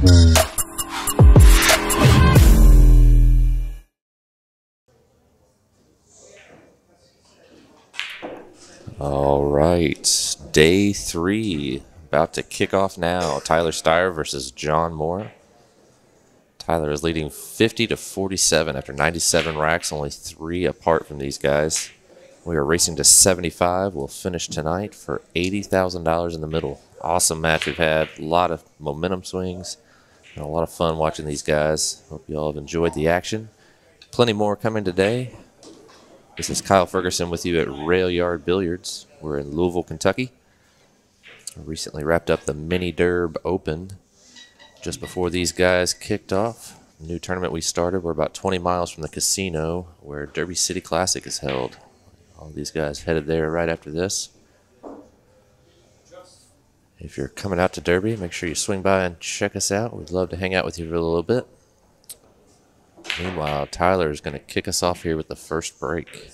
Mm. All right, day three about to kick off now. Tyler Styer versus John Morra. Tyler is leading 50 to 47 after 97 racks, only three apart from these guys. We are racing to 75. We'll finish tonight for $80,000 in the middle. Awesome match we've had. A lot of momentum swings a lot of fun watching these guys. Hope you all have enjoyed the action. Plenty more coming today. This is Kyle Ferguson with you at Rail Yard Billiards. We're in Louisville, Kentucky. I recently wrapped up the Mini Derb Open just before these guys kicked off. New tournament we started. We're about 20 miles from the casino where Derby City Classic is held. All these guys headed there right after this. If you're coming out to Derby, make sure you swing by and check us out. We'd love to hang out with you for a little bit. Meanwhile, Tyler is going to kick us off here with the first break.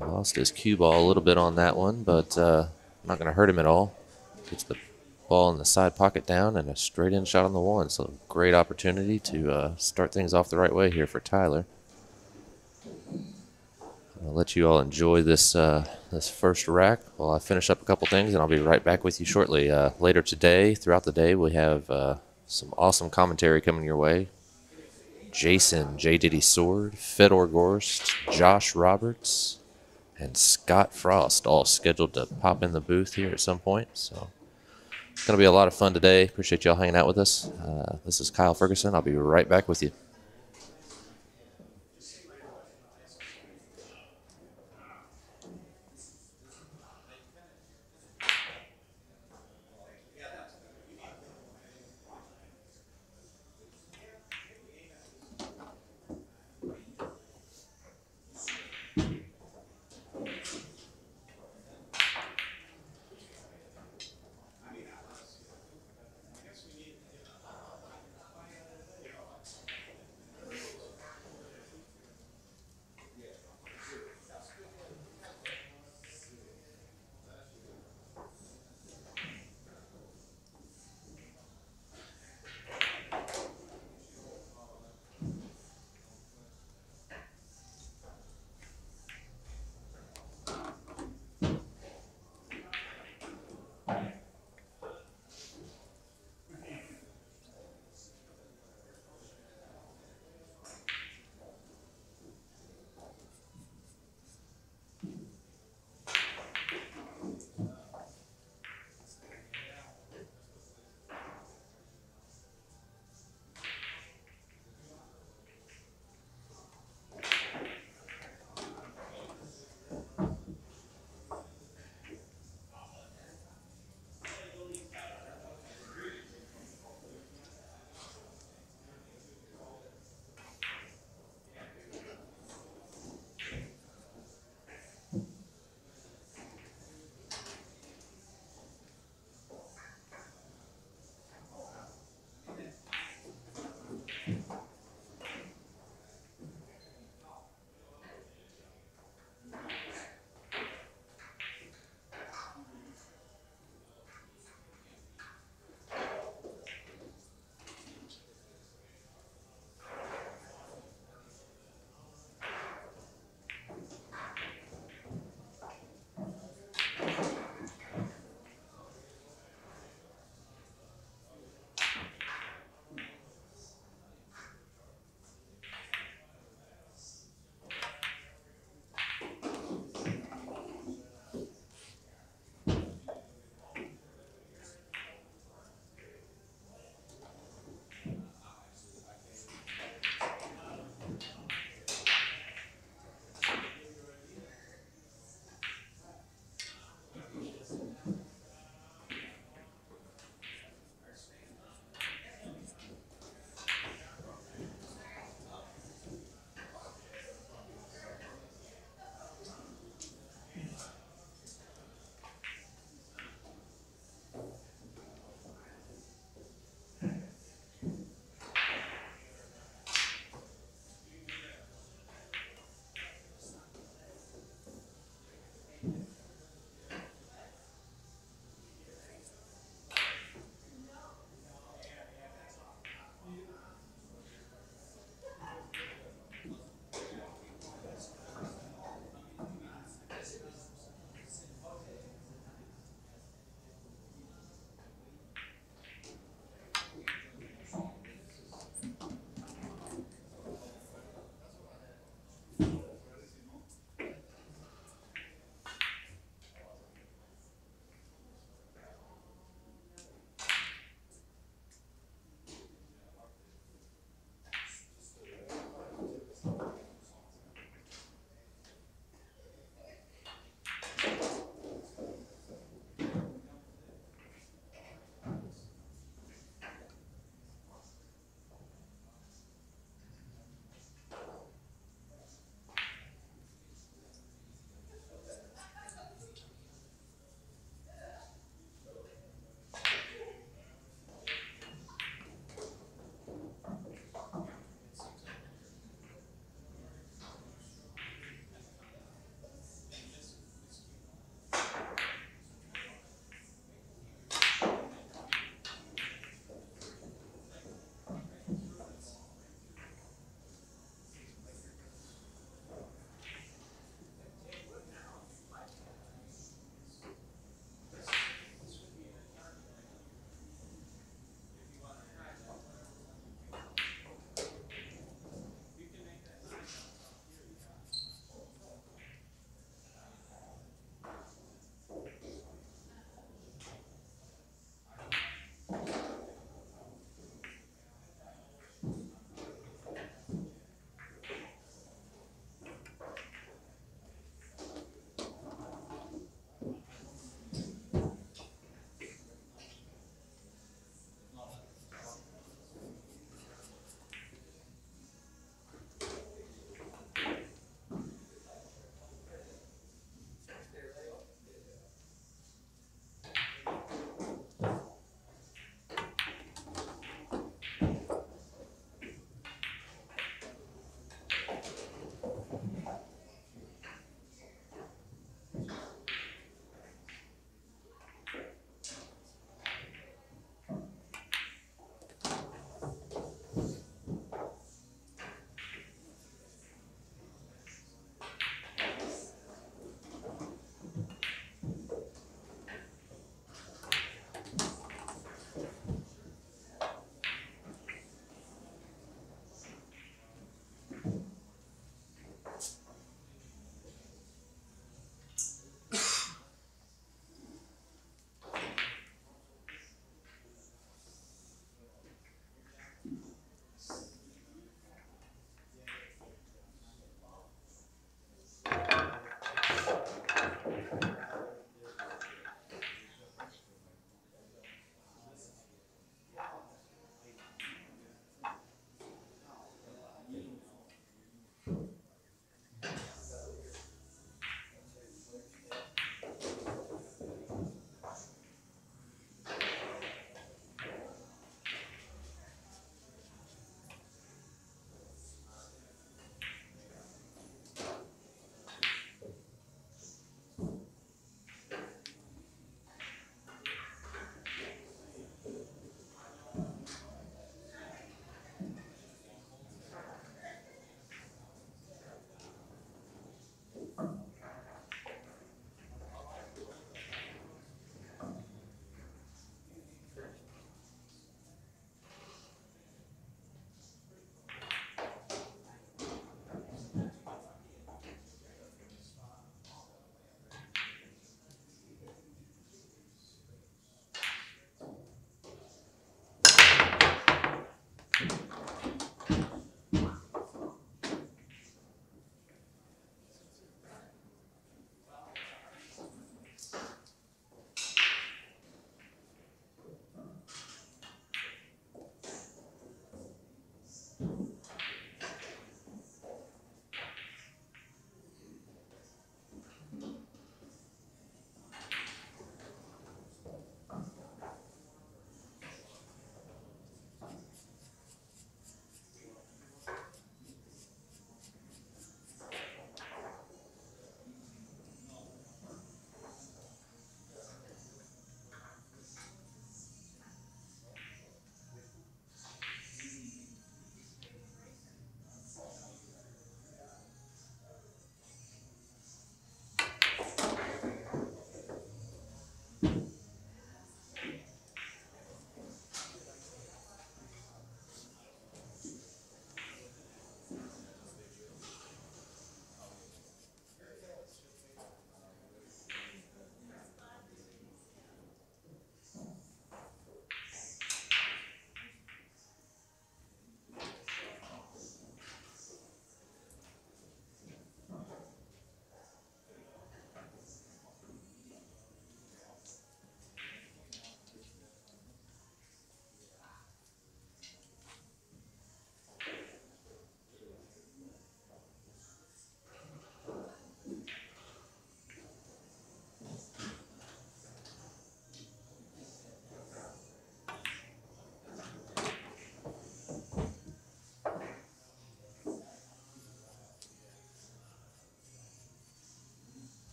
Lost his cue ball a little bit on that one, but uh, not going to hurt him at all. Gets the ball in the side pocket down and a straight in shot on the one. So great opportunity to uh, start things off the right way here for Tyler. I'll let you all enjoy this uh, this first rack while I finish up a couple things, and I'll be right back with you shortly. Uh, later today, throughout the day, we have uh, some awesome commentary coming your way. Jason J. Diddy Sword, Fedor Gorst, Josh Roberts, and Scott Frost all scheduled to pop in the booth here at some point. So it's going to be a lot of fun today. Appreciate y'all hanging out with us. Uh, this is Kyle Ferguson. I'll be right back with you.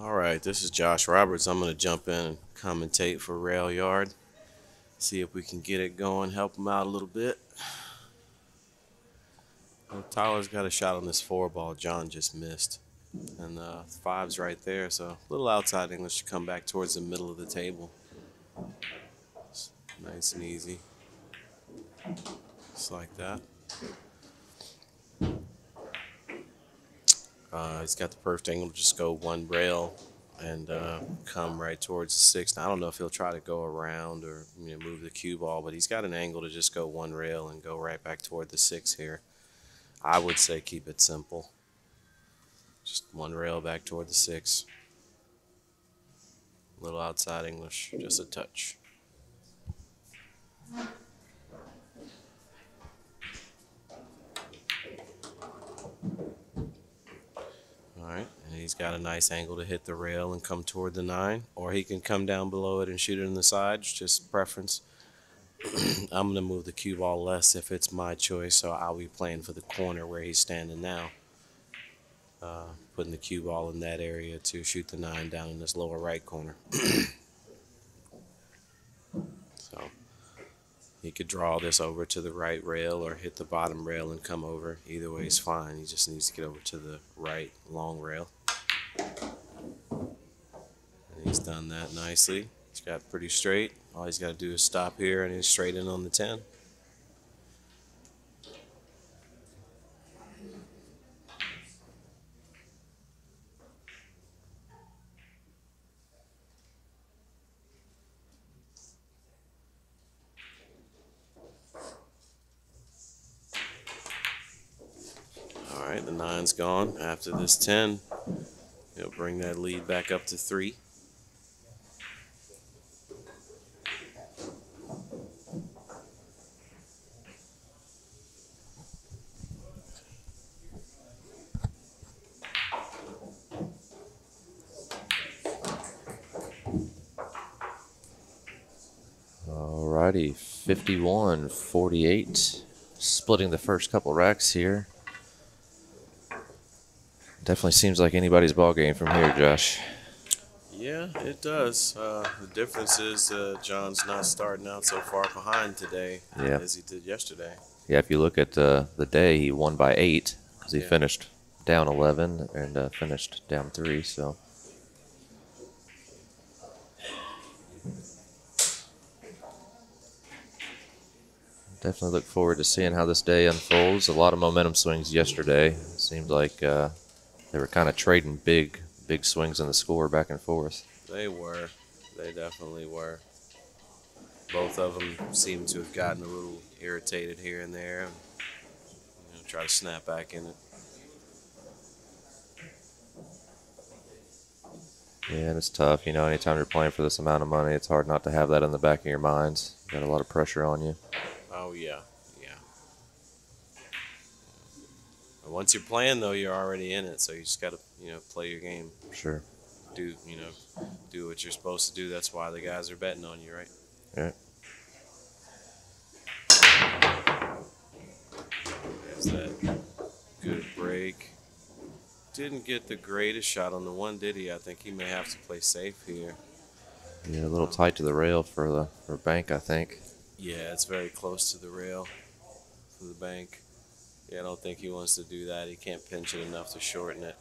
All right, this is Josh Roberts. I'm going to jump in and commentate for Rail Yard. See if we can get it going, help him out a little bit. Well, Tyler's got a shot on this four ball. John just missed. And uh, five's right there, so a little outside English to come back towards the middle of the table. It's nice and easy. Just like that. Uh, he's got the perfect angle to just go one rail and uh, come right towards the six. Now, I don't know if he'll try to go around or you know, move the cue ball, but he's got an angle to just go one rail and go right back toward the six here. I would say keep it simple. Just one rail back toward the six. A little outside English, just a touch. All right, and he's got a nice angle to hit the rail and come toward the nine, or he can come down below it and shoot it in the sides, just preference. I'm going to move the cue ball less if it's my choice, so I'll be playing for the corner where he's standing now. Uh, putting the cue ball in that area to shoot the nine down in this lower right corner. he could draw this over to the right rail or hit the bottom rail and come over. Either way is fine. He just needs to get over to the right long rail. And he's done that nicely. He's got pretty straight. All he's got to do is stop here and he's straight in on the 10. All nine's gone. After this 10, It'll bring that lead back up to three. Alrighty, 51 48. Splitting the first couple racks here. Definitely seems like anybody's ball game from here, Josh. Yeah, it does. Uh, the difference is uh, John's not starting out so far behind today Yeah. as he did yesterday. Yeah, if you look at uh, the day, he won by eight because he Yeah. finished down 11 and uh, finished down three. So definitely look forward to seeing how this day unfolds. A lot of momentum swings yesterday. It seemed like uh, they were kind of trading big, big swings in the score back and forth. They were. They definitely were. Both of them seem to have gotten a little irritated here and there. And, you know, try to snap back in it. Yeah, and it's tough. You know, anytime you're playing for this amount of money, it's hard not to have that in the back of your minds. Got a lot of pressure on you. Oh yeah, yeah. And once you're playing though, you're already in it. So you just got to you know play your game. Sure. Do you know do what you're supposed to do. That's why the guys are betting on you, right? Yeah. There's that good break. Didn't get the greatest shot on the one, did he? I think he may have to play safe here. Yeah, a little tight to the rail for the for bank, I think. Yeah, it's very close to the rail for the bank. Yeah, I don't think he wants to do that. He can't pinch it enough to shorten it.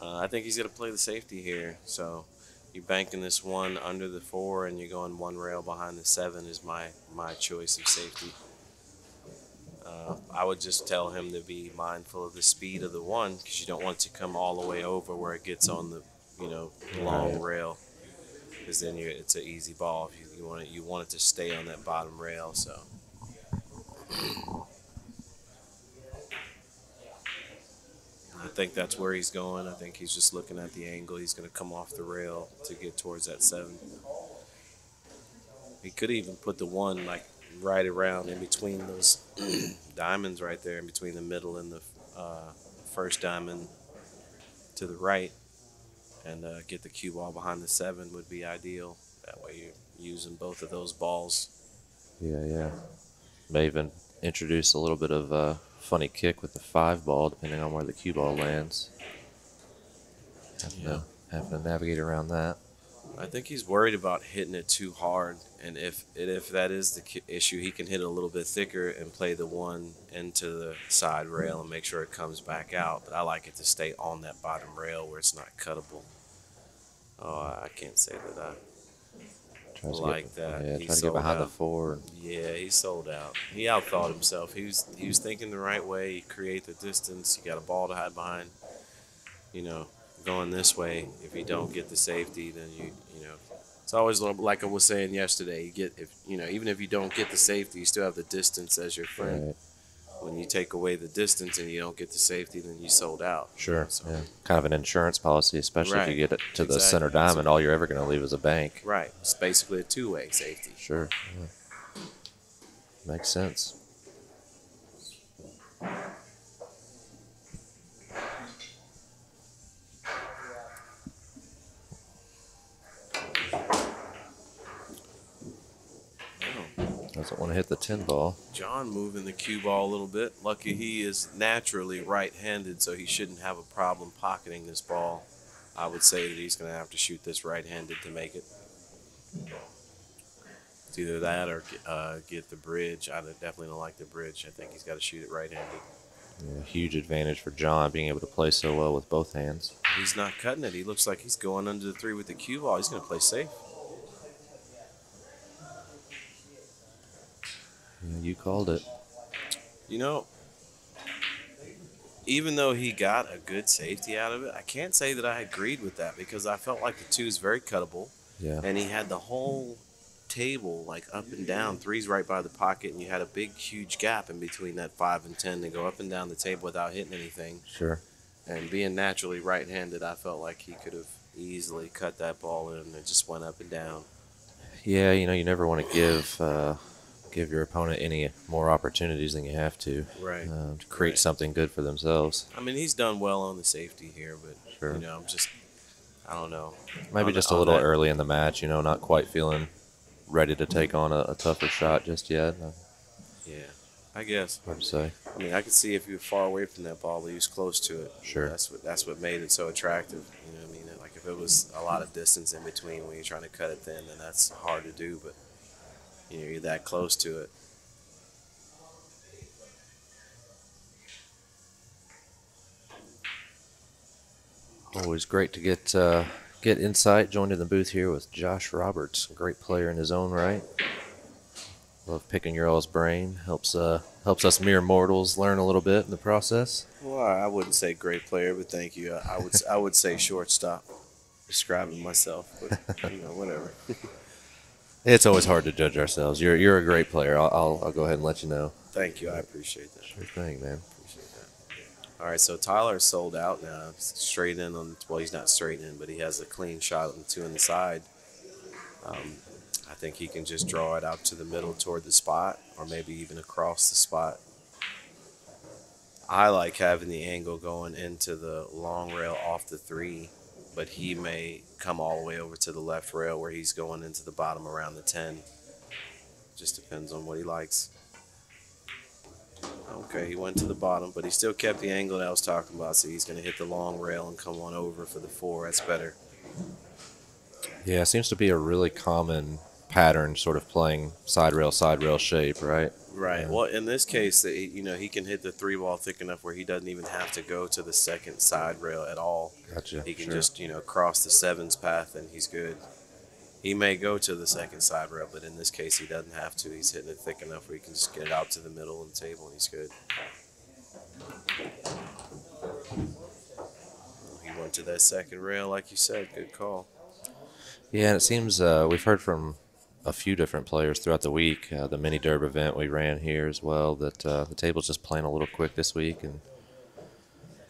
Uh, I think he's going to play the safety here. So you're banking this one under the four and you're going one rail behind the seven is my, my choice of safety. Uh, I would just tell him to be mindful of the speed of the one because you don't want to come all the way over where it gets on the, you know, long rail because then you it's an easy ball. If you, you want it, you want it to stay on that bottom rail. So. I think that's where he's going. I think he's just looking at the angle. He's going to come off the rail to get towards that seven. He could even put the one like right around in between those diamonds right there, in between the middle and the uh, first diamond to the right, and uh, get the cue ball behind the seven would be ideal. That way you're using both of those balls. Yeah, yeah. May even introduce a little bit of uh, funny kick with the five ball, depending on where the cue ball lands. Having, Yeah. to, having to navigate around that. I think he's worried about hitting it too hard, and if and if that is the issue, he can hit it a little bit thicker and play the one into the side rail and make sure it comes back out. But I like it to stay on that bottom rail where it's not cuttable. Oh, I can't say that. I, Tries to Like get, that. Yeah, He try to get sold behind the out. four. yeah, he sold out. He outthought himself. He was he was thinking the right way. You create the distance. You got a ball to hide behind. You know, going this way. If you don't get the safety, then you you know. It's always li- like I was saying yesterday. You get if you know even if you don't get the safety, you still have the distance as your friend. Right. When you take away the distance and you don't get the safety, then you sold out. Sure. So- Yeah. Kind of an insurance policy, especially if you get it to the center Exactly. diamond. All you're ever going to leave is a bank. Right. It's basically a two-way safety. Sure. Yeah. Makes sense. Doesn't want to hit the 10 ball. John moving the cue ball a little bit. Lucky he is naturally right-handed, so he shouldn't have a problem pocketing this ball. I would say that he's going to have to shoot this right-handed to make it. It's either that or uh, get the bridge. I definitely don't like the bridge. I think he's got to shoot it right-handed. Yeah, huge advantage for John being able to play so well with both hands. He's not cutting it. He looks like he's going under the three with the cue ball. He's going to play safe. You called it. You know, even though he got a good safety out of it, I can't say that I agreed with that because I felt like the two is very cuttable. Yeah. and he had the whole table like up and down threes right by the pocket and you had a big huge gap in between that five and ten to go up and down the table without hitting anything Sure. and being naturally right-handed i felt like he could have easily cut that ball in and it just went up and down Yeah, you know, you never want to give uh, give your opponent any more opportunities than you have to right uh, to create Right. something good for themselves. i mean he's done well on the safety here but Sure. you know i'm just i don't know Maybe On just the- a little that- early in the match, you know, not quite feeling ready to take on a, a tougher shot just yet. Uh, yeah i guess to say. I mean, I could see if he was far away from that ball, but he was close to it. Sure. That's what that's what made it so attractive. You know what I mean? Like if it was a lot of distance in between when you're trying to cut it thin, then that's hard to do. But you know, you're that close to it. Always great to get uh, get insight. Joined in the booth here with Josh Roberts, a great player in his own right. Love picking your all's brain. Helps uh, helps us mere mortals learn a little bit in the process. Well, I wouldn't say great player, but thank you. I would I would say shortstop. Describing myself, but you know, whatever. It's always hard to judge ourselves. You're you're a great player. I'll I'll, I'll go ahead and let you know. Thank you. I appreciate that. Sure thing, man. Appreciate that. All right, so Tyler's sold out now. Straight in on well, he's not straight in, but he has a clean shot on two in the side. Um, I think he can just draw it out to the middle toward the spot, or maybe even across the spot. I like having the angle going into the long rail off the three, but he may come all the way over to the left rail where he's going into the bottom around the ten. Just depends on what he likes. Okay, he went to the bottom, but he still kept the angle that I was talking about. So he's going to hit the long rail and come on over for the four. That's better. Yeah, it seems to be a really common pattern, sort of playing side rail, side rail shape, right? Right. Yeah. Well, in this case, you know, he can hit the three ball thick enough where he doesn't even have to go to the second side rail at all. Gotcha. He can sure. just, you know, cross the sevens path and he's good. He may go to the second side rail, but in this case, he doesn't have to. He's hitting it thick enough where he can just get it out to the middle of the table and he's good. He went to that second rail, like you said. Good call. Yeah, and it seems uh, we've heard from a few different players throughout the week. Uh, the mini derb event we ran here as well. That uh, the table's just playing a little quick this week, and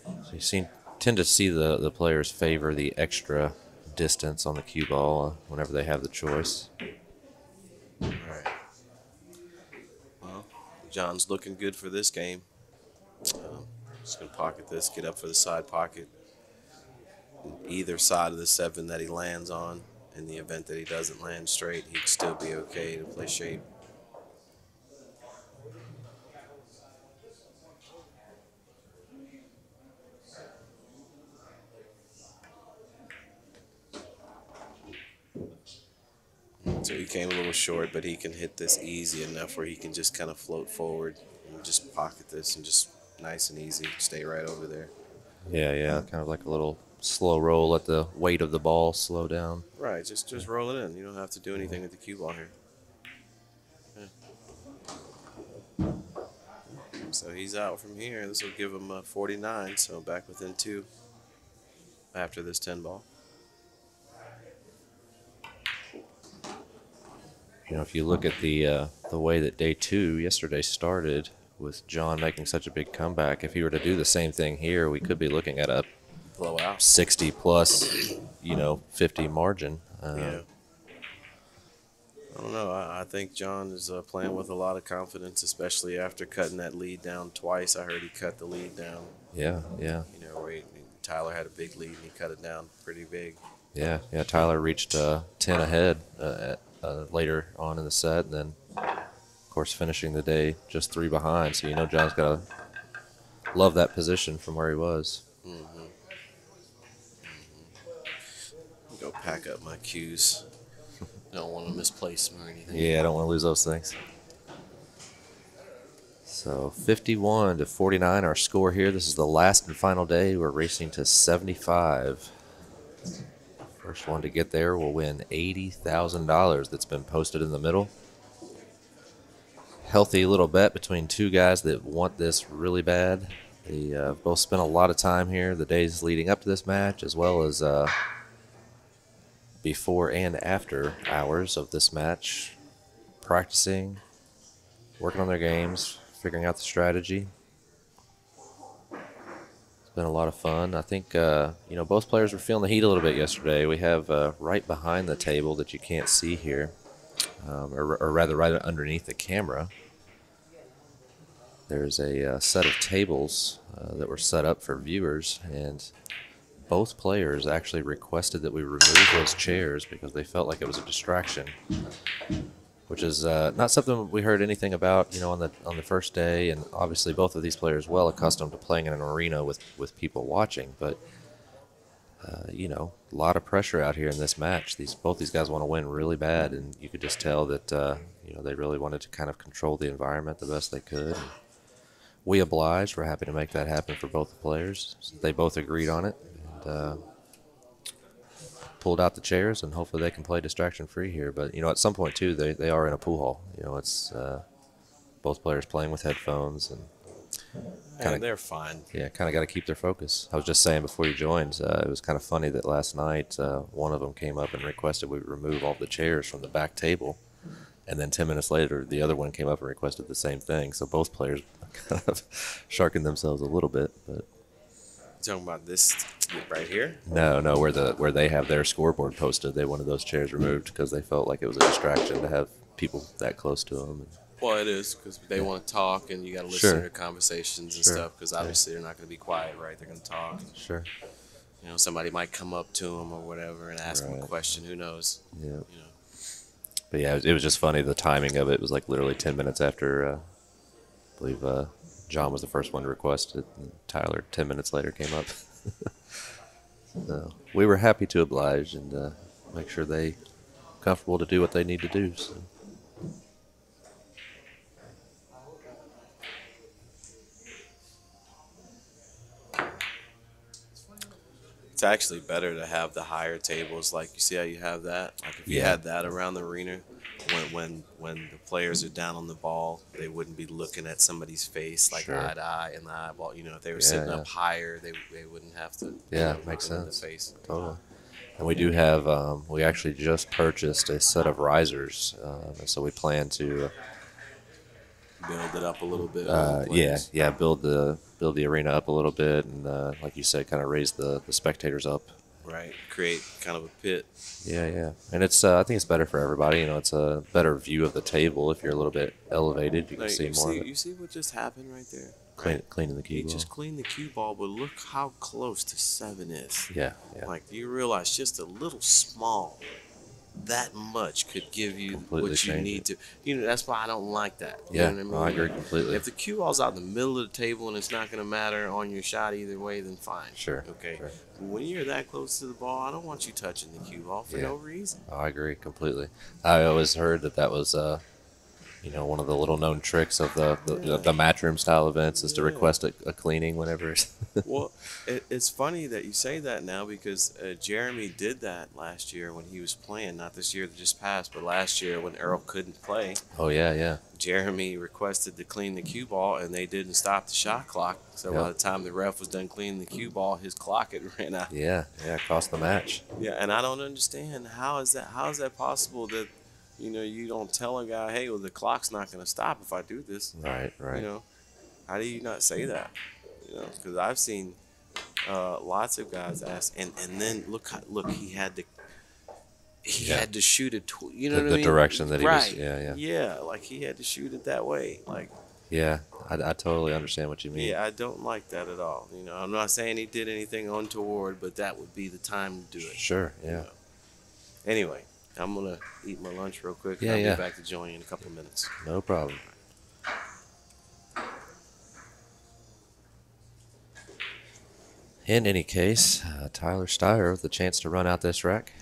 so you seem tend to see the the players favor the extra distance on the cue ball uh, whenever they have the choice. All right. Well, John's looking good for this game. Um, just gonna pocket this, get up for the side pocket. Either side of the seven that he lands on, in the event that he doesn't land straight, he'd still be okay to play shape. So he came a little short, but he can hit this easy enough where he can just kind of float forward and just pocket this and just nice and easy, stay right over there. Yeah, yeah, kind of like a little slow roll. Let the weight of the ball slow down. Right, just just roll it in. You don't have to do anything with the cue ball here. Yeah. So he's out from here. This will give him a 49. So back within two after this 10 ball. You know, if you look at the uh, the way that day two yesterday started, with John making such a big comeback, if he were to do the same thing here, we could be looking at a Blowout. 60 plus, you know, 50 margin. Uh, Yeah. I don't know. I, I think John is uh, playing with a lot of confidence, especially after cutting that lead down twice. I heard he cut the lead down. yeah, yeah, You know, where he, Tyler had a big lead and he cut it down pretty big. yeah, yeah. Tyler reached uh, 10 ahead uh, at, uh, later on in the set, and then, of course, finishing the day just three behind. So you know, John's got to love that position from where he was. Go pack up my cues. Don't want to misplace them or anything. Yeah, I don't want to lose those things. So 51 to 49, our score here. This is the last and final day. We're racing to 75. First one to get there will win $80,000 that's been posted in the middle. Healthy little bet between two guys that want this really bad. They uh, both spent a lot of time here the days leading up to this match, as well as uh, before and after hours of this match, practicing, working on their games, figuring out the strategy. It's been a lot of fun. I think uh, you know both players were feeling the heat a little bit yesterday. We have uh, right behind the table that you can't see here, um, or, or rather right underneath the camera. There's a uh, set of tables uh, that were set up for viewers, and both players actually requested that we remove those chairs because they felt like it was a distraction, which is uh, not something we heard anything about, you know, on the on the first day. And obviously, both of these players well accustomed to playing in an arena with with people watching, but. Uh, you know, a lot of pressure out here in this match. These both these guys want to win really bad, and you could just tell that uh, you know they really wanted to kind of control the environment the best they could. And we obliged. We're happy to make that happen for both the players. They both agreed on it. Uh, pulled out the chairs, and hopefully they can play distraction free here. But you know, at some point too, they, they are in a pool hall. You know, it's uh, both players playing with headphones, and And Kinda- they're fine. yeah, kind of got to keep their focus. I was just saying before you joined, uh, it was kind of funny that last night uh, one of them came up and requested we remove all the chairs from the back table. And then 10 minutes later, the other one came up and requested the same thing. So both players kind of sharkened themselves a little bit. But talking about this right here? no, no, where the where they have their scoreboard posted, they wanted those chairs removed because they felt like it was a distraction to have people that close to them. Well, it is because they want to talk and you got to listen Sure. to their conversations and Sure. stuff because obviously they're not going to be quiet, right? They're going to talk. Sure. You know, somebody might come up to them or whatever and ask them a question. Who knows? Yeah. You know. But yeah, it was, it was just funny. The timing of it was like literally 10 minutes after, uh, I believe uh, John was the first one to request it. Tyler, 10 minutes later, came up. so we were happy to oblige and uh, make sure they comfortable to do what they need to do. So. It's actually better to have the higher tables, like you see how you have that. Like if you Yeah. had that around the arena, when when when the players are down on the ball, they wouldn't be looking at somebody's face like Sure. eye to eye in the eyeball. You know, if they were Yeah, sitting yeah. up higher, they they wouldn't have to. you Yeah, know, makes sense. The face. Totally. And we do have, um, we actually just purchased a set of risers. Uh, so we plan to Build it up a little bit. Uh, yeah, yeah, build the build the arena up a little bit, and uh, like you said, kind of raise the, the spectators up. Right. Create kind of a pit. Yeah, yeah, and it's uh, I think it's better for everybody. You know, it's a better view of the table if you're a little bit elevated. You can Like, see you more see, you see what just happened right there. Clean, Right? cleaning the He key. just cleaned the cue ball, but look how close to seven is. yeah, yeah, Like, do you realize just a little small? That much could give you Completely what you need it. to. You know, that's why I don't like that. You Yeah, know what I I agree completely. If the cue ball's out in the middle of the table and it's not going to matter on your shot either way, then fine. Sure, Okay. sure. When you're that close to the ball, I don't want you touching the cue ball for Yeah. no reason. I agree completely. I always heard that that was, uh, you know, one of the little known tricks of the the, Yeah. the match room style events is to request a, a cleaning whenever. well, it, it's funny that you say that now because uh, Jeremy did that last year when he was playing. Not this year that just passed, but last year when Earl couldn't play. oh yeah, yeah, Jeremy requested to clean the cue ball, and they didn't stop the shot clock. So Yeah. by the time the ref was done cleaning the cue ball, his clock had ran out. yeah, yeah. it Cost the match. Yeah, and I don't understand how is that how is that possible that you know you don't tell a guy, hey, well the clock's not going to stop if I do this. Right, right. You know, how do you not say that? You know, because I've seen uh, lots of guys ask, and and then look how- look he had to. He Yeah. had to shoot it. Tw- you know The- what the I mean? direction that he was- yeah, yeah. Yeah, like he had to shoot it that way. Like, Yeah, I, I totally understand what you mean. yeah, I don't like that at all. You know, I'm not saying he did anything untoward, but that would be the time to do it. Sure. Yeah. know. Anyway, I'm gonna eat my lunch real quick. and I'll yeah. be back to join you in a couple of minutes. No problem. In any case, uh, Tyler Styer with the chance to run out this rack.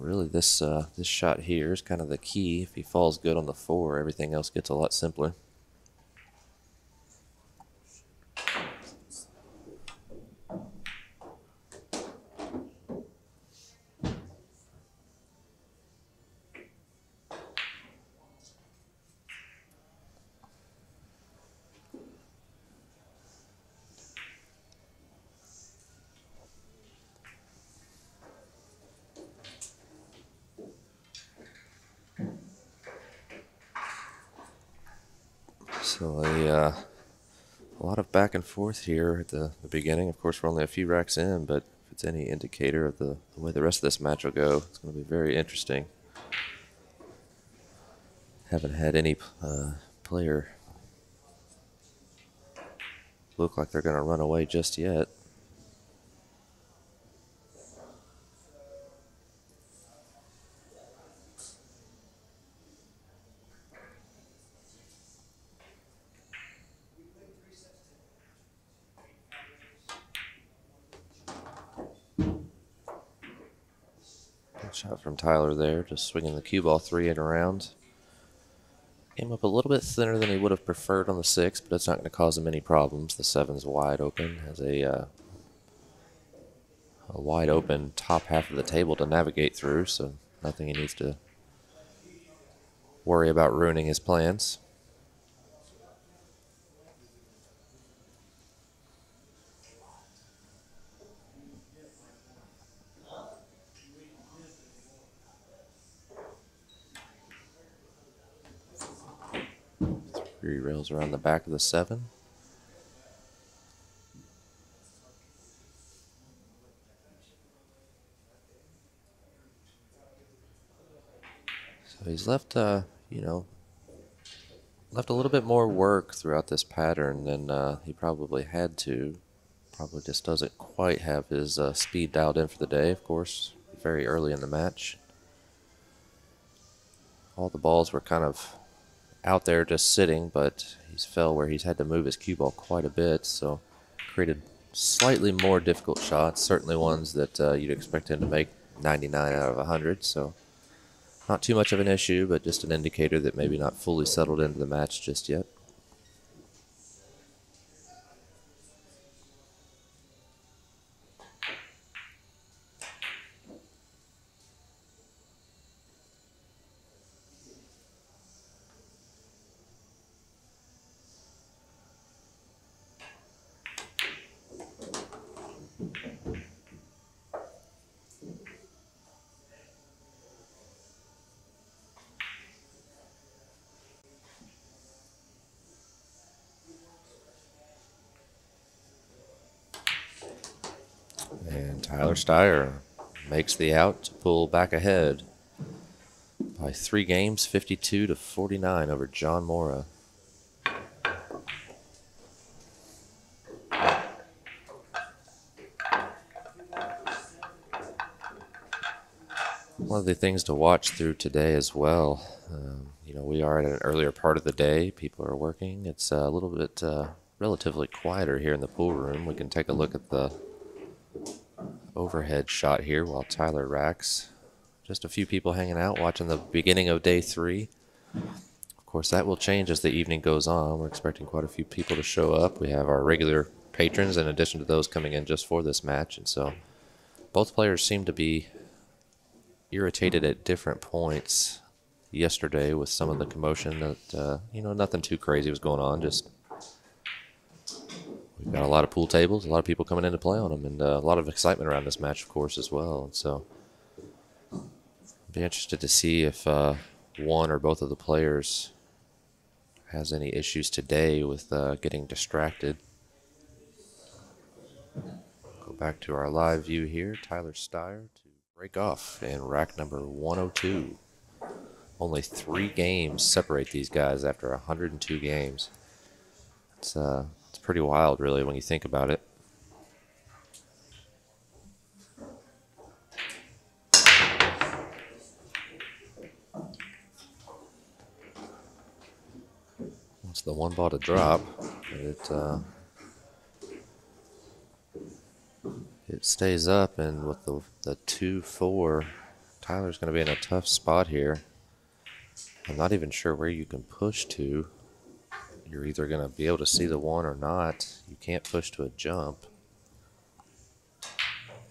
Really, this uh, this shot here is kind of the key. If he falls good on the four, everything else gets a lot simpler. So a, uh, a lot of back and forth here at the, the beginning. Of course, we're only a few racks in, but if it's any indicator of the, the way the rest of this match will go, it's going to be very interesting. Haven't had any uh, player look like they're going to run away just yet. Good shot from Tyler there, just swinging the cue ball three and around. Came up a little bit thinner than he would have preferred on the six, but it's not going to cause him any problems. The seven's wide open, has a uh, a wide open top half of the table to navigate through, so nothing he needs to worry about ruining his plans. Three rails around the back of the seven. So he's left, uh, you know, left a little bit more work throughout this pattern than uh, he probably had to. Probably just doesn't quite have his uh, speed dialed in for the day, of course, very early in the match. All the balls were kind of out there just sitting, but he's fell where he's had to move his cue ball quite a bit, so created slightly more difficult shots, certainly ones that uh, you'd expect him to make 99 out of 100, so not too much of an issue, but just an indicator that maybe not fully settled into the match just yet. Styer makes the out to pull back ahead. by three games, 52 to 49 over John Morra. One of the things to watch through today as well, um, you know, we are at an earlier part of the day. People are working. It's a little bit uh, relatively quieter here in the pool room. We can take a look at the overhead shot here while Tyler racks. Just a few people hanging out watching the beginning of day three. Of course, that will change as the evening goes on. We're expecting quite a few people to show up. We have our regular patrons in addition to those coming in just for this match. And so both players seem to be irritated at different points yesterday with some of the commotion that, uh, you know, nothing too crazy was going on. Just we've got a lot of pool tables, a lot of people coming in to play on them, and uh, a lot of excitement around this match, of course, as well. So I'd be interested to see if uh, one or both of the players has any issues today with uh, getting distracted. Go back to our live view here. Tyler Styer to break off in rack number 102. Only three games separate these guys after 102 games. It's uh, pretty wild, really, when you think about it. It's the one ball to drop. It uh, it stays up, and with the the two four, Tyler's going to be in a tough spot here. I'm not even sure where you can push to. You're either going to be able to see the one or not. You can't push to a jump.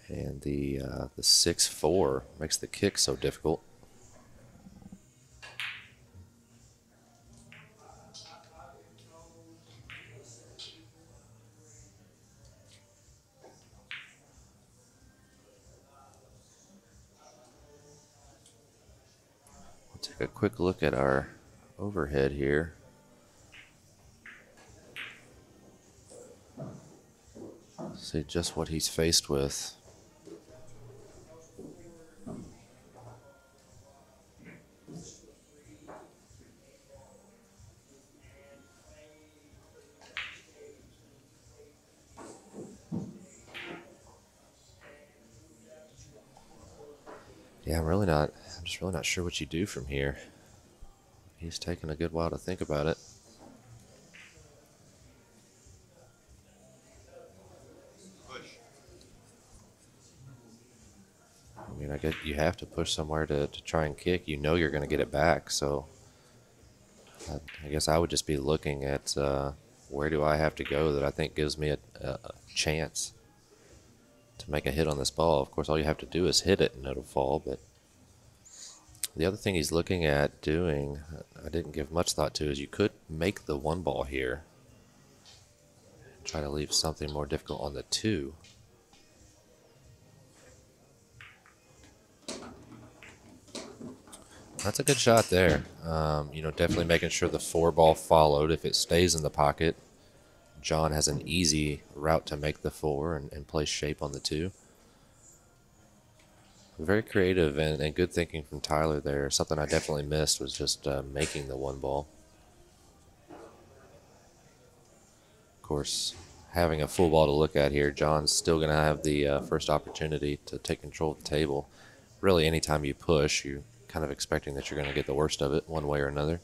And the uh, the six four makes the kick so difficult. We'll take a quick look at our overhead here. See just what he's faced with. Yeah, I'm really not. I'm just really not sure what you do from here. He's taking a good while to think about it. Mean, you have to push somewhere to, to try and kick. You know you're going to get it back, so I, I guess I would just be looking at uh, where do I have to go that I think gives me a, a, a chance to make a hit on this ball. Of course, all you have to do is hit it and it'll fall, but the other thing he's looking at doing, I didn't give much thought to, is you could make the one ball here. Try to leave something more difficult on the two. That's a good shot there. Um, you know, definitely making sure the four ball followed. If it stays in the pocket, John has an easy route to make the four and, and place shape on the two. Very creative and, and good thinking from Tyler there. Something I definitely missed was just uh, making the one ball. Of course, having a full ball to look at here, John's still going to have the uh, first opportunity to take control of the table. Really, anytime you push, you're kind of expecting that you're going to get the worst of it one way or another.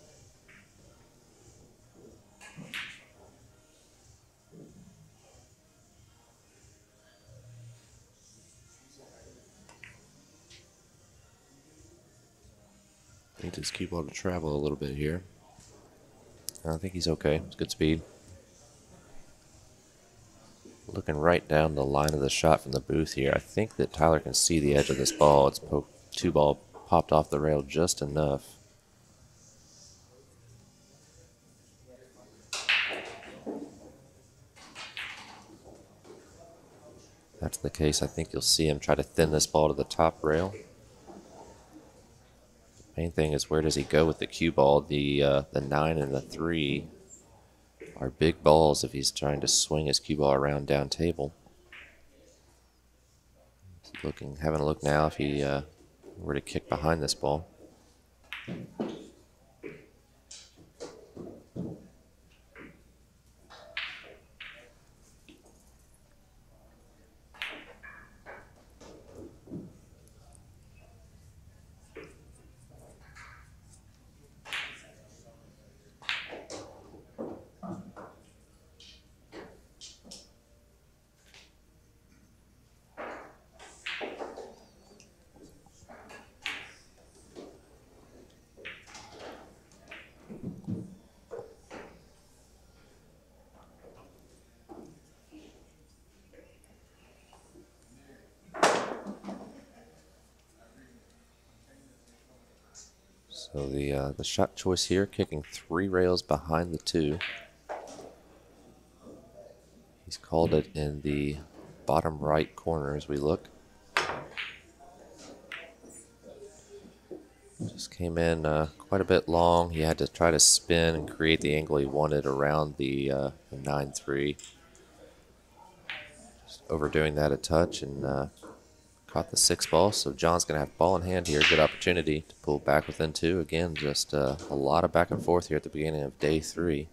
Needs his cue ball to travel a little bit here. I think he's okay. It's good speed. Looking right down the line of the shot from the booth here. I think that Tyler can see the edge of this ball. It's two ball popped off the rail just enough. That's the case. I think you'll see him try to thin this ball to the top rail. Main thing is where does he go with the cue ball? The uh, the nine and the three are big balls if he's trying to swing his cue ball around down table. Looking, having a look now if he uh, were to kick behind this ball. So the uh, the shot choice here, kicking three rails behind the two. He's called it in the bottom right corner as we look. Just came in uh, quite a bit long. He had to try to spin and create the angle he wanted around the, uh, 9-3. Just overdoing that a touch and uh, caught the six ball. So John's going to have ball in hand here. Good opportunity to pull back within two. Again, just uh, a lot of back and forth here at the beginning of day three.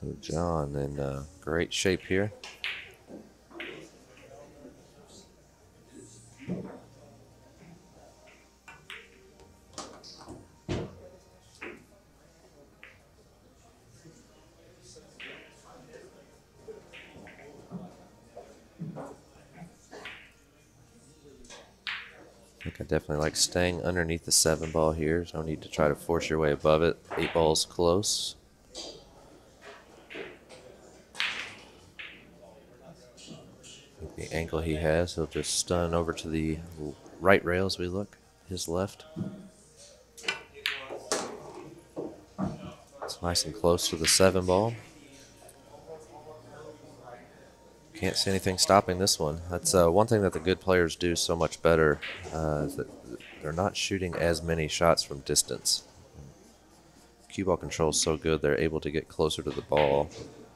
So John in uh, great shape here. I definitely like staying underneath the seven ball here. No need to try to force your way above it. Eight balls close. the angle he has, he'll just stun over to the right rail as we look, his left. It's nice and close to the seven ball. Can't see anything stopping this one. That's uh, one thing that the good players do so much better. Uh, is that they're not shooting as many shots from distance. Cue ball control is so good, they're able to get closer to the ball.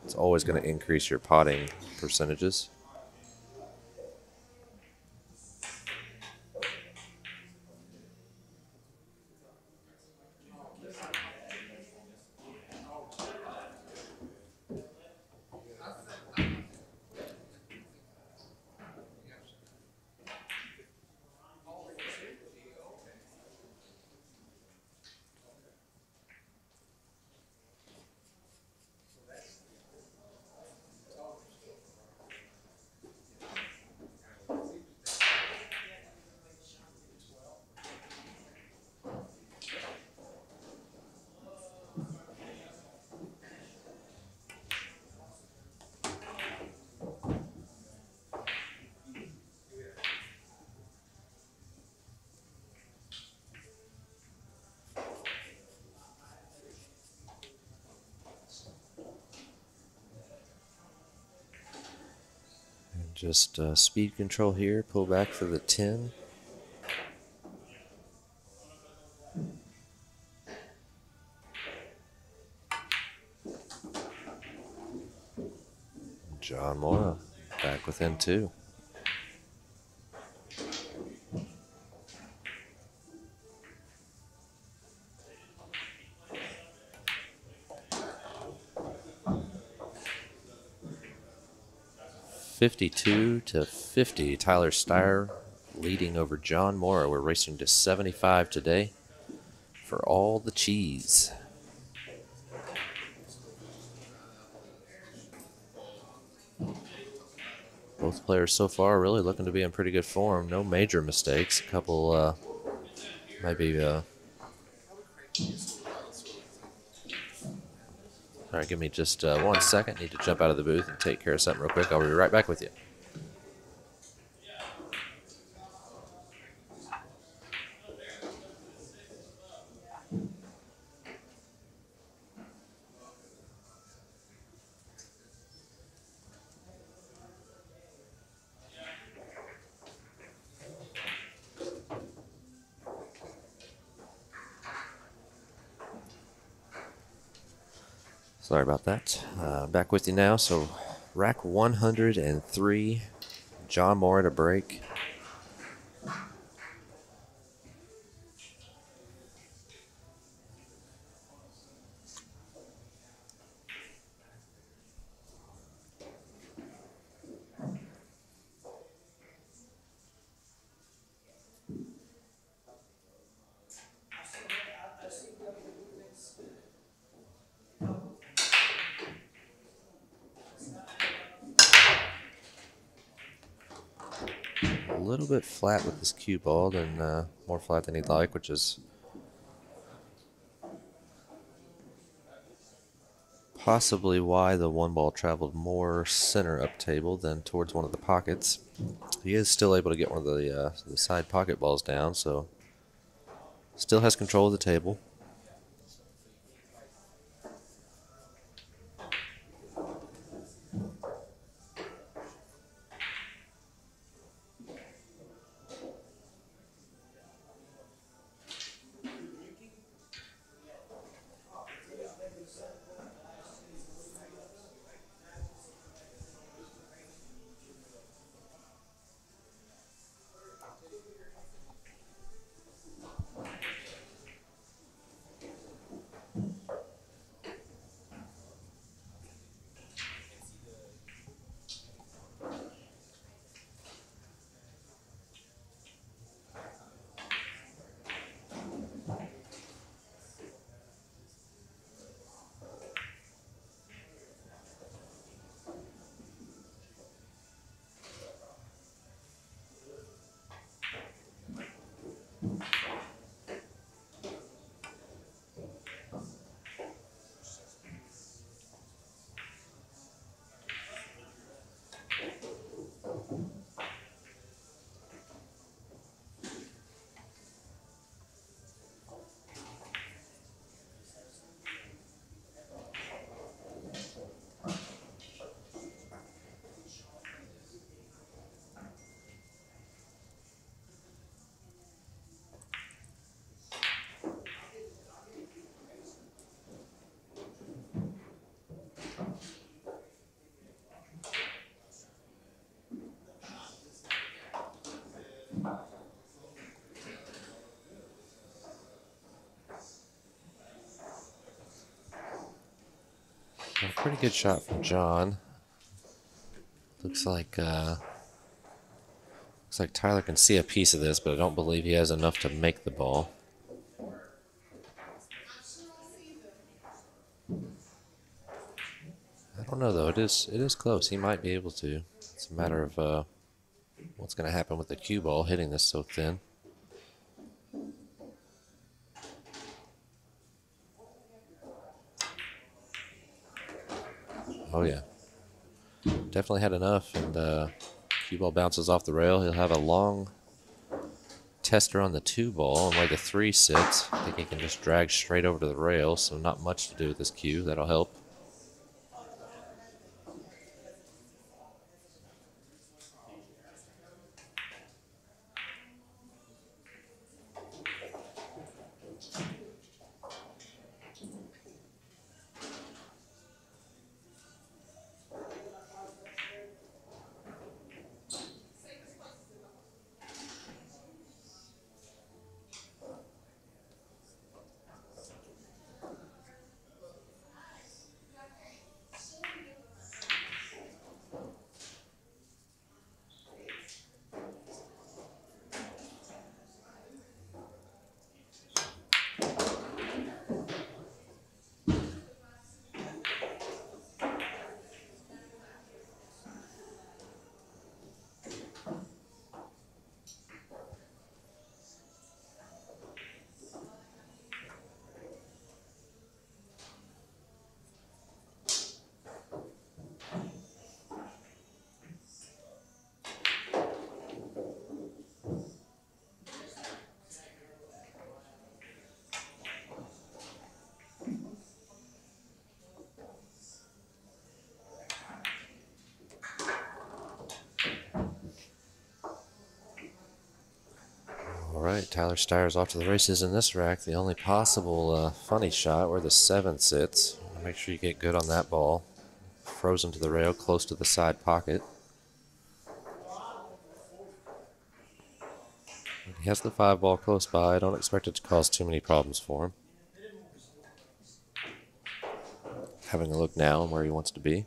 It's always going to increase your potting percentages. Just uh, speed control here, pull back for the 10. John Morra back within two. 52 to 50. Tyler Styer leading over John Morra. We're racing to 75 today for all the cheese. Both players so far really looking to be in pretty good form. No major mistakes. A couple, uh, maybe. Uh... All right, give me just uh, one second. Need to jump out of the booth and take care of something real quick. I'll be right back with you. Sorry about that. Uh, back with you now. So, rack 103, John Morra a break. a little bit this cue ball and uh, more flat than he'd like, which is possibly why the one ball traveled more center up table than towards one of the pockets. He is still able to get one of the, uh, the side pocket balls down, so still has control of the table. Good shot from John. Looks like uh, looks like Tyler can see a piece of this, but I don't believe he has enough to make the ball. I don't know though. It is it is close. He might be able to. It's a matter of uh, what's going to happen with the cue ball hitting this so thin. Oh yeah, definitely had enough, and uh, cue ball bounces off the rail. He'll have a long tester on the two ball, and where the three sits, I think he can just drag straight over to the rail. So not much to do with this cue. That'll help. Tyler off to the races in this rack. The only possible uh, funny shot where the seven sits. Make sure you get good on that ball. Frozen to the rail, close to the side pocket. He has the five ball close by. I don't expect it to cause too many problems for him. Having a look now and where he wants to be.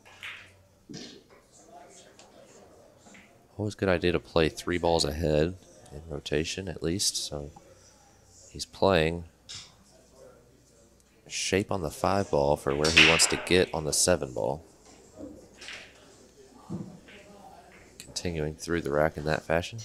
Always good idea to play three balls ahead in rotation at least. So he's playing shape on the five ball for where he wants to get on the seven ball. Continuing through the rack in that fashion.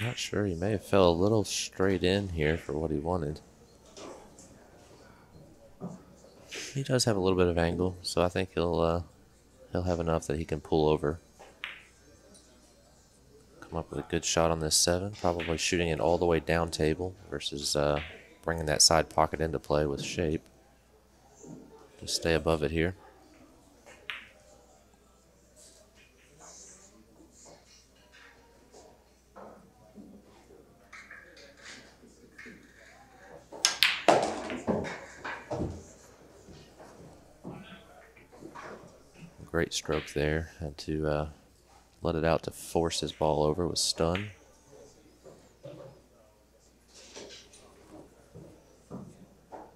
I'm not sure. He may have fell a little straight in here for what he wanted. He does have a little bit of angle, so I think he'll uh, he'll have enough that he can pull over. Come up with a good shot on this seven. Probably shooting it all the way down table versus uh, bringing that side pocket into play with shape. Just stay above it here. Great there. Had to uh, let it out to force his ball over with stun.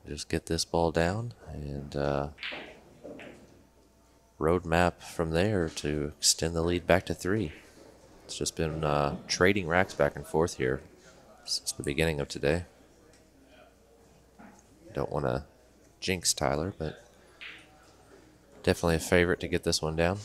Just get this ball down and uh, roadmap from there to extend the lead back to three. It's just been uh, trading racks back and forth here since the beginning of today. Don't want to jinx Tyler, but definitely a favorite to get this one down.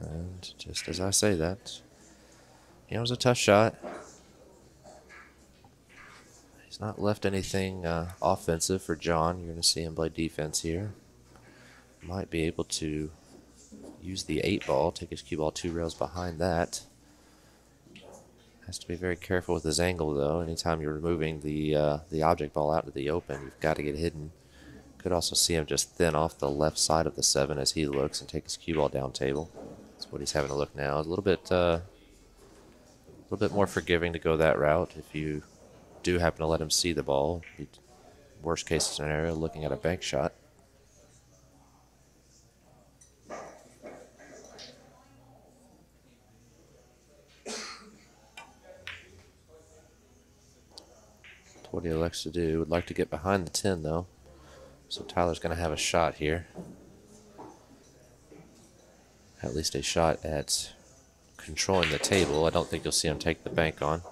And just as I say that, you know, it was a tough shot. He's not left anything uh, offensive for John. You're going to see him play defense here. Might be able to use the eight ball, take his cue ball two rails behind that. Has to be very careful with his angle, though. Anytime you're removing the uh, the object ball out to the open, you've got to get hidden. Could also see him just thin off the left side of the seven as he looks and take his cue ball down table. That's what he's having to look now. A little bit, uh, a little bit more forgiving to go that route. If you do happen to let him see the ball, worst case scenario, looking at a bank shot. What he elects to do. Would like to get behind the 10, though. So Tyler's going to have a shot here. At least a shot at controlling the table. I don't think you'll see him take the bank on.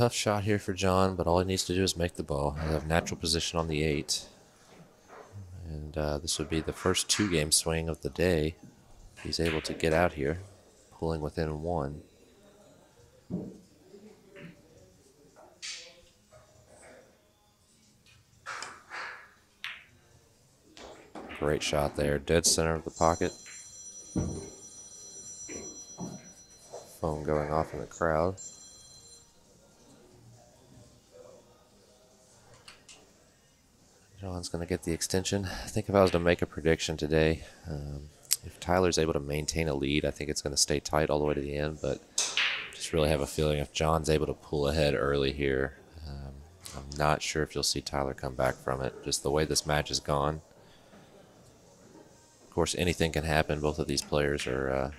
Tough shot here for John, but all he needs to do is make the ball. He'll have natural position on the eight. And uh, this would be the first two game swing of the day. He's able to get out here, pulling within one. Great shot there, dead center of the pocket. Phone going off in the crowd. John's going to get the extension. I think if I was to make a prediction today, um, if Tyler's able to maintain a lead, I think it's going to stay tight all the way to the end. But just really have a feeling if John's able to pull ahead early here, um, I'm not sure if you'll see Tyler come back from it. Just the way this match has gone. Of course, anything can happen. Both of these players are uh,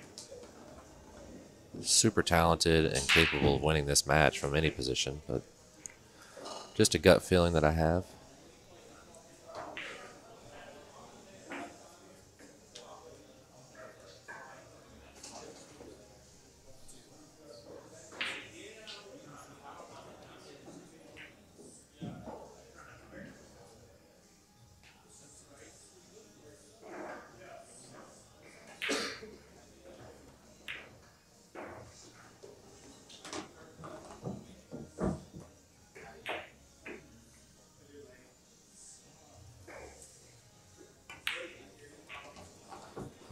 super talented and capable of winning this match from any position. But just a gut feeling that I have.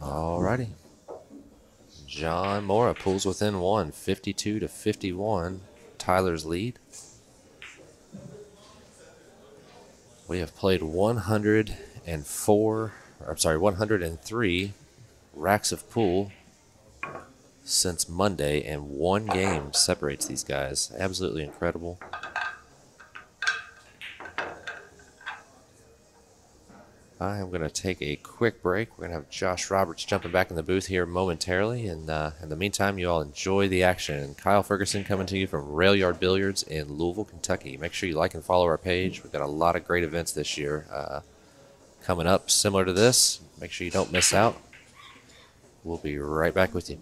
Alrighty. Within one, 52 to 51. Tyler's lead. We have played 104, I'm sorry, 103 racks of pool since Monday, and one game separates these guys. Absolutely incredible. I am going to take a quick break. We're going to have Josh Roberts jumping back in the booth here momentarily. And uh, in the meantime, you all enjoy the action. Kyle Ferguson coming to you from Rail Yard Billiards in Louisville, Kentucky. Make sure you like and follow our page. We've got a lot of great events this year uh, coming up similar to this. Make sure you don't miss out. We'll be right back with you.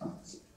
response.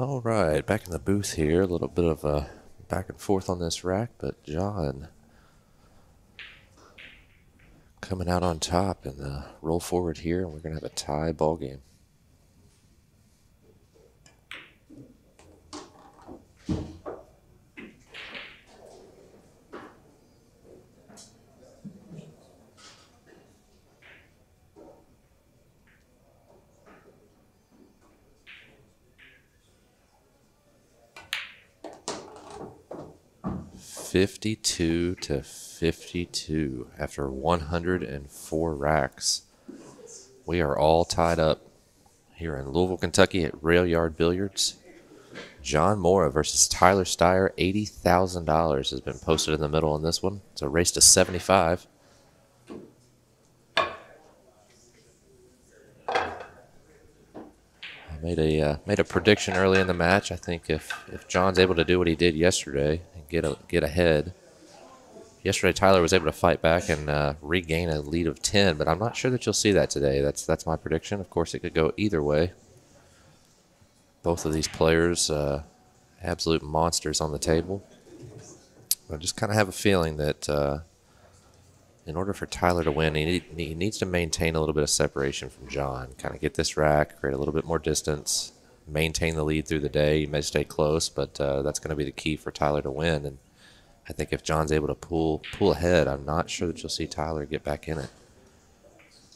All right, back in the booth here. A little bit of a back and forth on this rack, but John coming out on top in the roll forward here, and we're going to have a tie ball game. To fifty-two after one hundred and four racks. We are all tied up here in Louisville, Kentucky at Rail Yard Billiards. John Morra versus Tyler Styer. Eighty thousand dollars has been posted in the middle on this one. It's a race to seventy-five. I made a uh, made a prediction early in the match. I think if if John's able to do what he did yesterday and get a, get ahead. Yesterday, Tyler was able to fight back and uh, regain a lead of ten, but I'm not sure that you'll see that today. That's that's my prediction. Of course, it could go either way. Both of these players, uh, absolute monsters on the table. I just kind of have a feeling that uh, in order for Tyler to win, he, need, he needs to maintain a little bit of separation from John. Kind of get this rack, create a little bit more distance, maintain the lead through the day. You may stay close, but uh, that's going to be the key for Tyler to win. And I think if John's able to pull pull ahead, I'm not sure that you'll see Tyler get back in it.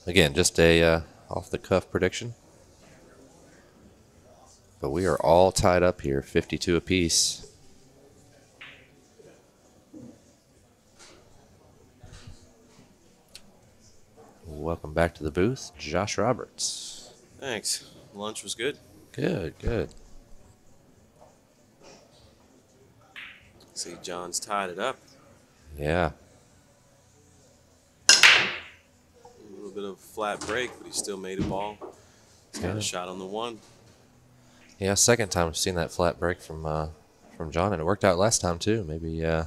Again, just a uh, off the cuff prediction. But we are all tied up here, 52 apiece. Welcome back to the booth, Josh Roberts. Thanks. Lunch was good. Good, good. See, John's tied it up. Yeah. A little bit of a flat break, but he still made a ball. He's got Yeah. a shot on the one. Yeah, second time I've seen that flat break from uh, from John, and it worked out last time too. Maybe uh,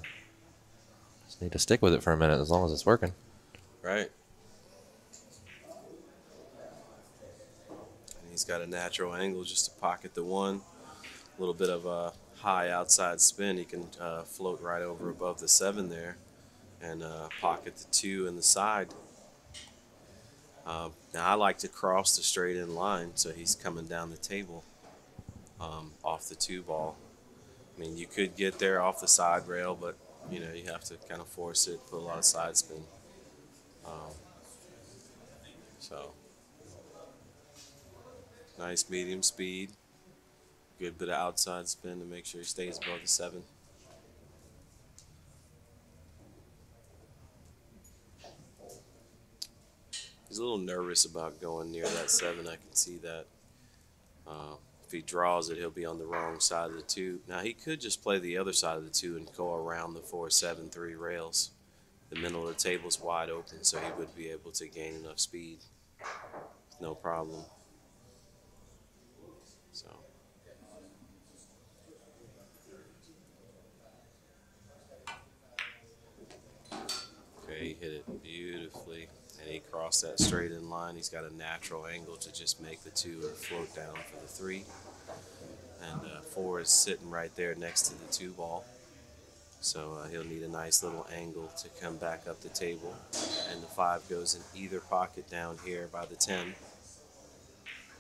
just need to stick with it for a minute as long as it's working. Right. And he's got a natural angle just to pocket the one. A little bit of a high outside spin. He can uh, float right over above the seven there and uh, pocket the two in the side. Uh, now I like to cross the straight in line, so he's coming down the table um, off the two ball. I mean, you could get there off the side rail, but you know you have to kind of force it, put a lot of side spin. Um, so nice medium speed, good bit of outside spin to make sure he stays above the seven. He's a little nervous about going near that seven. I can see that. Uh, if he draws it, he'll be on the wrong side of the two. Now he could just play the other side of the two and go around the four, seven, three rails the middle of the table is wide open, so he would be able to gain enough speed. No problem. So. He hit it beautifully, and he crossed that straight in line. He's got a natural angle to just make the two and float down for the three. And uh, four is sitting right there next to the two ball. So uh, he'll need a nice little angle to come back up the table. And the five goes in either pocket down here by the 10.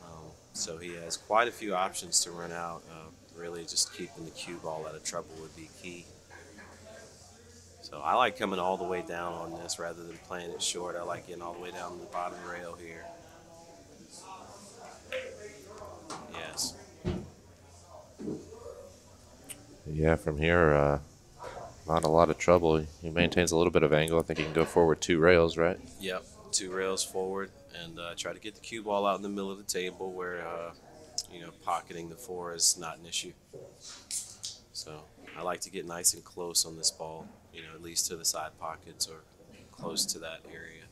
Um, so he has quite a few options to run out. Uh, really, just keeping the cue ball out of trouble would be key. So I like coming all the way down on this rather than playing it short. I like getting all the way down the bottom rail here. Yes. Yeah, from here, uh, not a lot of trouble. He maintains a little bit of angle. I think he can go forward two rails, right? Yep, two rails forward, and uh, try to get the cue ball out in the middle of the table where, uh, you know, pocketing the four is not an issue. So I like to get nice and close on this ball, you know, at least to the side pockets or close to that area.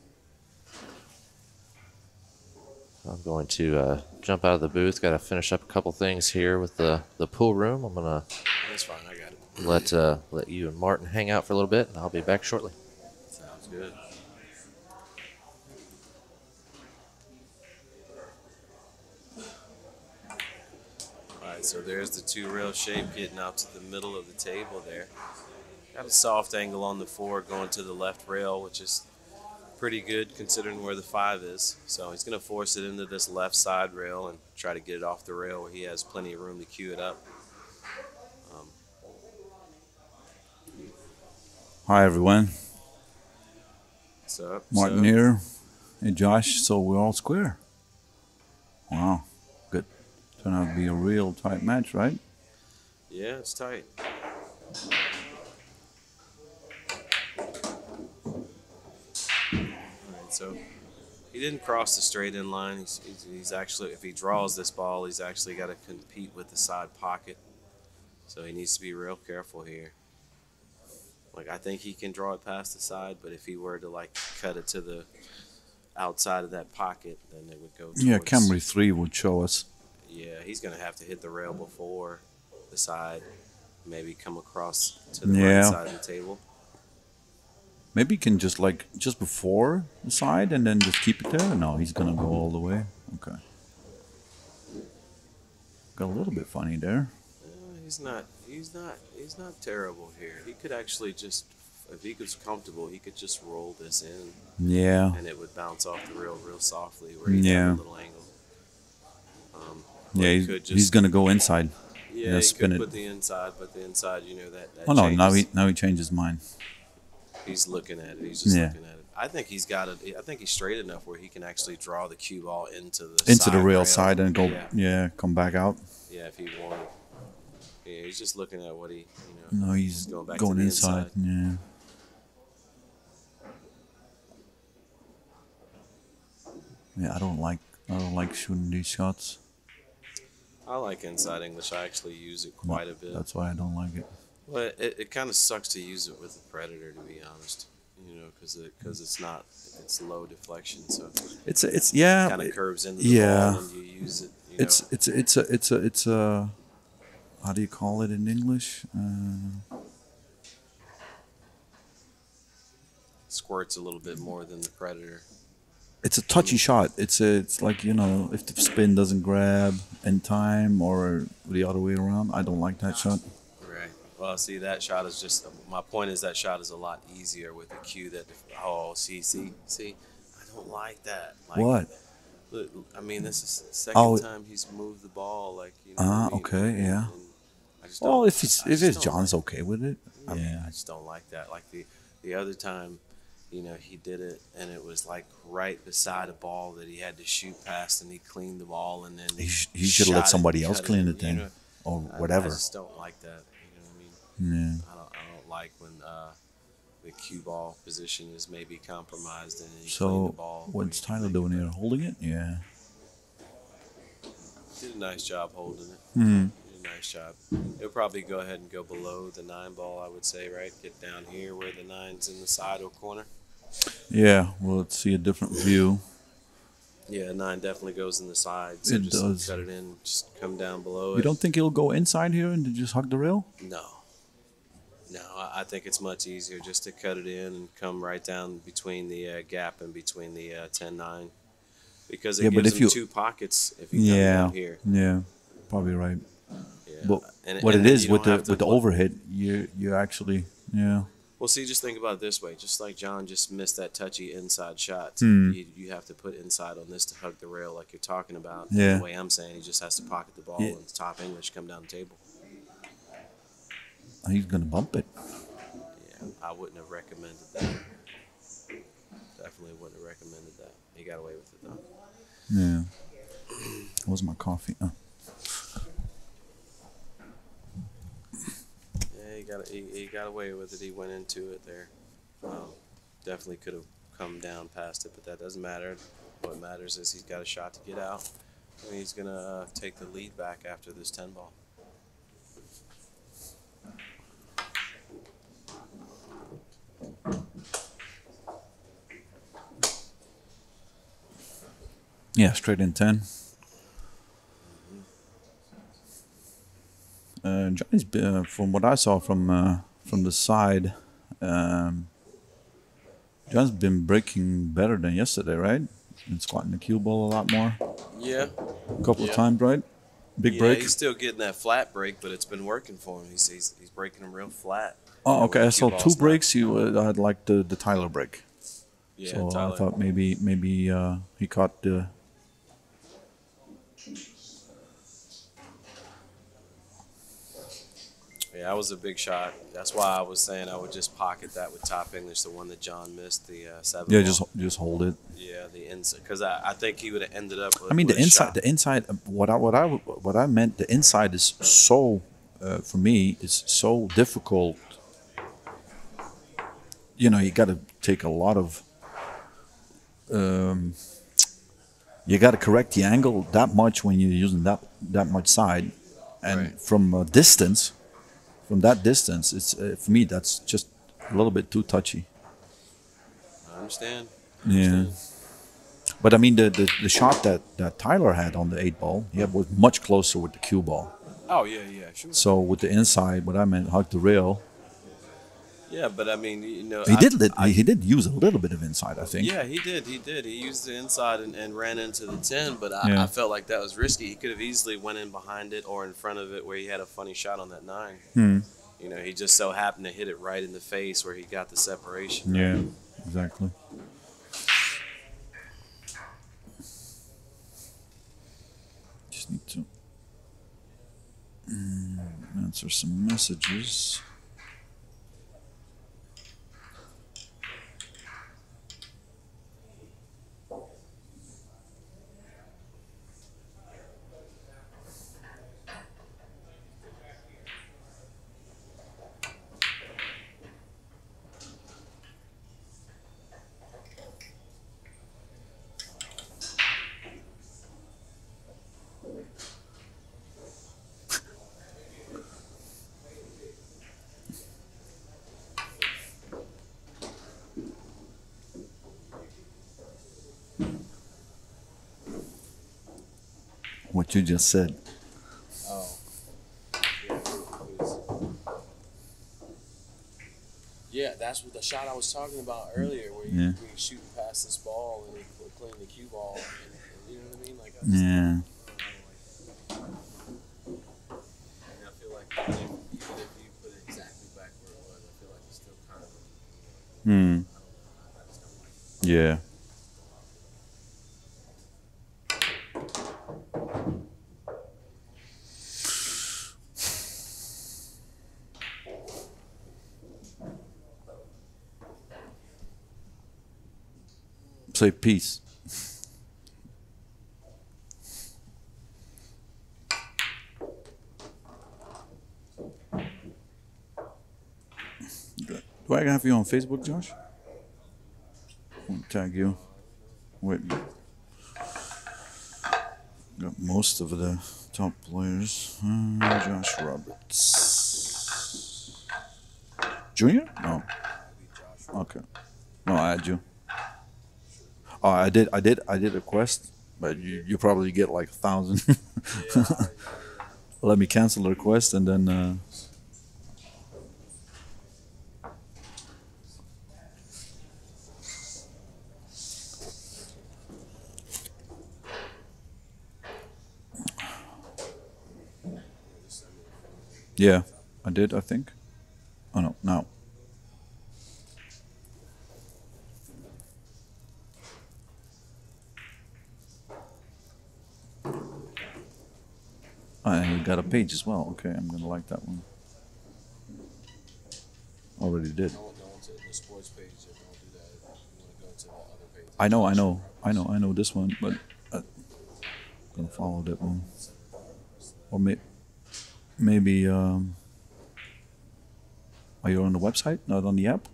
I'm going to uh, jump out of the booth. Got to finish up a couple things here with the, the pool room. I'm gonna That's fine, I got it. let uh, let you and Martin hang out for a little bit, and I'll be back shortly. Sounds good. All right, right, so there's the two rail shape getting out to the middle of the table there. Got a soft angle on the four going to the left rail, which is pretty good considering where the five is. So he's going to force it into this left side rail and try to get it off the rail where he has plenty of room to cue it up. Um, Hi everyone, What's up? Martin so here. Hey Josh, so we're all square. Wow, good. Turned out to be a real tight match, right? yeah, it's tight. So he didn't cross the straight in line. He's, he's, he's actually, if he draws this ball, he's actually got to compete with the side pocket. So he needs to be real careful here. Like I think he can draw it past the side, but if he were to like cut it to the outside of that pocket, then it would go. Towards, Yeah, Camry 3 would show us. Yeah, he's gonna have to hit the rail before the side, maybe come across to the Yeah. right side of the table. Maybe he can just like, just before the side and then just keep it there? No, he's gonna go all the way. Okay. Got a little bit funny there. Uh, he's not. He's not. He's not terrible here. He could actually just, if he was comfortable, he could just roll this in, Yeah. and it would bounce off the rail real softly, where he Yeah. have a little angle. Um, Yeah, he's, could he's gonna go inside. Yeah, yeah, he spin could it. put the inside, but the inside, you know that. that Oh no, now he now he changes mind. He's looking at it. He's just Yeah. looking at it. I think he's got it. I think he's straight enough where he can actually draw the cue ball into the Into the side rail side and go, Yeah, yeah, come back out. yeah, if he wanted. Yeah, he's just looking at what he, you know. No, he's going back to going the inside. inside. Yeah. Yeah, I don't like I don't like shooting these shots. I like inside English. I actually use it quite a bit. That's why I don't like it. But it, it kind of sucks to use it with the predator, to be honest. You know, because it, cause it's not it's low deflection, so It's a, it's yeah. kind of curves into the yeah. ball and you use it. You it's know. it's it's a it's a it's a how do you call it in English? Uh, squirts a little bit more than the predator. it's a touchy shot. It's a, it's like you know if the spin doesn't grab in time or the other way around. I don't like that shot. Well, see, that shot is just. My point is that shot is a lot easier with the cue that. Oh, see, see, see. I don't like that. Like, What? Look, I mean, this is the second Oh. time he's moved the ball. Like, you know. Ah, I mean? okay, yeah. And I just Well, if it's I if it's John's okay with it, I yeah, mean, I just don't like that. Like the the other time, you know, he did it and it was like right beside a ball that he had to shoot past, and he cleaned the ball, and then he, sh- he should have let somebody else clean in, it then, you know. or I- whatever. I just don't like that. You know what I mean? Yeah. I don't, I don't like when uh, the cue ball position is maybe compromised and you clean the So ball. what's Tyler doing here? Holding it? Yeah. Did a nice job holding it. Hmm. Did a nice job. He'll probably go ahead and go below the nine ball, I would say, right? Get down here where the nine's in the side or corner. Yeah. Well, let's see a different view. Yeah, nine definitely goes in the side. So It just does. cut it in, just come down below You it. don't think it'll go inside here and just hug the rail? No. No, I think it's much easier just to cut it in and come right down between the uh, gap and between the uh, 10-9. Because it Yeah, but gives if him you- two pockets if you come Yeah. down here. Yeah. Probably right. Yeah. But And- what and it is with the with the overhit, you you actually yeah. Well, see, just think about it this way. Just like John just missed that touchy inside shot, Hmm. you, you have to put inside on this to hug the rail like you're talking about. Yeah. The way I'm saying, he just has to pocket the ball Yeah. and top English come down the table. He's gonna bump it. Yeah, I wouldn't have recommended that. Definitely wouldn't have recommended that. He got away with it though. Yeah. Where's my coffee? Oh. Yeah, he got he, he got away with it. He went into it there. Um, definitely could have come down past it, but that doesn't matter. What matters is he's got a shot to get out. And he's gonna uh, take the lead back after this ten ball. Yeah, straight in ten. Uh, Johnny's been, uh, from what I saw from uh, from the side, um, John's been breaking better than yesterday, right? Been squatting the cue ball a lot more, Yeah, a couple of times, right? Big yeah, break. he's still getting that flat break, but it's been working for him. He's he's, he's breaking them real flat. Oh, okay. I saw two breaks. You, uh, I'd like the the Tyler break. Yeah, so Tyler. I thought maybe maybe uh, he caught the. Yeah, that was a big shot. That's why I was saying I would just pocket that with top English, the one that John missed, the uh, seven. Yeah, ball. just just hold it. yeah, the inside, because I, I think he would have ended up. With, I mean, the inside, shot. the inside. uh, What I what I what I meant, the inside is so, uh, for me, is so difficult. You know, you got to take a lot of. Um, you got to correct the angle that much when you're using that that much side, and Right. from a distance, from that distance, it's uh, for me that's just a little bit too touchy. I understand. Yeah. But I mean, the, the, the shot that, that Tyler had on the eight ball, yeah, was much closer with the cue ball. Oh yeah, yeah, sure. So with the inside, what I meant, hug the rail. Yeah, but I mean, you know, He I- did I- he did use a little bit of inside, I think. Yeah, he did. He did. He used the inside and, and ran into the ten, but I, Yeah. I felt like that was risky. He could have easily went in behind it or in front of it, where he had a funny shot on that nine. Hmm. You know, he just so happened to hit it right in the face where he got the separation. Yeah, exactly. Just need to mm, answer some messages. You just said. Oh. Yeah, that's what the shot I was talking about earlier, where you, Yeah. shooting past this ball and you clean the cue ball. And, and you know what I mean? Like, I, just, Yeah. I feel like even if, even if you put it exactly back where it was, I feel like it's still kind of. Hmm. I just don't like Yeah. Say peace. Do I have you on Facebook, Josh? I'll tag you. Wait. Got most of the top players. Uh, Josh Roberts. Junior? No. Okay. No, I had you. Oh, I did. I did. I did a quest, but you, you probably get like a thousand. Let me cancel the request and then. Uh, Yeah, I did. I think. Oh no, no. I got a page as well. Okay, I'm gonna like that one. Already did. Don't go into the sports page. Don't do that. You want to go to the other page. I know, I know, I know, I know this one, but uh, I'm gonna follow that one. Or may, maybe. Um, are you on the website, not on the app?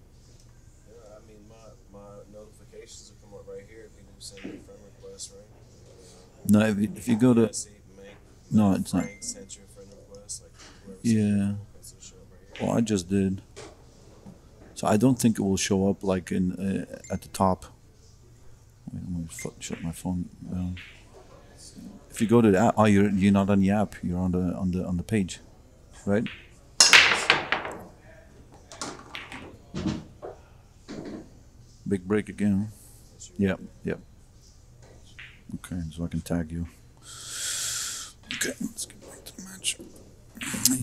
Yeah, I mean, my, my notifications will come up right here if you do send me a friend request, right? No, if you, if you go to I see Meg, no, it's not. Frank sent you a friend request, like Yeah. you a request will show right here. Well, I just did. So I don't think it will show up like in uh, at the top. Wait, I'm gonna shut my phone down. If you go to the app, oh, you're you're not on the app. You're on the on the on the page, right? Big break again. Yep, yep. Okay, so I can tag you. Okay, let's get back to the match.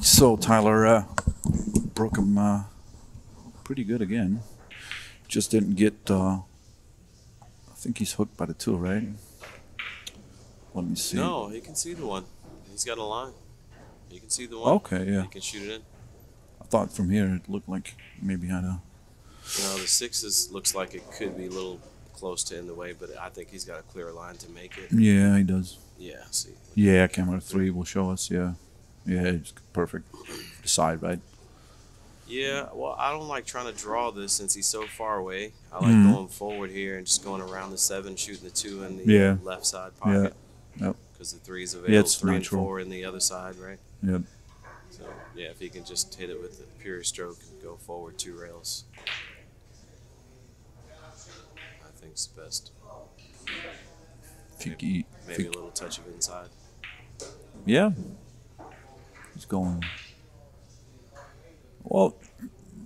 So Tyler uh, broke him uh, pretty good again. Just didn't get. Uh, I think he's hooked by the two, right? Let me see. No, he can see the one. He's got a line. You can see the one. Okay, yeah. He can shoot it in. I thought from here it looked like maybe had a. You know, the sixes looks like it could be a little close to in the way, but I think he's got a clear line to make it. Yeah, he does. Yeah, see. Yeah, camera three will show us. Yeah, yeah, it's perfect. The side, right? Yeah, well, I don't like trying to draw this since he's so far away. I like Mhm. going forward here and just going around the seven, shooting the two in the Yeah. left side pocket. Yeah. Yep. Because the three's available, Yeah, it's three natural. and four in the other side, right? Yep. So yeah, if he can just hit it with the pure stroke and go forward two rails, I think best. Maybe think- a little touch of inside. yeah. He's going. Well,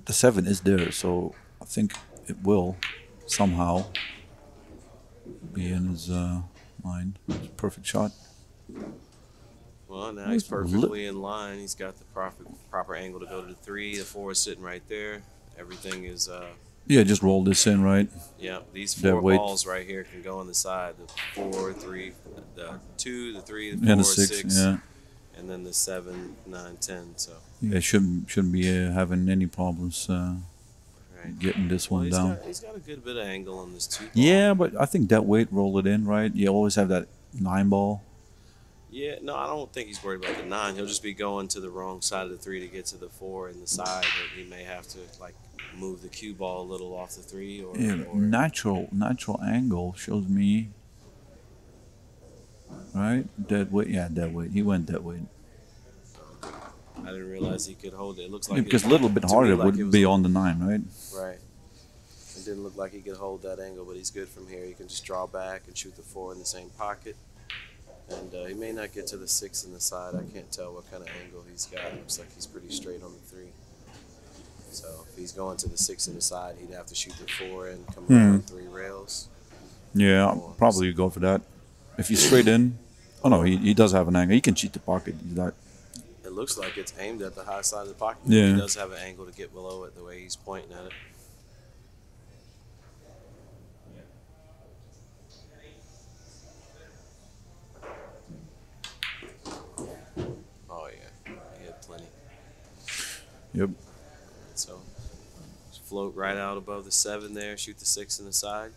the seven is there, so I think it will somehow be in his uh, mind. Perfect shot. Well, now he's perfectly in line. He's got the proper proper angle to go to the three. The four is sitting right there. Everything is uh Yeah, just roll this in, right? yeah. These That four weight. balls right here can go on the side. The four, three, the two, the three, the And the six, six, yeah. and then the seven, nine, ten. So Yeah, shouldn't shouldn't be uh, having any problems uh, right. getting this Well, one he's down. got, he's got a good bit of angle on this two. ball. Yeah, but I think that weight roll it in, right? You always have that nine ball. Yeah, no, I don't think he's worried about the nine. He'll just be going to the wrong side of the three to get to the four and the side. But he may have to like move the cue ball a little off the three or, Yeah, or natural natural angle shows me. Right, dead weight. Yeah, dead weight. He went dead weight. I didn't realize he could hold it. It looks like Yeah, because a little bit harder like would be on the nine, right? Right. It didn't look like he could hold that angle, but he's good from here. He can just draw back and shoot the four in the same pocket. And uh, he may not get to the six in the side. I can't tell what kind of angle he's got. It looks like he's pretty straight on the three. So if he's going to the six in the side, he'd have to shoot the four and come Hmm. around three rails. Yeah, I'll probably go for that. If he's straight in, oh no, he, he does have an angle. He can cheat the pocket. Not. It looks like it's aimed at the high side of the pocket. Yeah. He does have an angle to get below it the way he's pointing at it. Oh yeah, he had plenty. Yep. Float right out above the seven there, shoot the six in the side.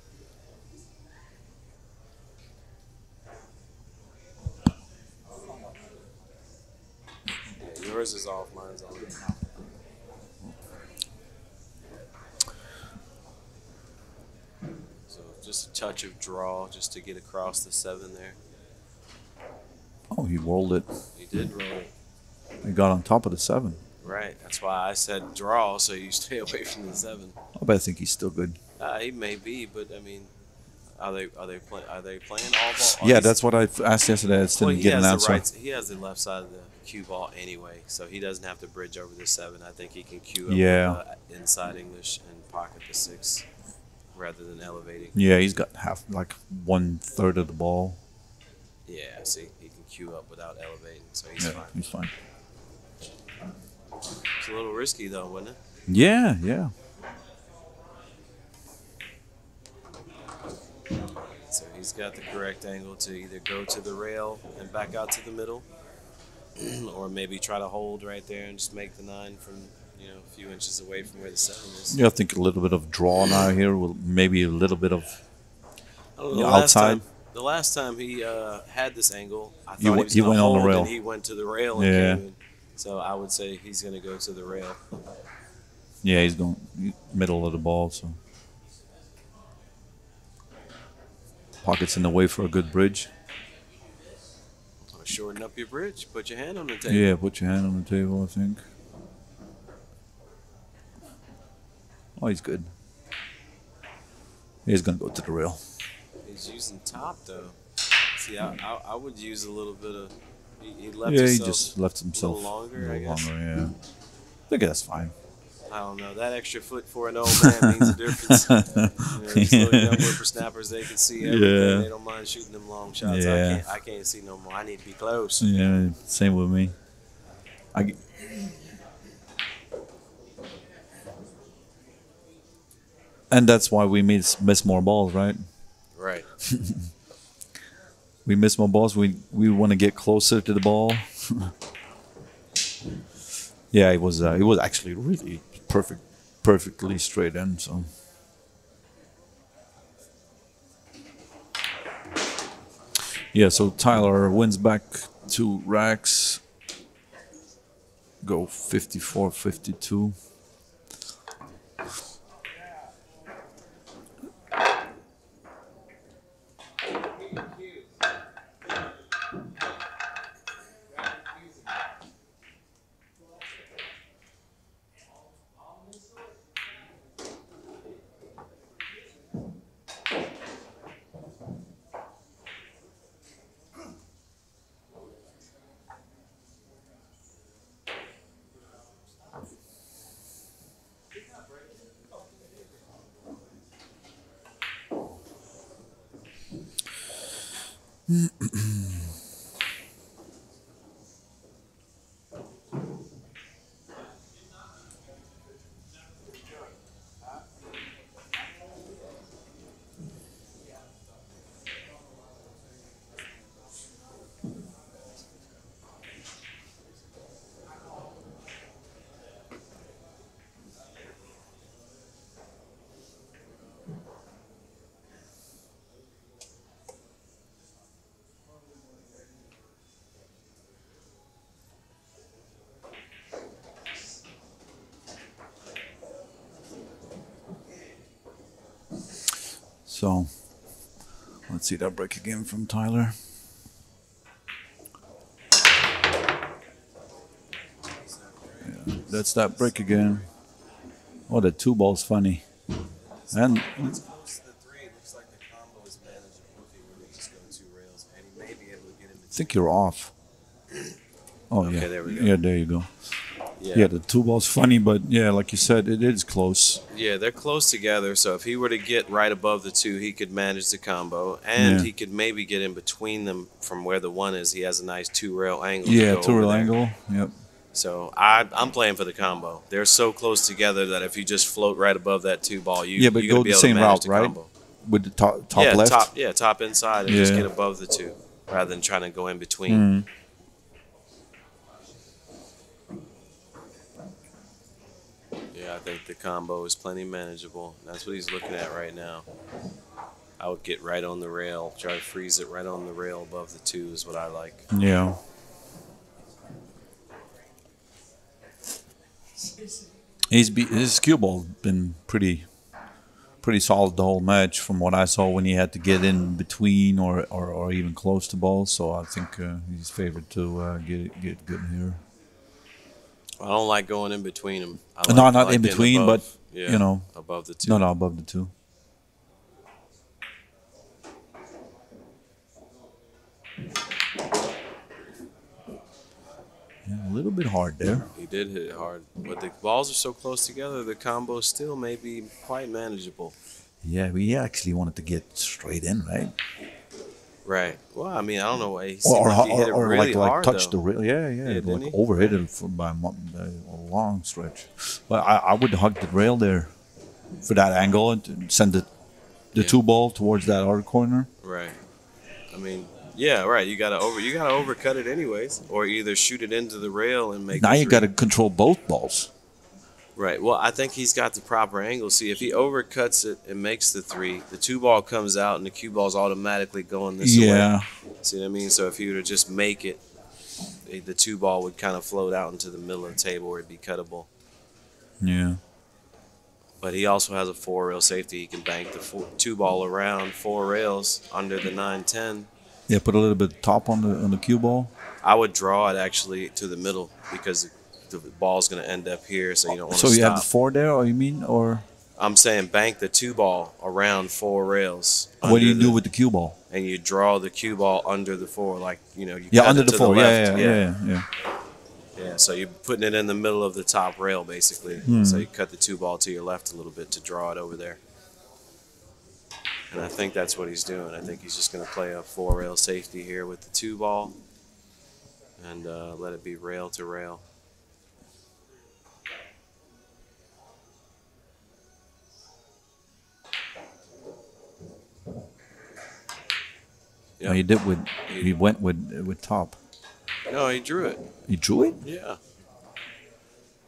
Yeah, yours is off, mine's on. So just a touch of draw just to get across the seven there. Oh, he rolled it. He did roll it. He got on top of the seven. Right. That's why I said draw, so you stay away from the seven. Oh, but I think he's still good. Uh, he may be, but I mean, are they are they play, are they playing all ball? Yeah, that's what I asked yesterday. I just didn't he get has an the answer. right. He has the left side of the cue ball anyway, so he doesn't have to bridge over the seven. I think he can cue up Yeah. with, uh, inside English and pocket the six rather than elevating. Yeah, he's got half, like one third of the ball. Yeah, see, he can cue up without elevating, so he's Yeah, fine. he's fine. It's a little risky though, wasn't it? Yeah, yeah. So he's got the correct angle to either go to the rail and back out to the middle, or maybe try to hold right there and just make the nine from you know a few inches away from where the seven is. Yeah, I think a little bit of draw now here. Will maybe a little bit of. I don't know, the last outside. Time, the last time he uh, had this angle, I thought He he, he went on the rail. And he went to the rail and Yeah. Came in. So I would say he's going to go to the rail. Yeah, he's going middle of the ball, so. Pockets in the way for a good bridge. Shorten up your bridge. Put your hand on the table. Yeah, put your hand on the table, I think. Oh, he's good. He's going to go to the rail. He's using top though. See, I, I, I would use a little bit of. He, he left yeah, he just left himself longer, a little longer, yeah. I think that's fine. I don't know. That extra foot for an old man means a difference. You know, little young whippersnappers, they can see everything. Yeah. They don't mind shooting them long shots. Yeah. I can't. I can't see no more. I need to be close. Yeah, same with me. I and that's why we miss miss more balls, right? Right. We miss more balls. We we want to get closer to the ball. yeah, it was uh, it was actually really perfect, perfectly straight in. So. Yeah, so Tyler wins back two racks. Go 54 52. So let's see that break again from Tyler. Yeah, that's that break again. Oh, the two ball's funny. And It's close to the three. It looks like the combo is manageable if he were to just go two rails, and he may be able to get in I think you're off. Oh Okay, yeah, there yeah, there you go. Yeah. Yeah, the two ball's funny, but yeah, like you said, it is close. Yeah, they're close together. So if he were to get right above the two, he could manage the combo, and Yeah. he could maybe get in between them from where the one is. He has a nice two rail angle. Yeah, two rail angle. Yep. So I, I'm playing for the combo. They're so close together that if you just float right above that two ball, you Yeah, but you're go be the same route, the right? combo. With the top, top yeah, left. top yeah, top inside, and just get above the two rather than trying to go in between. Mm. Yeah, I think the combo is plenty manageable. That's what he's looking at right now. I would get right on the rail, try to freeze it right on the rail above the two is what I like. Yeah. He's be, his cue ball been pretty pretty solid the whole match from what I saw when he had to get in between or, or, or even close to ball. So I think uh, he's favored to uh, get get good here. I don't like going in between them. I No, not like in between, above- but, yeah, you know. above the two. No, no, above the two. Yeah, a little bit hard there. He did hit it hard, but the balls are so close together. The combo still may be quite manageable. Yeah, we actually wanted to get straight in, right? Right. Well, I mean, I don't know why he Or, like he hit or, or really like, like hard. touch though. the rail. Yeah, yeah, Yeah, like overhit it for, by a, a long stretch. But I, I would hug the rail there for that angle and send it, the Yeah. two ball towards that other corner. Right. I mean, yeah, right. You gotta over. You gotta overcut it anyways, or either shoot it into the rail and make. Now you got to control both balls. Right. Well, I think he's got the proper angle. See, if he overcuts it and makes the three, the two ball comes out and the cue ball's automatically going this way. Yeah, See what I mean? So if he were to just make it, the- the two ball would kind of float out into the middle of the table where it'd be cuttable. yeah. But he also has a four rail safety. He can bank the four, two ball around four rails under the nine ten. Yeah, put a little bit top on the on the cue ball. I would draw it actually to the middle because the ball's going to end up here, so you don't want So you stop. have the four there, or you mean, or I'm saying bank the two ball around four rails. what do you the- do with the cue ball? and you draw the cue ball under the four, like you know, you Yeah, cut under it the to four. left. yeah, yeah, yeah, yeah, yeah. yeah. Yeah, so you're putting it in the middle of the top rail, basically. Hmm. So you cut the two ball to your left a little bit to draw it over there. And I think that's what he's doing. I think he's just going to play a four rail safety here with the two ball and uh, let it be rail to rail. No, he did with he went with with top. No, he drew it. He drew it. Yeah.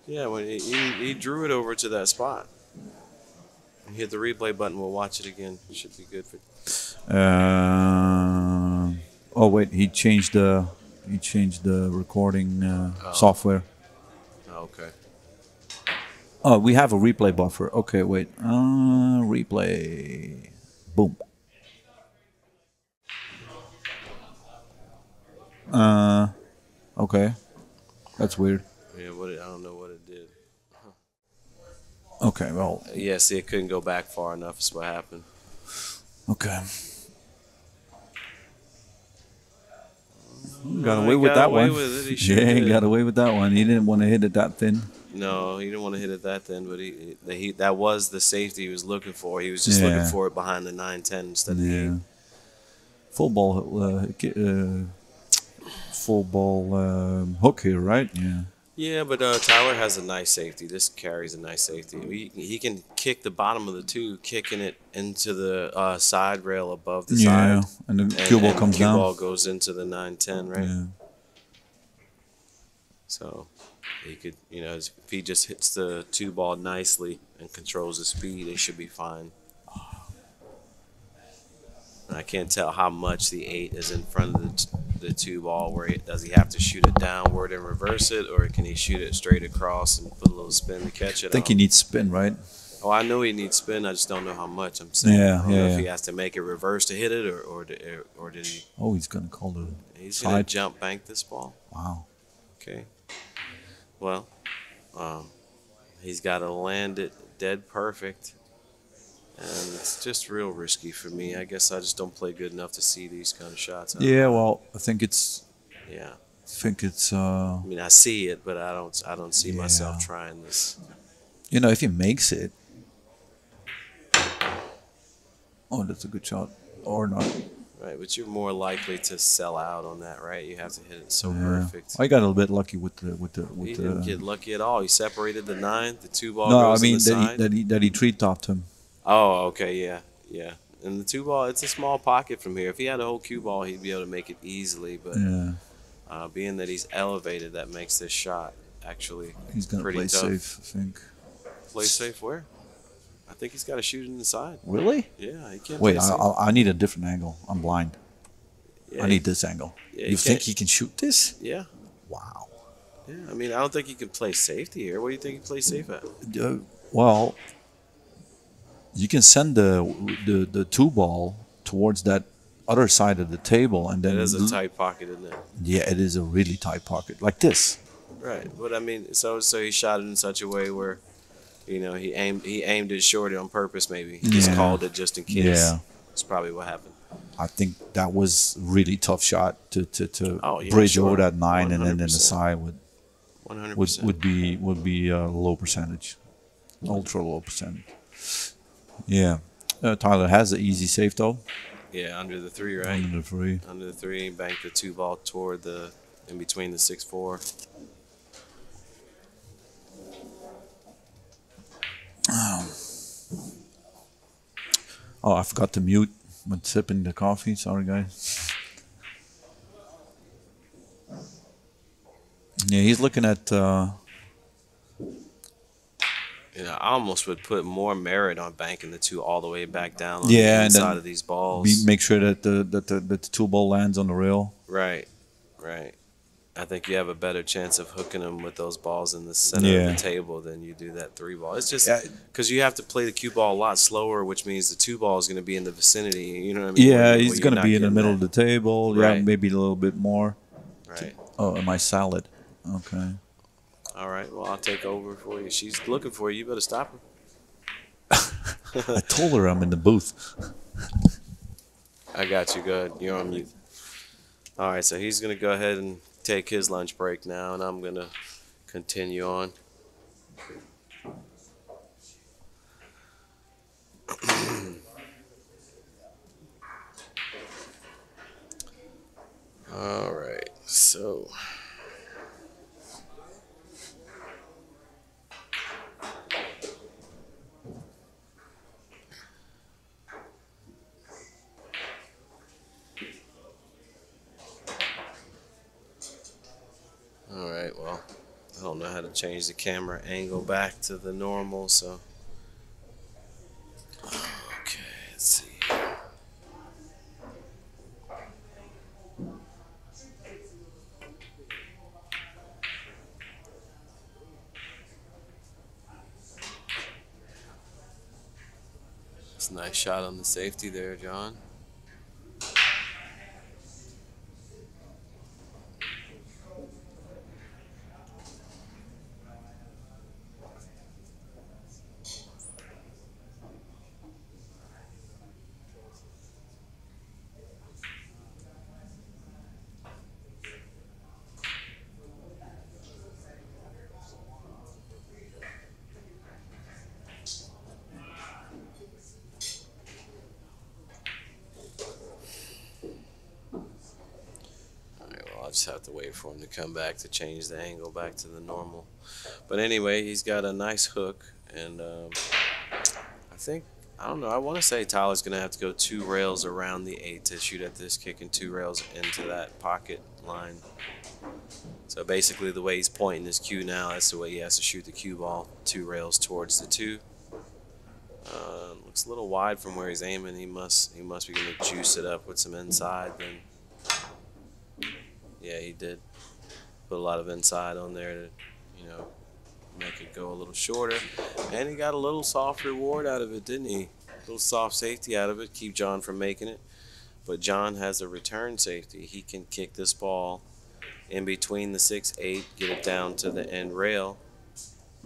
Yeah, when he, he, he drew it over to that spot. Hit the replay button. We'll watch it again. Should be good for. Uh, oh wait, he changed the he changed the recording uh, Oh. software. Oh, okay. Oh, we have a replay buffer. Okay, wait. Uh, replay. Boom. Uh, okay. That's weird. Yeah, what it, I don't know what it did. Okay, well, Yeah, see, it couldn't go back far enough. Is what happened. okay. Got away he with got that away one. with it. He yeah, he did. got away with that one. He didn't want to hit it that thin. No, he didn't want to hit it that thin, but he, he, he that was the safety he was looking for. He was just Yeah. looking for it behind the nine ten instead of the Yeah. eight. Full ball, uh, uh, full ball um, hook here, right? Yeah. Yeah, but uh, Tyler has a nice safety. This carries a nice safety. He, he can kick the bottom of the two, kicking it into the uh, side rail above the Yeah, side. and the cue ball comes cue down. ball goes into the nine ten, right? Yeah. So he could, you know, if he just hits the two ball nicely and controls the speed, it should be fine. And I can't tell how much the eight is in front of the, t- the two ball. Where he, does he have to shoot it downward and reverse it, or can he shoot it straight across and put a little spin to catch it? I think he needs spin, right? Oh, I know he needs spin. I just don't know how much. I'm saying. Yeah, I don't know yeah, If he has to make it reverse to hit it, or or, or did he? Oh, he's gonna call the. He's gonna jump bank this ball. Wow. Okay. Well, um, he's got to land it dead perfect. And it's just real risky for me. I guess I just don't play good enough to see these kind of shots. Yeah, know. well, I think it's. Yeah. I think it's. Uh, I mean, I see it, but I don't. I don't see myself trying this. you know, if he makes it. Oh, that's a good shot, or not? Right, but you're more likely to sell out on that, right? You have to hit it so Yeah. perfect. I got a little bit lucky with the with the with he with didn't the. get lucky at all. He separated the nine. The two ball no, I mean the that he, that he that he three topped him. Oh, okay, yeah, yeah. And the two ball, it's a small pocket from here. If he had a whole cue ball, he'd be able to make it easily. But Yeah, uh, being that he's elevated, that makes this shot actually he's gonna pretty play tough. safe. I think. Play safe where? I think he's got to shoot it inside. Really? Yeah, he can't. Wait, play I, safe. I, I need a different angle. I'm blind. yeah, I need this angle. yeah, you he think he can shoot this? Yeah, Wow. yeah. I mean, I don't think he can play safety here. What do you think he plays safe at? Uh, well, you can send the the the two ball towards that other side of the table, and then it is a tight pocket, isn't it? yeah, it is a really tight pocket, like this. Right. But I mean, so so he shot it in such a way where, you know, he aimed he aimed it short on purpose. Maybe he just called it just in case. Yeah. That's probably what happened. I think that was really tough shot to to, to Oh, yeah, bridge sure. over that nine, and then in the side would One hundred would percent. would be would be a low percentage, ultra low percentage. Yeah, uh, Tyler has an easy safe though. Yeah, under the three, right? Under the three. Under the three, bank the two ball toward the in between the six four. Oh, I forgot to mute when sipping the coffee. Sorry, guys. Yeah, he's looking at. Uh, You know, I almost would put more merit on banking the two all the way back down on Yeah, the and inside of these balls. be, make sure that the that the, that the two ball lands on the rail. right, right. I think you have a better chance of hooking them with those balls in the center Yeah. of the table than you do that three ball. It's just Yeah. because you have to play the cue ball a lot slower, which means the two ball is going to be in the vicinity. You know what I mean? Yeah, Where he's gonna be in the middle that. of the table. Yeah, Right. maybe a little bit more. Right. Oh, am I solid? Okay. All right. Well, I'll take over for you. She's looking for you. You better stop her. I told her I'm in the booth. I got you. Good. You're on mute. All right. So he's gonna go ahead and take his lunch break now, and I'm gonna continue on. All right, so. All right, well, I don't know how to change the camera angle back to the normal, so. Okay, let's see. It's a nice shot on the safety there, John. Alright, well, I'll just have to wait for him to come back to change the angle back to the normal. But anyway, he's got a nice hook, and um, I think, I don't know, I want to say Tyler's going to have to go two rails around the eight to shoot at this kick and two rails into that pocket line. So basically, the way he's pointing his cue now, that's the way he has to shoot the cue ball, two rails towards the two. Uh, looks a little wide from where he's aiming. He must he must be going to juice it up with some inside. Then yeah, he did put a lot of inside on there to, you know, make it go a little shorter. And he got a little soft reward out of it, didn't he? A little soft safety out of it, keep John from making it. But John has a return safety. He can kick this ball in between the six eight, get it down to the end rail,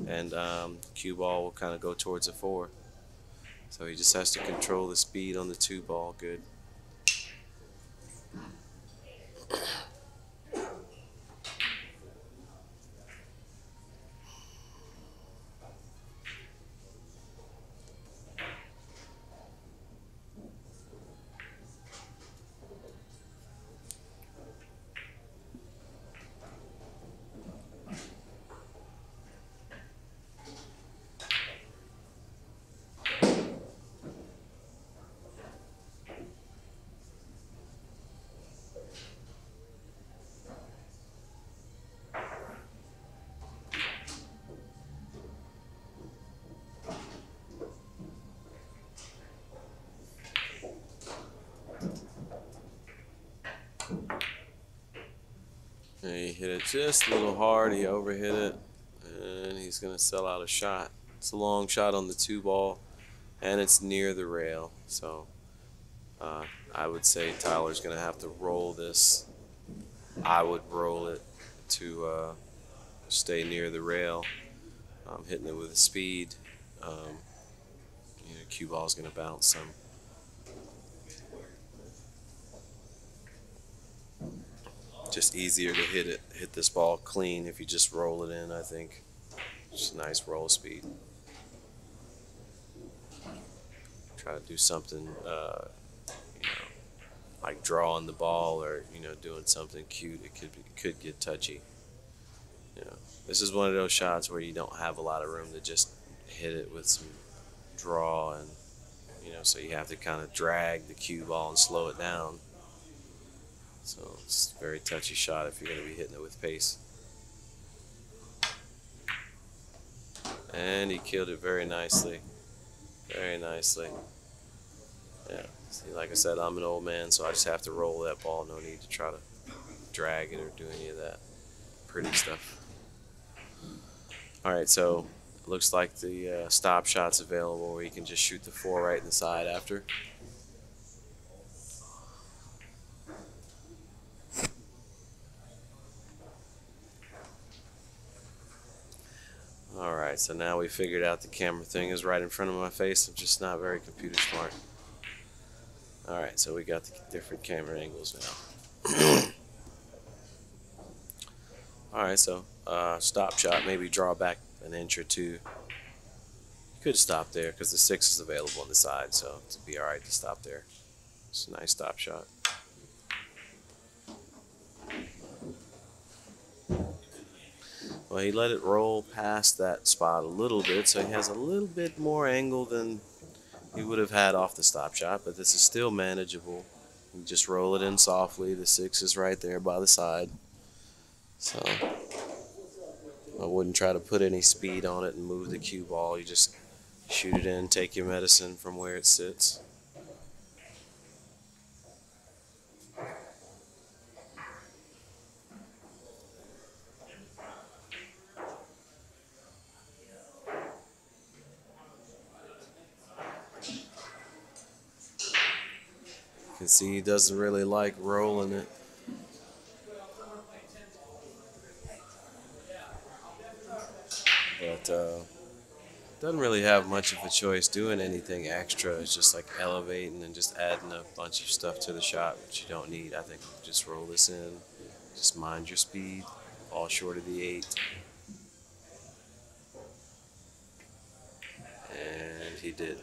and um, cue ball will kind of go towards the four. So he just has to control the speed on the two ball good. And he hit it just a little hard. He overhit it, and he's gonna sell out a shot. It's a long shot on the two ball, and it's near the rail. So uh, I would say Tyler's gonna have to roll this. I would roll it to uh, stay near the rail. I'm hitting it with a speed. Um, you know, cue ball's gonna bounce some. Just easier to hit it, hit this ball clean if you just roll it in. I think just nice roll speed. Try to do something, uh, you know, like drawing the ball or you know doing something cute. It could be, could get touchy. You know, this is one of those shots where you don't have a lot of room to just hit it with some draw and you know, so you have to kind of drag the cue ball and slow it down. So it's a very touchy shot if you're going to be hitting it with pace. And he killed it very nicely. Very nicely. Yeah. See, like I said, I'm an old man, so I just have to roll that ball. No need to try to drag it or do any of that pretty stuff. All right, so looks like the uh, stop shot's available where you can just shoot the four right in the side after. All right, so now we figured out the camera thing is right in front of my face. I'm just not very computer smart. All right, so we got the different camera angles now. All right, so uh, stop shot, maybe draw back an inch or two. You could stop there because the six is available on the side, so it'd be all right to stop there. It's a nice stop shot. Well, he let it roll past that spot a little bit, so he has a little bit more angle than he would have had off the stop shot, but this is still manageable. You just roll it in softly. The six is right there by the side. So I wouldn't try to put any speed on it and move the cue ball. You just shoot it in, take your medicine from where it sits. Can see he doesn't really like rolling it. But uh, doesn't really have much of a choice doing anything extra. It's just like elevating and just adding a bunch of stuff to the shot, which you don't need. I think just roll this in, just mind your speed, All short of the eight. And he did.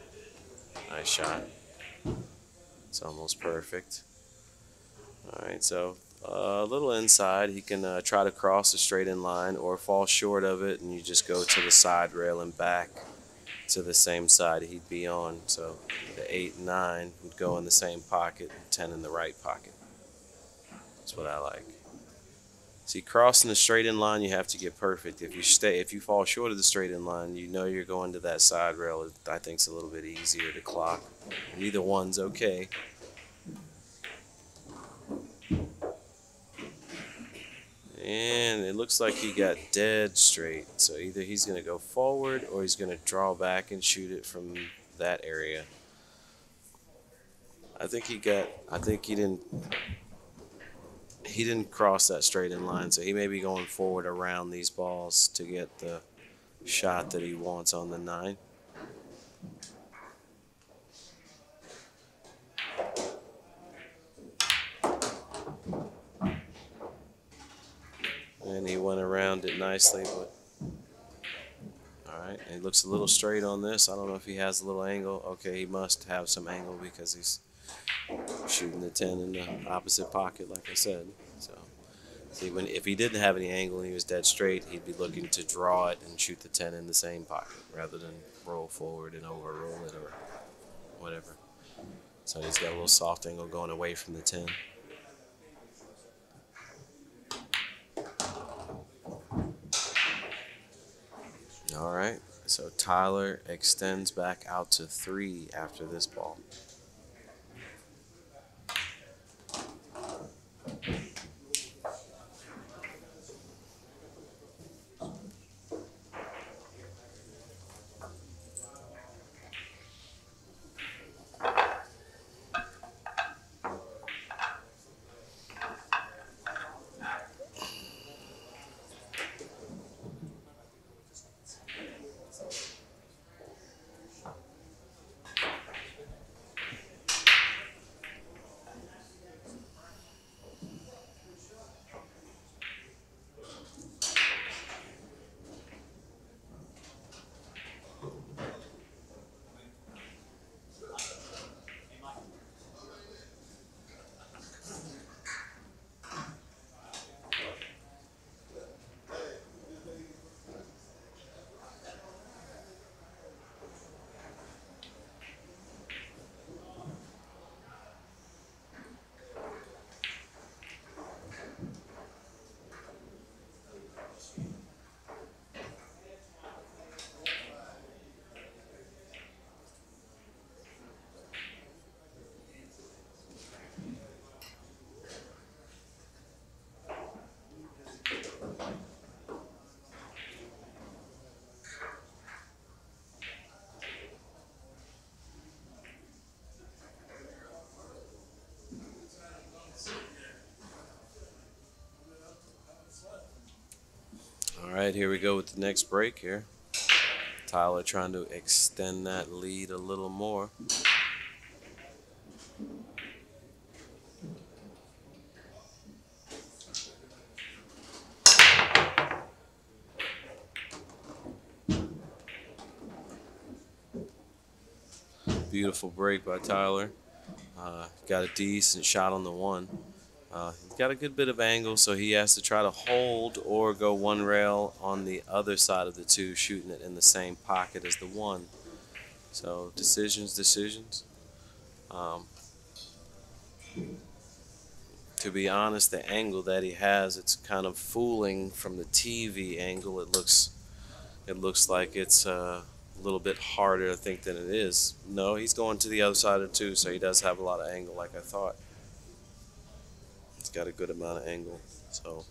Nice shot. It's almost perfect. All right, so uh, a little inside, he can uh, try to cross a straight in line or fall short of it, and you just go to the side rail and back to the same side he'd be on. So the eight and nine would go in the same pocket, and ten in the right pocket. That's what I like. See, crossing the straight in line, you have to get perfect. If you stay, if you fall short of the straight in line, you know you're going to that side rail. I think it's a little bit easier to clock. Either one's okay. And it looks like he got dead straight. So either he's going to go forward or he's going to draw back and shoot it from that area. I think he got, I think he didn't, he didn't cross that straight in line. So he may be going forward around these balls to get the shot that he wants on the nine. and he went around it nicely. But all right, he looks a little straight on this. I don't know if he has a little angle. Okay, he must have some angle because he's shooting the ten in the opposite pocket, like I said. See, when if he didn't have any angle and he was dead straight, he'd be looking to draw it and shoot the ten in the same pocket rather than roll forward and overroll it or whatever. So he's got a little soft angle going away from the ten. All right, so Tyler extends back out to three after this ball. right, here we go with the next break here. Tyler trying to extend that lead a little more. Beautiful break by Tyler. Uh, got a decent shot on the one. Uh, got a good bit of angle, so he has to try to hold or go one rail on the other side of the two, shooting it in the same pocket as the one. So decisions, decisions. Um, to be honest, the angle that he has, it's kind of fooling from the TV angle. It looks, it looks like it's uh, a little bit harder, I think, than it is. No, he's going to the other side of two, so he does have a lot of angle, like I thought. He's got a good amount of angle. So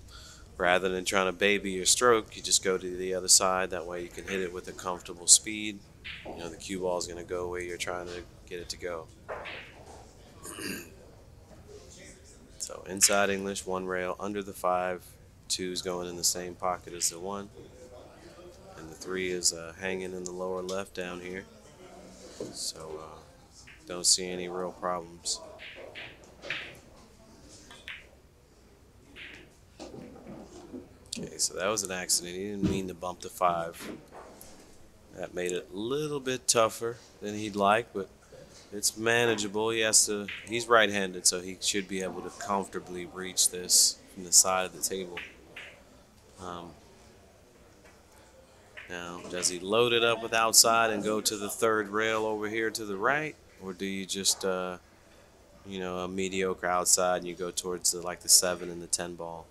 rather than trying to baby your stroke, you just go to the other side. That way you can hit it with a comfortable speed. You know, the cue ball is going to go where you're trying to get it to go. so inside English, one rail, under the five, two's going in the same pocket as the one. And the three is uh, hanging in the lower left down here. So uh, don't see any real problems. So that was an accident. He didn't mean to bump the five. That made it a little bit tougher than he'd like, but it's manageable. He has to. He's right-handed, so he should be able to comfortably reach this from the side of the table. Um, now, does he load it up with outside and go to the third rail over here to the right, or do you just, uh, you know, a mediocre outside and you go towards the like the seven and the ten ball?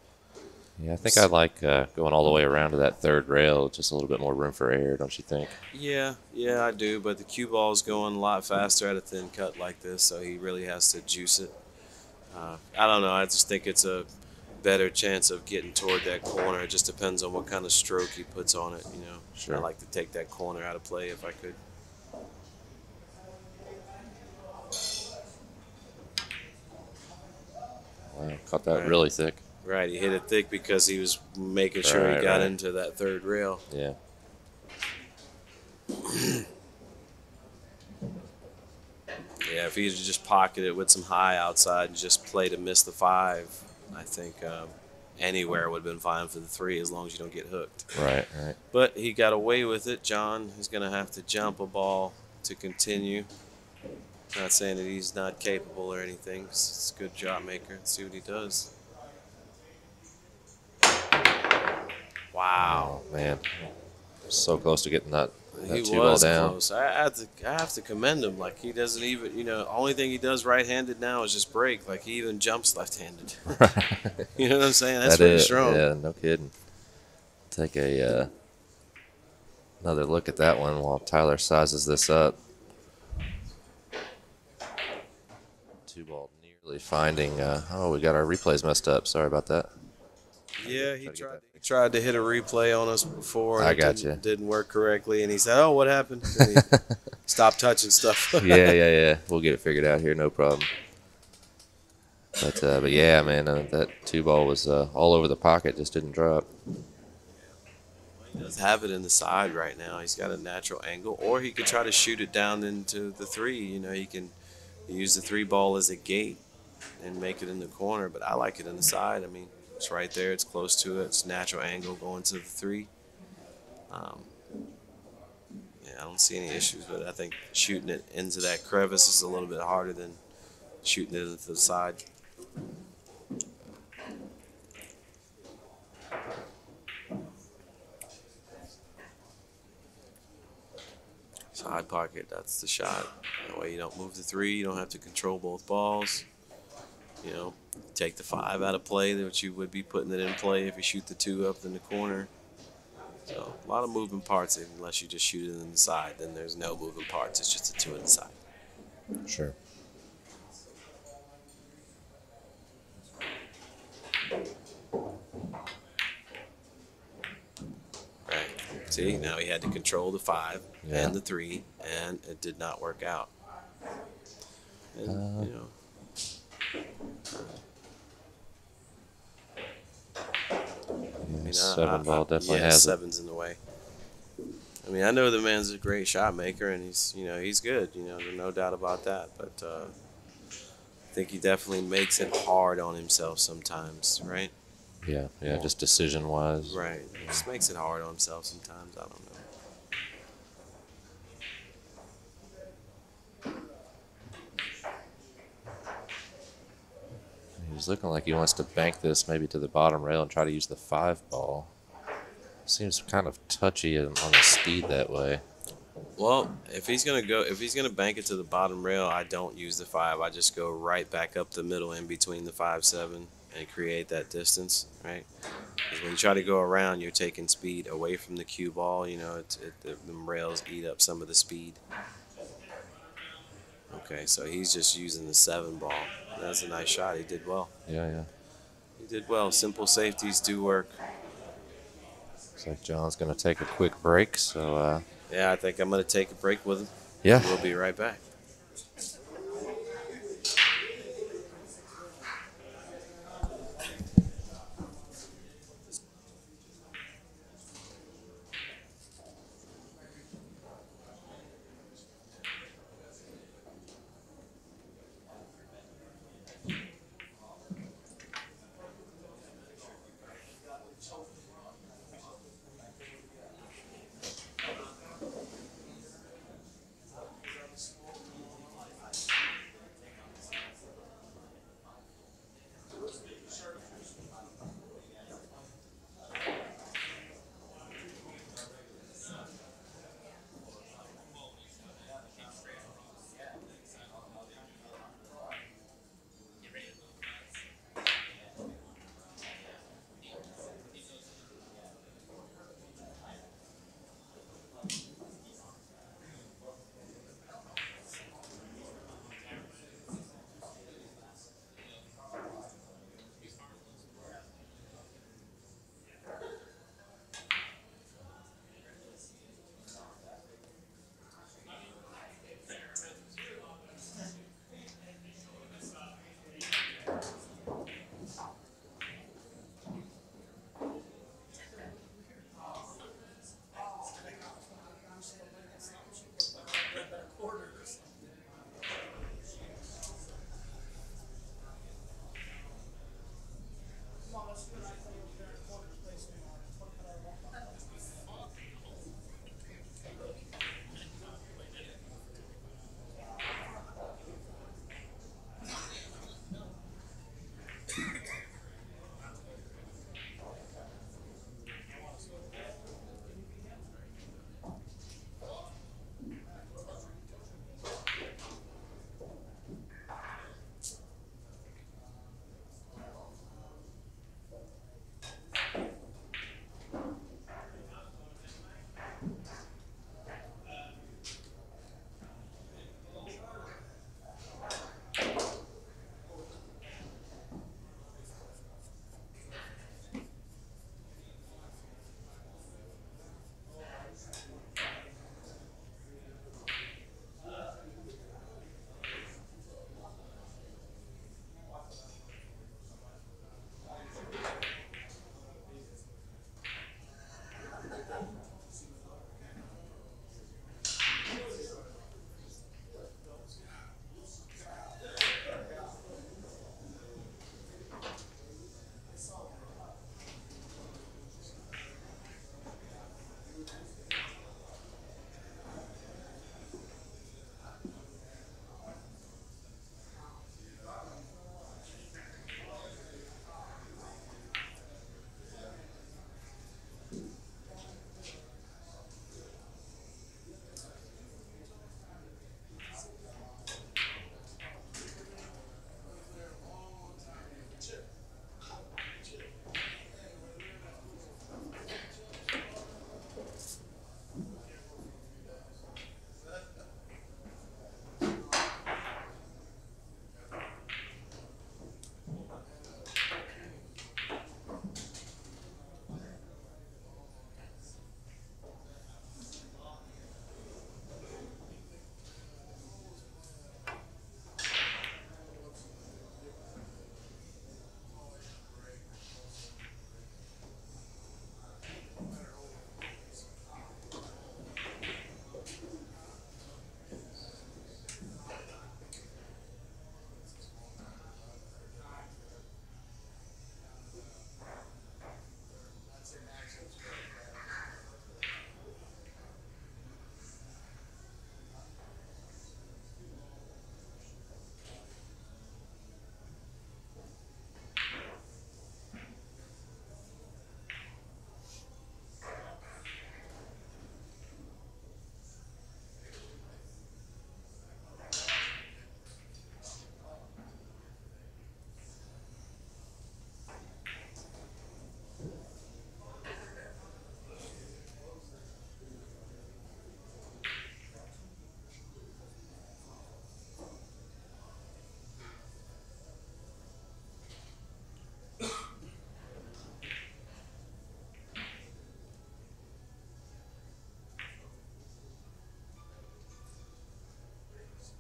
Yeah, I think I like uh, going all the way around to that third rail. Just a little bit more room for air, don't you think? Yeah, yeah, I do. But the cue ball is going a lot faster at a thin cut like this, so he really has to juice it. Uh, I don't know. I just think it's a better chance of getting toward that corner. It just depends on what kind of stroke he puts on it. You know, Sure. I like to take that corner out of play if I could. Wow, caught that Right. really thick. Right, he hit it thick because he was making sure Right, he got right. into that third rail. Yeah. Yeah, if he just pocketed it with some high outside and just played to miss the five, I think um, anywhere would have been fine for the three as long as you don't get hooked. Right. Right. But he got away with it. John is going to have to jump a ball to continue. Not saying that he's not capable or anything. It's a good job maker. Let's see what he does. Wow. Oh man, so close to getting that, that He two was down. close. I have to, I have to commend him. Like he doesn't even, you know, only thing he does right-handed now is just break. Like he even jumps left-handed. you know what I'm saying? That's That pretty is- strong. Yeah, no kidding. Take a uh, another look at that one while Tyler sizes this up. Two ball nearly finding. Uh, oh, we got our replays messed up. Sorry about that. Yeah, he Try to get tried. He tried to hit a replay on us before. I got didn't, you. Didn't work correctly, and he said, "Oh, what happened?" And he stopped touching stuff. yeah, yeah, yeah. We'll get it figured out here, no problem. But uh, but yeah, man, uh, that two ball was uh, all over the pocket, just didn't drop. He does have it in the side right now. He's got a natural angle, or he could try to shoot it down into the three. You know, he can use the three ball as a gate and make it in the corner. But I like it in the side. I mean, it's right there. It's close to it. It's natural angle going to the three. Um, yeah, I don't see any issues, but I think shooting it into that crevice is a little bit harder than shooting it into the side. Side pocket, that's the shot. That way you don't move the three, you don't have to control both balls. You know, take the five out of play, which you would be putting it in play if you shoot the two up in the corner. So a lot of moving parts unless you just shoot it in the side. Then there's no moving parts. It's just a two in the side. Sure. Right. See, now he had to control the five Yeah. and the three, and it did not work out. And, Uh, you know, mean, seven I- ball definitely yeah, has it. seven's in the way. I mean, I know the man's a great shot maker, and he's you know he's good. You know, there's no doubt about that. But uh, I think he definitely makes it hard on himself sometimes, right? Yeah, yeah, just decision wise. Right. Just makes it hard on himself sometimes. I don't know. He's looking like he wants to bank this maybe to the bottom rail and try to use the five ball. Seems kind of touchy on the speed that way. Well, if he's gonna go, if he's gonna bank it to the bottom rail, I don't use the five. I just go right back up the middle in between the five seven and create that distance, right? 'Cause when you try to go around, you're taking speed away from the cue ball. You know, it, it, the, the rails eat up some of the speed. Okay, so he's just using the seven ball. That's a nice shot. He did well. Yeah, yeah. He did well. Simple safeties do work. Looks like John's going to take a quick break. So, uh, Yeah, I think I'm gonna take a break with him. yeah. We'll be right back.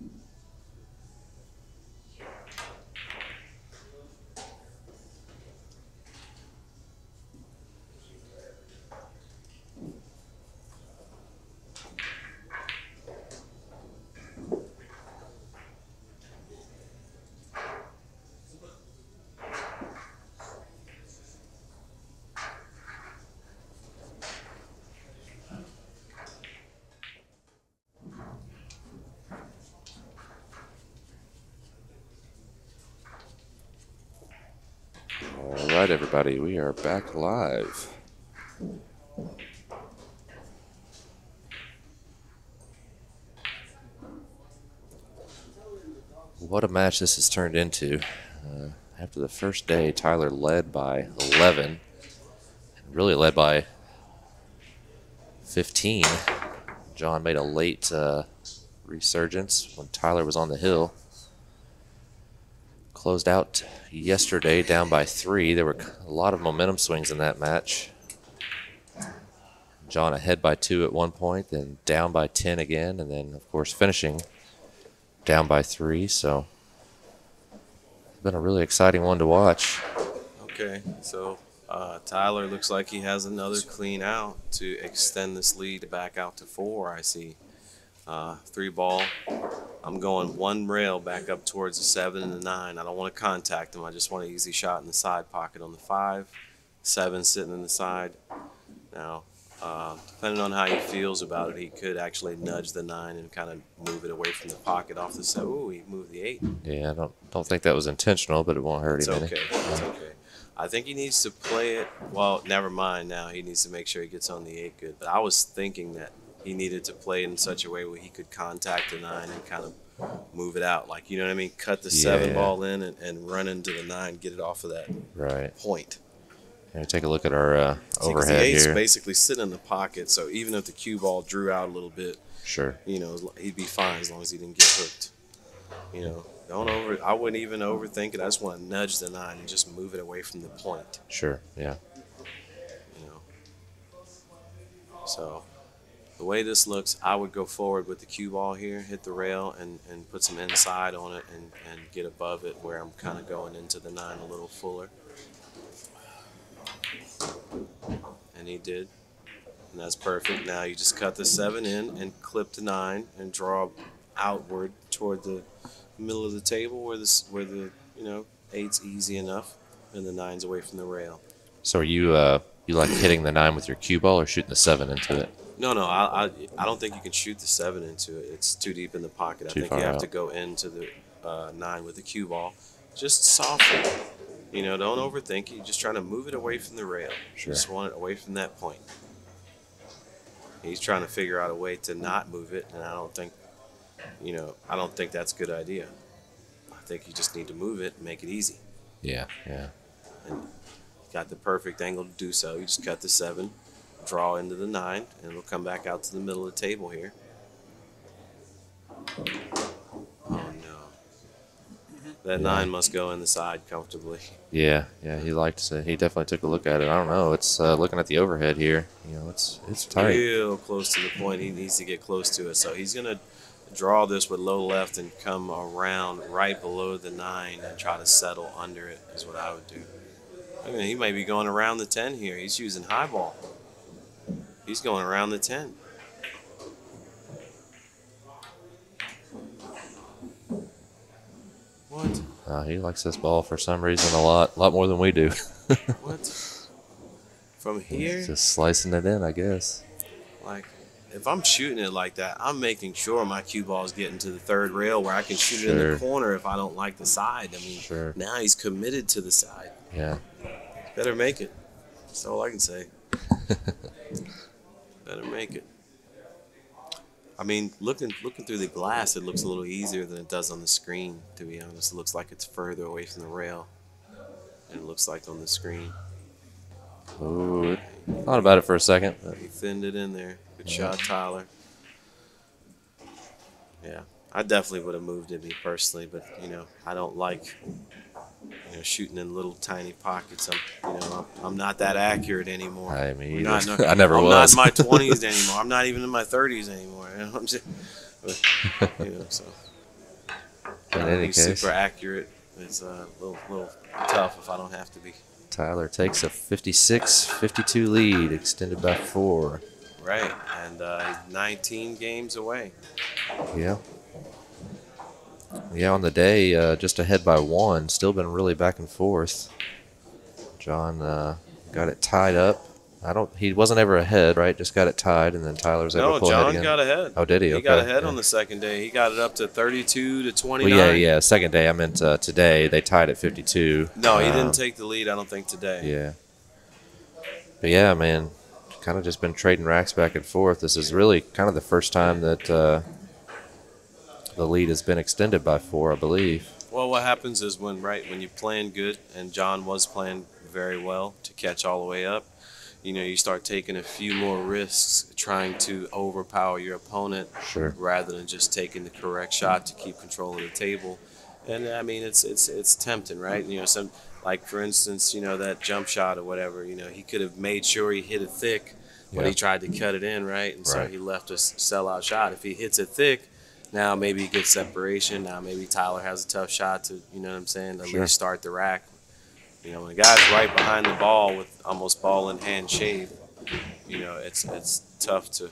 Thank you. Right, everybody, we are back live. What a match this has turned into. Uh, after the first day, Tyler led by 11, and really led by 15. John made a late uh, resurgence when Tyler was on the hill. Closed out yesterday down by three. There were a lot of momentum swings in that match. John ahead by two at one point, then down by 10 again, and then, of course, finishing down by three. So it's been a really exciting one to watch. Okay, so uh, Tyler looks like he has another clean out to extend this lead back out to four. I see uh, three ball. I'm going one rail back up towards the seven and the nine. I don't want to contact him. I just want an easy shot in the side pocket on the five. Seven sitting in the side. Now, uh, depending on how he feels about it, he could actually nudge the nine and kind of move it away from the pocket off the seven. Ooh, he moved the eight. Yeah, I don't don't think that was intentional, but it won't hurt It's him any. okay. It's okay. I think he needs to play it. Well, never mind. Now he needs to make sure he gets on the eight good. But I was thinking that he needed to play in such a way where he could contact the nine and kind of move it out. Like you know what I mean? Cut the seven Yeah. ball in and, and run into the nine, get it off of that Right. point. Here, take a look at our uh, overhead here. basically sitting in the pocket, so even if the cue ball drew out a little bit, Sure. you know, he'd be fine as long as he didn't get hooked. You know, don't over. I wouldn't even overthink it. I just want to nudge the nine and just move it away from the point. Sure. Yeah. You know. So, the way this looks, I would go forward with the cue ball here, hit the rail, and and put some inside on it, and and get above it where I'm kind of going into the nine a little fuller. And he did. And that's perfect. Now you just cut the seven in and clip the nine and draw outward toward the middle of the table where this where the you know eight's easy enough and the nine's away from the rail. So are you uh you like hitting the nine with your cue ball or shooting the seven into it? No, no, I, I, I don't think you can shoot the seven into it. It's too deep in the pocket. Too I think you have out. to go into the uh, nine with the cue ball, just softly. You know, don't overthink it. You're just trying to move it away from the rail. Sure. Just want it away from that point. He's trying to figure out a way to not move it, and I don't think, you know, I don't think that's a good idea. I think you just need to move it and make it easy. Yeah. Yeah. And Got the perfect angle to do so. You just cut the seven, draw into the nine, and it'll come back out to the middle of the table here. Oh no. That nine must go in the side comfortably. Yeah. Yeah. He liked to. Say he definitely took a look at it. I don't know. It's uh, looking at the overhead here. You know, it's it's tight. Real close to the point. He needs to get close to it. So he's gonna draw this with low left and come around right below the nine and try to settle under it is what I would do. I mean, he may be going around the ten here. He's using high ball. He's going around the ten. What? Uh, he likes this ball for some reason a lot, lot more than we do. What? From here? Just slicing it in, I guess. Like, if I'm shooting it like that, I'm making sure my cue ball is getting to the third rail where I can shoot it in the corner if I don't like the side. I mean, Sure. now he's committed to the side. Yeah. Better make it. That's all I can say. Better make it. I mean, looking looking through the glass, it looks a little easier than it does on the screen. To be honest, it looks like it's further away from the rail, than it looks like on the screen. Thought about it for a second. but He thinned it in there. Good shot, Tyler. Yeah, I definitely would have moved it me personally, but you know, I don't like you know shooting in little tiny pockets. I'm you know I'm, I'm not that accurate anymore. I mean, not- I never I'm was. not in my 20s anymore. I'm not even in my 30s anymore. You know, I'm just, you know, so in uh, any be case, super accurate. It's uh, a little, little tough if I don't have to be. Tyler takes a 56-52 lead, extended by four. Right, and uh, 19 games away. Yeah. Yeah, on the day, uh, just ahead by one. Still been really back and forth. John uh, got it tied up I don't. He wasn't ever ahead, right? Just got it tied, and then Tyler was able to No, pull ahead John again. got ahead. Oh, did he? He got ahead yeah. on the second day. He got it up to 32 to Well, 29. yeah, yeah. Second day, I meant uh, today. They tied at 52. No, he Um, didn't take the lead. I don't think today. Yeah. But yeah, man, kind of just been trading racks back and forth. This is really kind of the first time that uh, the lead has been extended by four, I believe. Well, what happens is when right when you plan good, and John was playing very well to catch all the way up. You know, you start taking a few more risks, trying to overpower your opponent, Sure. rather than just taking the correct shot to keep control of the table. And I mean, it's it's it's tempting, right? You know, some like for instance, you know that jump shot or whatever. You know, he could have made sure he hit it thick, but Yeah. he tried to cut it in, right? And so he left a sellout shot. If he hits it thick, now maybe gets separation. Now maybe Tyler has a tough shot to, you know what I'm saying, at Sure. start the rack. You know, when a guy's right behind the ball with almost ball in hand shape, you know, it's it's tough to,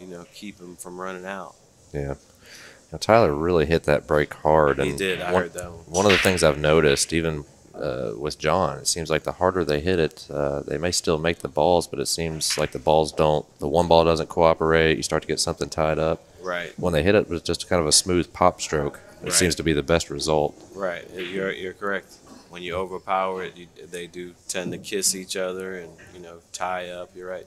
you know, keep him from running out. Yeah. Now, Tyler really hit that break hard. And He did. I one, heard that one. One of the things I've noticed, even uh, with John, it seems like the harder they hit it, uh, they may still make the balls, but it seems like the balls don't, the one ball doesn't cooperate. You start to get something tied up. Right, When they hit it with just kind of a smooth pop stroke, it Right. seems to be the best result. right. You're you're correct. When you overpower it, you, they do tend to kiss each other and you know tie up. You're right.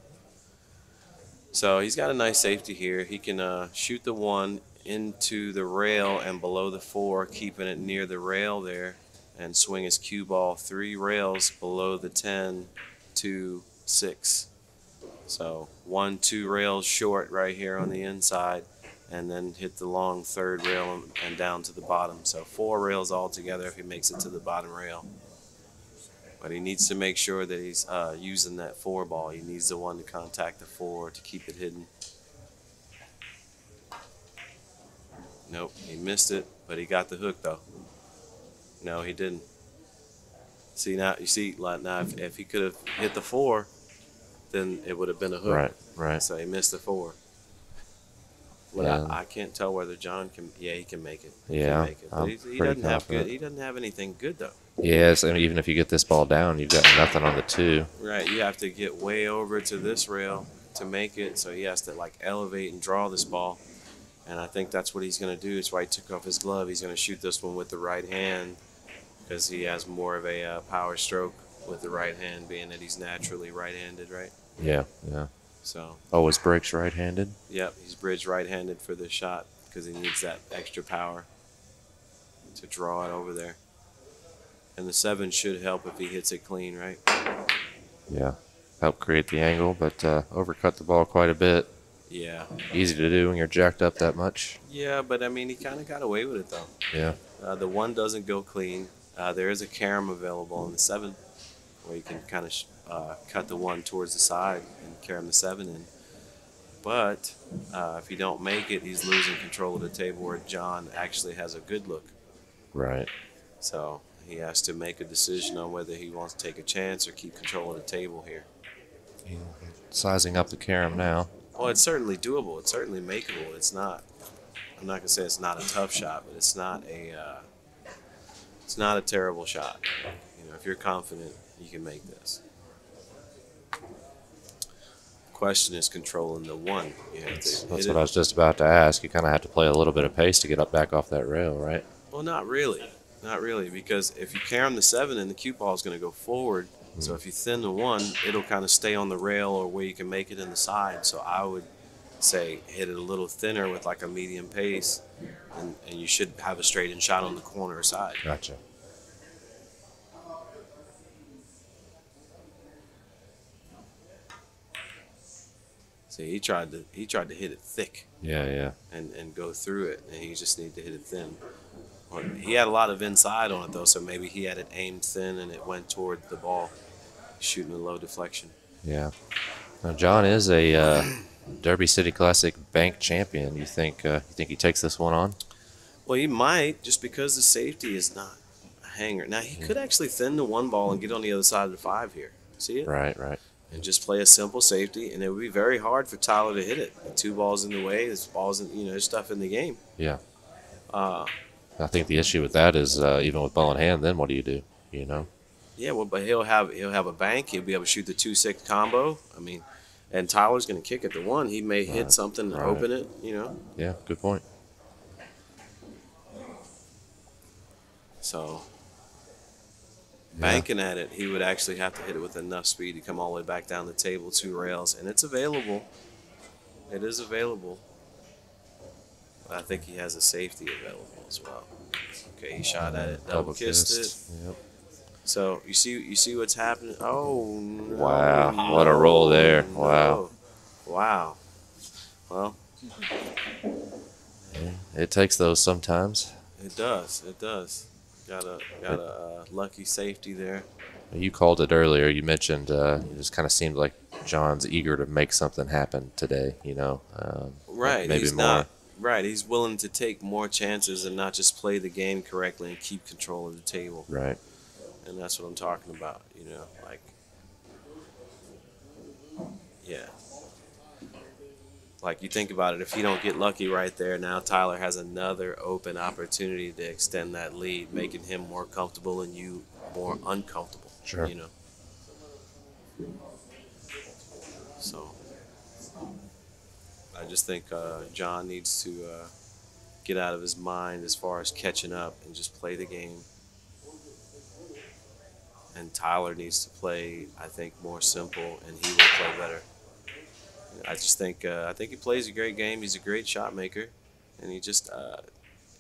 So he's got a nice safety here. He can uh, shoot the one into the rail and below the four, keeping it near the rail there, and swing his cue ball three rails below the 10 to 6. So one, two rails short right here on the inside, and then hit the long third rail and, down to the bottom. So four rails altogether if he makes it to the bottom rail. But he needs to make sure that he's uh, using that four ball. He needs the one to contact the four to keep it hidden. Nope, he missed it, but he got the hook though. No, he didn't. See now, you see like now if, if he could have hit the four, then it would have been a hook. Right, right. So he missed the four. But Yeah. I, I can't tell whether John can. Yeah, he can make it. He Yeah, can make it. But he, doesn't have good. He doesn't have anything good though. Yes, mean, even if you get this ball down, you've got nothing on the two. Right, you have to get way over to this rail to make it. So he has to like elevate and draw this ball. And I think that's what he's going to do. That's why he took off his glove. He's going to shoot this one with the right hand because he has more of a uh, power stroke with the right hand, being that he's naturally right-handed, right? Yeah, yeah. So, Oh, his break's right-handed. yep, he's bridge right-handed for this shot because he needs that extra power to draw it over there. And the seven should help if he hits it clean, right? Yeah, help create the angle, but uh, overcut the ball quite a bit. Yeah. Easy to do when you're jacked up that much. Yeah, but I mean, he kind of got away with it though. Yeah, Uh, the one doesn't go clean. Uh, there is a carom available in the seven, where you can kind of uh, cut the one towards the side and carom the seven in. But uh, if you don't make it, he's losing control of the table. Where John actually has a good look, right. so he has to make a decision on whether he wants to take a chance or keep control of the table here. Sizing up the carom now. Well, it's certainly doable. It's certainly makeable. It's not. I'm not gonna say it's not a tough shot, but it's not a. Uh, it's not a terrible shot. You know, if you're confident, you can make this. Question is controlling the one. You That's, what I was just about to ask. You kind of have to play a little bit of pace to get up back off that rail, right? Well, not really. Not really, because if you carom the seven, and the cue ball is going to go forward. So mm. if you thin the one, it'll kind of stay on the rail or where you can make it in the side. So I would say hit it a little thinner with like a medium pace, and, and you should have a straight in shot on the corner side. Gotcha. See, he tried to he tried to hit it thick Yeah, yeah. and, and go through it, and he just needed to hit it thin. Or he had a lot of inside on it though, so maybe he had it aimed thin and it went toward the ball, shooting a low deflection. Yeah. Now, John is a uh, Derby City Classic bank champion. You think uh, you think he takes this one on? Well, he might just because the safety is not a hanger. Now he could actually thin the one ball and get on the other side of the five here. See it? Right, right. And just play a simple safety, and it would be very hard for Tyler to hit it. Two balls in the way, there's balls in you know, there's stuff in the game. Yeah. Uh, I think the issue with that is uh, even with ball in hand, then what do you do? You know? Yeah, well, but he'll have he'll have a bank. He'll be able to shoot the two six combo. I mean, and Tyler's going to kick at the one. He may hit Right, something and right. open it. You know, Yeah, good point. so Yeah. banking at it, he would actually have to hit it with enough speed to come all the way back down the table, two rails, and it's available. It is available. I think he has a safety available as well. Okay, he shot at it, double, kissed it. Yep. So you see, you see what's happening. Oh no! Wow, what a roll there. no. Wow. wow. Well, It takes those sometimes. it does. It does. Got a got a uh, lucky safety there. You called it earlier. You mentioned uh, it just kind of seemed like John's eager to make something happen today. You know, um, Right. Maybe he's more. not. Right. He's willing to take more chances and not just play the game correctly and keep control of the table. right? And that's what I'm talking about. You know, like, yeah. Like you think about it, if you don't get lucky right there, now Tyler has another open opportunity to extend that lead, making him more comfortable and you more uncomfortable. Sure. You know. So, I just think uh, John needs to uh, get out of his mind as far as catching up and just play the game and Tyler needs to play, I think, more simple, and he will play better. I just think uh, I think he plays a great game. He's a great shot maker, and he just uh,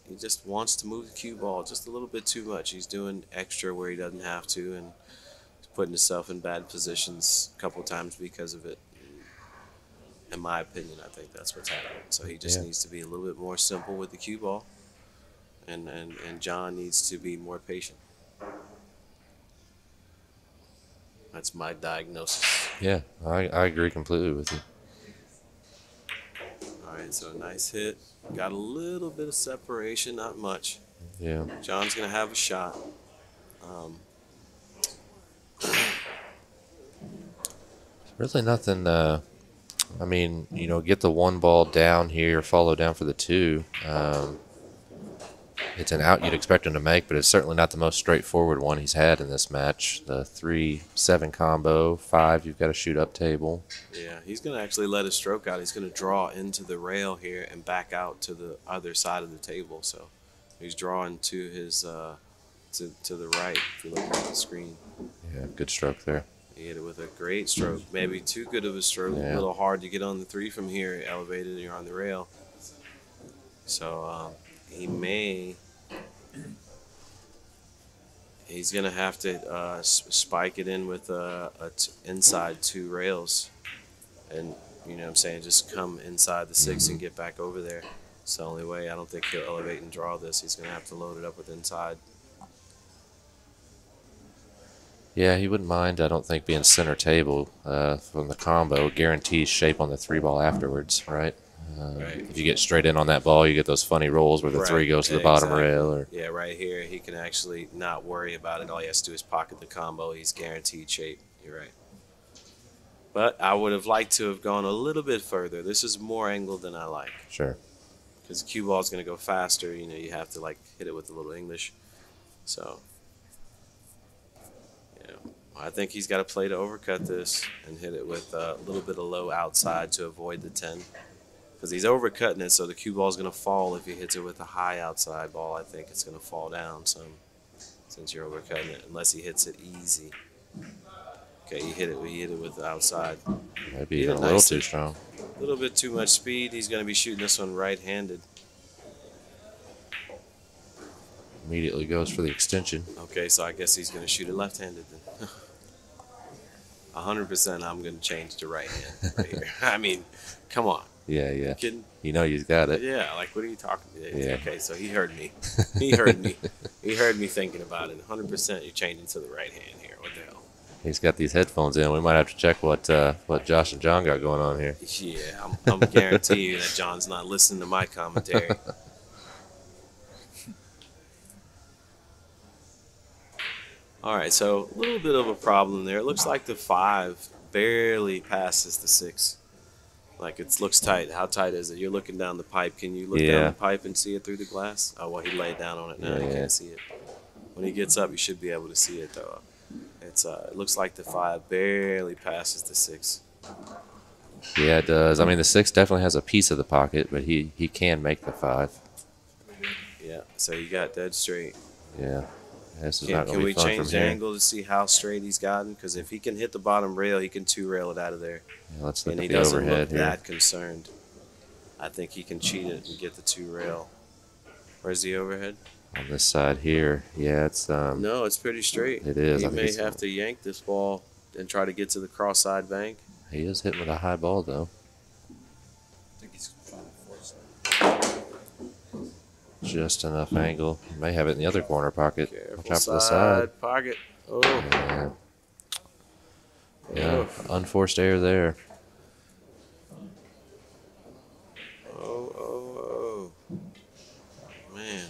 he just wants to move the cue ball just a little bit too much. He's doing extra where he doesn't have to, and he's putting himself in bad positions a couple times because of it. In my opinion, I think that's what's happening. So he just Yeah. needs to be a little bit more simple with the cue ball, and and, and John needs to be more patient. That's my diagnosis. Yeah, I, I agree completely with you. Right, so a nice hit. Got a little bit of separation, not much. Yeah, John's gonna have a shot. Um, really nothing. Uh, I mean, you know, get the one ball down here, follow down for the two. Um, it's an out you'd expect him to make, but it's certainly not the most straightforward one he's had in this match. The three seven combo, five you've got to shoot up table. yeah, he's gonna actually let his stroke out. He's gonna draw into the rail here and back out to the other side of the table. So he's drawing to his uh, to to the right. If you look at the screen, Yeah, good stroke there. he hit it with a great stroke. Maybe too good of a stroke. A little hard to get on the three from here, elevated. and You're on the rail. So um, he may. He's gonna have to uh, spike it in with uh, a t- inside two rails, and you know what I'm saying just come inside the 6 and get back over there. It's the only way. I don't think he'll elevate and draw this. He's gonna have to load it up with inside. Yeah, he wouldn't mind. I don't think being center table uh, from the combo guarantees shape on the three ball afterwards, right? Uh, Right. If you get straight in on that ball, you get those funny rolls where the three goes to the yeah, bottom rail, or Yeah, right here, he can actually not worry about it. All he has to do is pocket the combo. He's guaranteed shape. You're right. But I would have liked to have gone a little bit further. This is more angle than I like sure. because the cue ball is going to go faster. You know, you have to like hit it with a little English. So, you know, I think he's got to play to overcut this and hit it with a little bit of low outside to avoid the 10. Because he's overcutting it, so the cue ball is going to fall. If he hits it with a high outside ball, I think it's going to fall down some since you're overcutting it, unless he hits it easy. Okay, he hit it. He hit it with the outside. Maybe even a little nice. too strong. A little bit too much speed. He's going to be shooting this one right-handed. Immediately goes for the extension. Okay, so I guess he's going to shoot it left-handed then. A hundred percent, I'm going to change to right hand right here. I mean, come on, Yeah, yeah. you kidding? You know you've got it. Yeah, like what are you talking? Yeah. Okay, so he heard me. He heard me. he heard me thinking about it. 100 percent, you're changing to the right hand here. What the hell? He's got these headphones in. We might have to check what uh, what Josh and John got going on here. Yeah, I'm, I'm guarantee you that John's not listening to my commentary. All right, so a little bit of a problem there. It looks like the five barely passes the six. Like it looks tight. How tight is it? You're looking down the pipe. Can you look Yeah. down the pipe and see it through the glass? Oh, well, he laid down on it now. You Yeah. can't see it. When he gets up, you should be able to see it though. it's uh, it looks like the five barely passes the six. Yeah, it does. I mean, the six definitely has a piece of the pocket, but he he can make the five. Yeah, so you got dead straight. Yeah, this is Can, not can we change the here. angle to see how straight he's gotten? Because if he can hit the bottom rail, he can two rail it out of there, Yeah, let's look and he at the doesn't overhead look here. that concerned. I think he can cheat it and get the two rail. Where's the overhead? On this side here, yeah, it's um, No, it's pretty straight. It is. He I may have to yank this ball and try to get to the cross side bank. he is hitting with a high ball though. Just enough angle. May have it in the other corner pocket. Careful Watch out for the side, side. pocket. Oh, Yeah. Yeah, unforced air there. oh, oh, oh. Man,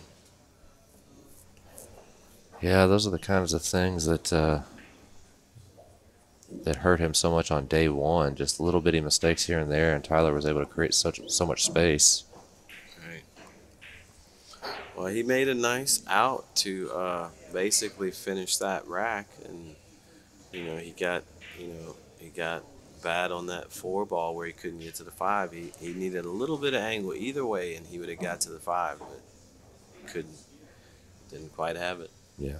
Yeah, those are the kinds of things that uh, that hurt him so much on day one. Just little bitty mistakes here and there, and Tyler was able to create such so much space. Well, he made a nice out to uh, basically finish that rack, and you know he got you know he got bad on that four ball where he couldn't get to the five. He he needed a little bit of angle either way, and he would have got to the five, but couldn't. Didn't quite have it. Yeah.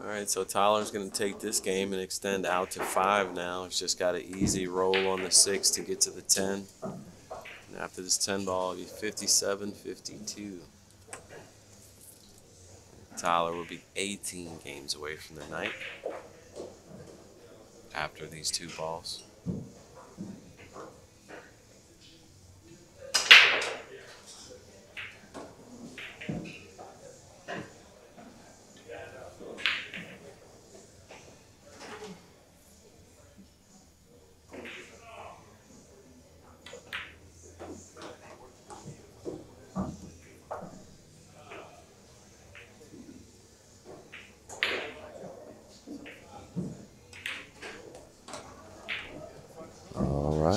All right, so Tyler's going to take this game and extend out to five now. He's just got an easy roll on the six to get to the 10. And after this 10 ball, it'll be 57 52. Tyler will be 18 games away from the night after these two balls.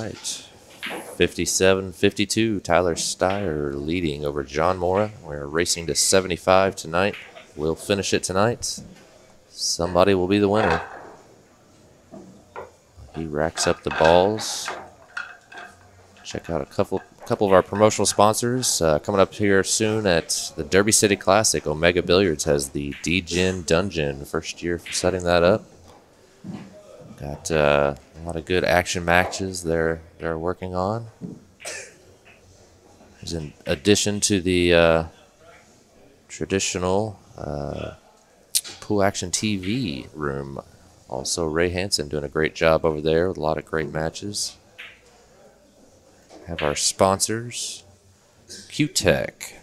Right. 57 52. Tyler Styer leading over John Morra. We're racing to 75 tonight. We'll finish it tonight. Somebody will be the winner. He racks up the balls. Check out a couple couple of our promotional sponsors uh, coming up here soon at the Derby City Classic. Omega Billiards has the D-Gen Dungeon. First year for setting that up. Got uh, a lot of good action matches they're they're working on. As in addition to the uh, traditional uh, pool action TV room, also Ray Hansen doing a great job over there with a lot of great matches. Have our sponsors: Q-Tech,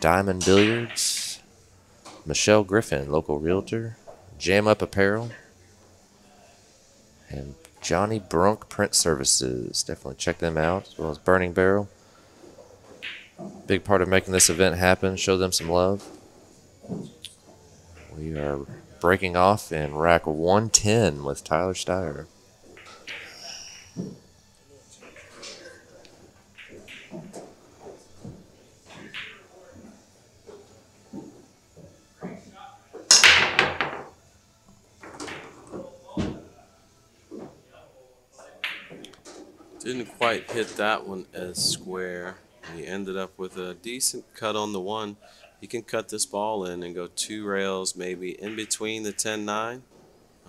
Diamond Billiards, Michelle Griffin, local realtor, Jam Up Apparel and Johnny Brunk Print Services. Definitely check them out, as well as Burning Barrel. Big part of making this event happen. Show them some love. We are breaking off in rack 110 with Tyler Styer. Didn't quite hit that one as square. He ended up with a decent cut on the one. He can cut this ball in and go two rails, maybe in between the 10 9.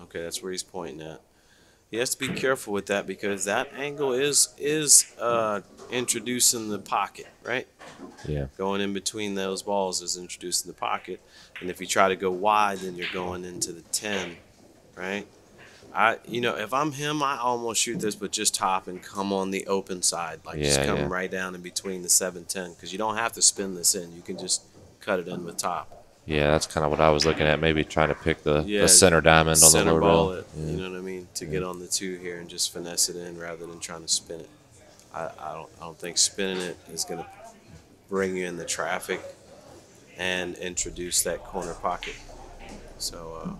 Okay, that's where he's pointing at. He has to be careful with that because that angle is is uh, introducing the pocket, right? Yeah. Going in between those balls is introducing the pocket, and if you try to go wide, then you're going into the 10, right? I, you know, if I'm him, I almost shoot this, but just top and come on the open side, like just come yeah. right down in between the seven ten, because you don't have to spin this in. You can just cut it in with top. Yeah, that's kind of what I was looking at. Maybe trying to pick the, Yeah, the center diamond on the Center ball it. Yeah. You know what I mean? To get on the two here and just finesse it in rather than trying to spin it. I, I don't I don't think spinning it is gonna bring you in the traffic and introduce that corner pocket. So uh,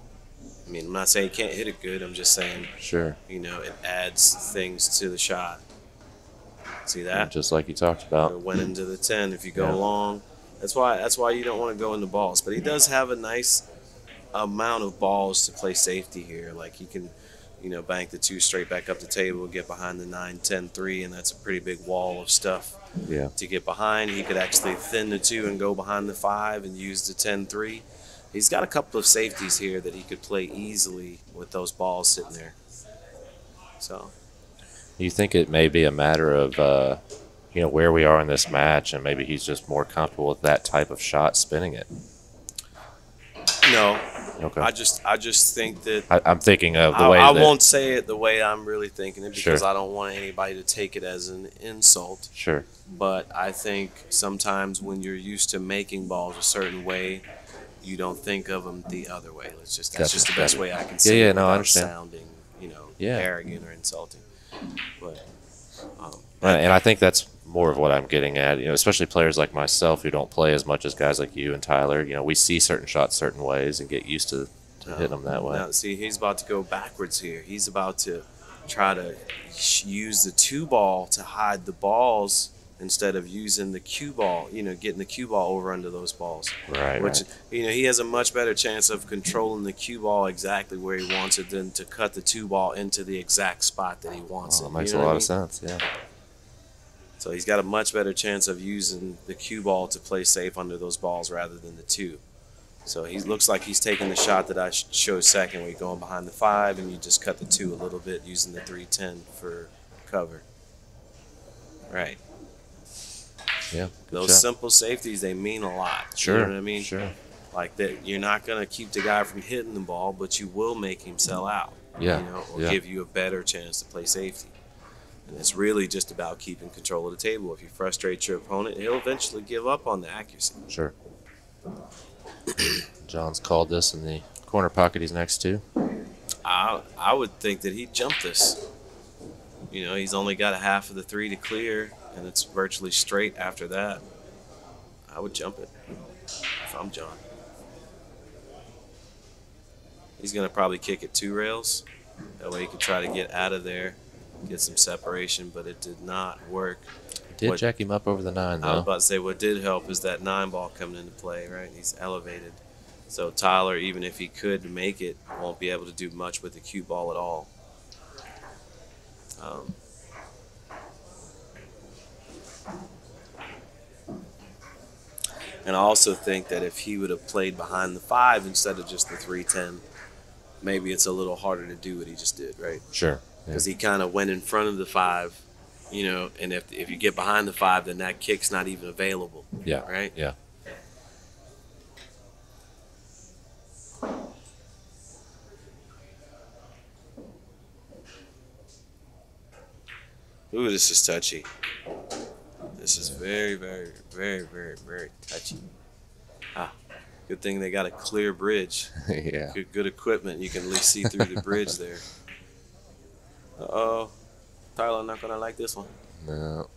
I mean I'm not saying you can't hit it good, I'm just saying, Sure. you know, it adds things to the shot. See that? Just like you talked about. It went into the ten. If you go Yeah. long, That's why that's why you don't want to go into balls. But he does have a nice amount of balls to play safety here. Like he can, you know, bank the two straight back up the table, get behind the nine, ten, three, and that's a pretty big wall of stuff Yeah. to get behind. He could actually thin the two and go behind the five and use the ten, three. 3. He's got a couple of safeties here that he could play easily with those balls sitting there. So, You think it may be a matter of, uh, you know, where we are in this match, and maybe he's just more comfortable with that type of shot spinning it. no, Okay. I just I just think that I, I'm thinking of the I, way I won't say it the way I'm really thinking it because Sure. I don't want anybody to take it as an insult. Sure. But I think sometimes when you're used to making balls a certain way, you don't think of them the other way. Let's just that's just the best way I can say yeah, it no, I understand. sounding, you know, Yeah. arrogant or insulting. But um, Right, and I think that's more of what I'm getting at. You know, especially players like myself who don't play as much as guys like you and Tyler. You know, we see certain shots certain ways and get used to, to hitting them that way. Now, see, he's about to go backwards here. He's about to try to use the two ball to hide the balls instead of using the cue ball. You know, getting the cue ball over under those balls. Right. Which right. you know he has a much better chance of controlling the cue ball exactly where he wants it than to cut the two ball into the exact spot that he wants Oh, it. makes you a lot I of sense. Yeah. So he's got a much better chance of using the cue ball to play safe under those balls rather than the two. So he looks like he's taking the shot that I sh- showed second, where you're going behind the five and you just cut the two a little bit using the three ten for cover. Right. Yeah. Those shot. simple safeties they mean a lot. Sure. You know what I mean? Sure. Like that, you're not gonna keep the guy from hitting the ball, but you will make him sell out. Yeah. You know, or yeah. give you a better chance to play safety. And it's really just about keeping control of the table. If you frustrate your opponent, he'll eventually give up on the accuracy. Sure. John's called this in the corner pocket he's next to. I I would think that he'd jump this. You know, he's only got a half of the three to clear, and it's virtually straight after that. I would jump it if I'm John. He's gonna probably kick it two rails. That way he can try to get out of there, get some separation, but it did not work. Did What- jack him up over the nine I was about to say what did help is that nine ball coming into play, right? He's elevated. So Tyler, even if he could make it, won't be able to do much with the cue ball at all. Um, and I also think that if he would have played behind the five instead of just the three ten, maybe it's a little harder to do what he just did, right? Sure. Yeah. because he kind of went in front of the five, you know, and if if you get behind the five, then that kick's not even available, Yeah. right? Yeah. Ooh, this is touchy. This is very, very, very, very, very touchy. Ah, good thing they got a clear bridge. yeah. Good, good equipment. You can at least see through the bridge there. Uh oh, Tyler, not gonna like this one. No.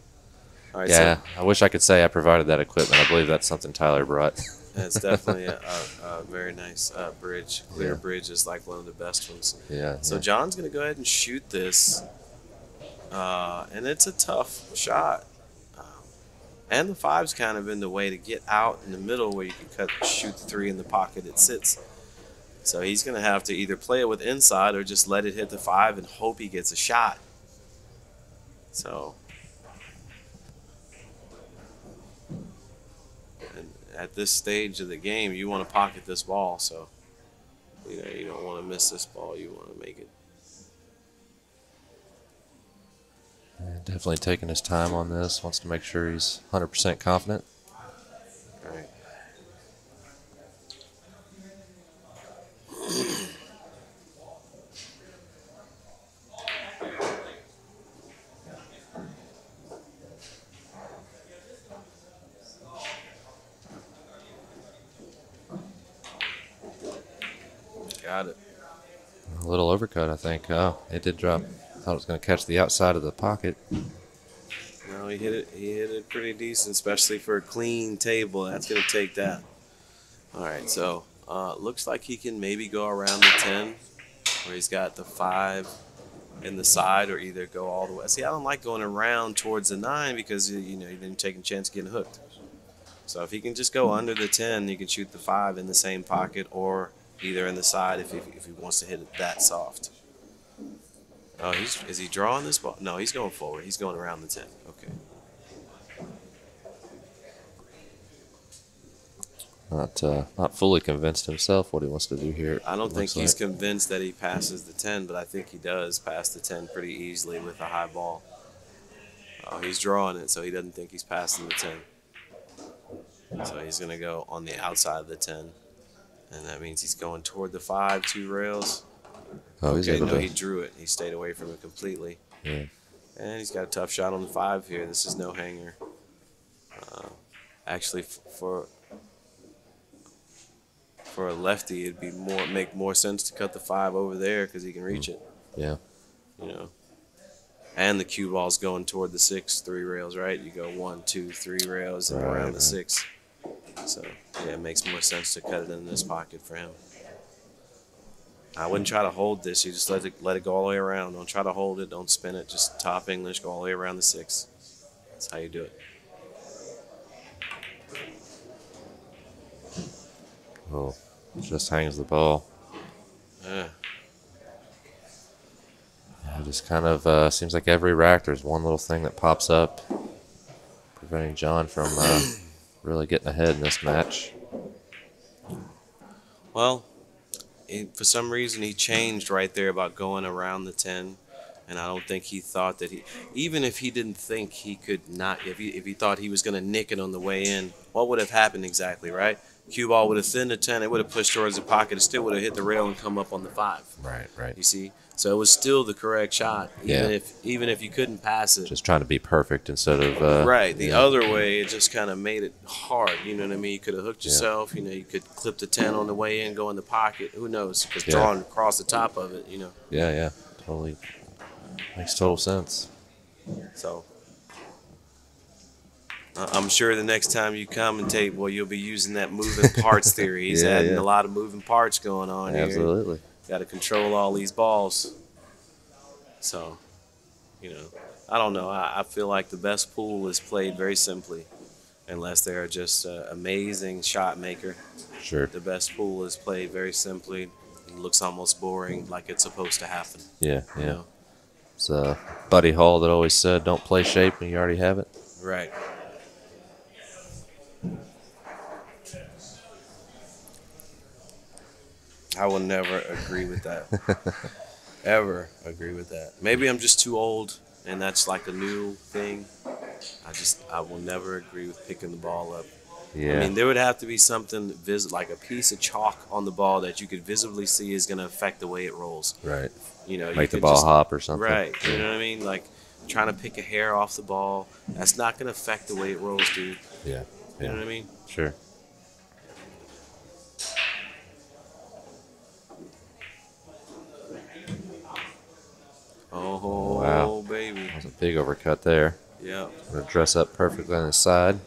All right, Yeah. so I wish I could say I provided that equipment. I believe that's something Tyler brought. it's definitely a, a, a very nice uh, bridge. Clear Yeah. bridge is like one of the best ones. yeah. So yeah. John's gonna go ahead and shoot this, uh, and it's a tough shot. And the five's kind of in the way to get out in the middle where you can cut, shoot the three in the pocket it sits. So he's gonna have to either play it with inside or just let it hit the five and hope he gets a shot. So. And at this stage of the game, you want to pocket this ball, so you know, you don't want to miss this ball. You want to make it. Definitely taking his time on this. Wants to make sure he's 100% confident. Right. Got it. A little overcut, I think. Oh, it did drop. Thought it was going to catch the outside of the pocket. No, he hit it. He hit it pretty decent, especially for a clean table. That's gonna take that. All right, so uh, looks like he can maybe go around the ten, where he's got the five in the side, or either go all the way. See, I don't like going around towards the nine because you know you're taking a chance of getting hooked. So if he can just go under the 10, you can shoot the 5 in the same pocket or either in the side if he, if he wants to hit it that soft. Oh, he's is he drawing this ball? No, he's going forward. He's going around the 10. Okay. Not uh, not fully convinced himself what he wants to do here. I don't think he's like. convinced that he passes the 10, but I think he does pass the 10 pretty easily with a high ball. Oh, he's drawing it, so he doesn't think he's passing the 10. So he's going to go on the outside of the 10. And that means he's going toward the 5, two rails. Oh, he's okay, able no, to. he drew it. He stayed away from it completely. Yeah. And he's got a tough shot on the 5 here. This is no hanger. Uh, actually, for for a lefty, it'd be more make more sense to cut the five over there because he can reach it. Yeah. You know. And the cue ball's going toward the six, three rails, right? You go one, two, three rails and Right, around the six. So yeah, it makes more sense to cut it in this pocket for him. I wouldn't try to hold this. You just let it let it go all the way around. Don't try to hold it. Don't spin it. Just top English, go all the way around the six. That's how you do it. Oh, just hangs the ball. Yeah. It just kind of uh, seems like every rack there's one little thing that pops up, preventing John from uh, really getting ahead in this match. Well, it, for some reason he changed right there about going around the ten, and I don't think he thought that he, even if he didn't think he could not, if he if he thought he was going to nick it on the way in, what would have happened exactly, right? Cue ball would have thinned the ten, it would have pushed towards the pocket, it still would have hit the rail and come up on the five. Right, right. You see, so it was still the correct shot, even Yeah. if even if you couldn't pass it. Just trying to be perfect instead of uh, Right. The yeah. other way, it just kind of made it hard. You know what I mean? You could have hooked Yeah. yourself. You know, you could clip the 10 on the way in, go in the pocket. Who knows? Because Yeah. drawing across the top of it, you know. Yeah, yeah, totally makes total sense. So I'm sure the next time you commentate, well, you'll be using that moving parts theory. He's Yeah, adding yeah. a lot of moving parts going on here. Absolutely. Got to control all these balls. So, you know, I don't know. I, I feel like the best pool is played very simply, unless they're just an amazing shot maker. Sure. The best pool is played very simply. It looks almost boring, like it's supposed to happen. Yeah, You yeah. know? It's uh, Buddy Hall that always said, "Don't play shape when you already have it." Right. I will never agree with that. Ever agree with that. Maybe I'm just too old and that's like a new thing. I just I will never agree with picking the ball up. Yeah. I mean, there would have to be something vis- like a piece of chalk on the ball that you could visibly see is going to affect the way it rolls. right. You know, you Make the ball just- hop or something. Right. You know what I mean? Like trying to pick a hair off the ball. That's not going to affect the way it rolls, dude. Yeah. You know what I mean? Sure. Oh, Wow. baby. That was a big overcut there. Yeah. Gonna dress up perfectly on his side.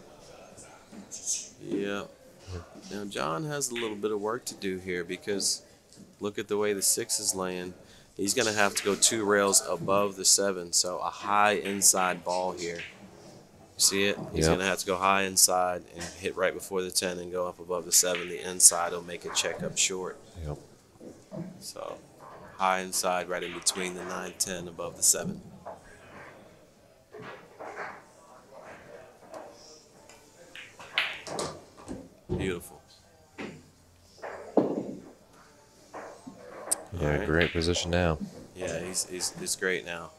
Yeah. Now, John has a little bit of work to do here because look at the way the six is laying. He's going to have to go two rails above the seven. So a high inside ball here. See it? He's Yep. going to have to go high inside and hit right before the 10 and go up above the seven. The inside will make a check up short. Yep. So high inside right in between the 9 10 above the 7. Beautiful. Yeah, Alright. great position now. Yeah, he's, he's, he's great now.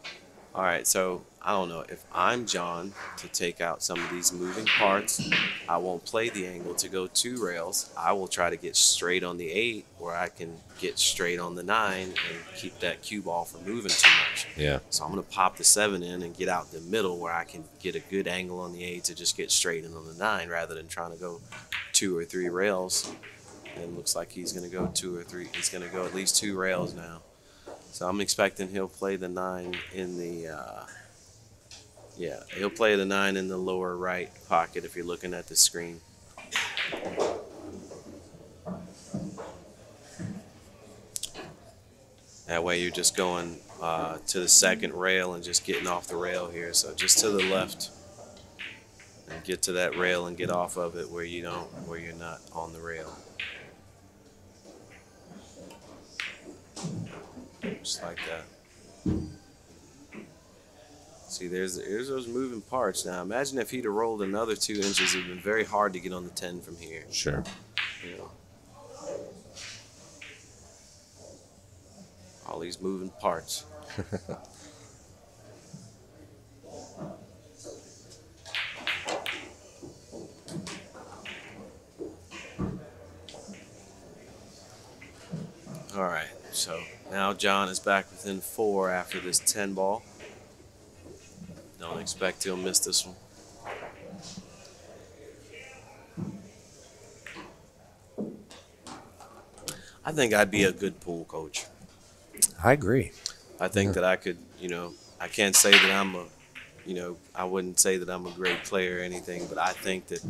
All right, so I don't know if I'm John to take out some of these moving parts. I won't play the angle to go two rails. I will try to get straight on the eight where I can get straight on the nine and keep that cue ball from moving too much. Yeah. So I'm gonna pop the seven in and get out the middle where I can get a good angle on the eight to just get straight in on the nine rather than trying to go two or three rails. And looks like he's gonna go two or three. He's gonna go at least two rails now. So I'm expecting he'll play the nine in the. Uh, yeah, he'll play the nine in the lower right pocket if you're looking at the screen. That way you're just going uh, to the second rail and just getting off the rail here. So just to the left. and get to that rail and get off of it where you don't, where you're not on the rail. Just like that. See, there's there's those moving parts. Now, imagine if he'd have rolled another two inches. It'd been very hard to get on the ten from here. Sure. You know. All these moving parts. All right, so now John is back within four after this 10 ball. Don't expect he'll miss this one. I think I'd be a good pool coach. I agree. I think that I could, you know, I can't say that I'm a, you know, I wouldn't say that I'm a great player or anything, but I think that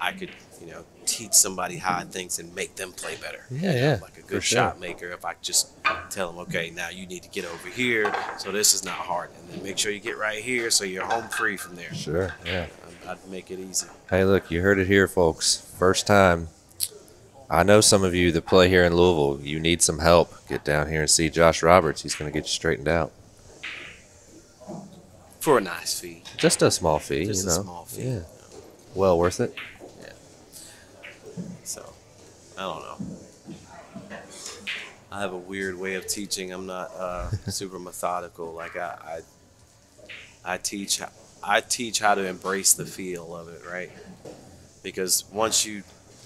I could, you know, teach somebody how things and make them play better. Yeah, yeah, Like a good sure. shot maker. If I just tell them, okay, now you need to get over here, so this is not hard, and then make sure you get right here, so you're home free from there. Sure. Yeah. I'd, I'd make it easy. Hey, look, you heard it here, folks. First time. I know some of you that play here in Louisville. You need some help. Get down here and see Josh Roberts. He's going to get you straightened out. For a nice fee. Just a small fee, Just you a know. small fee. Yeah. Well worth it. So, I don't know. I have a weird way of teaching. I'm not uh, super methodical. Like I, I, I teach. I teach how to embrace the feel of it, right? Because once you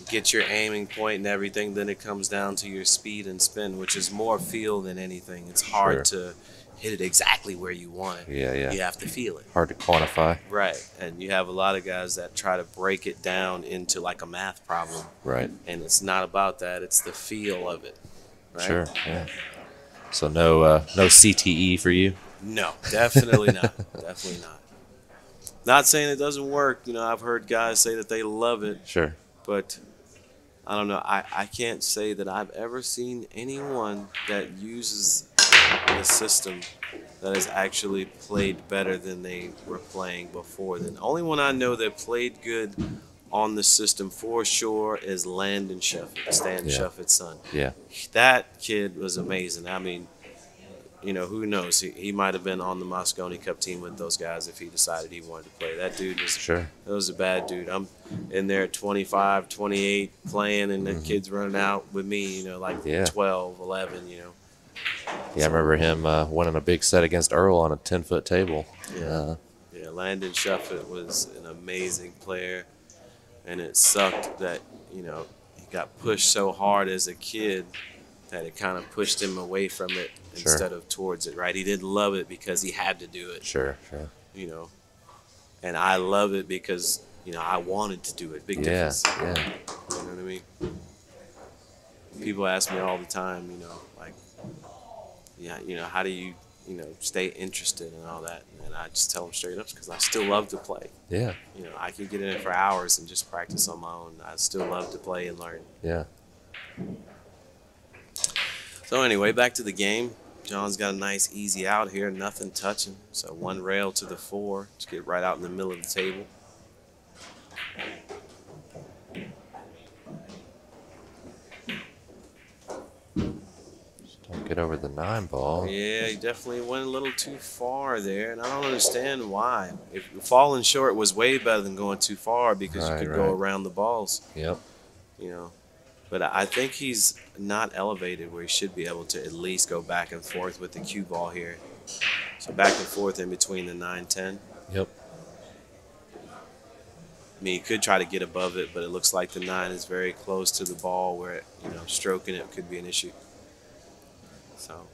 get your aiming point and everything, then it comes down to your speed and spin, which is more feel than anything. It's hard to hit it exactly where you want it. Yeah, yeah. You have to feel it. Hard to quantify. Right. And you have a lot of guys that try to break it down into like a math problem. Right. And it's not about that, it's the feel of it. Right? Sure. Yeah. So no uh, no CTE for you. No, definitely not. definitely not. Not saying it doesn't work. You know, I've heard guys say that they love it, Sure. but I don't know. I, I can't say that I've ever seen anyone that uses the system that has actually played better than they were playing before. The only one I know that played good on the system for sure is Landon Shuffett, Stan Yeah. Shuffett's son. Yeah. That kid was amazing. I mean, you know, who knows? He, he might have been on the Mosconi Cup team with those guys if he decided he wanted to play. That dude was Sure. that was a bad dude. I'm in there at 25, 28 playing, and the kid's running out with me, you know, like Mm-hmm. Yeah. 12, 11, you know. Yeah, I remember him uh, winning a big set against Earl on a ten foot table. Yeah. Uh, Yeah, Landon Shuffett was an amazing player, and it sucked that, you know, he got pushed so hard as a kid that it kind of pushed him away from it Sure. instead of towards it, right? He didn't love it because he had to do it. sure. Sure. you know. And I love it because, you know, I wanted to do it. Big difference. Yeah. You know what I mean? People ask me all the time, you know, yeah, you know, how do you, you know, stay interested and all that? And I just tell them straight up because I still love to play. Yeah. You know, I can get in it for hours and just practice on my own. I still love to play and learn. Yeah. So anyway, back to the game. John's got a nice easy out here, nothing touching. So one rail to the four to get right out in the middle of the table. Don't get over the nine ball. Yeah, he definitely went a little too far there, and I don't understand why. If falling short was way better than going too far because Right, you could go around the balls, Yep. you know. But I think he's not elevated where he should be able to at least go back and forth with the cue ball here. So back and forth in between the nine ten. Yep. I mean, he could try to get above it, but it looks like the 9 is very close to the ball where, it, you know, stroking it could be an issue. So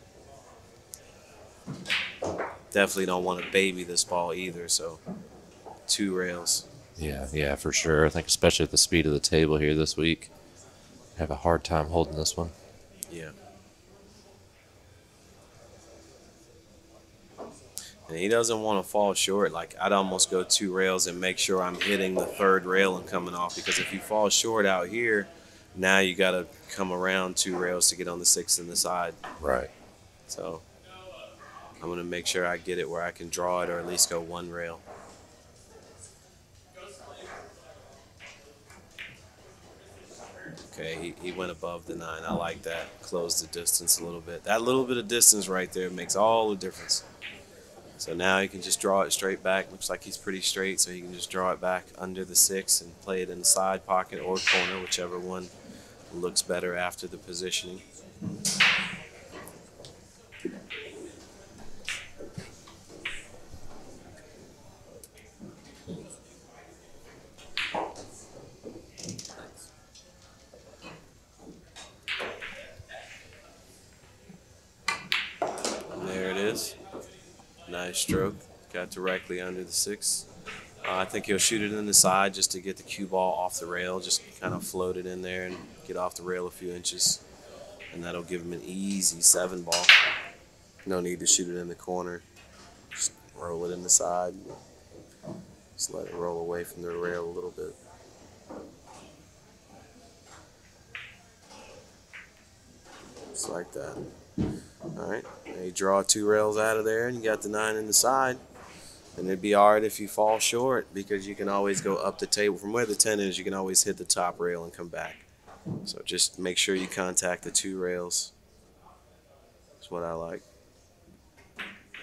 definitely don't want to baby this ball either. So two rails. Yeah. Yeah. For sure. I think especially at the speed of the table here this week, I have a hard time holding this one. Yeah. And he doesn't want to fall short. Like I'd almost go two rails and make sure I'm hitting the third rail and coming off because if you fall short out here, now you got to come around two rails to get on the six and the side. Right. So I'm going to make sure I get it where I can draw it or at least go one rail. Okay, he, he went above the nine. I like that. Close the distance a little bit. That little bit of distance right there makes all the difference. So now he can just draw it straight back. Looks like he's pretty straight, so he can just draw it back under the six and play it in the side pocket or corner, whichever one looks better after the positioning. And there it is. Nice stroke. Got directly under the six. Uh, I think he'll shoot it in the side just to get the cue ball off the rail. Just kind of float it in there and get off the rail a few inches. And that'll give him an easy seven ball. No need to shoot it in the corner. Just roll it in the side. Just let it roll away from the rail a little bit. Just like that. All right. Now you draw two rails out of there, and you got the nine in the side. And it'd be all right if you fall short because you can always go up the table. From where the 10 is, you can always hit the top rail and come back. So just make sure you contact the two rails. That's what I like.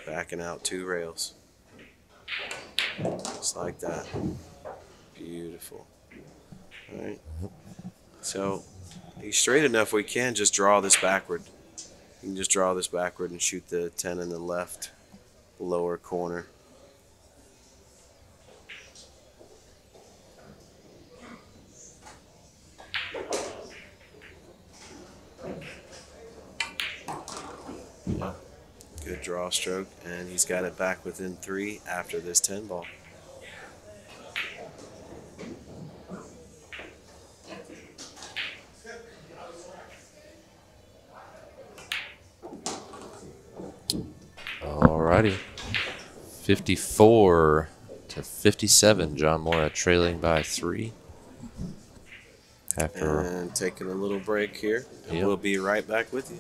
Backing out two rails. Just like that. Beautiful. All right. So he's straight enough we can just draw this backward. You can just draw this backward and shoot the 10 in the left lower corner. Yeah. Good draw stroke, and he's got it back within three after this 10 ball. Alrighty. 54 to 57. John Morra trailing by three. After And taking a little break here, and Yep. we'll be right back with you.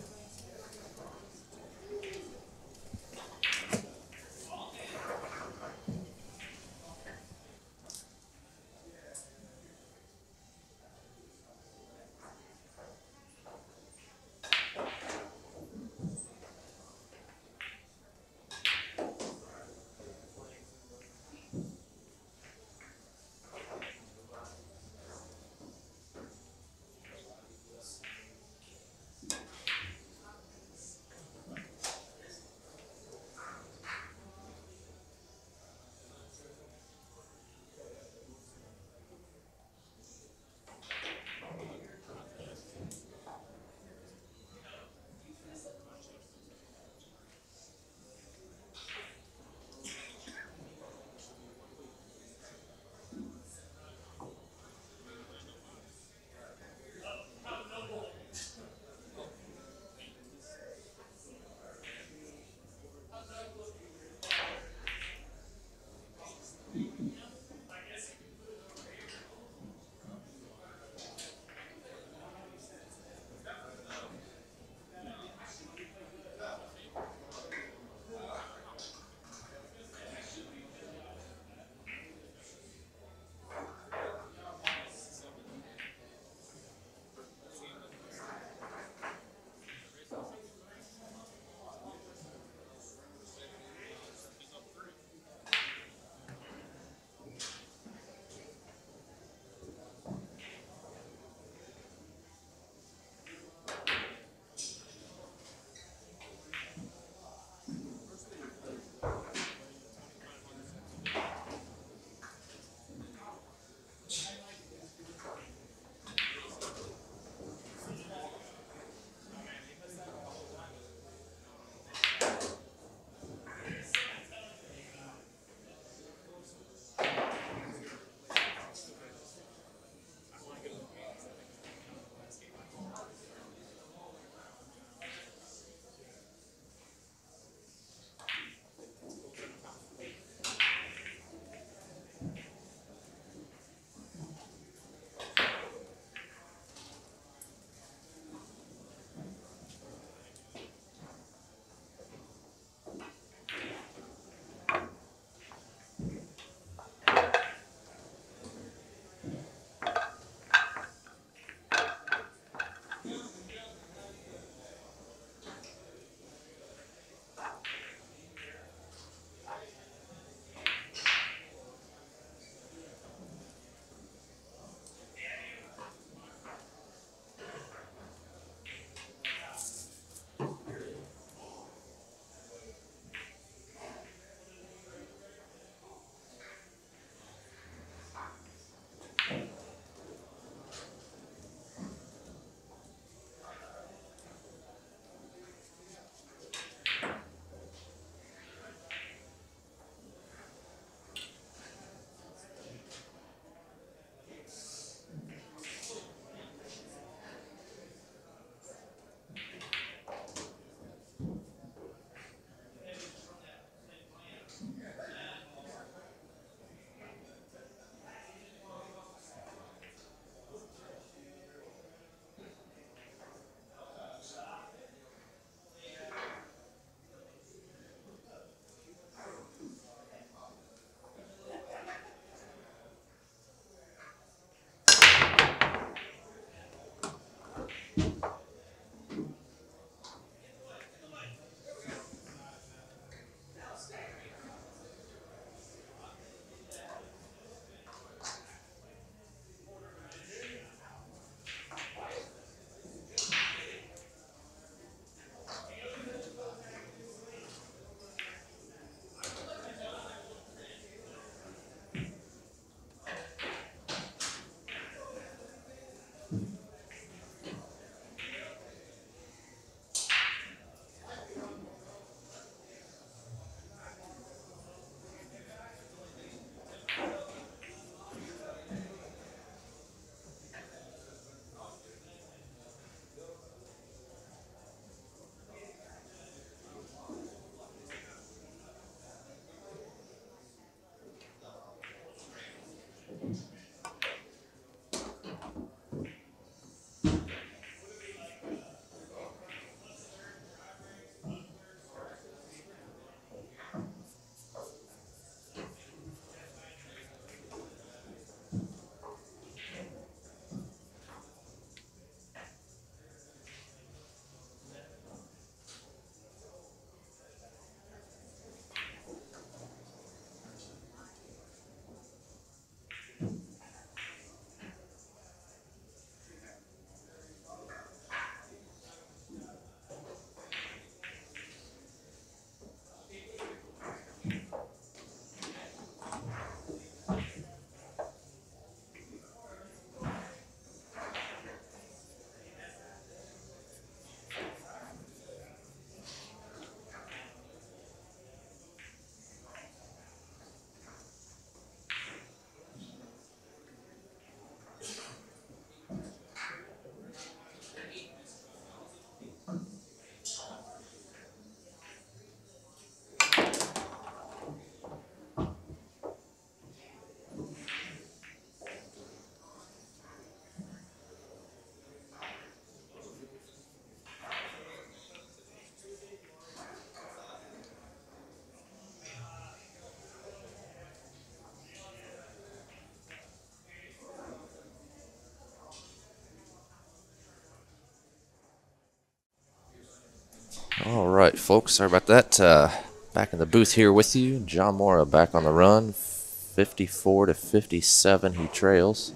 All right, folks. Sorry about that. Uh, back in the booth here with you. John Morra back on the run. 54 to 57, he trails.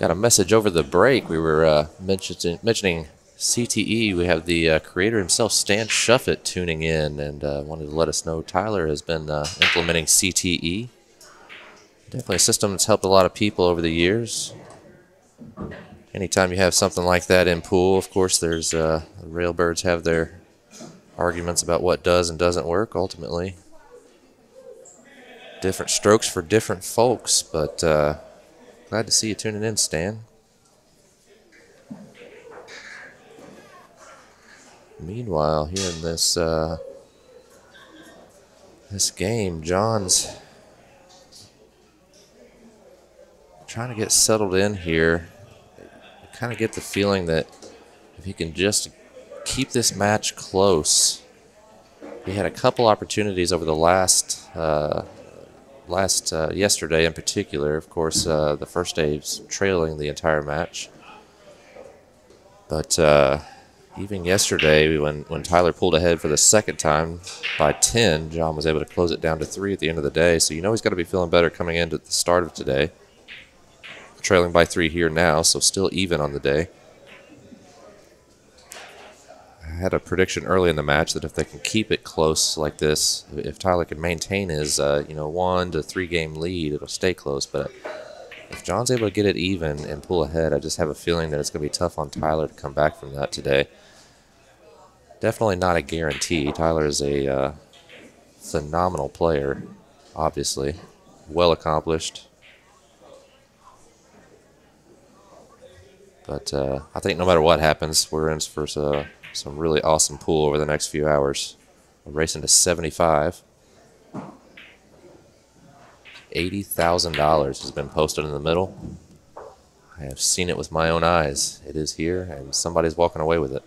Got a message over the break. We were uh, mentioning, mentioning CTE. We have the uh, creator himself, Stan Shuffett, tuning in and uh, wanted to let us know Tyler has been uh, implementing CTE. Definitely a system that's helped a lot of people over the years anytime you have something like that in pool, of course, there's uh, railbirds have their arguments about what does and doesn't work. Ultimately, different strokes for different folks, but uh, glad to see you tuning in, Stan. Meanwhile, here in this uh, this game, John's trying to get settled in here kind of get the feeling that if he can just keep this match close, he had a couple opportunities over the last uh, last uh, yesterday in particular. Of course, uh, the first day was trailing the entire match, but uh, even yesterday, when when Tyler pulled ahead for the second time by ten, John was able to close it down to three at the end of the day. So you know he's got to be feeling better coming into the start of today trailing by three here now, so still even on the day. I had a prediction early in the match that if they can keep it close like this, if Tyler can maintain his uh, you know one to three game lead, it'll stay close. But if John's able to get it even and pull ahead, I just have a feeling that it's going to be tough on Tyler to come back from that today. Definitely not a guarantee. Tyler is a uh, phenomenal player, obviously, well accomplished, But uh, I think no matter what happens, we're in for uh, some really awesome pool over the next few hours. We're racing to 75. $80,000 has been posted in the middle. I have seen it with my own eyes. It is here, and somebody's walking away with it.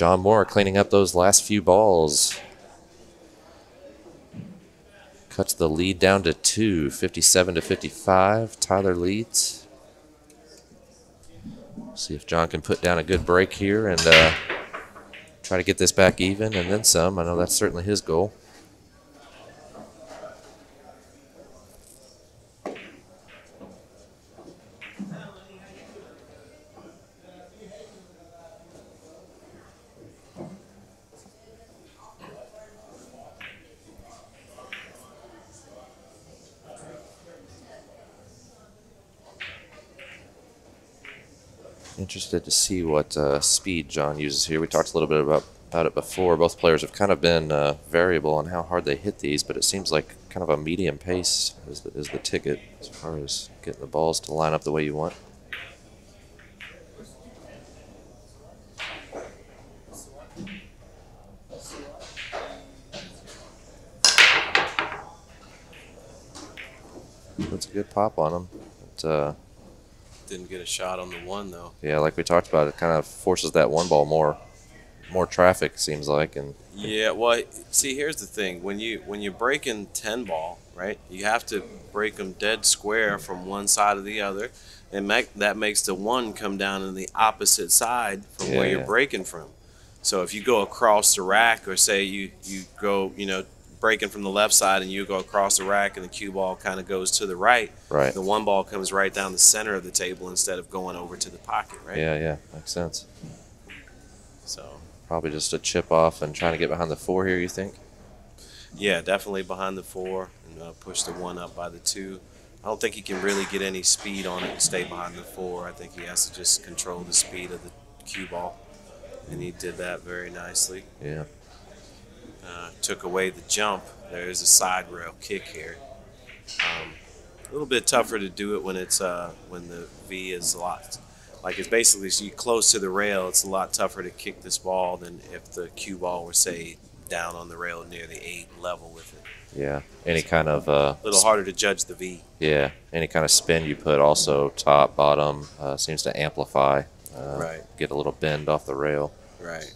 John Morra cleaning up those last few balls. Cuts the lead down to two, 57 to 55. Tyler leads. See if John can put down a good break here and uh, try to get this back even and then some. I know that's certainly his goal. Interested to see what uh, speed John uses here. We talked a little bit about, about it before. Both players have kind of been uh, variable on how hard they hit these, but it seems like kind of a medium pace is the, is the ticket as far as getting the balls to line up the way you want. That's a good pop on him. But, uh, Didn't get a shot on the one though. yeah, like we talked about, it kind of forces that one ball more, more traffic seems like, and Yeah, well, see, here's the thing: when you when you're breaking ten ball, right, you have to break them dead square from one side to the other, and make, that makes the one come down on the opposite side from Yeah, where you're yeah. breaking from. So if you go across the rack, or say you you go, you know, breaking from the left side, and you go across the rack, and the cue ball kind of goes to the right, right. the one ball comes right down the center of the table instead of going over to the pocket, right? Yeah, yeah, makes sense. So. Probably just a chip off and trying to get behind the four here. You think? Yeah, definitely behind the four and uh, push the one up by the two. I don't think he can really get any speed on it and stay behind the four. I think he has to just control the speed of the cue ball, and he did that very nicely. Yeah. Uh, took away the jump. There's a side rail kick here. Um, a little bit tougher to do it when it's uh, when the V is locked. Like it's basically so you close to the rail. It's a lot tougher to kick this ball than if the cue ball were say down on the rail near the eight level with it. Yeah. Any kind of uh, A little harder to judge the V. yeah, any kind of spin you put also top bottom uh, seems to amplify. Uh, Right. Get a little bend off the rail. Right.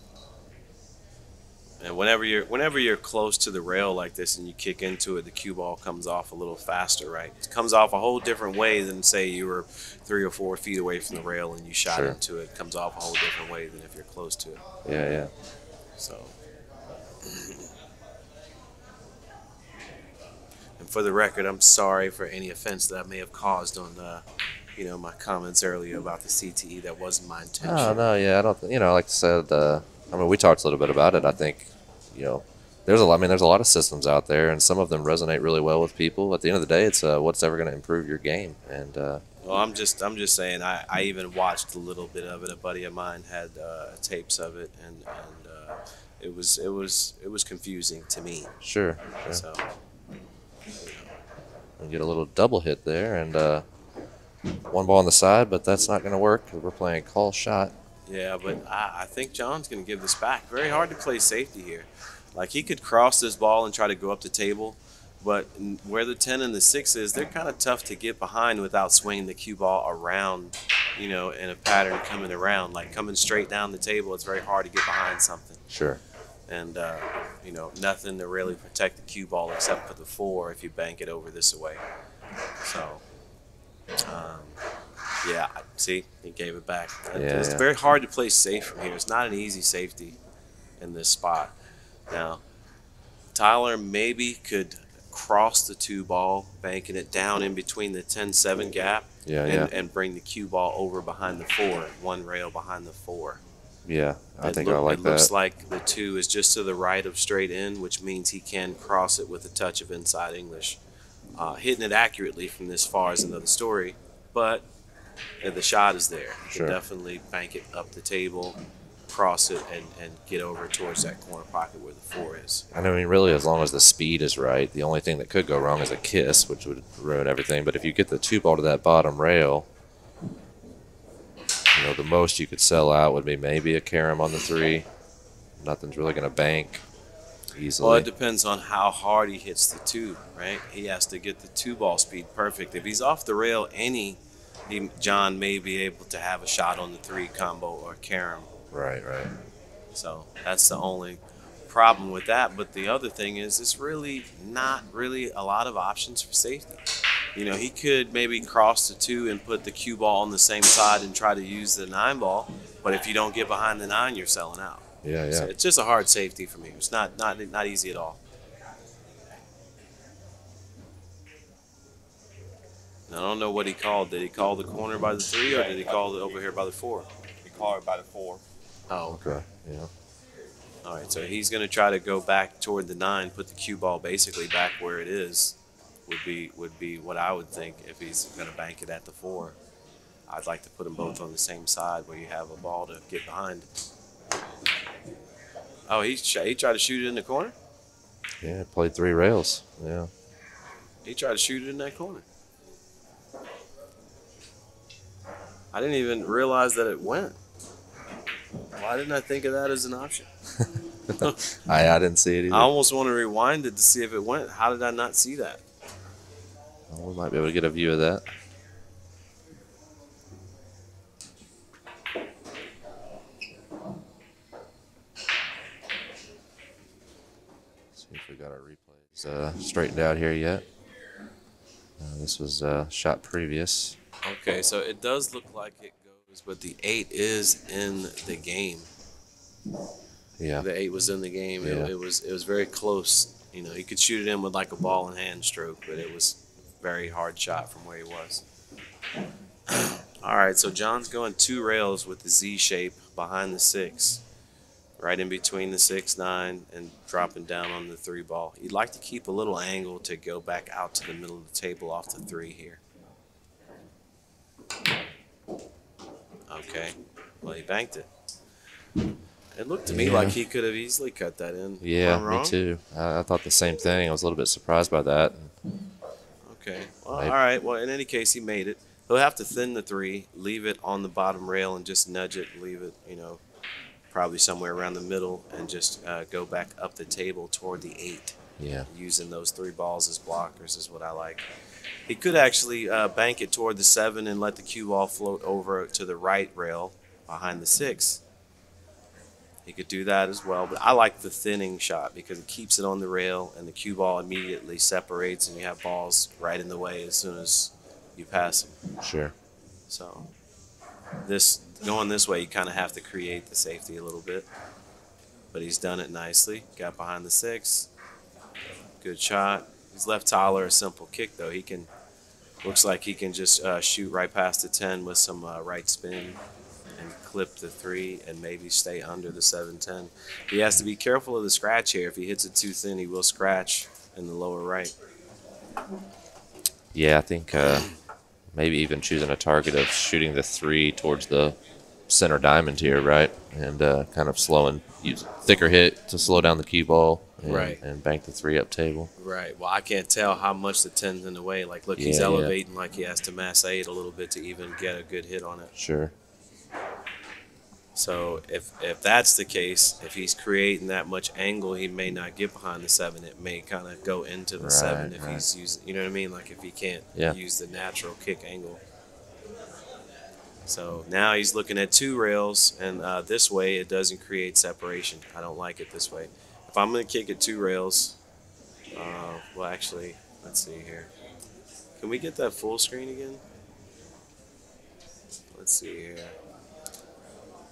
And whenever you're whenever you're close to the rail like this and you kick into it, the cue ball comes off a little faster, right? It comes off a whole different way than say you were three or four feet away from the rail and you shot Sure. into it. It comes off a whole different way than if you're close to it. Yeah, yeah. So. And for the record, I'm sorry for any offense that I may have caused on, uh, you know, my comments earlier about the CTE. That wasn't my intention. Oh no, yeah, I don't. You know, like I said, uh, I mean, we talked a little bit about it. I think, you know, there's a lot. I mean, there's a lot of systems out there, and some of them resonate really well with people. At the end of the day, it's uh, what's ever going to improve your game, and uh, Well, I'm just I'm just saying I, I even watched a little bit of it. A buddy of mine had uh, tapes of it, and and uh, it was it was it was confusing to me. sure, sure. So And get a little double hit there, and uh, one ball on the side, but that's not going to work we're playing call shot. Yeah, but I, I think John's going to give this back. Very hard to play safety here. Like he could cross this ball and try to go up the table, but where the ten and the six is, they're kind of tough to get behind without swinging the cue ball around. You know, in a pattern coming around, like coming straight down the table, it's very hard to get behind something. Sure. and uh, you know nothing to really protect the cue ball except for the four if you bank it over this away. So, um, yeah, see, he gave it back. Yeah, it's yeah. very hard to play safe from here. It's not an easy safety in this spot. Now, Tyler maybe could cross the two ball, banking it down in between the 10-7 gap. Yeah, and, and bring the cue ball over behind the four, one rail behind the four. yeah. I It think look- I like it that. looks like the two is just to the right of straight in, which means he can cross it with a touch of inside English. Uh, hitting it accurately from this far is another story, but uh, the shot is there. You Sure. can definitely bank it up the table, cross it, and, and get over towards that corner pocket where the four is. I mean, really, as long as the speed is right, the only thing that could go wrong is a kiss, which would ruin everything. But if you get the two ball to that bottom rail, you know, the most you could sell out would be maybe a carom on the three. Nothing's really going to bank easily. Well, it depends on how hard he hits the two, right? He has to get the two ball speed perfect. If he's off the rail any, he, John may be able to have a shot on the three combo or carom Right, right. So that's the only problem with that. But the other thing is, it's really not really a lot of options for safety. You know, he could maybe cross the two and put the cue ball on the same side and try to use the nine ball. But if you don't get behind the nine, you're selling out. Yeah, So yeah. it's just a hard safety for me. It's not not not easy at all. I don't know what he called. Did he call the corner by the three, or did he call it over here by the four? He called it by the four. Oh, Okay. Yeah. all right. So he's going to try to go back toward the nine, put the cue ball basically back where it is. Would be would be what I would think if he's going to bank it at the four. I'd like to put them both on the same side where you have a ball to get behind. Oh, he he tried to shoot it in the corner. Yeah, played three rails. Yeah. He tried to shoot it in that corner. I didn't even realize that it went. Why didn't I think of that as an option? I, I didn't see it either. I almost want to rewind it to see if it went. How did I not see that? Well, we might be able to get a view of that. See if we got our replays uh, straightened out here yet. Uh, this was uh, shot previous. Okay, so it does look like it goes, but the eight is in the game. Yeah. The eight was in the game. Yeah. It, it was it was very close. You know, you could shoot it in with like a ball and hand stroke, but it was very hard shot from where he was. All right, so John's going two rails with the Z shape behind the six, right in between the six nine and dropping down on the three ball. He'd like to keep a little angle to go back out to the middle of the table off the three here. Okay, well he banked it. It looked to me Yeah. like he could have easily cut that in. Yeah, me too. I, I thought the same thing. I was a little bit surprised by that. Okay. Well, all right. Well, in any case, he made it. He'll have to thin the three, leave it on the bottom rail, and just nudge it, leave it, you know, probably somewhere around the middle, and just uh, go back up the table toward the eight. Yeah. Using those three balls as blockers is what I like. He could actually uh, bank it toward the seven and let the cue ball float over to the right rail behind the six. He could do that as well, but I like the thinning shot because it keeps it on the rail and the cue ball immediately separates and you have balls right in the way as soon as you pass them. Sure. So this going this way, you kind of have to create the safety a little bit, but he's done it nicely. Got behind the six, good shot. He's left Tyler a simple kick though. He can looks like he can just uh, shoot right past the ten with some uh, right spin and clip the three and maybe stay under the seven ten. He has to be careful of the scratch here. If he hits it too thin, he will scratch in the lower right. Yeah, I think uh, maybe even choosing a target of shooting the three towards the center diamond here, right? And uh, kind of slowing, use thicker hit to slow down the cue ball. And, Right. And bank the three up table. Right. Well, I can't tell how much the ten's in the way. Like, look, he's Yeah, yeah. elevating like he has to massé a little bit to even get a good hit on it. Sure. So if if that's the case, if he's creating that much angle, he may not get behind the seven. It may kind of go into the seven if right. he's using. You know what I mean? Like if he can't Yeah. use the natural kick angle. So now he's looking at two rails, and uh, this way it doesn't create separation. I don't like it this way. If I'm going to kick at two rails, uh, well, actually, let's see here. Can we get that full screen again? Let's see here.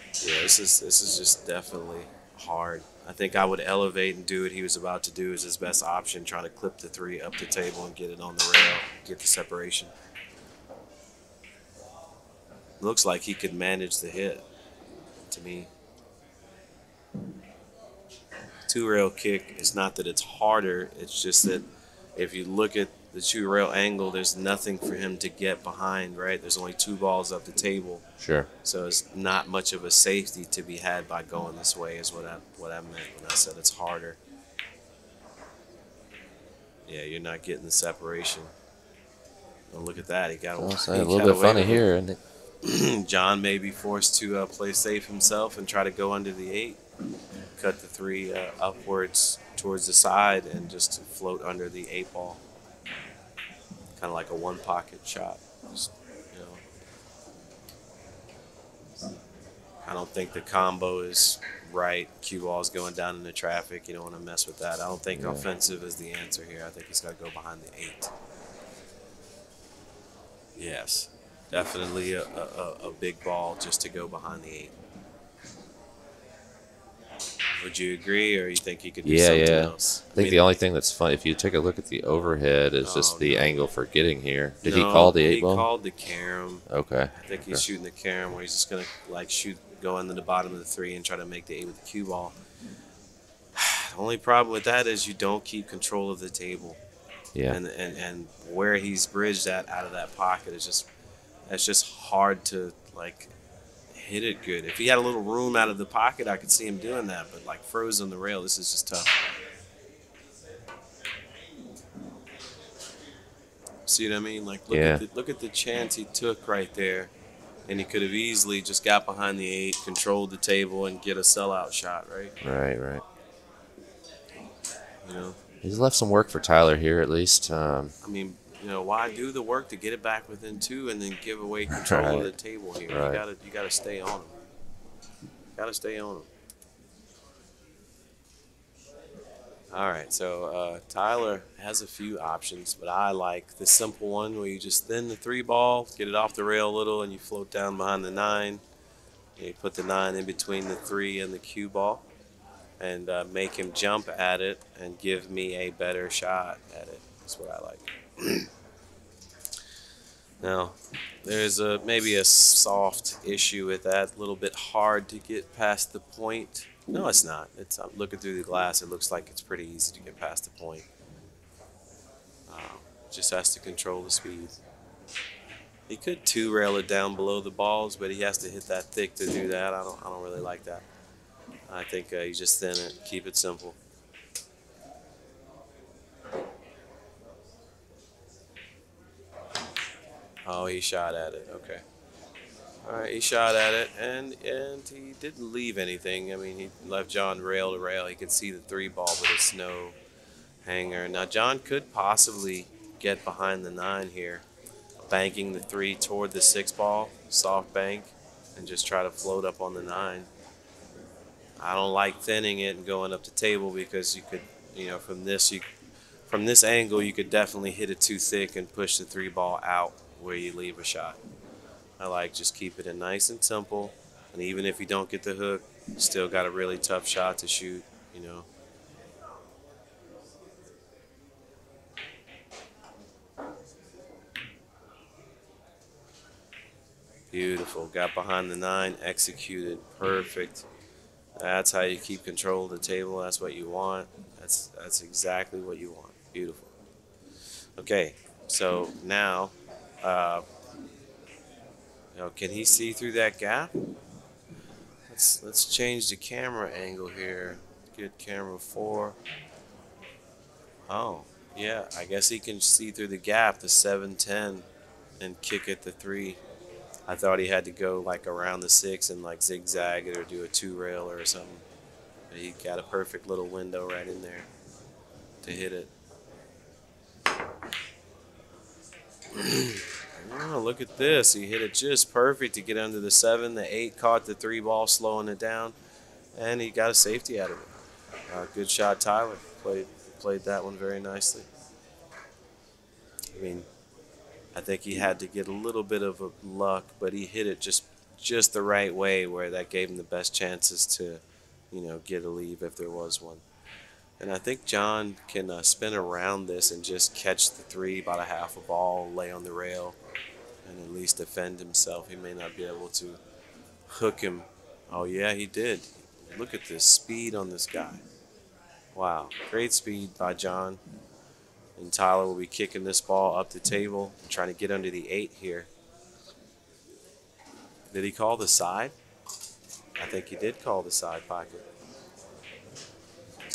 Yeah, this is this is just definitely hard. I think I would elevate and do what he was about to do as his best option, trying to clip the three up the table and get it on the rail, get the separation. Looks like he could manage the hit to me. Two rail kick, it's not that it's harder, it's just that if you look at the two rail angle, there's nothing for him to get behind, right? There's only two balls up the table. Sure. So it's not much of a safety to be had by going this way, is what I what I meant when I said it's harder. Yeah, you're not getting the separation. And look at that, he got, he a got little bit away funny here, isn't it? John may be forced to uh, play safe himself and try to go under the eight, cut the three uh, upwards towards the side, and just float under the eight ball. Kind of like a one pocket shot. Just, you know. I don't think the combo is right. Cue ball is going down into traffic. You don't want to mess with that. I don't think Yeah. offensive is the answer here. I think he's got to go behind the eight. Yes, definitely a, a, a- a big ball just to go behind the eight. Would you agree, or you think he could do Yeah, something yeah. else? I think the only thing that's fun, if you take a look at the overhead, is oh, just Oh, the no. angle for getting here. Did he call the eight he ball? called the carom. okay. I think he's shooting the carom where he's just gonna like shoot, go into the bottom of the three and try to make the eight with the cue ball. The only problem with that is you don't keep control of the table, Yeah. and and and where he's bridged at out of that pocket is just that's just hard to like hit it good. If he had a little room out of the pocket, I could see him doing that. But like frozen on the rail, this is just tough. See what I mean? Like look Yeah. at the, look at the chance he took right there, and he could have easily just got behind the eight, controlled the table, and get a sellout shot. Right? Right, right. You know. He's left some work for Tyler here, at least. Um, I mean, you know, why do the work to get it back within two and then give away control of the table here? Right. You gotta you gotta stay on them. Gotta stay on them. All right, so uh, Tyler has a few options, but I like the simple one where you just thin the three ball, get it off the rail a little, and you float down behind the nine. You put the nine in between the three and the cue ball, and uh, make him jump at it and give me a better shot at it. That's what I like. now, there's a maybe a soft issue with that. A little bit hard to get past the point. No, it's not. It's I'm looking through the glass. It looks like it's pretty easy to get past the point. Um, just has to control the speed. He could two rail it down below the balls, but he has to hit that thick to do that. I don't. I don't really like that. I think uh, you just thin it, keep it simple. Oh, he shot at it. Okay. All right, he shot at it, and and he didn't leave anything. I mean, he left John rail to rail. He could see the three ball, but it's no hanger. Now, John could possibly get behind the nine here, banking the three toward the six ball, soft bank, and just try to float up on the nine. I don't like thinning it and going up the table because you could, you know, from this you, from this angle you could definitely hit it too thick and push the three ball out where you leave a shot. I like just keep it in nice and simple, and even if you don't get the hook, still got a really tough shot to shoot. You know. Beautiful. Got behind the nine, executed. Perfect. That's how you keep control of the table. That's what you want. That's that's exactly what you want. Beautiful. Okay, so now, uh, you know, can he see through that gap? Let's let's change the camera angle here. Get camera four. Oh, yeah. I guess he can see through the gap, the seven ten, and kick at the three. I thought he had to go like around the six and like zigzag it or do a two rail or something. But he got a perfect little window right in there to hit it. Oh, look at this. He hit it just perfect to get under the seven. The eight caught the three ball, slowing it down, and he got a safety out of it. Uh, good shot, Tyler. Played played that one very nicely. I mean, I think he had to get a little bit of a luck, but he hit it just just the right way where that gave him the best chances to, you know, get a leave if there was one. And I think John can uh, spin around this and just catch the three about a half a ball, lay on the rail, and at least defend himself. He may not be able to hook him. Oh yeah, he did. Look at this speed on this guy. Wow, great speed by John. And Tyler will be kicking this ball up the table, trying to get under the eight here. Did he call the side? I think he did call the side pocket.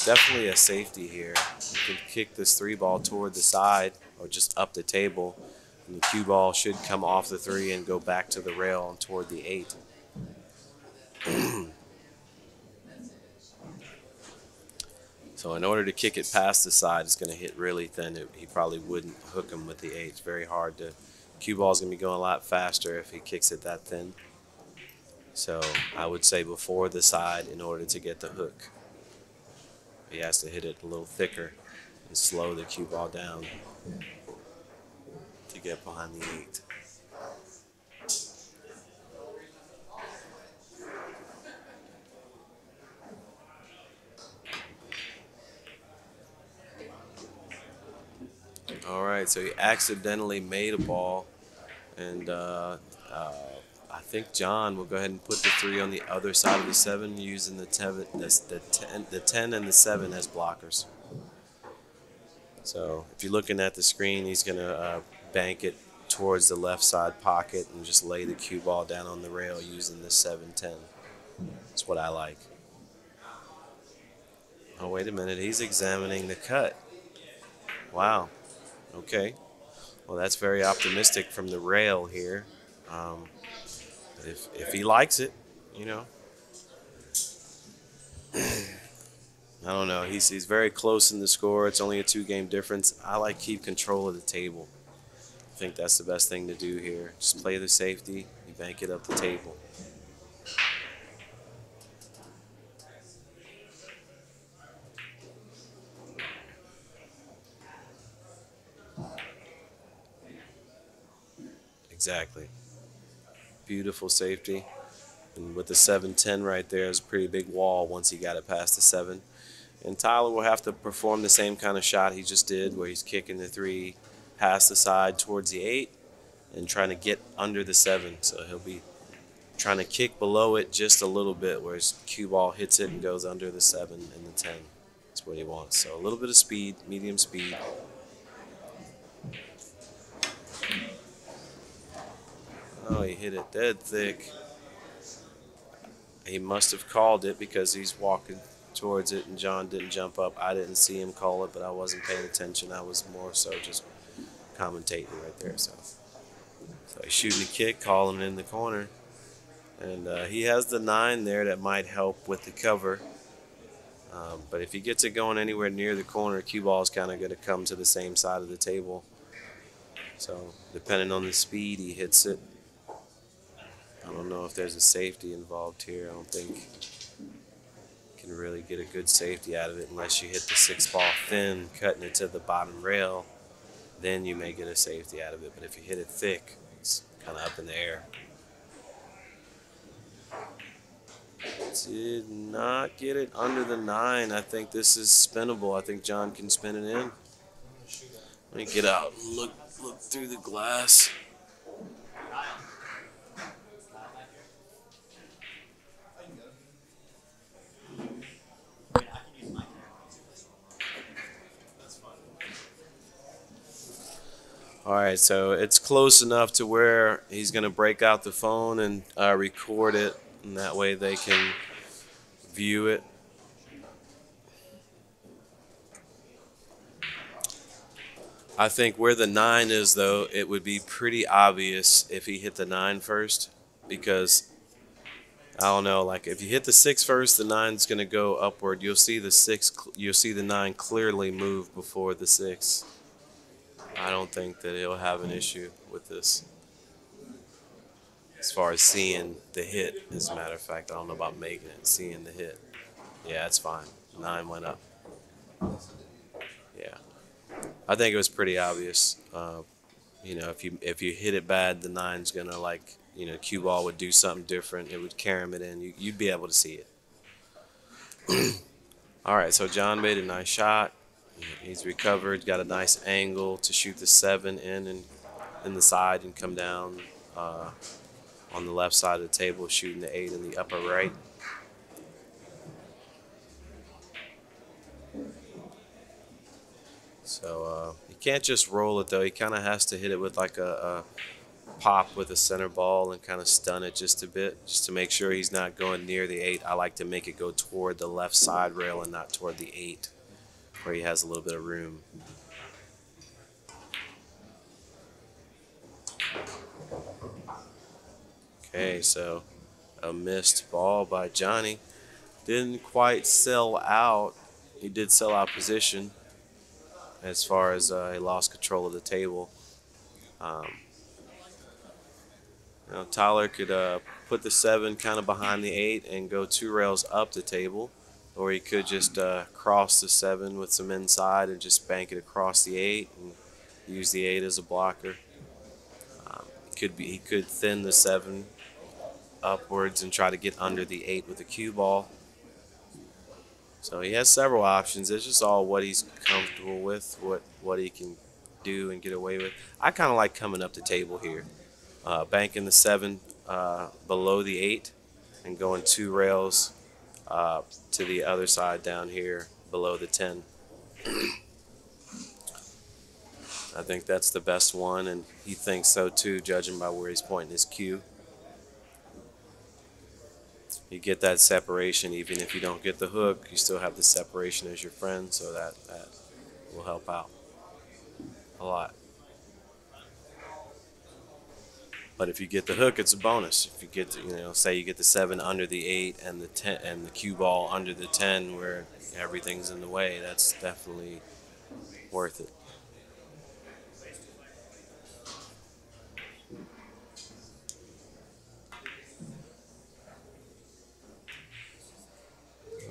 Definitely a safety here. You can kick this three ball toward the side or just up the table. And the cue ball should come off the three and go back to the rail and toward the eight. So in order to kick it past the side, it's going to hit really thin. It, he probably wouldn't hook him with the eight. It's very hard to. Cue ball is going to be going a lot faster if he kicks it that thin. So I would say before the side in order to get the hook. He has to hit it a little thicker and slow the cue ball down to get behind the eight. All right, so he accidentally made a ball, and uh, uh, I think John will go ahead and put the three on the other side of the seven, using the ten, the, the ten, the ten and the seven as blockers. So if you're looking at the screen, he's gonna uh, bank it towards the left side pocket and just lay the cue ball down on the rail using the seven ten. That's what I like. Oh wait a minute, he's examining the cut. Wow. Okay. Well, that's very optimistic from the rail here. Um, if, if he likes it, you know. I don't know. He's, he's very close in the score. It's only a two game difference. I like keep control of the table. I think that's the best thing to do here. Just play the safety, you bank it up the table. Exactly. Beautiful safety. And with the 710 right there is a pretty big wall once he got it past the 7. And Tyler will have to perform the same kind of shot he just did where he's kicking the 3 past the side towards the 8 and trying to get under the 7. So he'll be trying to kick below it just a little bit where his cue ball hits it and goes under the 7 and the 10. That's what he wants. So a little bit of speed, medium speed. Oh, he hit it dead thick. He must have called it because he's walking towards it and John didn't jump up. I didn't see him call it, but I wasn't paying attention. I was more so just commentating right there. So, so he's shooting a kick, calling it in the corner. And uh, he has the nine there that might help with the cover. Um, but if he gets it going anywhere near the corner, cue ball is kind of going to come to the same side of the table. So depending on the speed he hits it, I don't know if there's a safety involved here. I don't think you can really get a good safety out of it unless you hit the six ball thin, cutting it to the bottom rail. Then you may get a safety out of it. But if you hit it thick, it's kind of up in the air. Did not get it under the nine. I think this is spinnable. I think John can spin it in. Let me get out and look look through the glass. All right, so it's close enough to where he's going to break out the phone and uh, record it, and that way they can view it. I think where the nine is, though, it would be pretty obvious if he hit the nine first, because I don't know, like if you hit the six first, the nine's going to go upward. You'll see the six, you'll see the nine clearly move before the six. I don't think that he'll have an issue with this. As far as seeing the hit, as a matter of fact, I don't know about making it, seeing the hit. Yeah, it's fine. Nine went up. Yeah, I think it was pretty obvious. Uh, you know, if you if you hit it bad, the nine's gonna like you know, cue ball would do something different. It would carry it in. You, you'd be able to see it. All right, so John made a nice shot. He's recovered, got a nice angle to shoot the seven in and in the side and come down uh, on the left side of the table, shooting the eight in the upper right. So uh, he can't just roll it though. He kind of has to hit it with like a, a pop with a center ball and kind of stun it just a bit, just to make sure he's not going near the eight. I like to make it go toward the left side rail and not toward the eight where he has a little bit of room. Okay, so a missed ball by Johnny. Didn't quite sell out. He did sell out position as far as uh, he lost control of the table. Um, You know, Tyler could uh, put the seven kind of behind the eight and go two rails up the table, or he could just uh, cross the seven with some inside and just bank it across the eight and use the eight as a blocker. Um, could be he could thin the seven upwards and try to get under the eight with the cue ball. So he has several options. It's just all what he's comfortable with, what what he can do and get away with. I kind of like coming up the table here, uh, banking the seven uh, below the eight, and going two rails uh, to the other side down here below the ten. I think that's the best one, and he thinks so too, judging by where he's pointing his cue. You get that separation, even if you don't get the hook, you still have the separation as your friend, so that, that will help out a lot. But if you get the hook, it's a bonus. If you get, to, you know, say you get the seven under the eight and the ten and the cue ball under the ten, where everything's in the way, that's definitely worth it.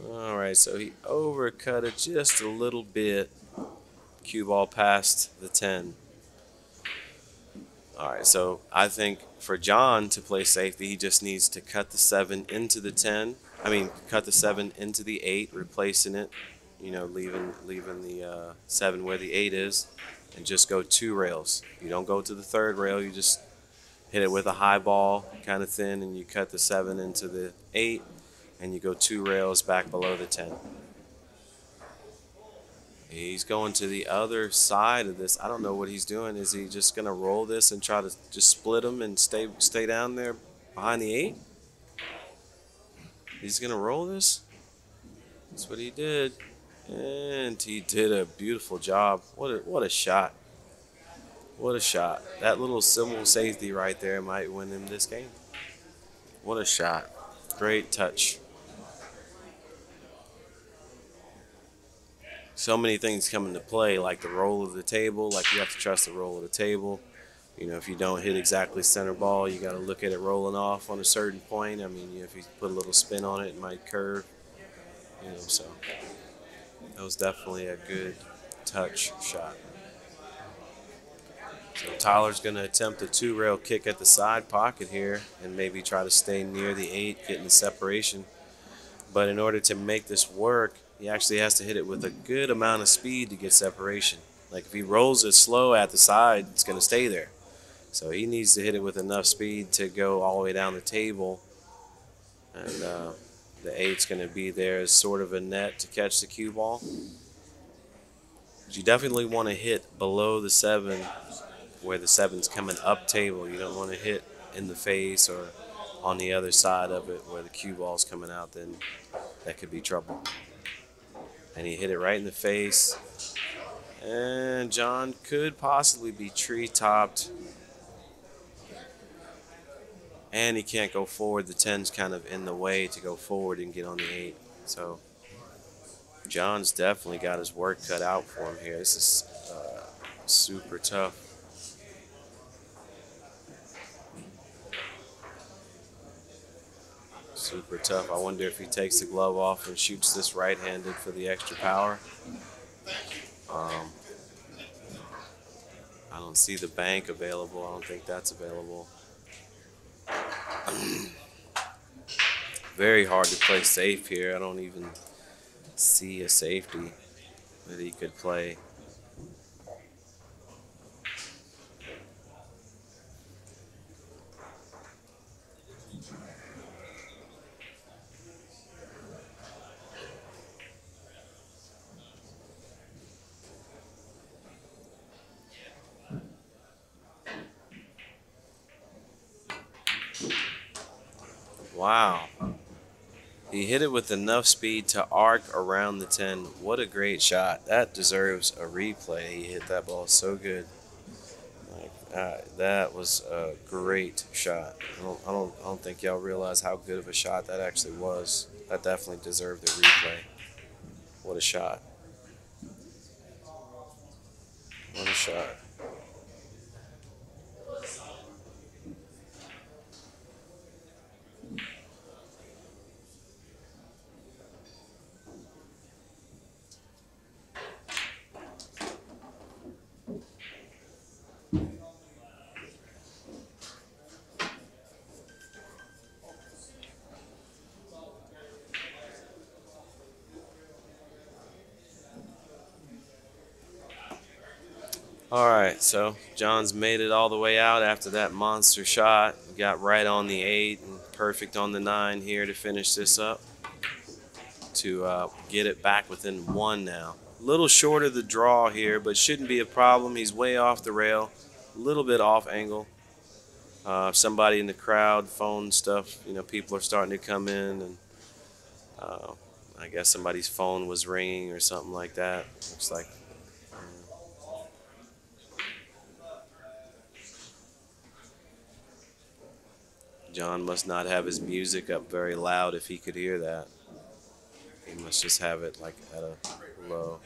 All right, so he overcut it just a little bit. Cue ball past the 10. All right, so I think for John to play safety, he just needs to cut the 7 into the 10. I mean, cut the 7 into the 8, replacing it, you know, leaving leaving the uh, 7 where the 8 is, and just go two rails. You don't go to the third rail, you just hit it with a high ball, kind of thin, and you cut the 7 into the 8 and you go two rails back below the 10. He's going to the other side of this. I don't know what he's doing. Is he just going to roll this and try to just split them and stay stay down there behind the 8? He's going to roll this? That's what he did. And he did a beautiful job. What a, what a shot. What a shot. That little simple safety right there might win him this game. What a shot. Great touch. So many things come into play, like the roll of the table. Like you have to trust the roll of the table. You know, if you don't hit exactly center ball, you got to look at it rolling off on a certain point. I mean, if you put a little spin on it, it might curve. You know, so that was definitely a good touch shot. So Tyler's going to attempt a two rail kick at the side pocket here and maybe try to stay near the eight, getting the separation. But in order to make this work, he actually has to hit it with a good amount of speed to get separation. Like if he rolls it slow at the side, it's going to stay there. So he needs to hit it with enough speed to go all the way down the table. And uh, the eight's going to be there as sort of a net to catch the cue ball. But you definitely want to hit below the seven where the seven's coming up table. You don't want to hit in the face or on the other side of it where the cue ball's coming out, then that could be trouble and he hit it right in the face. And John could possibly be tree topped. And he can't go forward. The 10's kind of in the way to go forward and get on the 8. So John's definitely got his work cut out for him here. This is uh, super tough. Super tough. I wonder if he takes the glove off and shoots this right-handed for the extra power. Um, I don't see the bank available. I don't think that's available. Very hard to play safe here. I don't even see a safety that he could play. Wow. He hit it with enough speed to arc around the 10. What a great shot. That deserves a replay. He hit that ball so good. Uh, that was a great shot. I don't, I, don't, I don't think y'all realize how good of a shot that actually was. That definitely deserved a replay. What a shot. What a shot. All right, so John's made it all the way out after that monster shot. Got right on the eight and perfect on the nine here to finish this up. To uh, get it back within one now. A little short of the draw here, but shouldn't be a problem. He's way off the rail, a little bit off angle. Uh, somebody in the crowd, phone stuff, you know, people are starting to come in, and uh, I guess somebody's phone was ringing or something like that. Looks like John must not have his music up very loud if he could hear that. He must just have it like at a low.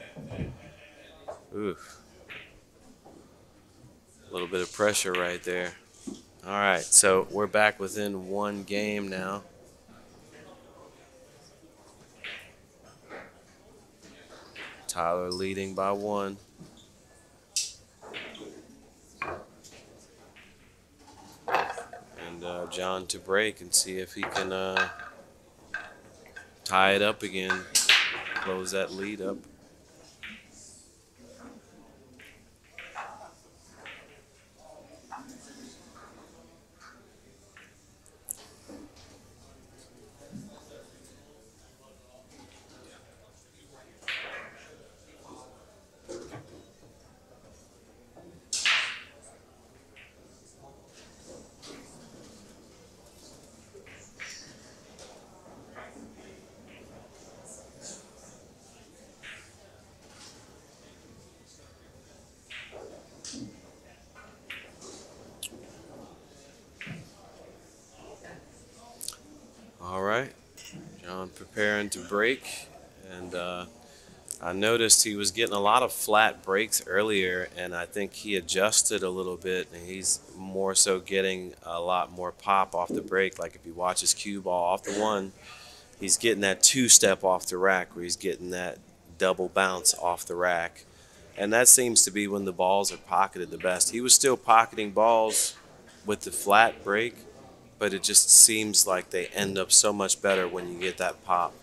Oof. A little bit of pressure right there. All right, so we're back within one game now. Tyler leading by one. And uh, John to break and see if he can uh, tie it up again, close that lead up. All right, John preparing to break, and uh, I noticed he was getting a lot of flat breaks earlier, and I think he adjusted a little bit, and he's more so getting a lot more pop off the break. Like if you watch his cue ball off the one, he's getting that two step off the rack, where he's getting that double bounce off the rack, and that seems to be when the balls are pocketed the best. He was still pocketing balls with the flat break but it just seems like they end up so much better when you get that pop.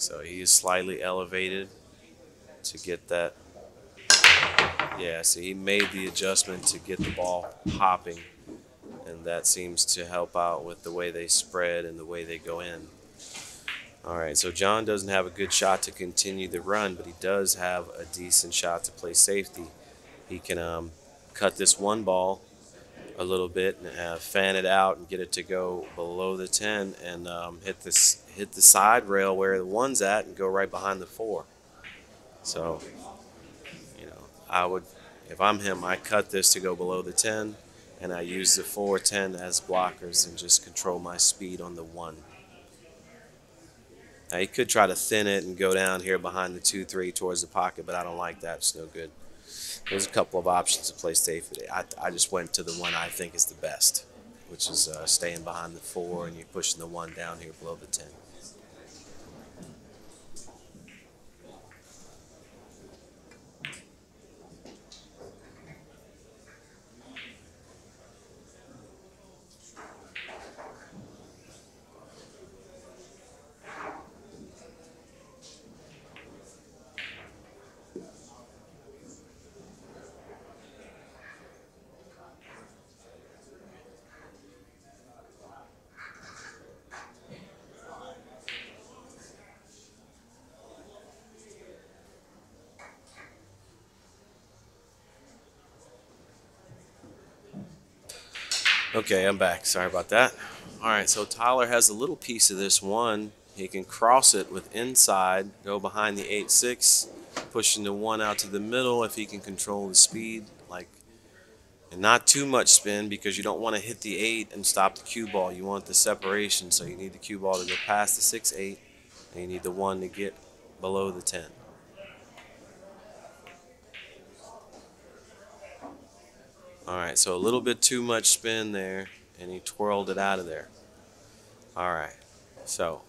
So he is slightly elevated to get that. Yeah, so he made the adjustment to get the ball popping, and that seems to help out with the way they spread and the way they go in. All right, so John doesn't have a good shot to continue the run, but he does have a decent shot to play safety. He can um, cut this one ball a little bit and uh, fan it out and get it to go below the 10 and um, hit this hit the side rail where the one's at and go right behind the four. So, you know, I would if I'm him, I cut this to go below the 10 and I use the 4 10 as blockers and just control my speed on the one. Now he could try to thin it and go down here behind the 2 3 towards the pocket, but I don't like that. It's no good there's a couple of options to play safety. I, I just went to the one I think is the best, which is uh, staying behind the four and you're pushing the one down here below the 10. Okay, I'm back. Sorry about that. All right, so Tyler has a little piece of this one. He can cross it with inside, go behind the 8-6, pushing the one out to the middle if he can control the speed, like, and not too much spin because you don't want to hit the 8 and stop the cue ball. You want the separation, so you need the cue ball to go past the 6-8, and you need the one to get below the 10. All right, so a little bit too much spin there, and he twirled it out of there. All right, so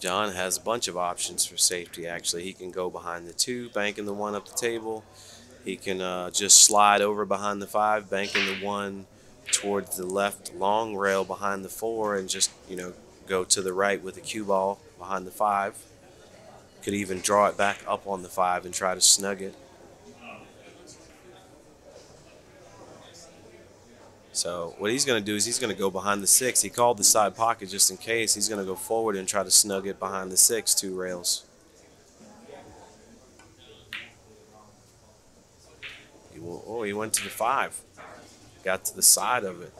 John has a bunch of options for safety, actually. He can go behind the two, banking the one up the table. He can uh, just slide over behind the five, banking the one towards the left long rail behind the four, and just, you know, go to the right with the cue ball behind the five. Could even draw it back up on the five and try to snug it. So what he's going to do is he's going to go behind the six. He called the side pocket just in case. He's going to go forward and try to snug it behind the six, two rails. He will, oh, he went to the five. Got to the side of it.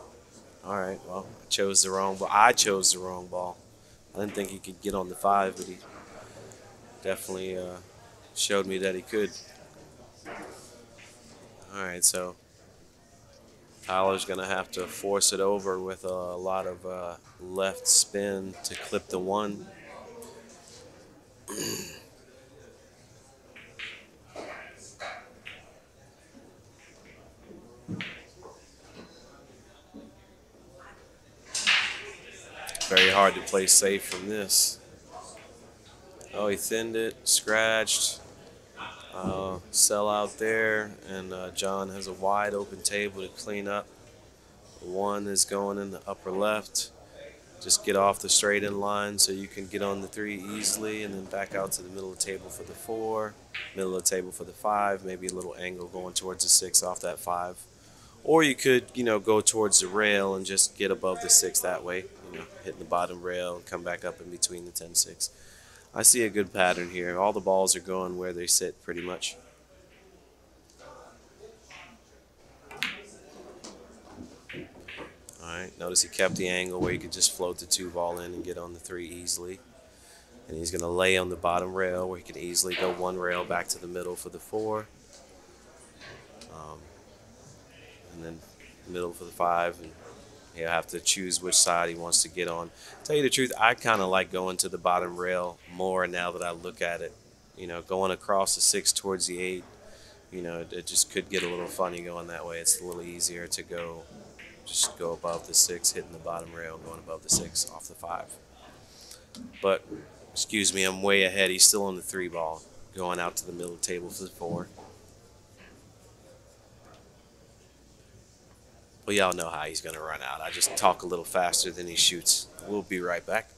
All right, well, I chose the wrong ball. I chose the wrong ball. I didn't think he could get on the five, but he definitely uh, showed me that he could. All right, so Tyler's going to have to force it over with a lot of uh, left spin to clip the one. Very hard to play safe from this. Oh, he thinned it, scratched, uh, sell out there, and uh, John has a wide open table to clean up. One is going in the upper left. Just get off the straight in line so you can get on the three easily, and then back out to the middle of the table for the four, middle of the table for the five, maybe a little angle going towards the six off that five. Or you could, you know, go towards the rail and just get above the six that way, you know, hitting the bottom rail and come back up in between the 10 6. I see a good pattern here. All the balls are going where they sit pretty much. Alright, notice he kept the angle where you could just float the two ball in and get on the three easily. And he's going to lay on the bottom rail where he can easily go one rail back to the middle for the four. Um, and then middle for the five. And he'll have to choose which side he wants to get on. Tell you the truth, I kind of like going to the bottom rail more now that I look at it. You know, going across the six towards the eight, you know, it just could get a little funny going that way. It's a little easier to go, just go above the six, hitting the bottom rail, going above the six off the five. But, excuse me, I'm way ahead. He's still on the three ball, going out to the middle table for the four. Well, y'all know how he's going to run out. I just talk a little faster than he shoots. We'll be right back.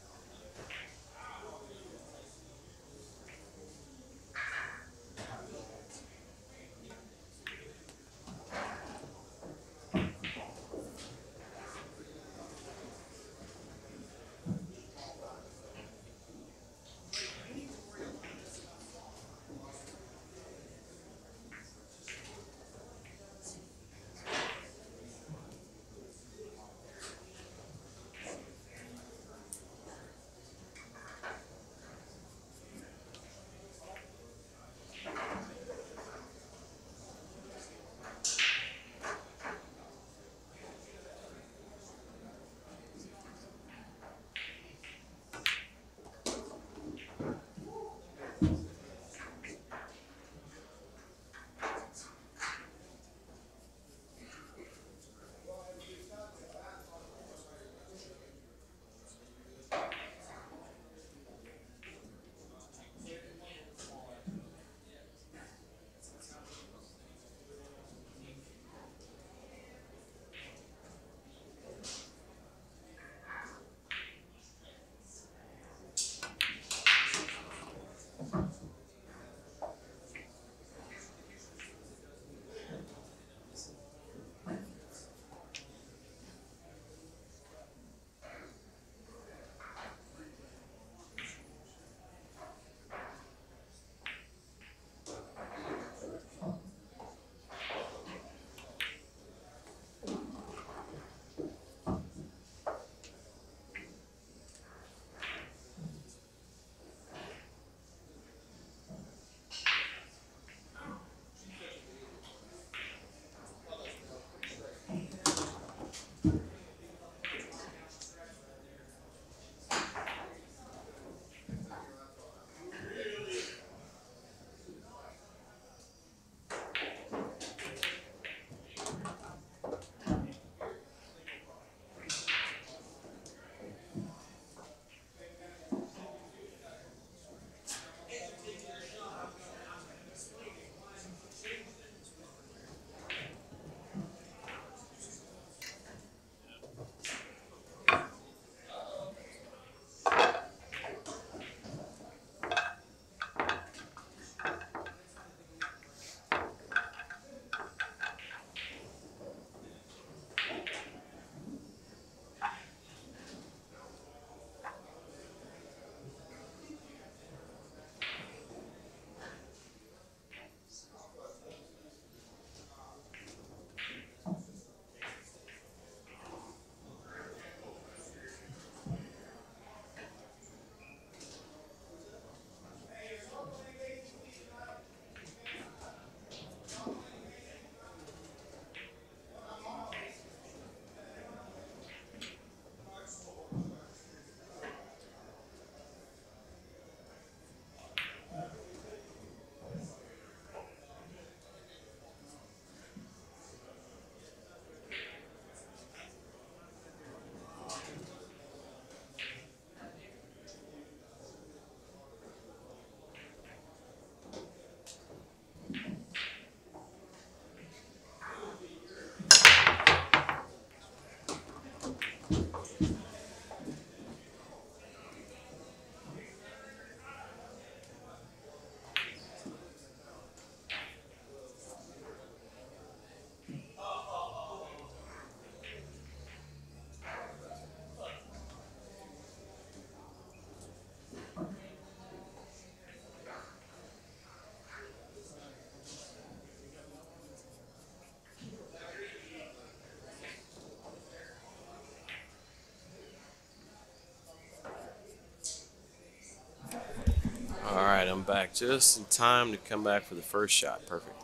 Back just in time to come back for the first shot. Perfect.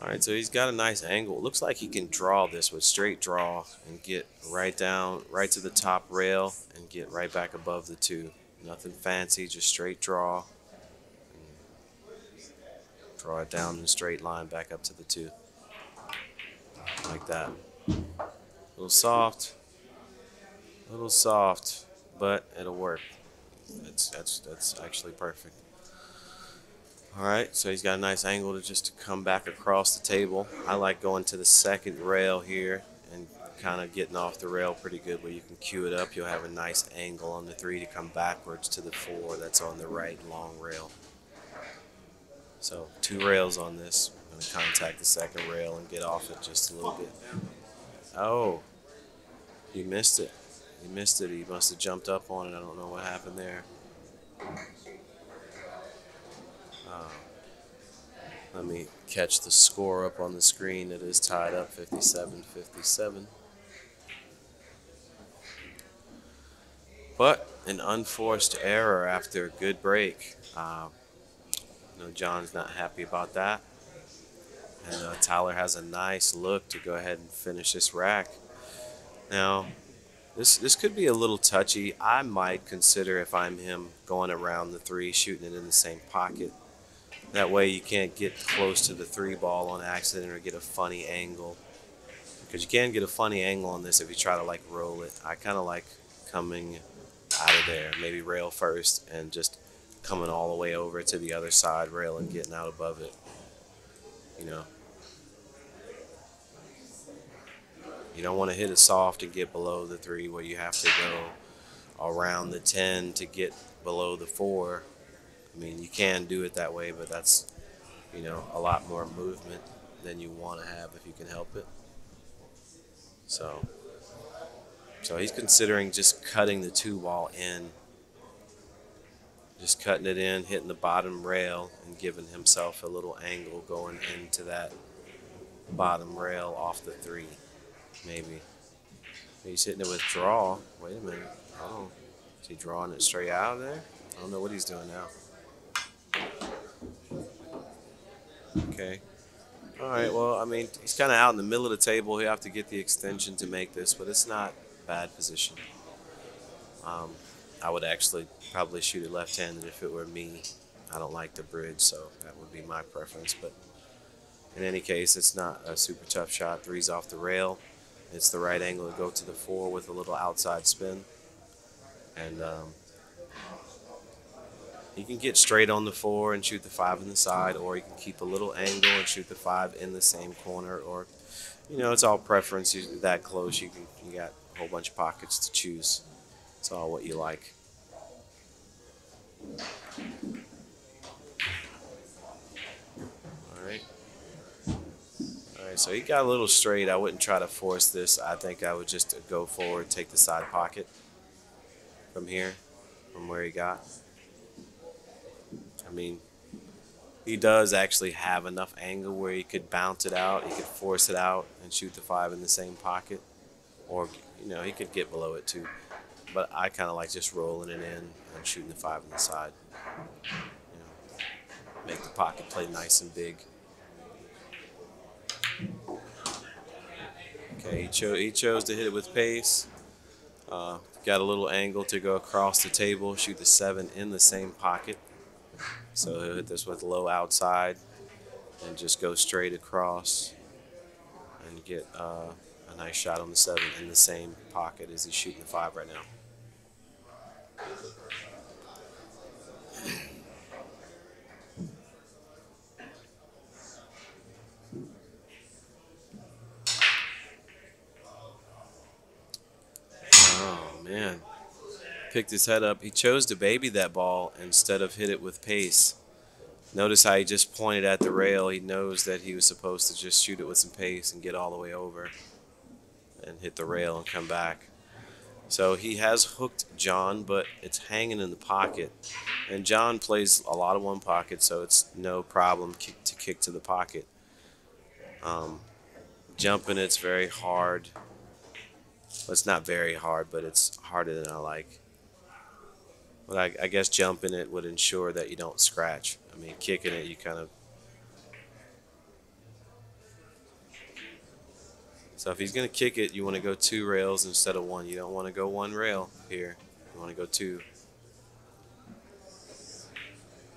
All right, so he's got a nice angle. Looks like he can draw this with straight draw and get right down, right to the top rail and get right back above the two. Nothing fancy, just straight draw. Draw it down in a straight line back up to the two. Like that. A little soft. A little soft, but it'll work. That's that's that's actually perfect. All right, so he's got a nice angle to just to come back across the table. I like going to the second rail here and kind of getting off the rail pretty good where you can cue it up. You'll have a nice angle on the three to come backwards to the four that's on the right long rail. So two rails on this. I'm gonna contact the second rail and get off it just a little bit. Oh, you missed it. He missed it. He must have jumped up on it. I don't know what happened there. Uh, let me catch the score up on the screen. It is tied up 57 57. But an unforced error after a good break. Know, John's not happy about that. And uh, Tyler has a nice look to go ahead and finish this rack. Now, this this could be a little touchy. I might consider if I'm him going around the three, shooting it in the same pocket. That way you can't get close to the three ball on accident or get a funny angle. Because you can get a funny angle on this if you try to like roll it. I kind of like coming out of there, maybe rail first and just coming all the way over to the other side rail and getting out above it. You know. You don't want to hit it soft and get below the three where you have to go around the 10 to get below the four. I mean, you can do it that way, but that's, you know, a lot more movement than you want to have if you can help it. So, so he's considering just cutting the two ball in, just cutting it in, hitting the bottom rail, and giving himself a little angle going into that bottom rail off the three maybe. He's hitting it with draw. Wait a minute. Oh, is he drawing it straight out of there? I don't know what he's doing now. Okay. All right. Well, I mean, he's kind of out in the middle of the table. He'll have to get the extension to make this, but it's not bad position. Um, I would actually probably shoot it left-handed if it were me. I don't like the bridge, so that would be my preference. But in any case, it's not a super tough shot. Three's off the rail. It's the right angle to go to the four with a little outside spin. And um, you can get straight on the four and shoot the five in the side, or you can keep a little angle and shoot the five in the same corner, or, you know, it's all preference. You're that close, you can you got a whole bunch of pockets to choose. It's all what you like. All right. All right, so he got a little straight. I wouldn't try to force this. I think I would just go forward, take the side pocket from here, from where he got. I mean, he does actually have enough angle where he could bounce it out. He could force it out and shoot the five in the same pocket, or you know he could get below it too. But I kind of like just rolling it in and shooting the five on the side. You know, make the pocket play nice and big. Okay, he, cho- he chose to hit it with pace. Uh, got a little angle to go across the table, shoot the seven in the same pocket. So he'll hit this with low outside and just go straight across and get uh, a nice shot on the seven in the same pocket as he's shooting the five right now. Oh man. Picked his head up. He chose to baby that ball instead of hit it with pace. Notice how he just pointed at the rail. He knows that he was supposed to just shoot it with some pace and get all the way over and hit the rail and come back. So he has hooked John, but it's hanging in the pocket. And John plays a lot of one pocket, so it's no problem to kick to the pocket. Um, jumping it's very hard. Well, it's not very hard, but it's harder than I like. But I, I guess jumping it would ensure that you don't scratch. I mean, kicking it, you kind of. So if he's going to kick it, you want to go two rails instead of one. You don't want to go one rail here. You want to go two.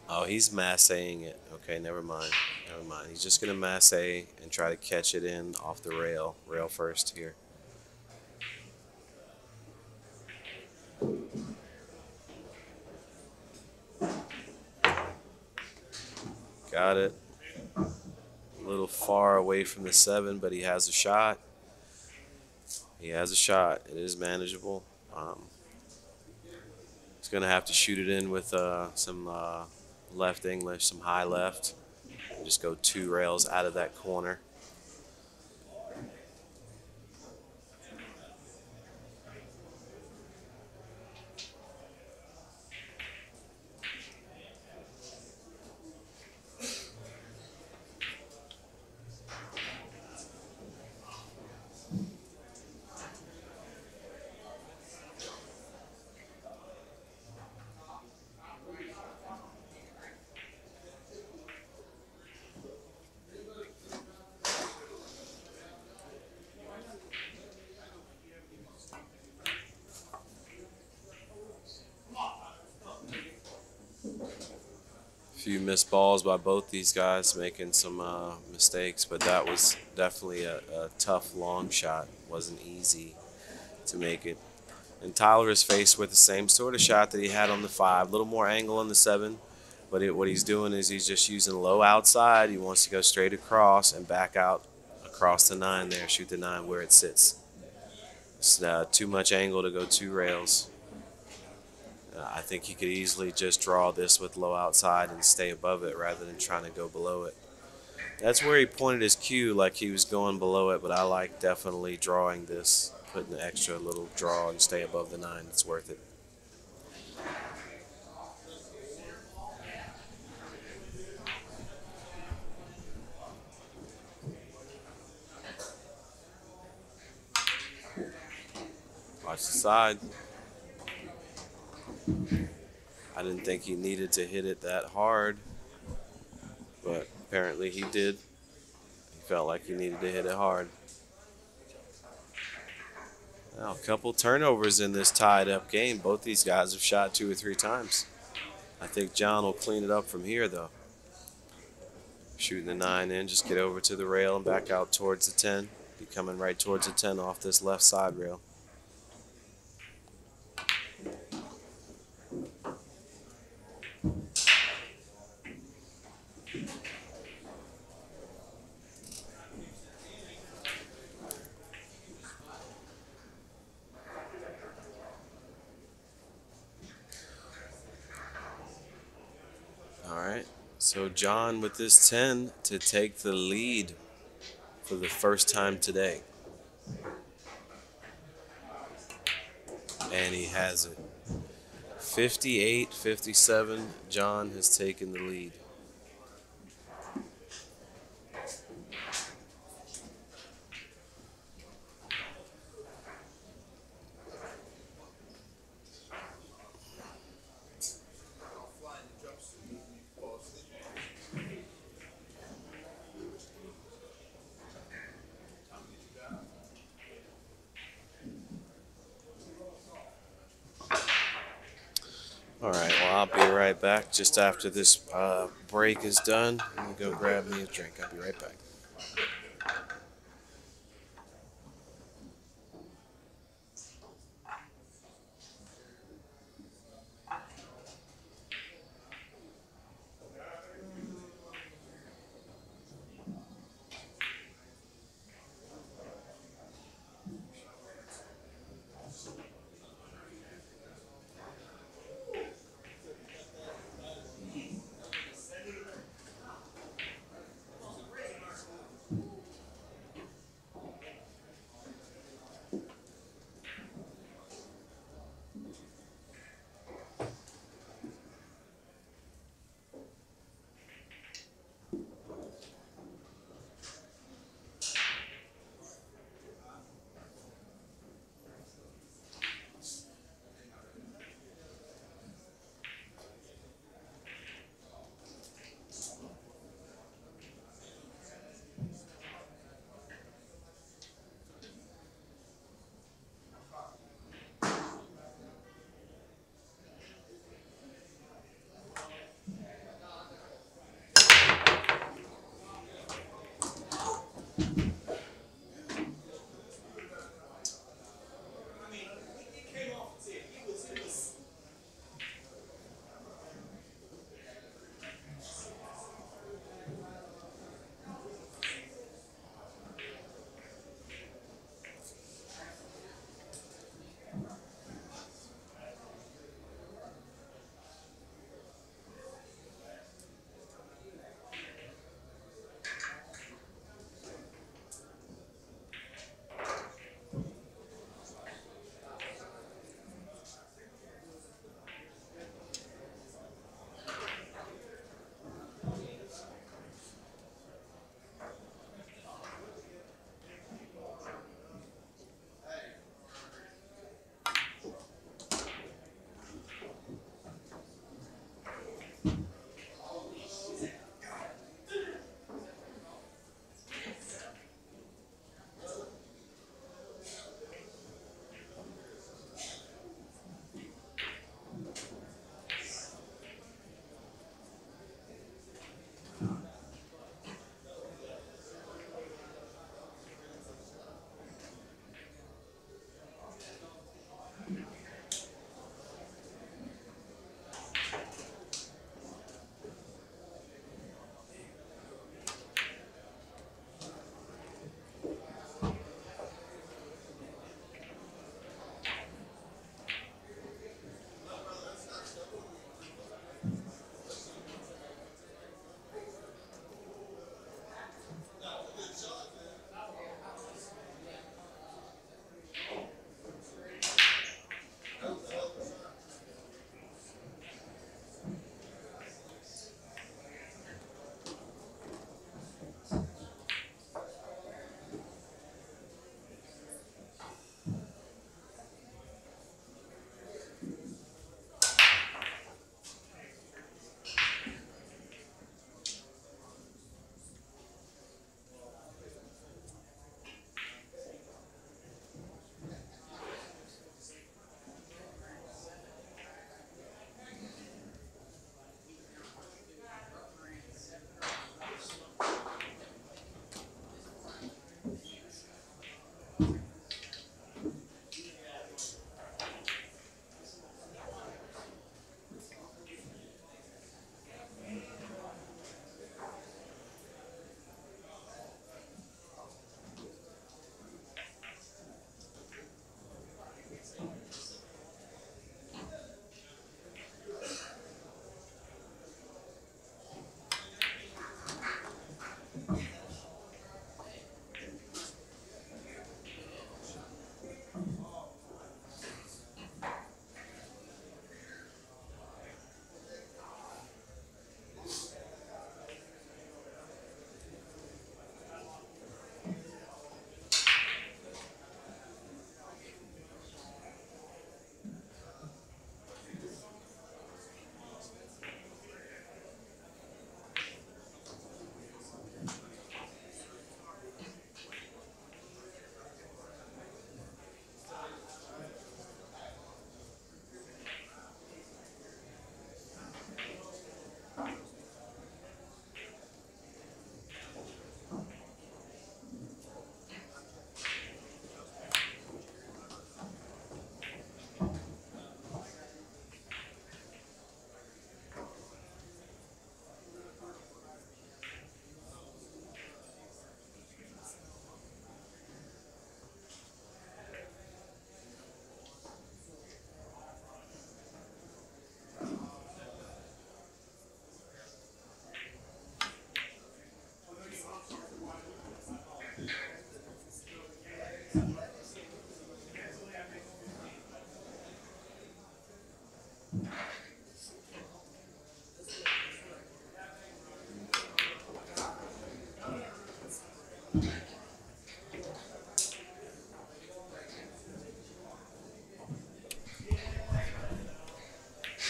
Oh, he's massing it. Okay, never mind. Never mind. He's just going to massé and try to catch it in off the rail. Rail first here. Got it. A little far away from the seven, but he has a shot. He has a shot. It is manageable. Um, he's going to have to shoot it in with uh, some uh, left English, some high left. And just go two rails out of that corner. few missed balls by both these guys, making some uh, mistakes, but that was definitely a, a, tough long shot. wasn't easy to make it. And Tyler is faced with the same sort of shot that he had on the five, a little more angle on the seven, but it, what he's doing is he's just using low outside. He wants to go straight across and back out across the nine there, shoot the nine where it sits. It's uh, too much angle to go two rails. I think he could easily just draw this with low outside and stay above it rather than trying to go below it. That's where he pointed his cue like he was going below it, but I like definitely drawing this, putting an extra little draw and stay above the nine. It's worth it. Watch the side. I didn't think he needed to hit it that hard, but apparently he did. He felt like he needed to hit it hard. Now, a couple turnovers in this tied up game. Both these guys have shot two or three times. I think John will clean it up from here, though. Shooting the nine in, just get over to the rail and back out towards the 10. Be coming right towards the 10 off this left side rail. So John with this 10 to take the lead for the first time today. And he has it. 58 57. John has taken the lead. All right, well, I'll be right back just after this uh, break is done. I'm going to go grab me a drink. I'll be right back.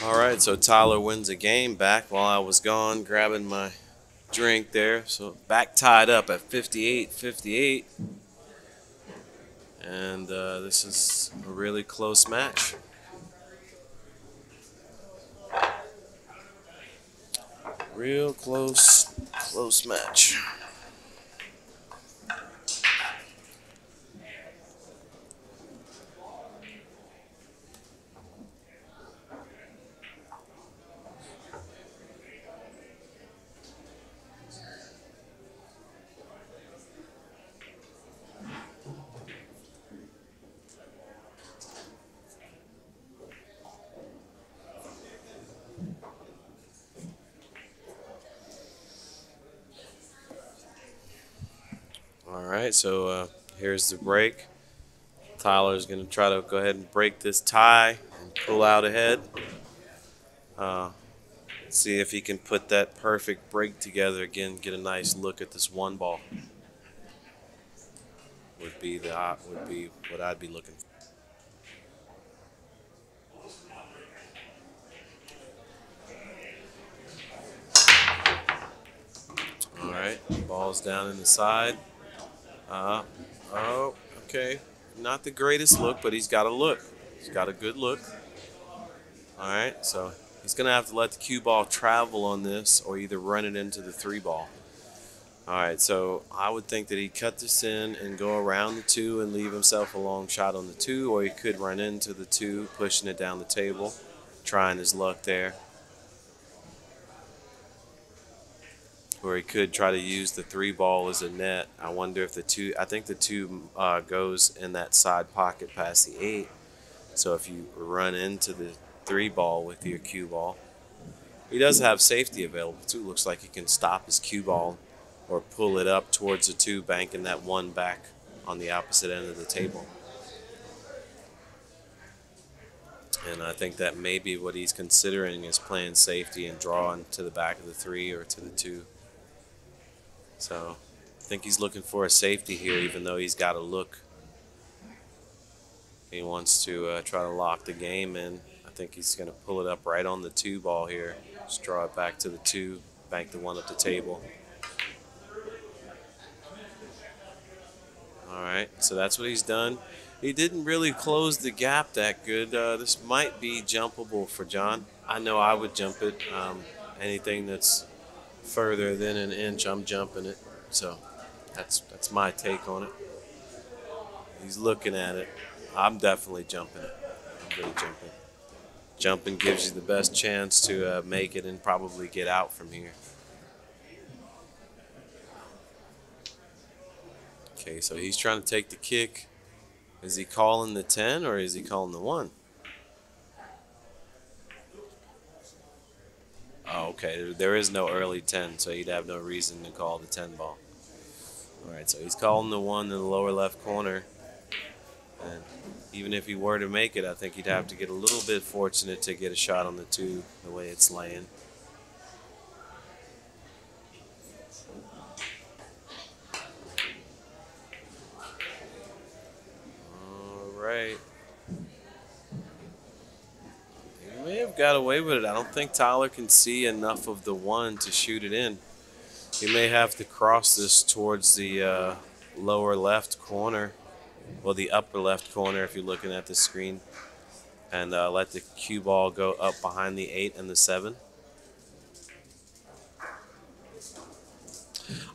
All right, so Tyler wins a game back while I was gone grabbing my drink there. So back tied up at 58 58. And uh, this is a really close match. Real close, close match. All right, so uh, here's the break. Tyler's going to try to go ahead and break this tie and pull out ahead. Uh, see if he can put that perfect break together again. Get a nice look at this one ball. Would be the uh, would be what I'd be looking for. All right, ball's down in the side. Uh, oh, okay. Not the greatest look, but he's got a look. He's got a good look. All right, so he's going to have to let the cue ball travel on this or either run it into the three ball. All right, so I would think that he'd cut this in and go around the two and leave himself a long shot on the two, or he could run into the two, pushing it down the table, trying his luck there. Or he could try to use the three ball as a net. I wonder if the two, I think the two uh, goes in that side pocket past the eight. So if you run into the three ball with your cue ball, he does have safety available too. Looks like he can stop his cue ball or pull it up towards the two, banking that one back on the opposite end of the table. And I think that may be what he's considering is playing safety and drawing to the back of the three or to the two. So I think he's looking for a safety here, even though he's got a look. He wants to uh, try to lock the game in. I think he's going to pull it up right on the two ball here. Just draw it back to the two, bank the one up the table. All right, so that's what he's done. He didn't really close the gap that good. Uh, this might be jumpable for John. I know I would jump it. Um, anything that's further than an inch, I'm jumping it. So that's that's my take on it. He's looking at it. I'm definitely jumping it. I'm. Jumping gives you the best chance to uh, make it and probably get out from here. Okay, so he's trying to take the kick. Is he calling the 10 or is he calling the 1? Oh, okay. There is no early 10, so he'd have no reason to call the 10 ball. All right, so he's calling the 1 in the lower left corner. And even if he were to make it, I think he'd have to get a little bit fortunate to get a shot on the 2 the way it's laying. All right. He may have got away with it. I don't think Tyler can see enough of the one to shoot it in. He may have to cross this towards the uh, lower left corner, well, the upper left corner if you're looking at the screen, and uh, let the cue ball go up behind the eight and the seven.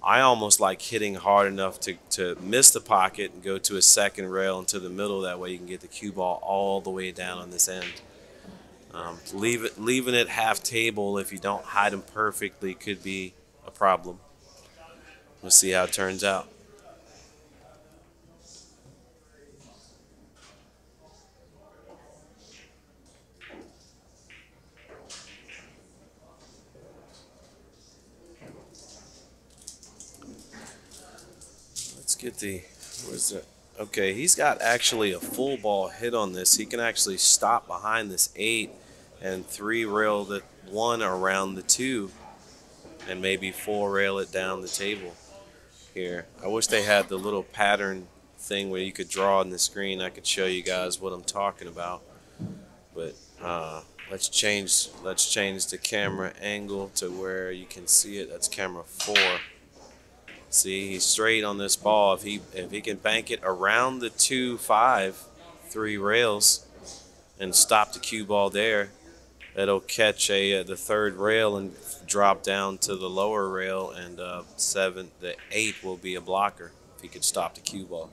I almost like hitting hard enough to, to miss the pocket and go to a second rail into the middle. That way you can get the cue ball all the way down on this end. Um, leave it, leaving it half table if you don't hide them perfectly could be a problem. We'll see how it turns out. Let's get the where's it? Okay, he's got actually a full ball hit on this. He can actually stop behind this eight and three rail the one around the two and maybe four rail it down the table here. I wish they had the little pattern thing where you could draw on the screen. I could show you guys what I'm talking about. But uh, let's change let's change the camera angle to where you can see it. That's camera four. See, he's straight on this ball. If he if he can bank it around the two five, three rails, and stop the cue ball there, it'll catch a uh, the third rail and drop down to the lower rail, and uh, seven the eight will be a blocker if he could stop the cue ball.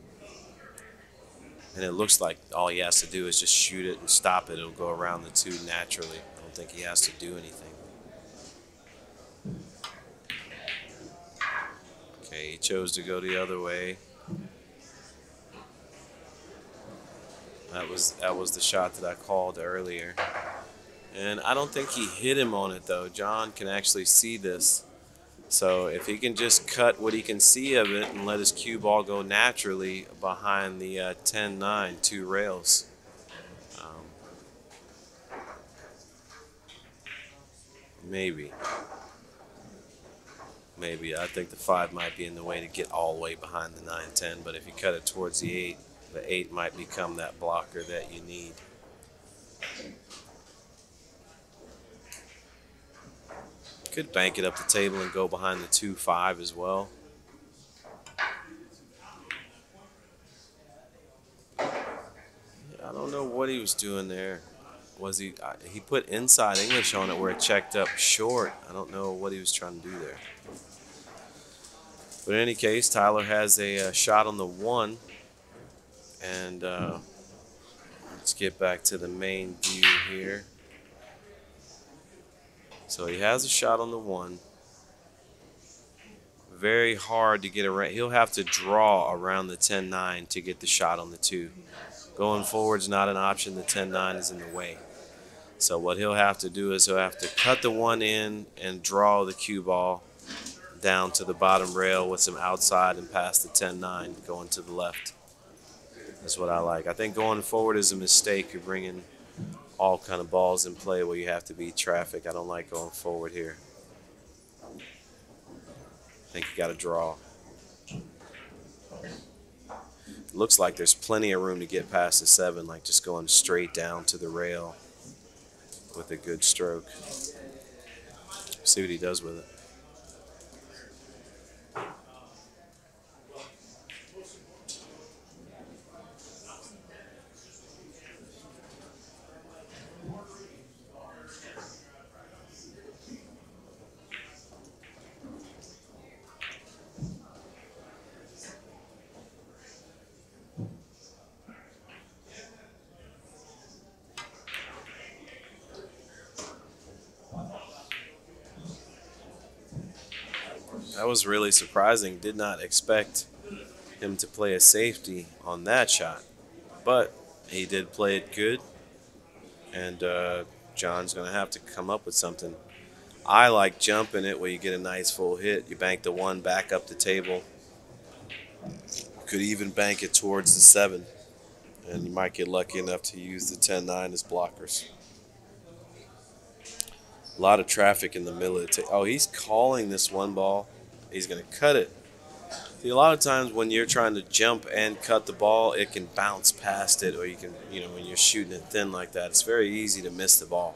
And it looks like all he has to do is just shoot it and stop it. It'll go around the two naturally. I don't think he has to do anything. Okay, he chose to go the other way. That was that was the shot that I called earlier. And I don't think he hit him on it though. John can actually see this. So if he can just cut what he can see of it and let his cue ball go naturally behind the uh, 10-9, two rails. Um, maybe. Maybe. I think the 5 might be in the way to get all the way behind the 9-10, but if you cut it towards the 8, the 8 might become that blocker that you need. Could bank it up the table and go behind the 2 5 as well. I don't know what he was doing there. Was he? Uh, he put inside English on it where it checked up short. I don't know what he was trying to do there. But in any case, Tyler has a, uh, shot on the one. And uh, let's get back to the main view here. So he has a shot on the one. Very hard to get around. He'll have to draw around the 10 9 to get the shot on the two. Going forward is not an option. The 10 9 is in the way. So what he'll have to do is he'll have to cut the one in and draw the cue ball down to the bottom rail with some outside and past the 10 9 going to the left. That's what I like. I think going forward is a mistake. You're bringing all kind of balls in play where you have to beat traffic. I don't like going forward here. I think you got to draw. looks like there's plenty of room to get past the seven, like just going straight down to the rail with a good stroke. See what he does with it. Was really surprising. Did not expect him to play a safety on that shot, but he did play it good. And uh, John's going to have to come up with something. I like jumping it where you get a nice full hit. You bank the one back up the table. Could even bank it towards the seven. And you might get lucky enough to use the 10 9 as blockers. A lot of traffic in the middle of the table. Oh, he's calling this one ball. He's going to cut it. See, a lot of times when you're trying to jump and cut the ball, it can bounce past it, or you can, you know, when you're shooting it thin like that, it's very easy to miss the ball.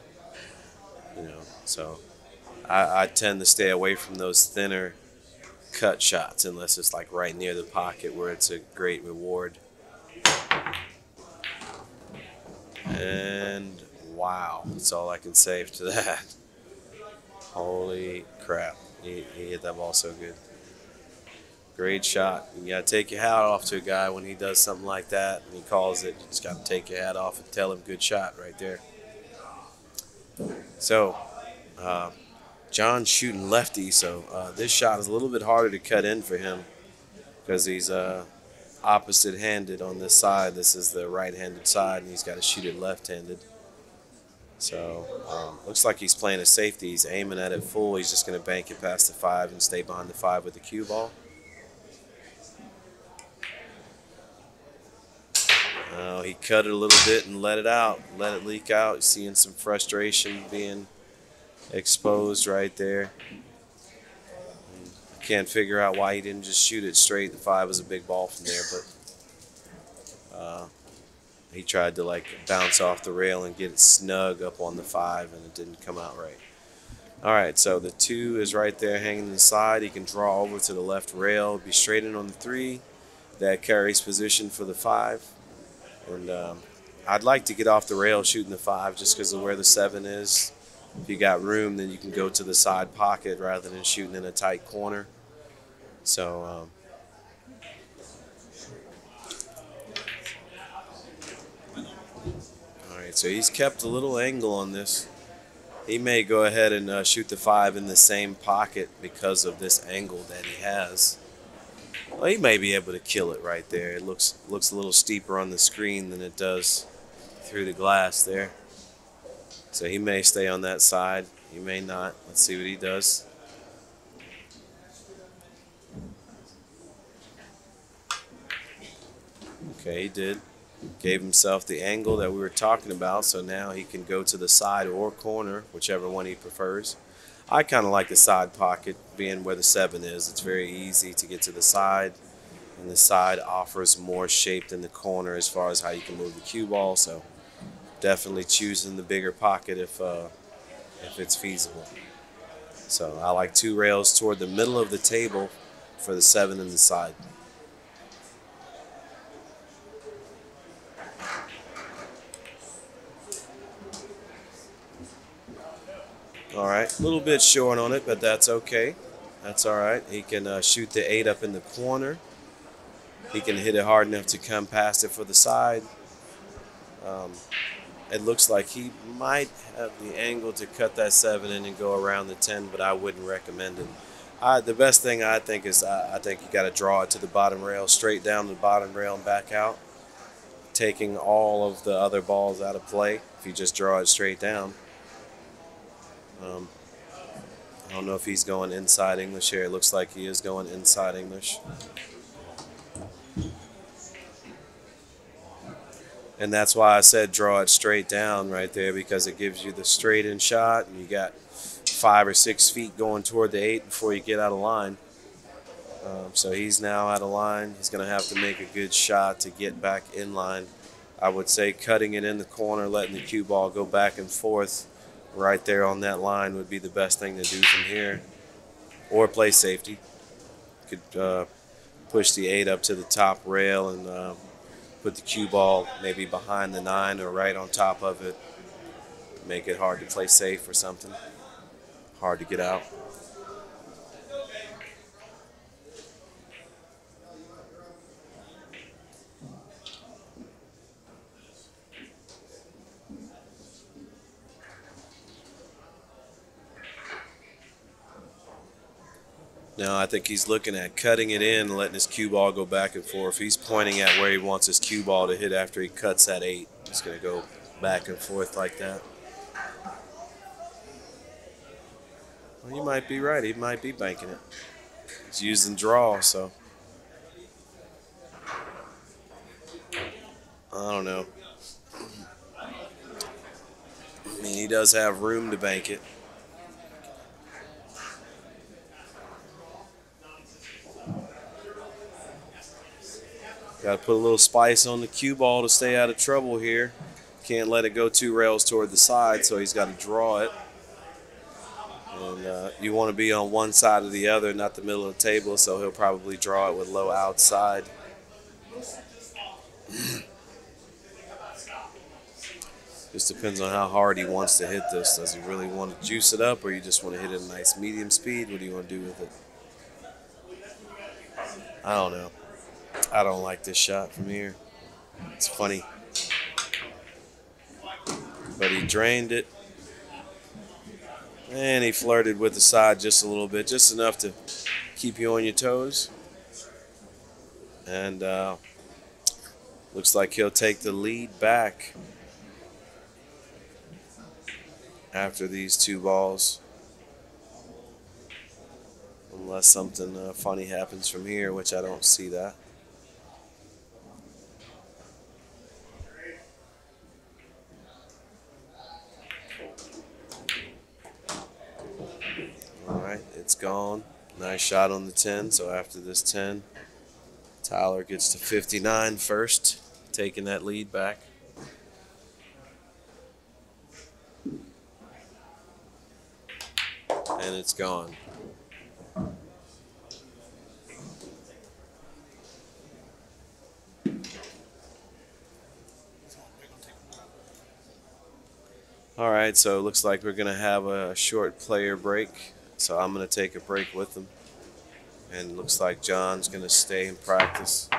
You know, so I, I tend to stay away from those thinner cut shots unless it's like right near the pocket where it's a great reward. And wow, that's all I can say to that. Holy crap. He, he hit that ball so good. Great shot. You got to take your hat off to a guy when he does something like that and he calls it. You just got to take your hat off and tell him good shot right there. So, uh, John's shooting lefty, so uh, this shot is a little bit harder to cut in for him because he's uh, opposite handed on this side. This is the right handed side, and he's got to shoot it left handed. So um, looks like he's playing a safety. He's aiming at it full. He's just going to bank it past the five and stay behind the five with the cue ball. He cut it a little bit and let it out, let it leak out. Seeing some frustration being exposed right there. Can't figure out why he didn't just shoot it straight. The five was a big ball from there, but uh, he tried to like bounce off the rail and get it snug up on the five, and it didn't come out right. All right, so the two is right there hanging the side. He can draw over to the left rail, be straight in on the three. That carries position for the five. And um, I'd like to get off the rail shooting the five just because of where the seven is. If you got room, then you can go to the side pocket rather than shooting in a tight corner. So, um, all right, so he's kept a little angle on this. He may go ahead and uh, shoot the five in the same pocket because of this angle that he has. Well, he may be able to kill it right there. It looks looks a little steeper on the screen than it does through the glass there. So he may stay on that side. He may not. Let's see what he does. Okay, he did. Gave himself the angle that we were talking about, so now he can go to the side or corner, whichever one he prefers. I kind of like the side pocket being where the seven is. It's very easy to get to the side, and the side offers more shape than the corner as far as how you can move the cue ball. So definitely choosing the bigger pocket if uh, if it's feasible. So I like two rails toward the middle of the table for the seven and the side. All right, a little bit short on it, but that's okay. That's all right. He can uh, shoot the eight up in the corner. He can hit it hard enough to come past it for the side. Um, it looks like he might have the angle to cut that seven in and go around the 10, but I wouldn't recommend it. I, the best thing I think is I, I think you got to draw it to the bottom rail, straight down the bottom rail and back out, taking all of the other balls out of play if you just draw it straight down. Um, I don't know if he's going inside English here. It looks like he is going inside English. And that's why I said draw it straight down right there because it gives you the straight in shot and you got five or six feet going toward the eight before you get out of line. Um, so he's now out of line. He's going to have to make a good shot to get back in line. I would say cutting it in the corner, letting the cue ball go back and forth right there on that line would be the best thing to do from here. Or play safety. Could uh, push the eight up to the top rail and uh, put the cue ball maybe behind the nine or right on top of it. Make it hard to play safe or something. Hard to get out. No, I think he's looking at cutting it in and letting his cue ball go back and forth. He's pointing at where he wants his cue ball to hit after he cuts that eight. He's going to go back and forth like that. Well, you might be right. He might be banking it. He's using draw, so. I don't know. I mean, he does have room to bank it. Got to put a little spice on the cue ball to stay out of trouble here. Can't let it go two rails toward the side, so he's got to draw it. And uh, you want to be on one side or the other, not the middle of the table, so he'll probably draw it with low outside. Just depends on how hard he wants to hit this. Does he really want to juice it up, or you just want to hit it a nice medium speed? What do you want to do with it? I don't know. I don't like this shot from here. It's funny. But he drained it. And he flirted with the side just a little bit, just enough to keep you on your toes. And uh, looks like he'll take the lead back after these two balls. Unless something uh, funny happens from here, which I don't see that. it's gone. Nice shot on the 10. So after this 10, Tyler gets to 59 first, taking that lead back. And it's gone. All right, so it looks like we're going to have a short player break. So I'm going to take a break with them. And looks like John's going to stay in practice.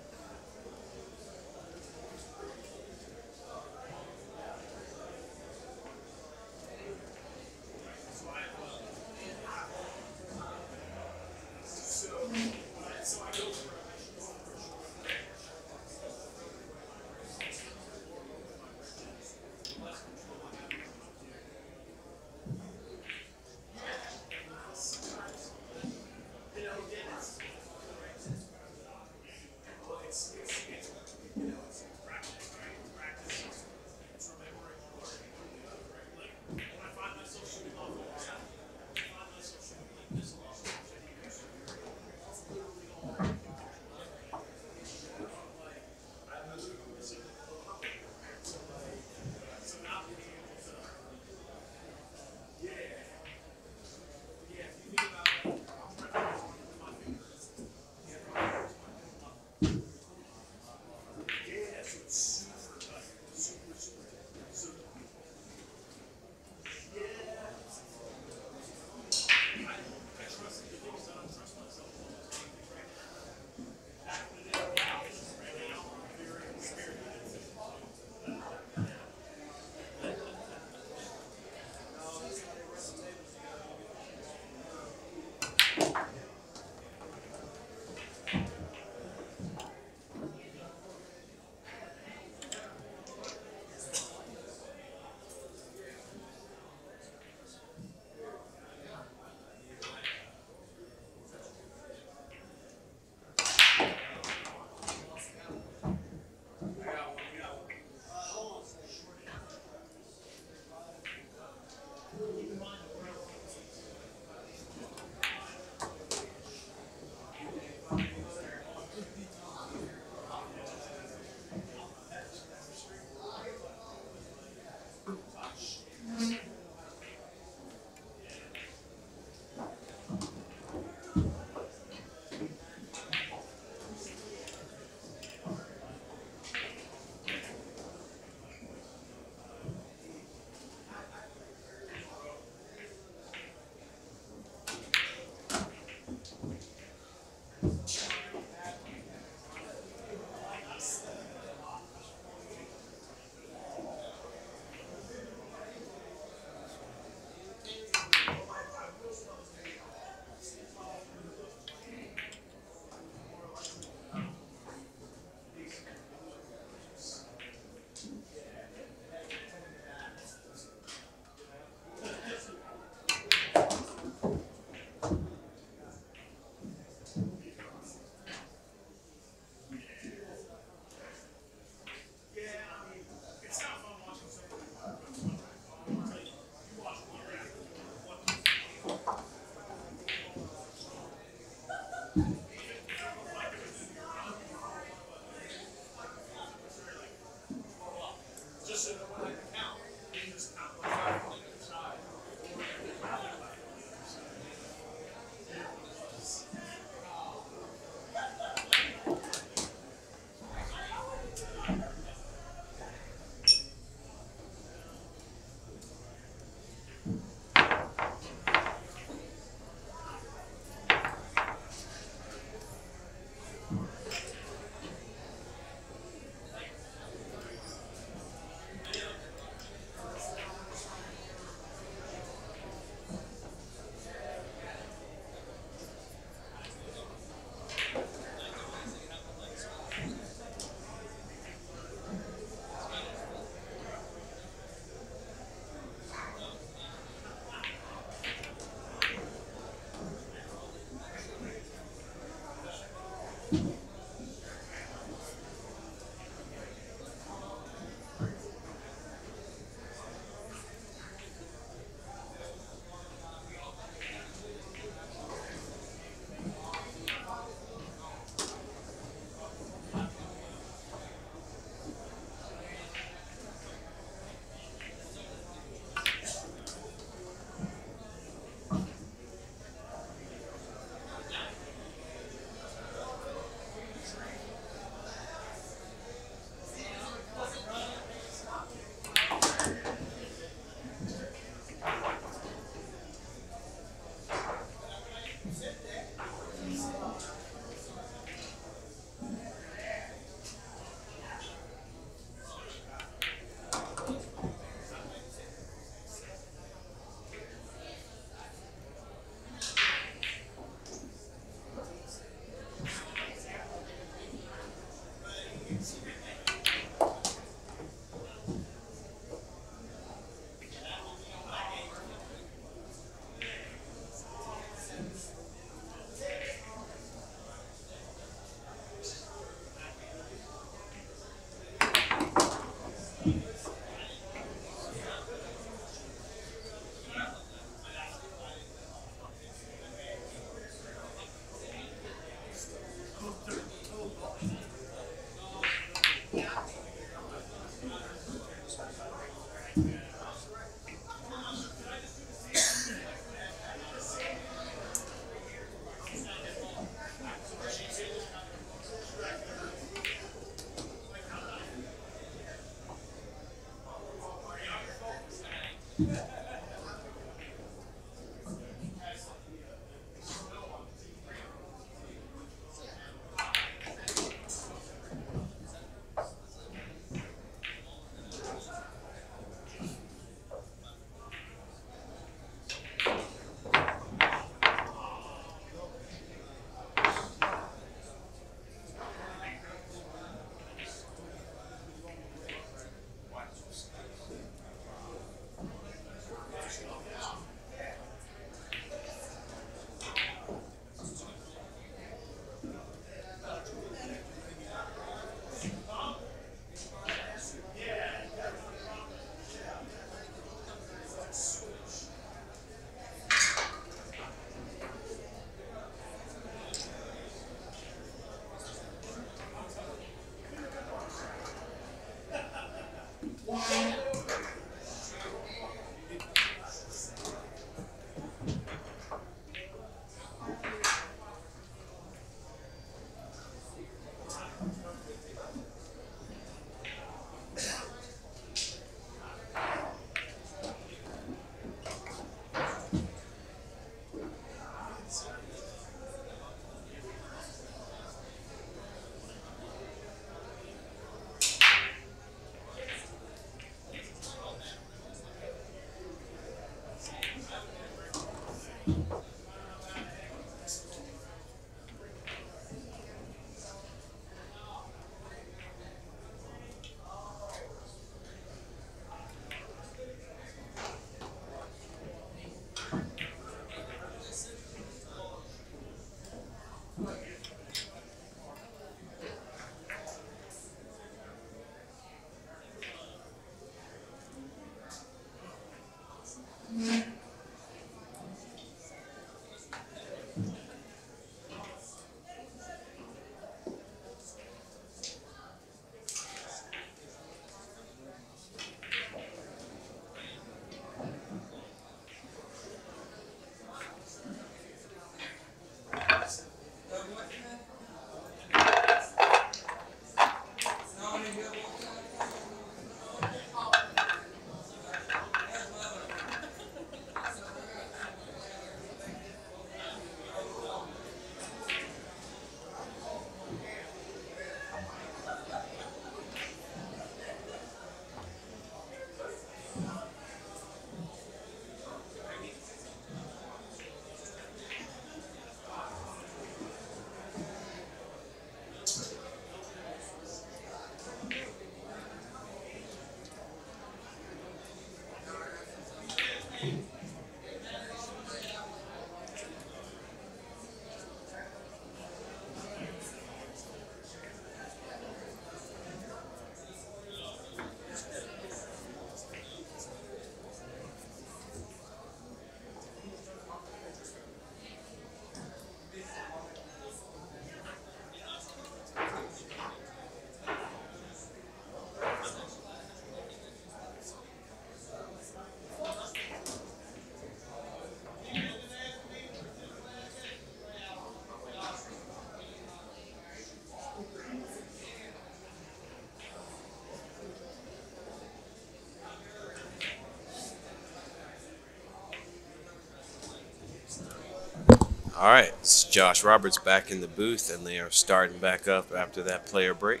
All right, it's Josh Roberts back in the booth, and they are starting back up after that player break.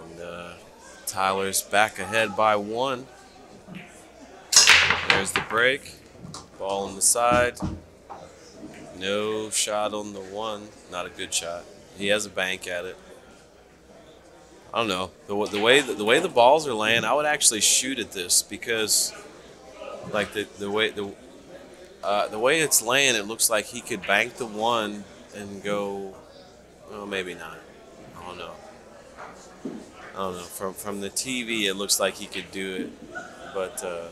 And uh, Tyler's back ahead by one. There's the break. Ball on the side. No shot on the one. Not a good shot. He has a bank at it. I don't know the, the way the, the way the balls are laying. I would actually shoot at this because, like the the way the uh, the way it's laying, it looks like he could bank the one and go. Well, maybe not. I don't know. I don't know. From from the TV, it looks like he could do it, but uh,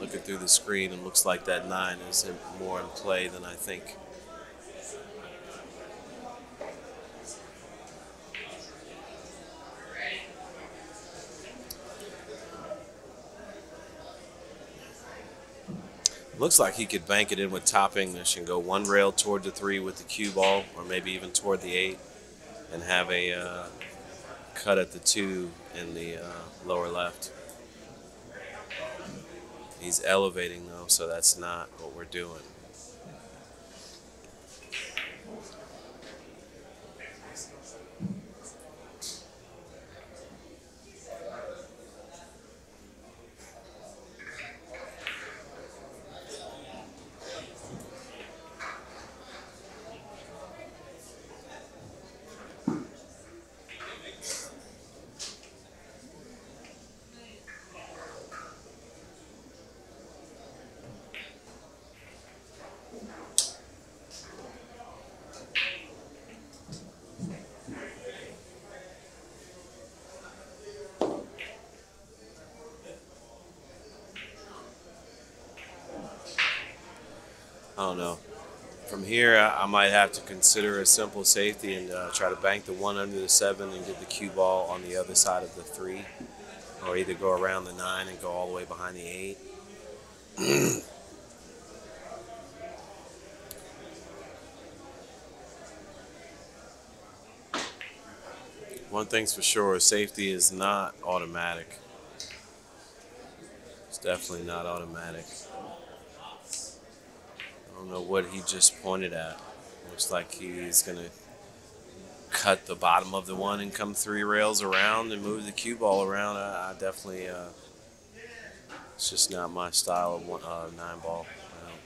looking through the screen, it looks like that nine is more in play than I think. Looks like he could bank it in with top English and go one rail toward the three with the cue ball, or maybe even toward the eight, and have a uh, cut at the two in the uh, lower left. He's elevating though, so that's not what we're doing. I don't know. From here, I, might have to consider a simple safety and uh, try to bank the one under the seven and get the cue ball on the other side of the three, or either go around the nine and go all the way behind the eight. One thing's for sure, safety is not automatic. It's definitely not automatic. I don't know what he just pointed at. Looks like he's gonna cut the bottom of the one and come three rails around and move the cue ball around. I, I definitely, uh, it's just not my style of one, uh, nine ball. I don't-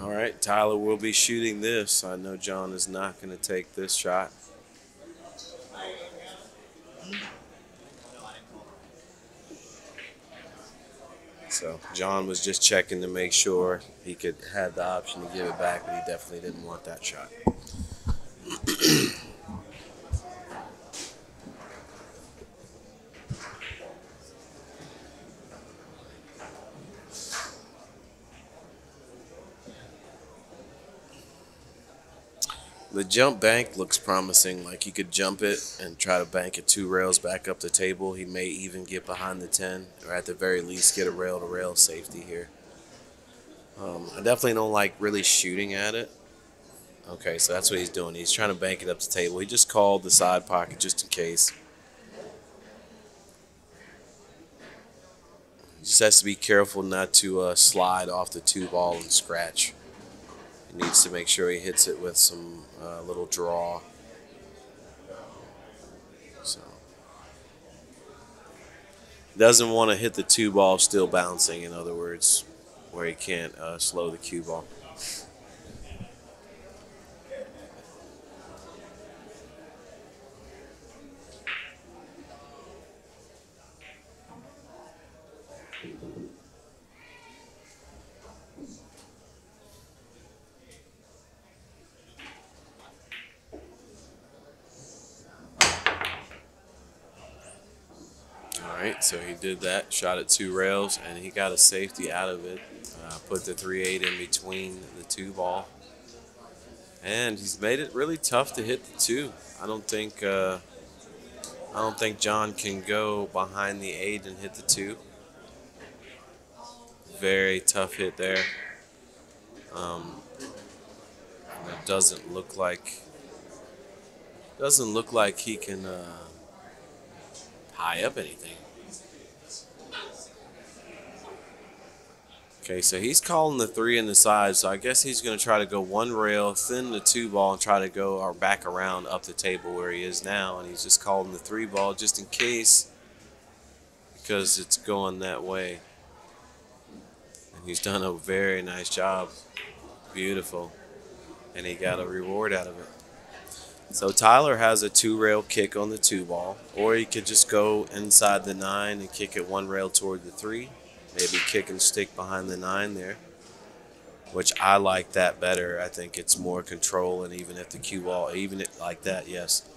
All right, Tyler will be shooting this. I know John is not going to take this shot. So John was just checking to make sure he could have the option to give it back, but he definitely didn't want that shot. The jump bank looks promising. Like he could jump it and try to bank it two rails back up the table. He may even get behind the 10, or at the very least, get a rail to rail safety here. Um, I definitely don't like really shooting at it. Okay, so that's what he's doing. He's trying to bank it up the table. He just called the side pocket just in case. He just has to be careful not to uh, slide off the two ball and scratch. Needs to make sure he hits it with some uh, little draw. So doesn't want to hit the two ball still bouncing. In other words, where he can't uh, slow the cue ball. All right, so he did that, shot at two rails, and he got a safety out of it. Uh, put the three eight in between the two ball, and he's made it really tough to hit the two. I don't think uh, I don't think John can go behind the eight and hit the two. Very tough hit there. Um, it doesn't look like doesn't look like he can. Uh, high up anything. Okay, so he's calling the three in the side, so I guess he's going to try to go one rail, thin the two ball, and try to go or back around up the table where he is now. And he's just calling the three ball just in case because it's going that way. And he's done a very nice job. Beautiful. And he got a reward out of it. So Tyler has a two rail kick on the two ball, or he could just go inside the nine and kick it one rail toward the three maybe kick and stick behind the nine there, which I like that better. I think it's more control, and even if the cue ball, even it like that, yes,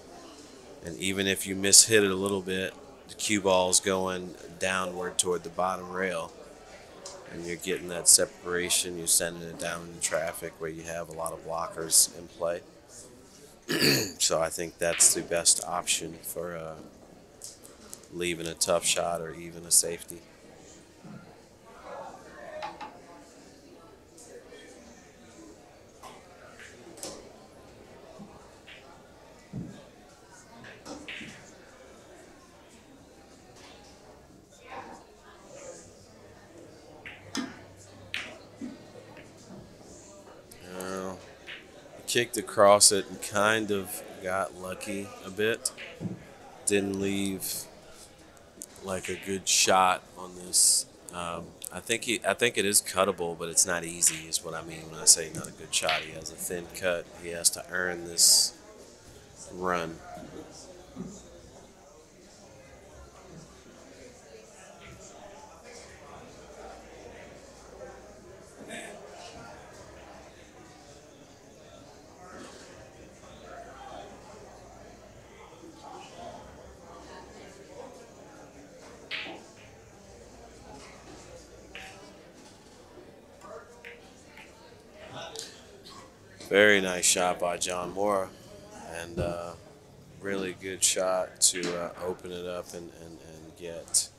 and even if you miss hit it a little bit, the cue ball's going downward toward the bottom rail, and you're getting that separation. You're sending it down in traffic where you have a lot of blockers in play. so I think that's the best option for uh, leaving a tough shot or even a safety. Kicked across it and kind of got lucky a bit. Didn't leave like a good shot on this. Um, I think he, I think it is cuttable, but it's not easy. Is what I mean when I say not a good shot. He has a thin cut. He has to earn this run. Very nice shot by John Morra, and uh, really good shot to uh, open it up and, and, and get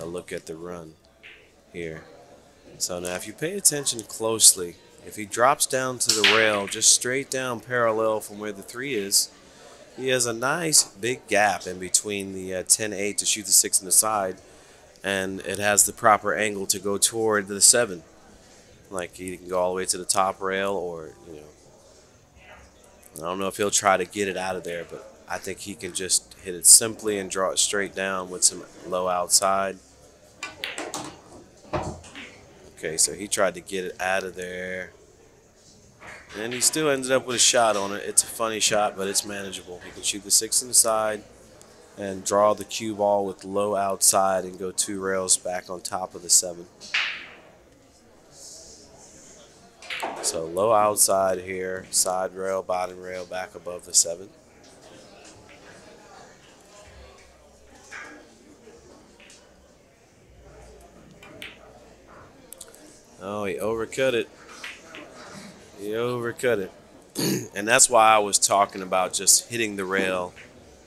a look at the run here. So now if you pay attention closely, if he drops down to the rail, just straight down parallel from where the three is, he has a nice big gap in between the uh, 10-8 to shoot the six in the side, and it has the proper angle to go toward the seven. Like he can go all the way to the top rail, or you know, I don't know if he'll try to get it out of there, but I think he can just hit it simply and draw it straight down with some low outside. Okay, so he tried to get it out of there. And he still ended up with a shot on it. It's a funny shot, but it's manageable. He can shoot the six inside and draw the cue ball with low outside and go two rails back on top of the seven. So low outside here, side rail, bottom rail, back above the seven. Oh, he overcut it. He overcut it. and that's why I was talking about just hitting the rail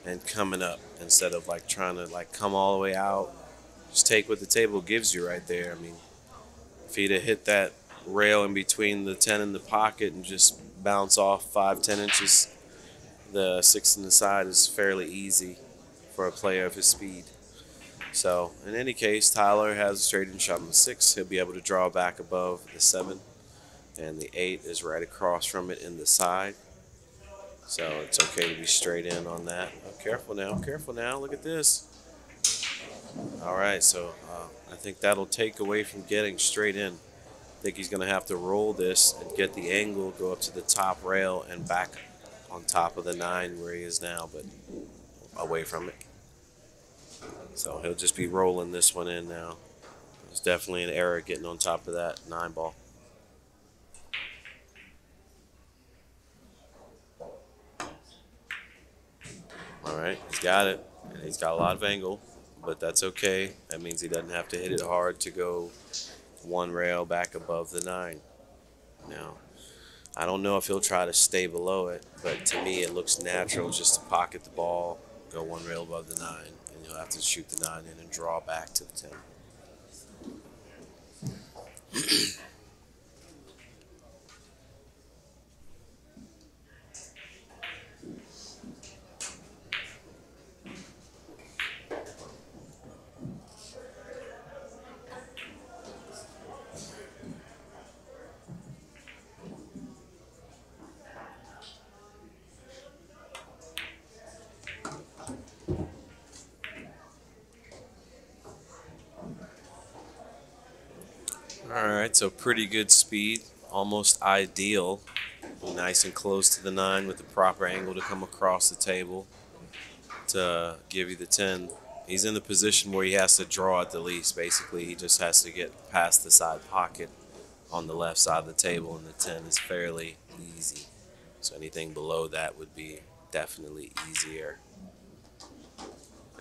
and coming up instead of like trying to like come all the way out. Just take what the table gives you right there. I mean, if he'd have hit that rail in between the 10 and the pocket and just bounce off 5 10 inches. The 6 in the side is fairly easy for a player of his speed. So in any case tyler has a straight in shot on the 6 he'll be able to draw back above the 7 and the 8 is right across from it in the side. So it's okay to be straight in on that. Oh, careful now careful now look at this. All right so uh, i think that'll take away from getting straight in think he's going to have to roll this and get the angle, go up to the top rail and back on top of the nine where he is now, but away from it. So he'll just be rolling this one in now. It's definitely an error getting on top of that nine ball. All right, he's got it. And he's got a lot of angle, but that's okay. That means he doesn't have to hit it hard to go one rail back above the nine. Now, I don't know if he'll try to stay below it, but to me it looks natural just to pocket the ball, go one rail above the nine, and you'll have to shoot the nine in and draw back to the 10. All right, so pretty good speed, almost ideal. Nice and close to the nine with the proper angle to come across the table to give you the 10. He's in the position where he has to draw at the least. Basically, he just has to get past the side pocket on the left side of the table, and the 10 is fairly easy. So anything below that would be definitely easier.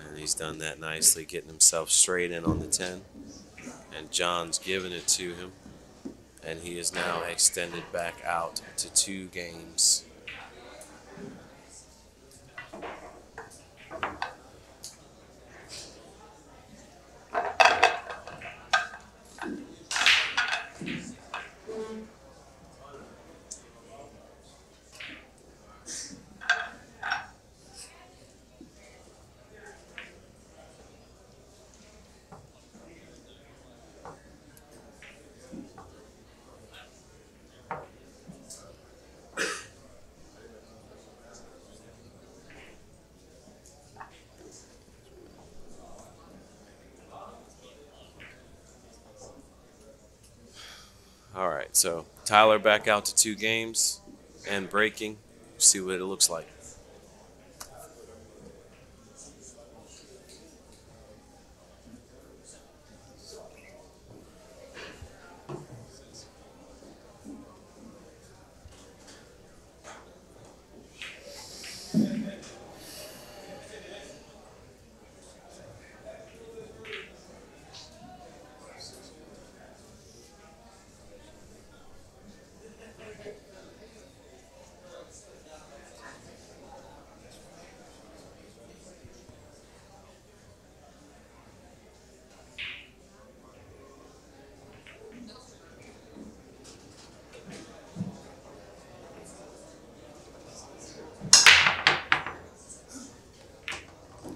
And he's done that nicely, getting himself straight in on the 10. And John's given it to him and he is now extended back out to two games. All right, so Tyler back out to two games and breaking. See what it looks like.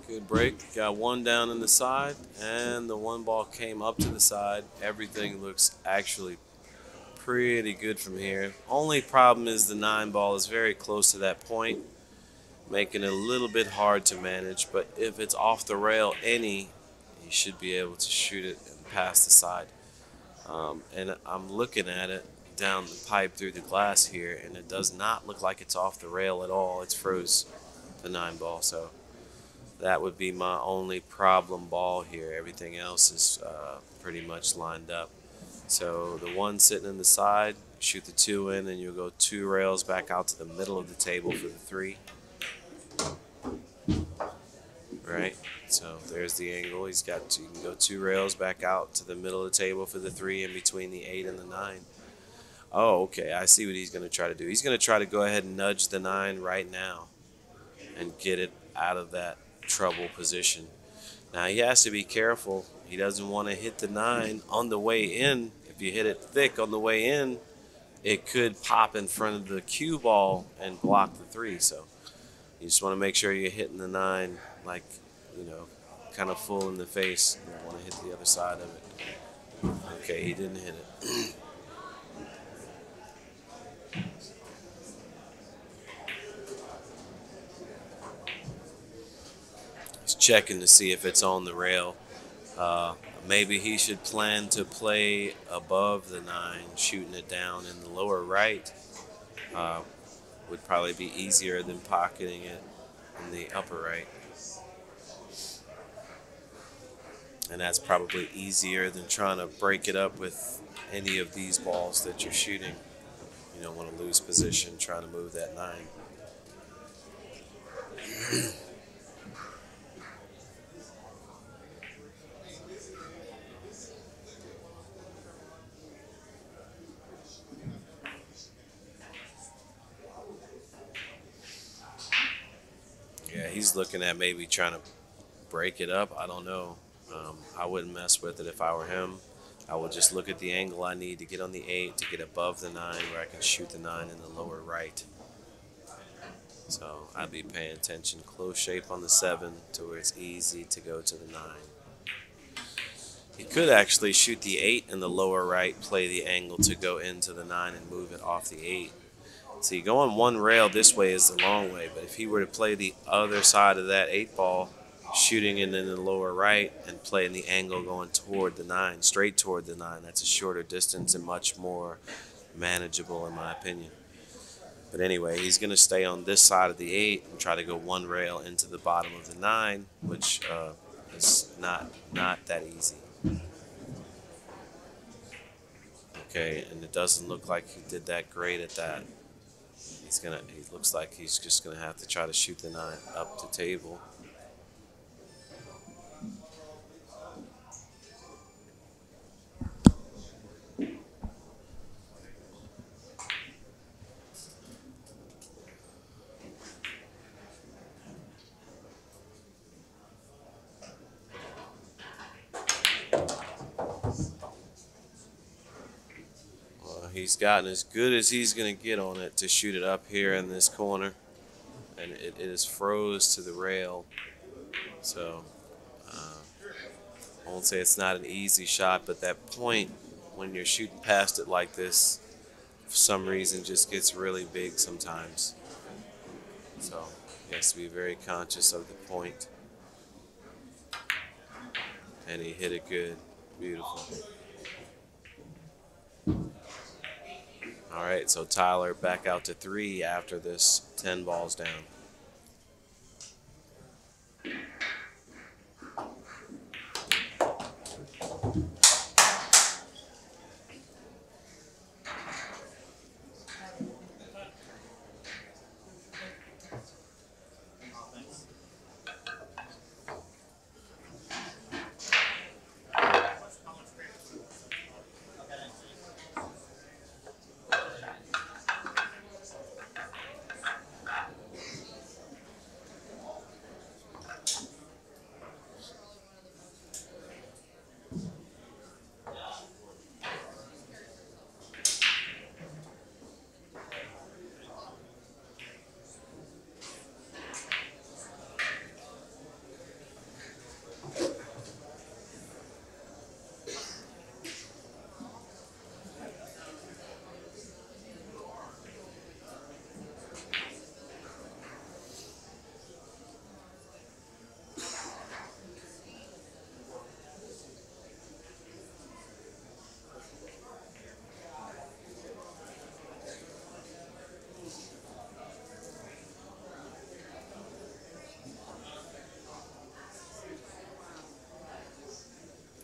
Good break. Got one down in the side, and the one ball came up to the side. Everything looks actually pretty good from here. Only problem is the nine ball is very close to that point, making it a little bit hard to manage. But if it's off the rail any, you should be able to shoot it and pass the side. Um, and I'm looking at it down the pipe through the glass here, and it does not look like it's off the rail at all. It's froze the nine ball, so that would be my only problem ball here. Everything else is uh, pretty much lined up. So the one sitting in the side, shoot the two in, and you'll go two rails back out to the middle of the table for the three. Right. So there's the angle. He's got you can go two rails back out to the middle of the table for the three in between the eight and the nine. Oh, okay. I see what he's going to try to do. He's going to try to go ahead and nudge the nine right now and get it out of that trouble position. Now he has to be careful. He doesn't want to hit the nine on the way in. If you hit it thick on the way in, it could pop in front of the cue ball and block the three. So you just want to make sure you're hitting the nine like, you know, kind of full in the face. You want to hit the other side of it. Okay, he didn't hit it. Checking to see if it's on the rail. Uh, maybe he should plan to play above the nine, shooting it down in the lower right. Uh, would probably be easier than pocketing it in the upper right. And that's probably easier than trying to break it up with any of these balls that you're shooting. You don't want to lose position trying to move that nine. looking at maybe trying to break it up. I don't know. Um, I wouldn't mess with it if I were him. I would just look at the angle I need to get on the eight to get above the nine where I can shoot the nine in the lower right. So I'd be paying attention, close shape on the seven to where it's easy to go to the nine. He could actually shoot the eight in the lower right, play the angle to go into the nine and move it off the eight. See, going one rail this way is the long way, but if he were to play the other side of that eight ball, shooting in, in the lower right and playing the angle going toward the nine, straight toward the nine. That's a shorter distance and much more manageable, in my opinion. But anyway, he's going to stay on this side of the eight and try to go one rail into the bottom of the nine, which uh, is not not that easy. Okay, and it doesn't look like he did that great at that. He's gonna. He looks like he's just gonna have to try to shoot the nine up the table. He's gotten as good as he's going to get on it to shoot it up here in this corner. And it, it is froze to the rail. So uh, I won't say it's not an easy shot, but that point when you're shooting past it like this, for some reason, just gets really big sometimes. So he has to be very conscious of the point. And he hit it good. Beautiful. All right, so Tyler back out to three after this 10 balls down.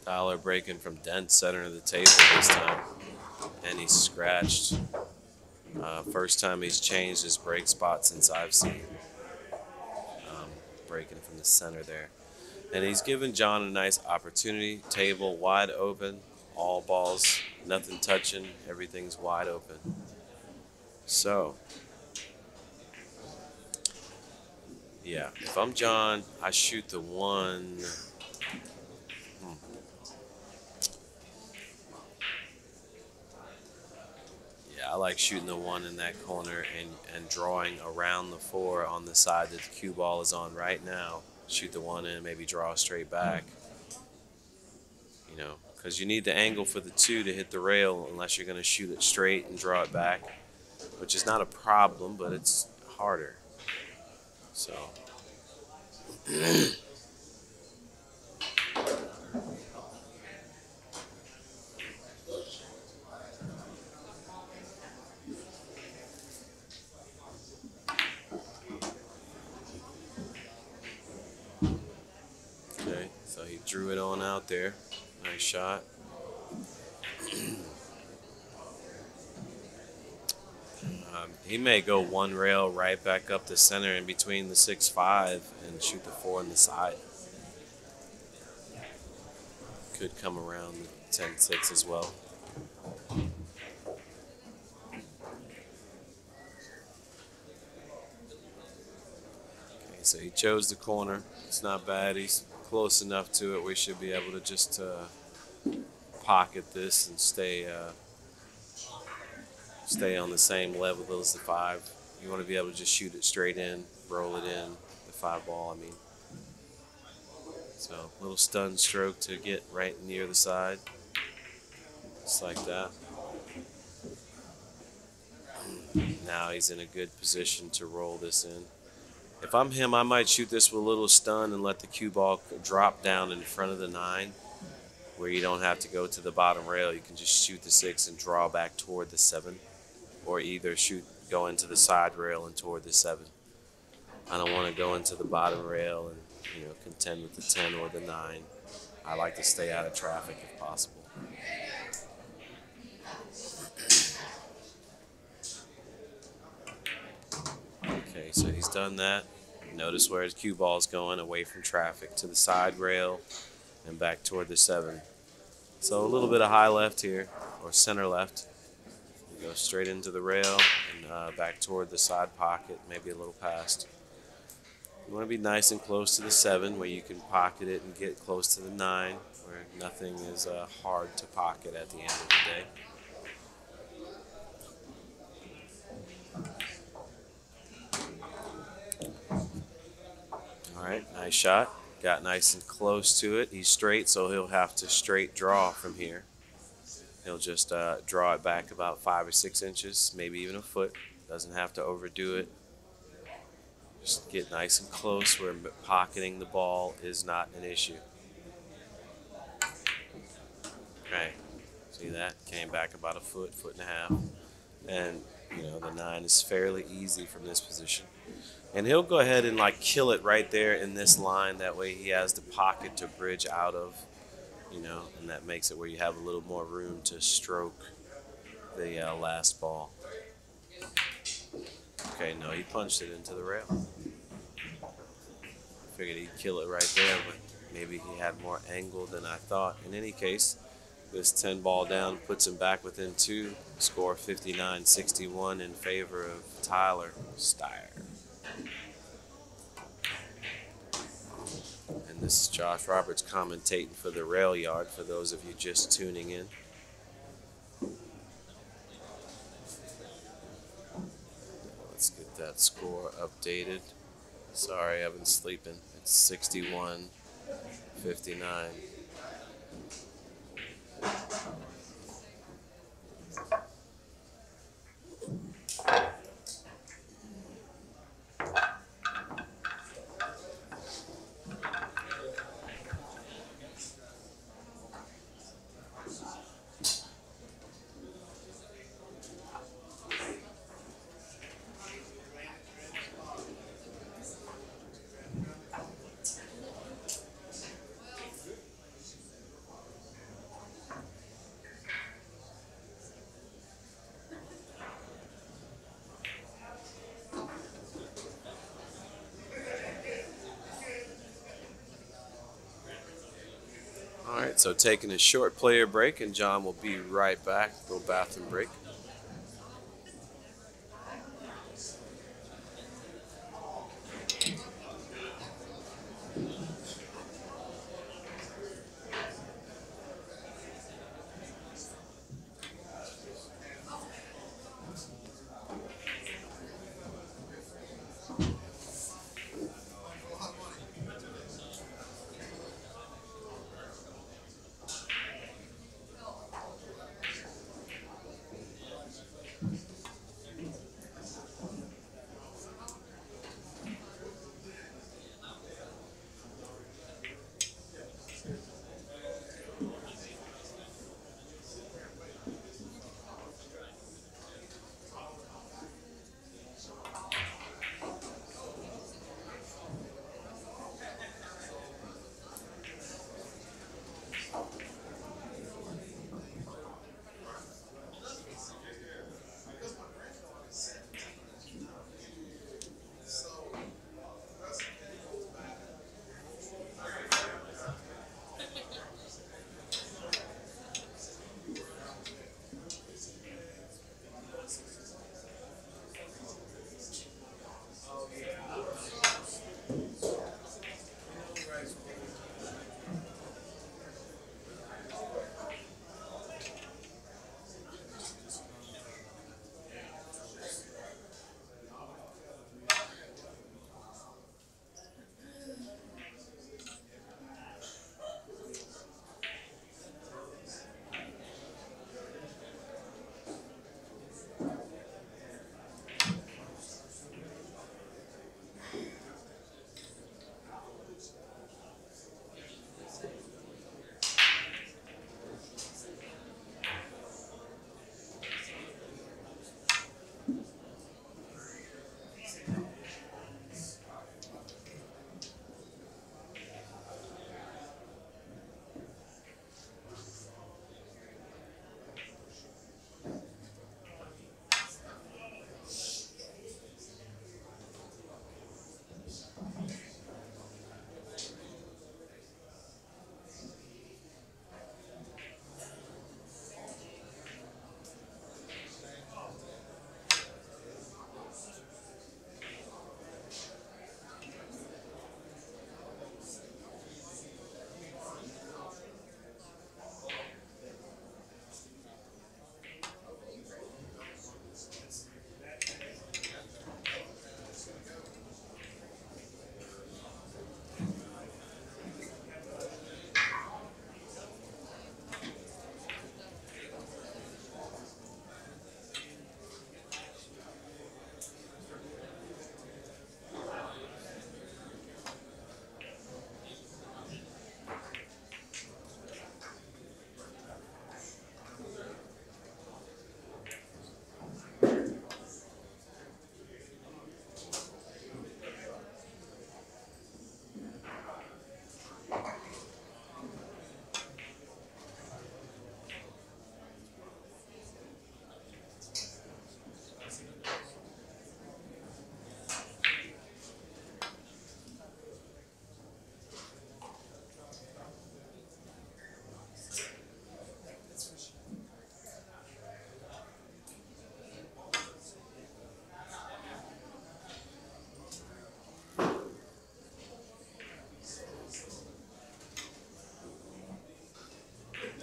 Tyler breaking from dead center of the table this time. And he's scratched. Uh, first time he's changed his break spot since I've seen. Um, breaking from the center there. And he's given John a nice opportunity. Table wide open. All balls, nothing touching. Everything's wide open. So, yeah, if I'm John, I shoot the one. Yeah, I like shooting the one in that corner and, and drawing around the four on the side that the cue ball is on right now. Shoot the one in, maybe draw straight back. You know, because you need the angle for the two to hit the rail unless you're going to shoot it straight and draw it back, which is not a problem, but it's harder. So. Okay, so he drew it on out there. Nice shot. um, he may go one rail right back up the center in between the six five and shoot the four on the side. Could come around the 10 6 as well. Okay, so he chose the corner. It's not bad. He's close enough to it. We should be able to just uh, pocket this and stay uh, stay on the same level as the five. You want to be able to just shoot it straight in, roll it in, the five ball. I mean, so a little stun stroke to get right near the side, just like that. Now he's in a good position to roll this in. If I'm him, I might shoot this with a little stun and let the cue ball drop down in front of the nine, where you don't have to go to the bottom rail. You can just shoot the six and draw back toward the seven, or either shoot go into the side rail and toward the seven. I don't want to go into the bottom rail and you know contend with the ten or the nine. I like to stay out of traffic if possible. Okay, so he's done that. Notice where his cue ball is going away from traffic to the side rail and back toward the seven. So a little bit of high left here, or center left. You go straight into the rail and uh, back toward the side pocket, maybe a little past. You want to be nice and close to the seven where you can pocket it and get close to the nine where nothing is uh, hard to pocket at the end of the day. All right, nice shot. Got nice and close to it. He's straight, so he'll have to straight draw from here. He'll just uh, draw it back about five or six inches, maybe even a foot. Doesn't have to overdo it. Just get nice and close where pocketing the ball is not an issue. Okay, see that? Came back about a foot, foot and a half. And, you know, the nine is fairly easy from this position. And he'll go ahead and like kill it right there in this line. That way he has the pocket to bridge out of, you know, and that makes it where you have a little more room to stroke the uh, last ball. Okay, no, he punched it into the rail. Figured he'd kill it right there, but maybe he had more angle than I thought. In any case, this 10 ball down puts him back within two. Score 59 61 in favor of Tyler Styer. And this is Josh Roberts commentating for the rail yard for those of you just tuning in. Let's get that score updated. Sorry, I've been sleeping. It's 61 59. So taking a short player break, and John will be right back. Little bathroom break.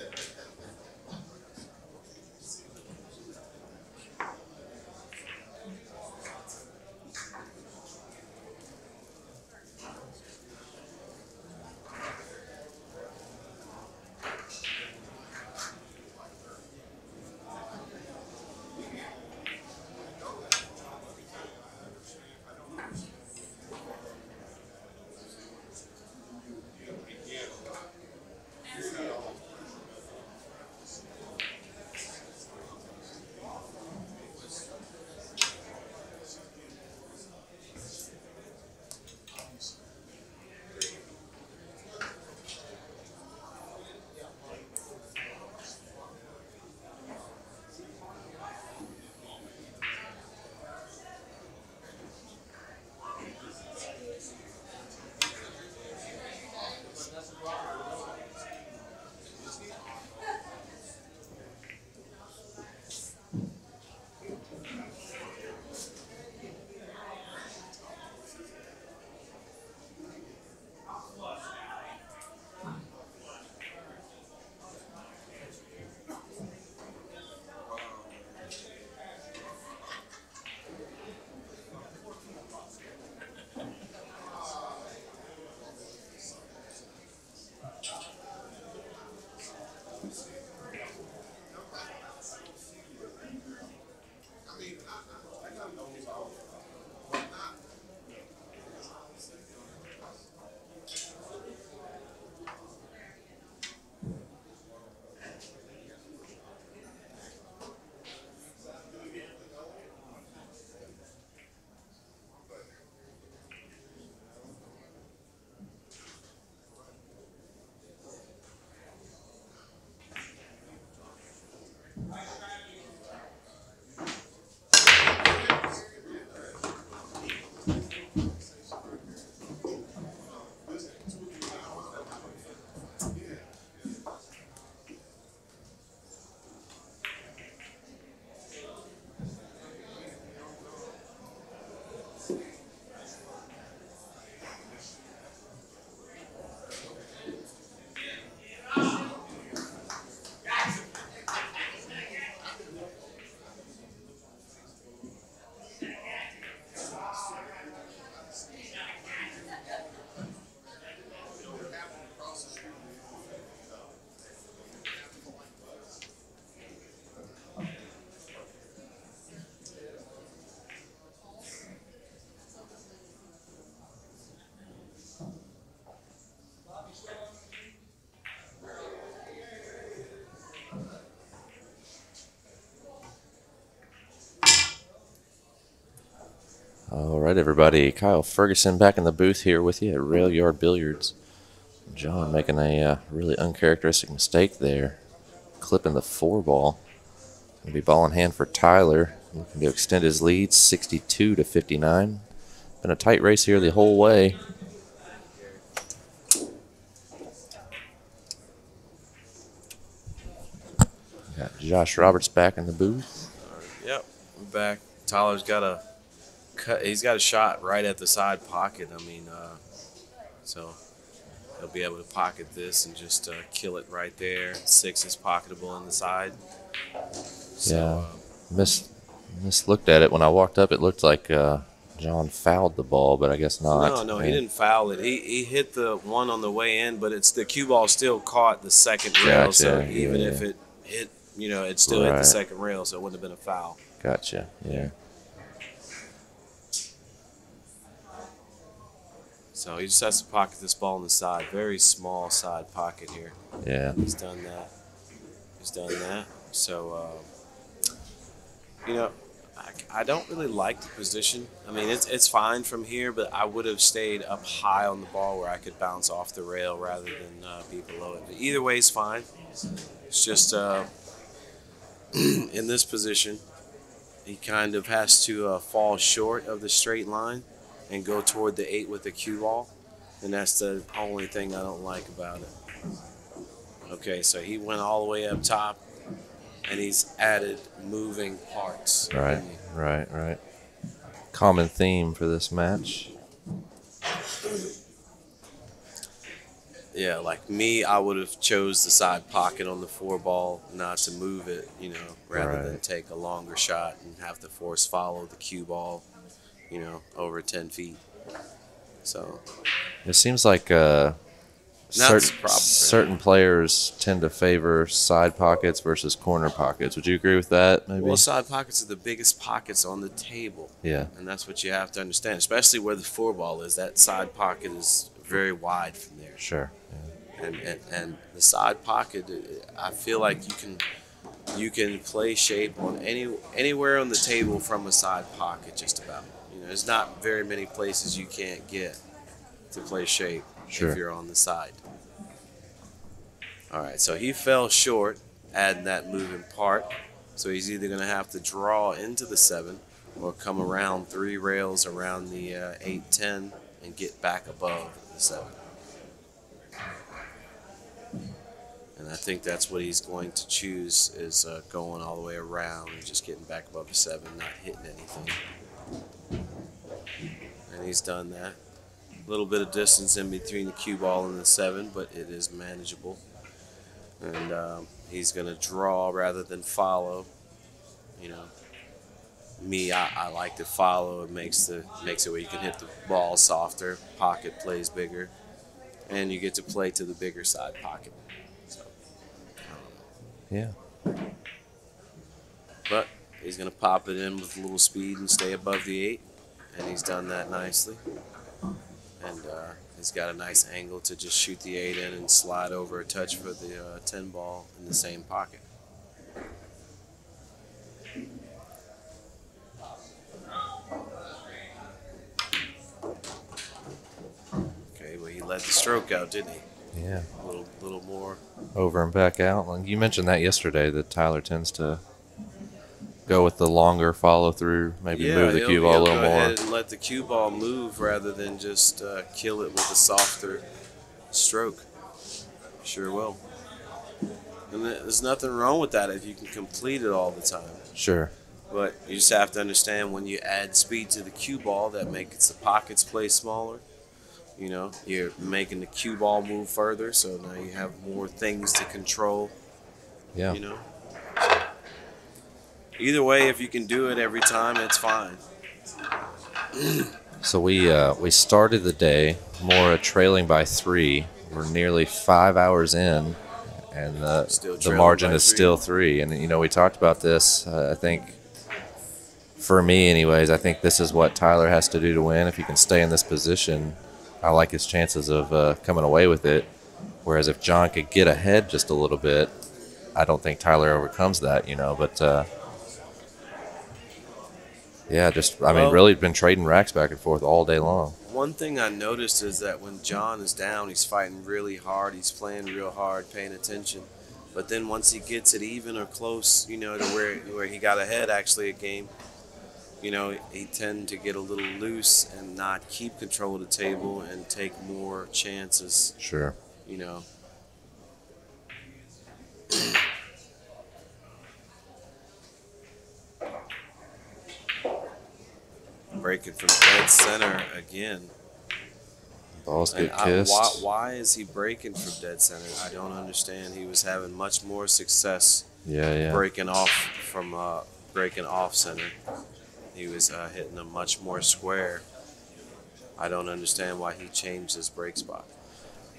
that. Right, everybody. Kyle Ferguson back in the booth here with you at Rail Yard Billiards. John making a uh, really uncharacteristic mistake there, clipping the four ball. Gonna be ball in hand for Tyler, looking to extend his lead, 62 to 59. Been a tight race here the whole way. Got Josh Roberts back in the booth. Yep, we're back. Tyler's got a cut. He's got a shot right at the side pocket. I mean, uh, so he'll be able to pocket this and just uh, kill it right there. Six is pocketable on the side. So, Yeah. uh, Miss, miss looked at it when I walked up. It looked like uh, John fouled the ball, but I guess not. no, no, he didn't foul it. He, he hit the one on the way in, but it's the cue ball still caught the second rail. So even yeah, if yeah. it hit, you know, it still hit the second rail, so it wouldn't have been a foul. Gotcha. Yeah. So he just has to pocket this ball on the side. Very small side pocket here. Yeah. He's done that. He's done that. So, uh, you know, I, I don't really like the position. I mean, it's, it's fine from here, but I would have stayed up high on the ball where I could bounce off the rail rather than uh, be below it. But either way is fine. It's just uh, in this position, he kind of has to uh, fall short of the straight line and go toward the eight with the cue ball. And that's the only thing I don't like about it. Okay, so he went all the way up top and he's added moving parts. Right. Right. Right. Common theme for this match. Yeah, like me, I would have chose the side pocket on the four ball, not to move it, you know, rather than take a longer shot and have the force follow the cue ball, you know, over ten feet. So It seems like uh, certain, certain players tend to favor side pockets versus corner pockets. Would you agree with that? Maybe. well, side pockets are the biggest pockets on the table. yeah. And that's what you have to understand, especially where the four ball is. That side pocket is very wide from there. Sure. and, and, and the side pocket I feel like you can you can play shape on any anywhere on the table from a side pocket just about you know there's not very many places you can't get to play shape Sure. if you're on the side all right so he fell short adding that moving part so he's either going to have to draw into the seven or come around three rails around the uh, 810 and get back above the seven And I think that's what he's going to choose is uh, going all the way around and just getting back above the seven, not hitting anything. And he's done that. A little bit of distance in between the cue ball and the seven, but it is manageable. And um, he's going to draw rather than follow. You know, me, I, I like to follow. It makes the makes it where you can hit the ball softer, pocket plays bigger, and you get to play to the bigger side pocket. So, Yeah. but he's going to pop it in with a little speed and stay above the eight, and he's done that nicely. And uh, he's got a nice angle to just shoot the eight in and slide over a touch for the uh, ten ball in the same pocket. Okay, well he let the stroke out, didn't he? Yeah. A little, little more. Over and back out. You mentioned that yesterday that Tyler tends to go with the longer follow through, maybe move the cue ball a little go more. ahead and let the cue ball move rather than just uh, kill it with a softer stroke. Sure will. And there's nothing wrong with that if you can complete it all the time. Sure. But you just have to understand when you add speed to the cue ball, that makes the pockets play smaller. You know, you're making the cue ball move further, so now you have more things to control. Yeah. You know. Either way, if you can do it every time, it's fine. So we uh, we started the day Morra trailing by three. We're nearly five hours in, and uh, Still the margin is three. still three. And you know we talked about this. Uh, I think for me, anyways, I think this is what Tyler has to do to win. If he can stay in this position, I like his chances of uh, coming away with it. Whereas if John could get ahead just a little bit, I don't think Tyler overcomes that. You know, but. Yeah, just I mean, Well- really been trading racks back and forth all day long. One thing I noticed is that when John is down, he's fighting really hard. He's playing real hard, paying attention. But then once he gets it even or close, you know, to where where he got ahead actually a game, you know, he tend to get a little loose and not keep control of the table and take more chances. Sure. You know. Breaking from dead center again. Balls get I- kissed. why, why is he breaking from dead center? I don't understand. He was having much more success Yeah, yeah. breaking off from uh, breaking off center. He was uh, hitting them much more square. I don't understand why he changed his break spot.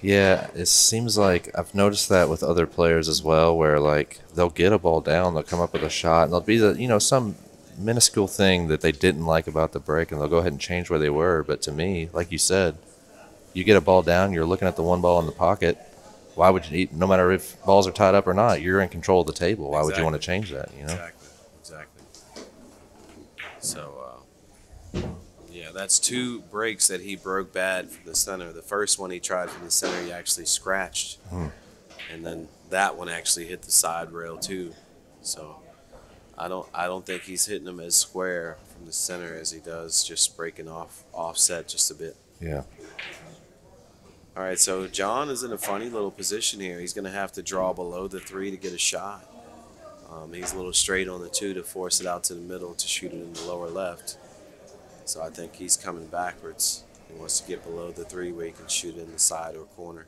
Yeah, it seems like I've noticed that with other players as well, where like they'll get a ball down, they'll come up with a shot, and they'll be the you know some minuscule thing that they didn't like about the break, and they'll go ahead and change where they were. But to me, like you said, you get a ball down, you're looking at the one ball in the pocket. Why would you? Eat no matter if balls are tied up or not, you're in control of the table. Why would you want to change that? You know? Exactly. Exactly. So, uh, yeah, that's two breaks that he broke bad from the center. The first one he tried from the center, he actually scratched, Hmm. and then that one actually hit the side rail too. So, I don't, I don't think he's hitting them as square from the center as he does just breaking off offset just a bit. Yeah. All right, so John is in a funny little position here. He's going to have to draw below the three to get a shot. Um, he's a little straight on the two to force it out to the middle to shoot it in the lower left. So I think he's coming backwards. He wants to get below the three where he can shoot it in the side or corner.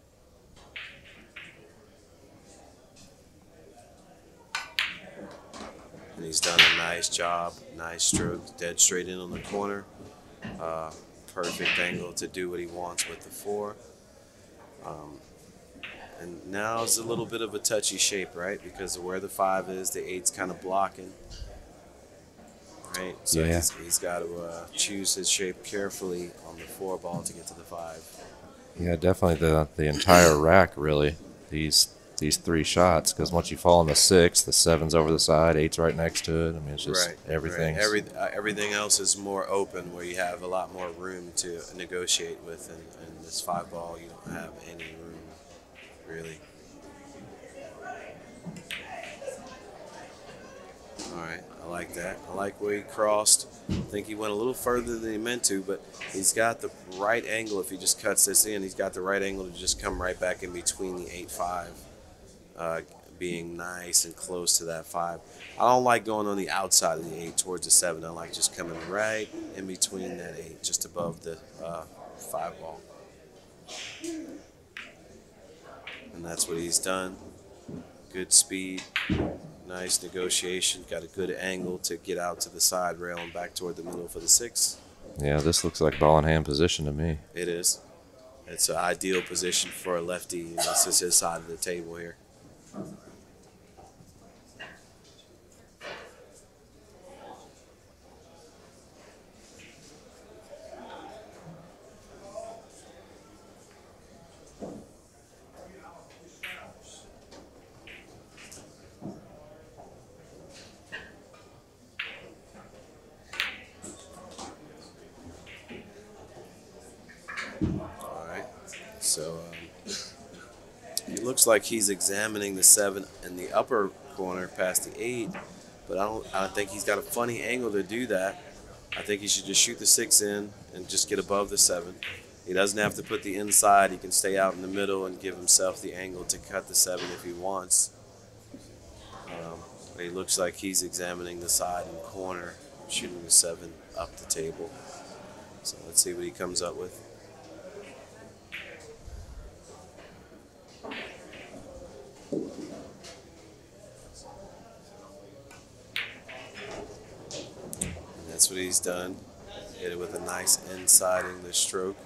And he's done a nice job, nice stroke, dead straight in on the corner. Uh, perfect angle to do what he wants with the four. Um, and now it's a little bit of a touchy shape, right? Because of where the five is, the eight's kind of blocking. Right? So Yeah. he's, he's got to uh, choose his shape carefully on the four ball to get to the five. Yeah, definitely the the entire rack really. These these three shots because once you fall on the six, the seven's over the side, eight's right next to it. I mean, it's just right. everything. Right. Every, uh, everything else is more open where you have a lot more room to negotiate with. And, and this five ball, you don't have any room, really. All right, I like that. I like where he crossed. I think he went a little further than he meant to, but he's got the right angle. If he just cuts this in, he's got the right angle to just come right back in between the eight five, uh, being nice and close to that five. I don't like going on the outside of the eight towards the seven. I like just coming right in between that eight, just above the uh, five ball. And that's what he's done. Good speed, nice negotiation, got a good angle to get out to the side rail and back toward the middle for the six. yeah, this looks like ball in hand position to me. It is. It's an ideal position for a lefty. and This is his side of the table here. All right. So looks like he's examining the seven in the upper corner past the eight, but I don't. I think he's got a funny angle to do that. I think he should just shoot the six in and just get above the seven. He doesn't have to put the inside. He can stay out in the middle and give himself the angle to cut the seven if he wants. Um, but he looks like he's examining the side and corner, shooting the seven up the table. So let's see what he comes up with. And that's what he's done. Hit it with a nice inside English stroke.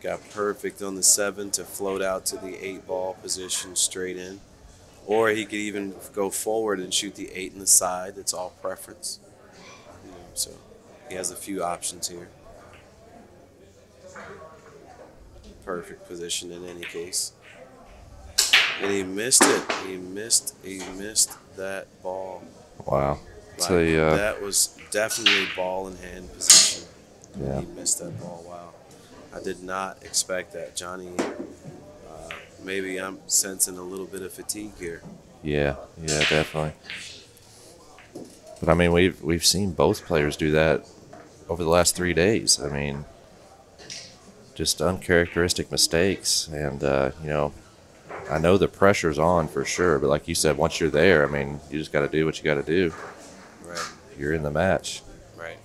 Got perfect on the seven to float out to the eight ball position straight in. Or he could even go forward and shoot the eight in the side. It's all preference. You know, so he has a few options here. Perfect position in any case. And he missed it. He missed he missed that ball. Wow. It's a, uh, that was definitely ball in hand position. Yeah. He missed that ball. Wow. I did not expect that. Johnny, uh, maybe I'm sensing a little bit of fatigue here. Yeah, yeah, definitely. But I mean, we've we've seen both players do that over the last three days. I mean, just uncharacteristic mistakes, and uh, you know, I know the pressure's on for sure. But like you said, once you're there, I mean, you just got to do what you got to do. Right. You're in the match. Right.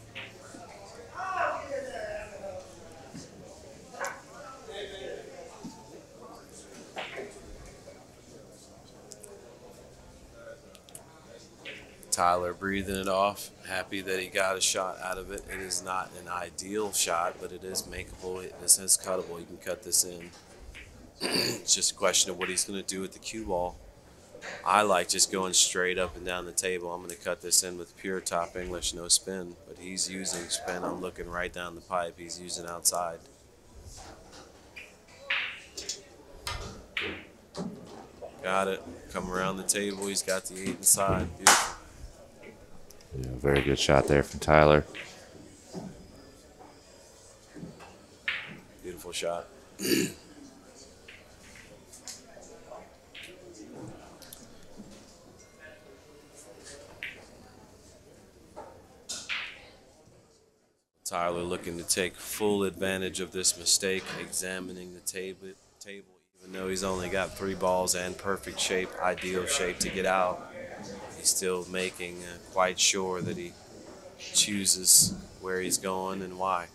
Tyler breathing it off, happy that he got a shot out of it. It is not an ideal shot, but it is makeable. This is cuttable. You can cut this in. it's just a question of what he's going to do with the cue ball. I like just going straight up and down the table. I'm going to cut this in with pure top English, no spin. But he's using spin. I'm looking right down the pipe. He's using outside. Got it. Come around the table. He's got the eight inside. Beautiful. Yeah, very good shot there from Tyler. Beautiful shot. Tyler looking to take full advantage of this mistake, examining the table, table even though he's only got three balls and perfect shape, ideal shape to get out. He's still making uh, quite sure that he chooses where he's going and why.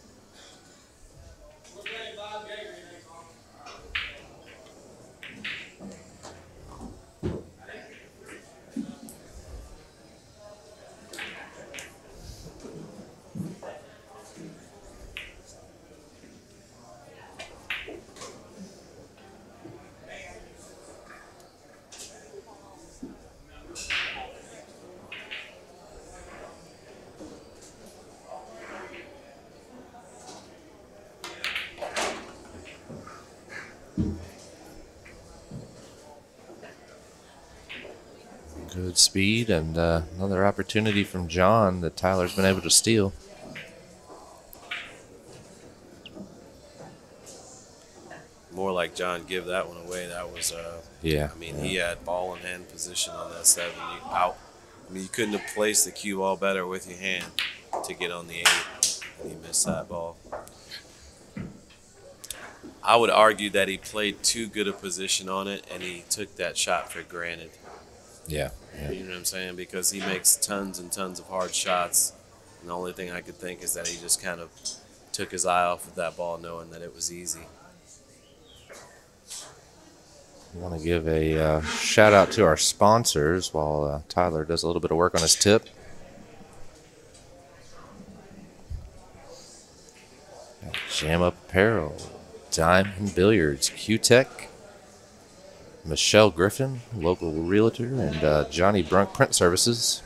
Good speed and uh, another opportunity from John that Tyler's been able to steal. More like John give that one away. That was, uh, Yeah. I mean, he had ball in hand position on that seven. Out. I mean, you couldn't have placed the cue ball better with your hand to get on the eight, and he missed that ball. I would argue that he played too good a position on it, and he took that shot for granted. Yeah. yeah. You know what I'm saying? Because he makes tons and tons of hard shots. And the only thing I could think is that he just kind of took his eye off of that ball, knowing that it was easy. I want to give a uh, shout out to our sponsors while uh, Tyler does a little bit of work on his tip. Jam Up Apparel, Diamond Billiards, Q-Tech, Michelle Griffin, local realtor, and uh, Johnny Brunk Print Services,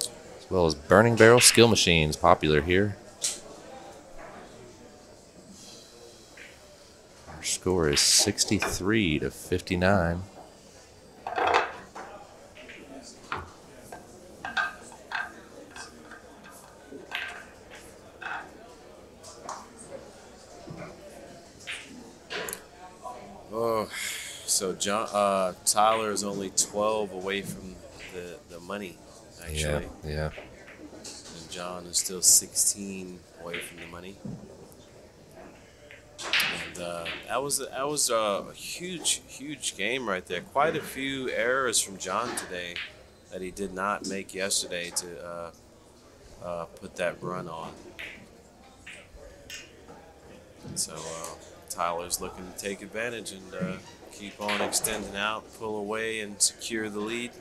as well as Burning Barrel Skill Machines, popular here. Our score is 63 to 59. Oh, so John uh, Tyler is only 12 away from the, the money, actually. Yeah, yeah. And John is still 16 away from the money. And uh, that was that was a huge, huge game right there. Quite a few errors from John today that he did not make yesterday to uh, uh, put that run on. So uh, Tyler's looking to take advantage and uh, Keep on extending out, pull away, and secure the lead.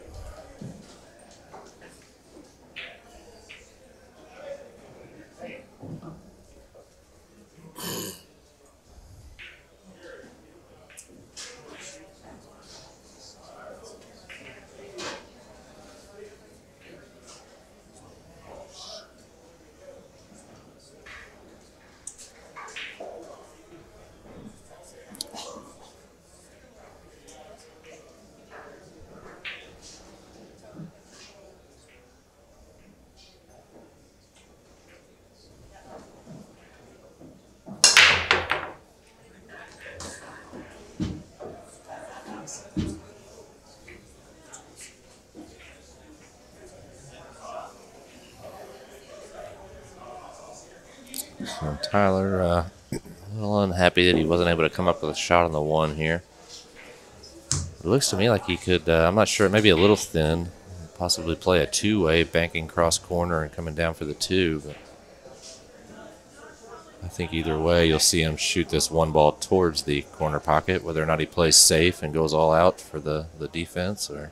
Tyler, uh, a little unhappy that he wasn't able to come up with a shot on the one here. It looks to me like he could. Uh, I'm not sure. Maybe a little thin. Possibly play a two-way, banking cross corner and coming down for the two. But I think either way, you'll see him shoot this one ball towards the corner pocket. Whether or not he plays safe and goes all out for the the defense, or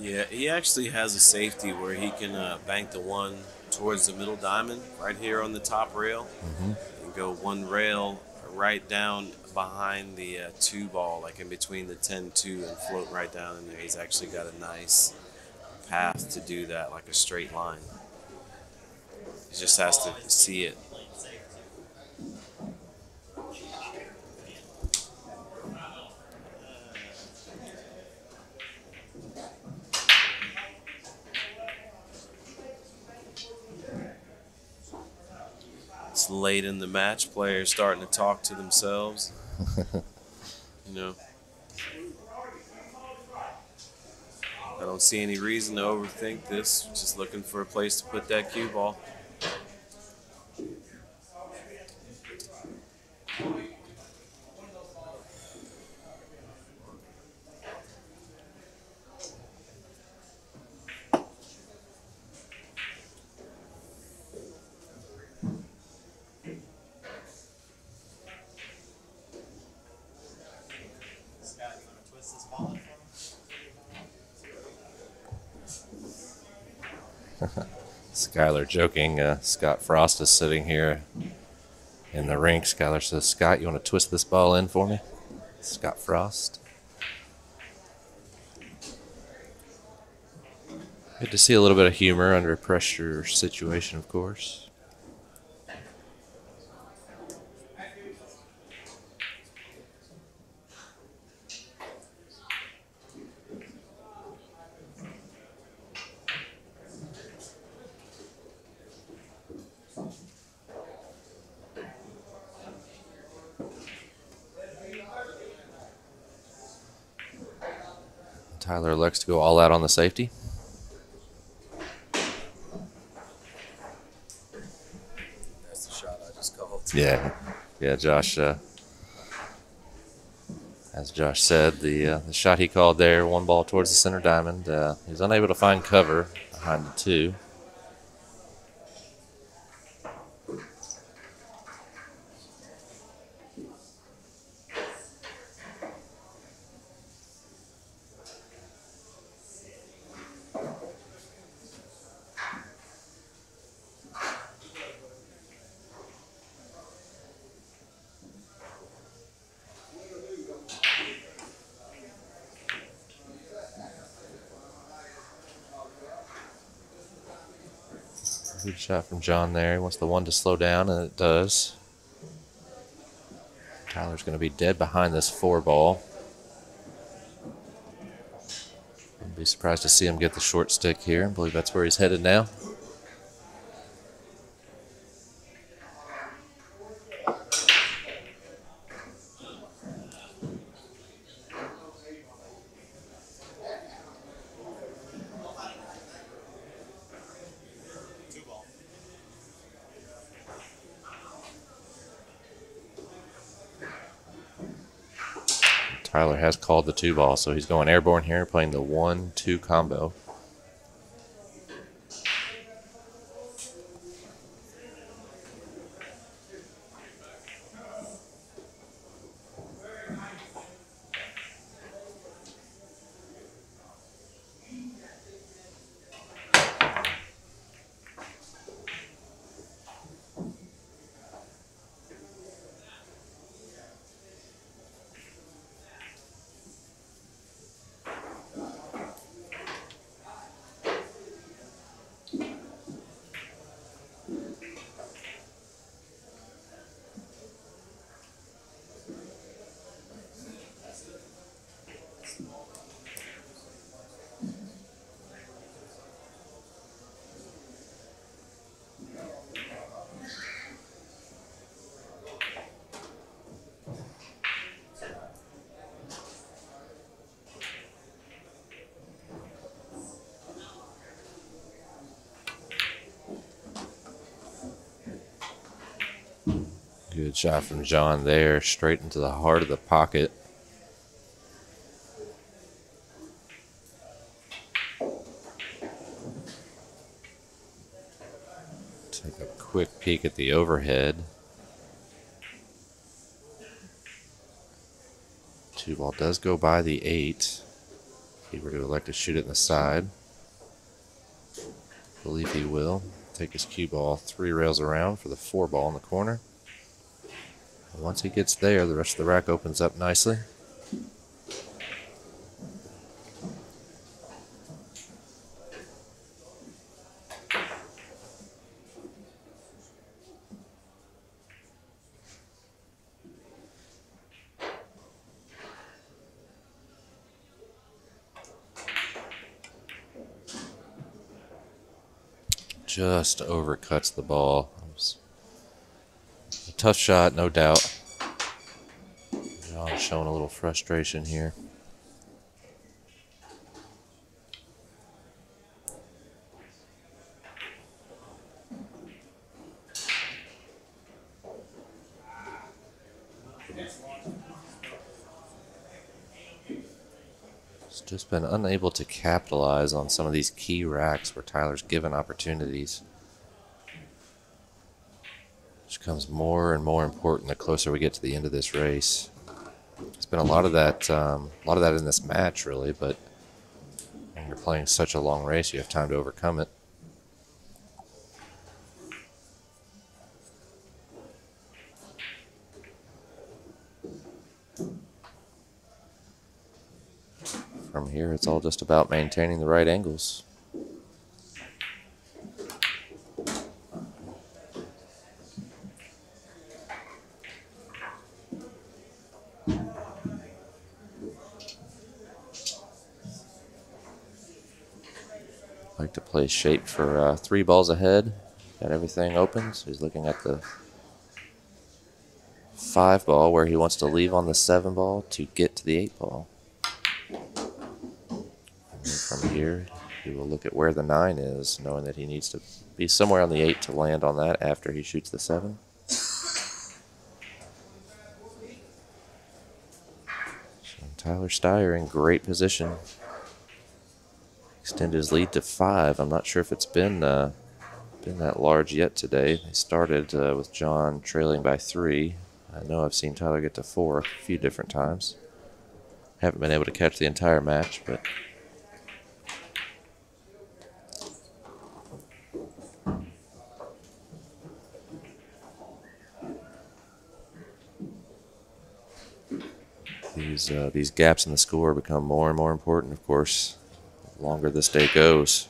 Yeah, he actually has a safety where he can uh, bank the one towards the middle diamond right here on the top rail and go one rail right down behind the uh, two ball, like in between the 10 2 and float right down in there. He's actually got a nice path to do that, like a straight line. He just has to see it. It's late in the match. Players starting to talk to themselves. you know. I don't see any reason to overthink this. Just looking for a place to put that cue ball. Scott, you want to twist this ball in for me? Skylar joking. Uh, Scott Frost is sitting here in the rink. Skylar says, Scott, you want to twist this ball in for me? Scott Frost. Good to see a little bit of humor under pressure situation, of course. To go all out on the safety. That's the shot I just called. Yeah, yeah, Josh. Uh, as Josh said, the uh, the shot he called there, one ball towards the center diamond. Uh, he was unable to find cover behind the two. Good shot from John there. He wants the one to slow down, and it does. Tyler's going to be dead behind this four ball. Wouldn't be surprised to see him get the short stick here. I believe that's where he's headed now. Two ball. Tyler has the two ball, so he's going airborne here, playing the one two combo. John there, straight into the heart of the pocket. Take a quick peek at the overhead. Two ball does go by the eight. He were to elect to shoot it in the side. Believe he will. Take his cue ball three rails around for the four ball in the corner. Once he gets there, the rest of the rack opens up nicely. Just overcuts the ball. A tough shot, no doubt. Showing a little frustration here. Just been unable to capitalize on some of these key racks where Tyler's given opportunities. Which becomes more and more important the closer we get to the end of this race. Been a lot of that, um, a lot of that in this match, really. But when you're playing such a long race, you have time to overcome it. From here, it's all just about maintaining the right angles. Like to play shape for uh, three balls ahead. Got everything open. So he's looking at the five ball where he wants to leave on the seven ball to get to the eight ball. And from here, he will look at where the nine is, knowing that he needs to be somewhere on the eight to land on that after he shoots the seven. Tyler Styer in great position. Extended his lead to five. I'm not sure if it's been uh, been that large yet today. They started uh, with John trailing by three. I know I've seen Tyler get to four a few different times. Haven't been able to catch the entire match, but these uh, these gaps in the score become more and more important, of course, longer this day goes.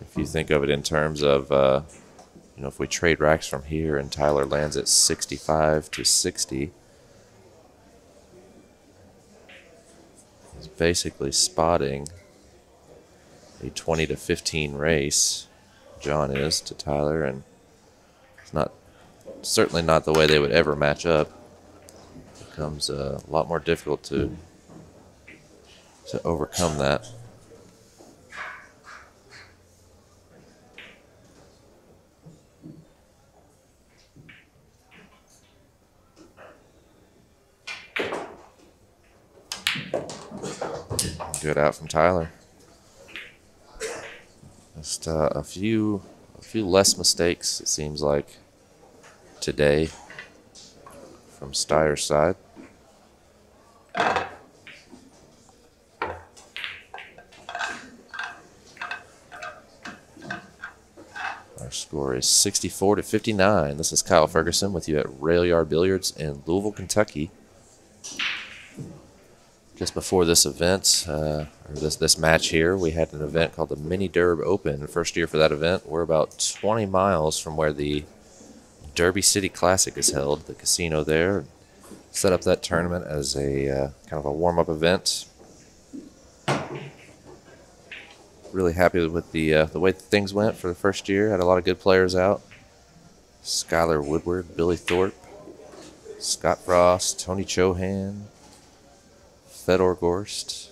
If you think of it in terms of, uh, you know, if we trade racks from here and Tyler lands at 65 to 60, he's basically spotting a 20 to 15 race. John is to Tyler, and it's not certainly not the way they would ever match up. It becomes uh, a lot more difficult to to overcome that. Good out from Tyler. Just uh, a few, a few less mistakes. It seems like today from Styer's side. Our score is 64 to 59. This is Kyle Ferguson with you at Rail Yard Billiards in Louisville, Kentucky just before this event, uh, or this this match here, we had an event called the Mini Derb Open. First year for that event. We're about 20 miles from where the Derby City Classic is held, the casino there. Set up that tournament as a uh, kind of a warm up event. Really happy with the uh, the way things went for the first year. Had a lot of good players out. Skylar Woodward, Billy Thorpe, Scott Frost, Tony Chohan, Fedor Gorst.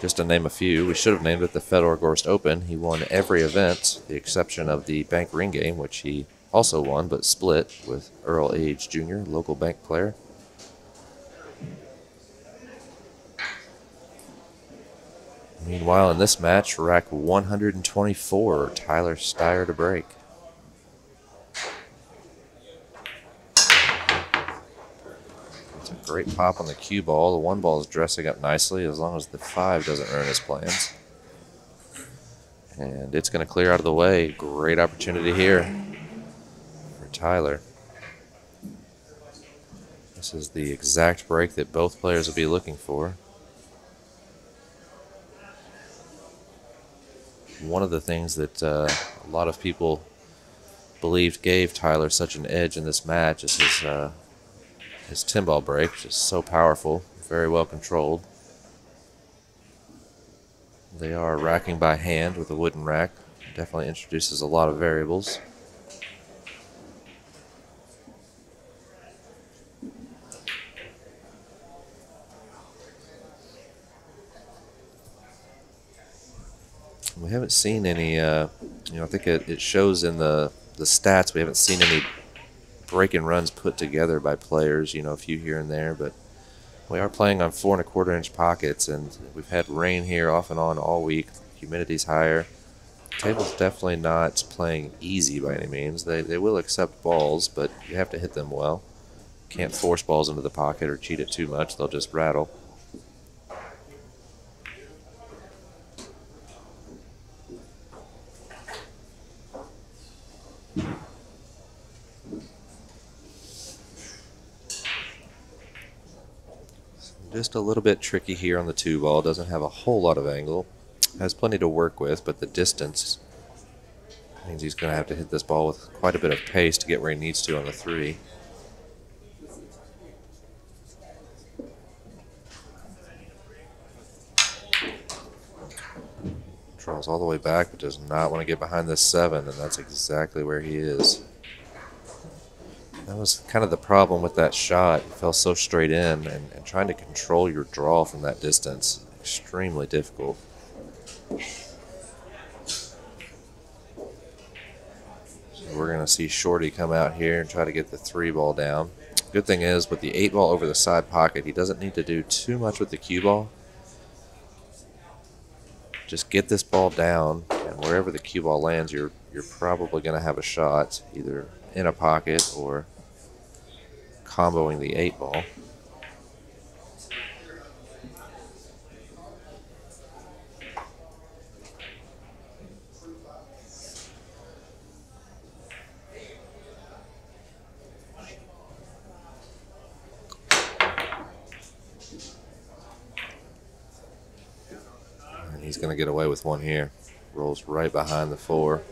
Just to name a few, we should have named it the Fedor Gorst Open. He won every event, the exception of the bank ring game, which he also won but split with Earl Age Jr., local bank player. Meanwhile, in this match, rack 124, Tyler Styer to break. It's a great pop on the cue ball. The one ball is dressing up nicely as long as the five doesn't ruin his plans. And it's going to clear out of the way. Great opportunity here for Tyler. This is the exact break that both players will be looking for. One of the things that uh, a lot of people believed gave Tyler such an edge in this match is his uh, his ten ball break, which is so powerful, very well controlled. They are racking by hand with a wooden rack. Definitely introduces a lot of variables. We haven't seen any, uh, you know, I think it, it shows in the, the stats, we haven't seen any break and runs put together by players, you know, a few here and there, but we are playing on four and a quarter inch pockets, and we've had rain here off and on all week. Humidity's higher. table's definitely not playing easy by any means. They, they will accept balls, but you have to hit them well. Can't force balls into the pocket or cheat it too much, they'll just rattle. Just a little bit tricky here on the two ball. Doesn't have a whole lot of angle. Has plenty to work with, but the distance means he's going to have to hit this ball with quite a bit of pace to get where he needs to on the three. Draws all the way back, but does not want to get behind this seven, and that's exactly where he is. That was kind of the problem with that shot. It fell so straight in, and, and trying to control your draw from that distance extremely difficult. So we're going to see Shorty come out here and try to get the three ball down. Good thing is, with the eight ball over the side pocket, he doesn't need to do too much with the cue ball. Just get this ball down, and wherever the cue ball lands, you're you're probably going to have a shot, either in a pocket or comboing the eight ball. And he's going to get away with one here. Rolls right behind the four.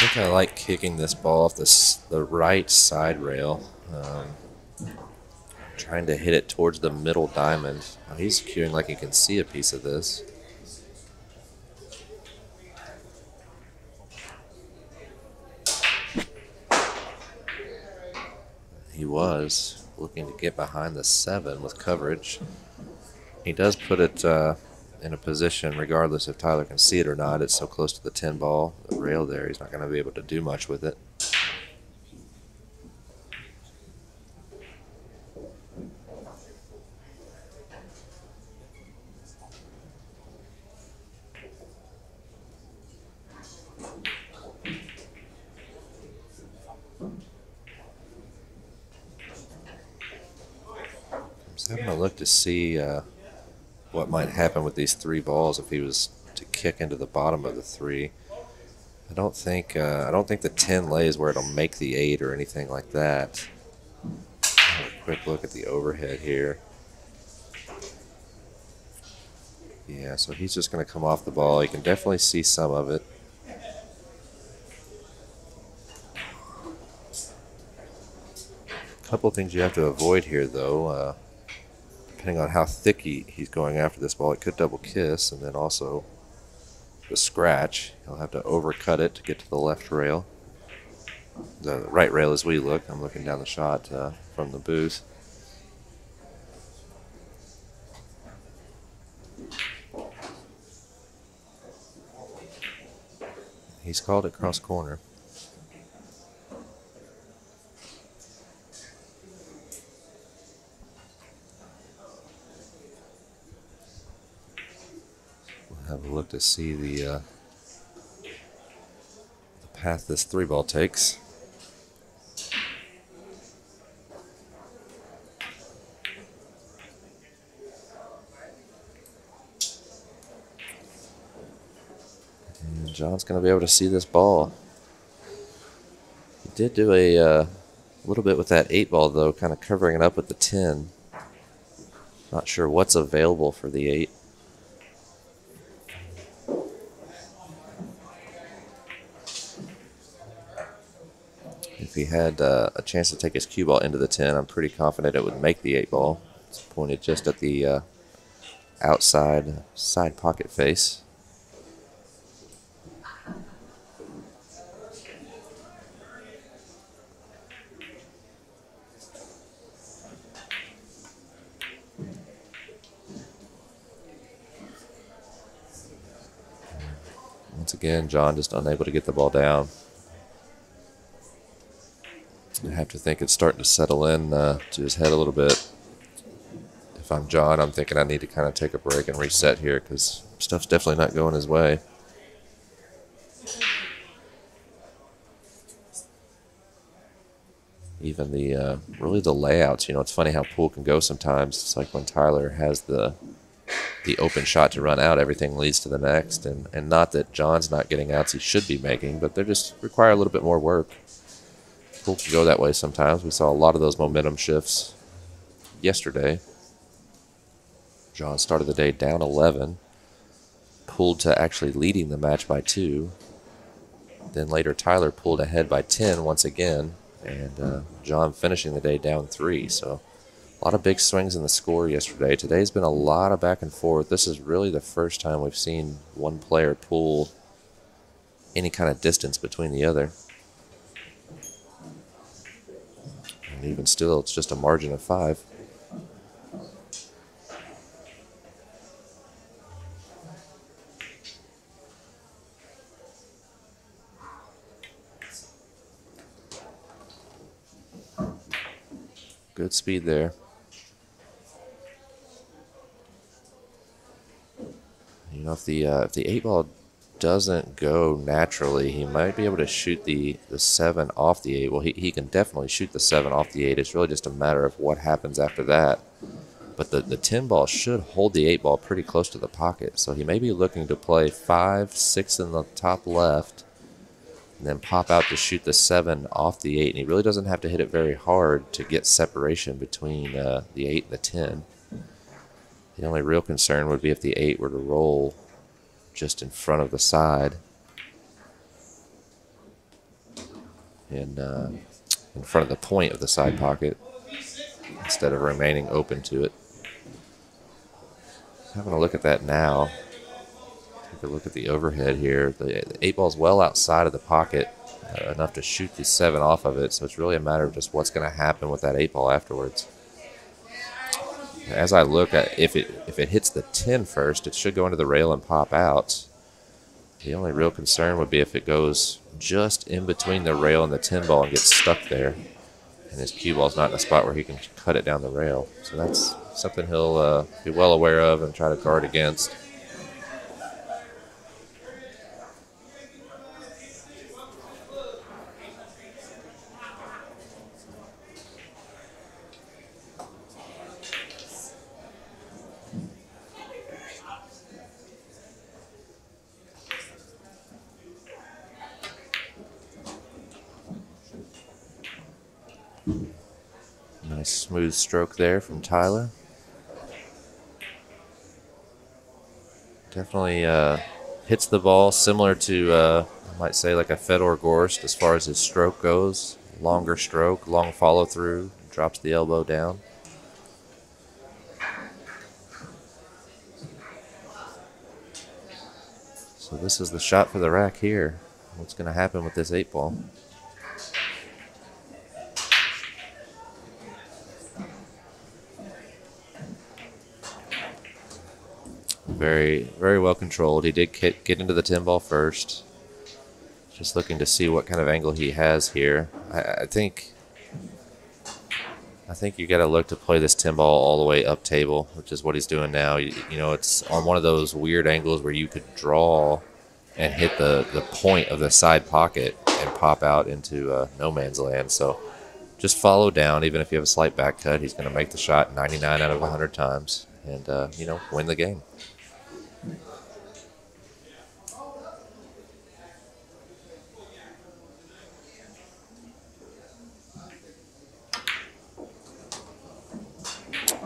I think I like kicking this ball off this, the right side rail. Um, trying to hit it towards the middle diamond. Oh, he's cueing like he can see a piece of this. He was looking to get behind the seven with coverage. He does put it uh, in a position, regardless if Tyler can see it or not. It's so close to the 10 ball, the rail there, he's not going to be able to do much with it. Having a look to see uh, what might happen with these three balls if he was to kick into the bottom of the three. I don't think uh, I don't think the ten lays where it'll make the eight or anything like that. Quick look at the overhead here. Yeah, so he's just going to come off the ball. You can definitely see some of it. A couple things you have to avoid here, though. Uh, depending on how thick he, he's going after this ball, it could double kiss, and then also the scratch. He'll have to overcut it to get to the left rail. The right rail as we look. I'm looking down the shot uh, from the booth. He's called it cross corner. We'll have a look to see the, uh, the path this three ball takes. And John's going to be able to see this ball. He did do a uh, little bit with that eight ball, though, kind of covering it up with the 10. Not sure what's available for the eight. If he had uh, a chance to take his cue ball into the 10, I'm pretty confident it would make the 8 ball. It's pointed just at the uh, outside side pocket face. Once again, John just unable to get the ball down. I have to think it's starting to settle in uh, to his head a little bit. If I'm John, I'm thinking I need to kind of take a break and reset here because stuff's definitely not going his way. Even the uh, really the layouts, you know, it's funny how pool can go sometimes. It's like when Tyler has the the open shot to run out, everything leads to the next, and and not that John's not getting outs he should be making, but they just require a little bit more work pool can go that way sometimes. We saw a lot of those momentum shifts yesterday. John started the day down 11, pulled to actually leading the match by two. Then later, Tyler pulled ahead by 10 once again, and uh, John finishing the day down three. So, a lot of big swings in the score yesterday. Today's been a lot of back and forth. This is really the first time we've seen one player pull any kind of distance between the other. And even still, it's just a margin of five. Good speed there. You know, if the uh, if the eight ball doesn't go naturally, he might be able to shoot the, the seven off the eight. Well, he, he can definitely shoot the seven off the eight. It's really just a matter of what happens after that. But the, the 10 ball should hold the eight ball pretty close to the pocket. So he may be looking to play five, six in the top left, and then pop out to shoot the seven off the eight. And he really doesn't have to hit it very hard to get separation between uh, the eight and the 10. The only real concern would be if the eight were to roll just in front of the side in uh, in front of the point of the side pocket instead of remaining open to it. Having a look at that now. Take a look at the overhead here. The, the eight ball's well outside of the pocket, uh, enough to shoot the seven off of it. So it's really a matter of just what's going to happen with that eight ball afterwards as I look at if it if it hits the 10 first, it should go into the rail and pop out. The only real concern would be if it goes just in between the rail and the 10 ball and gets stuck there, and his cue ball's not in a spot where he can cut it down the rail. So that's something he'll uh, be well aware of and try to guard against. Nice smooth stroke there from Tyler. Definitely uh, hits the ball similar to, uh, I might say, like a Fedor Gorst as far as his stroke goes. Longer stroke, long follow through, drops the elbow down. So this is the shot for the rack here. What's going to happen with this eight ball? Very, very well controlled. He did get, get into the 10 ball first. Just looking to see what kind of angle he has here. I, I think I think you got to look to play this 10 ball all the way up table, which is what he's doing now. You, you know, it's on one of those weird angles where you could draw and hit the, the point of the side pocket and pop out into uh, no man's land. So just follow down. Even if you have a slight back cut, he's going to make the shot 99 out of 100 times and, uh, you know, win the game.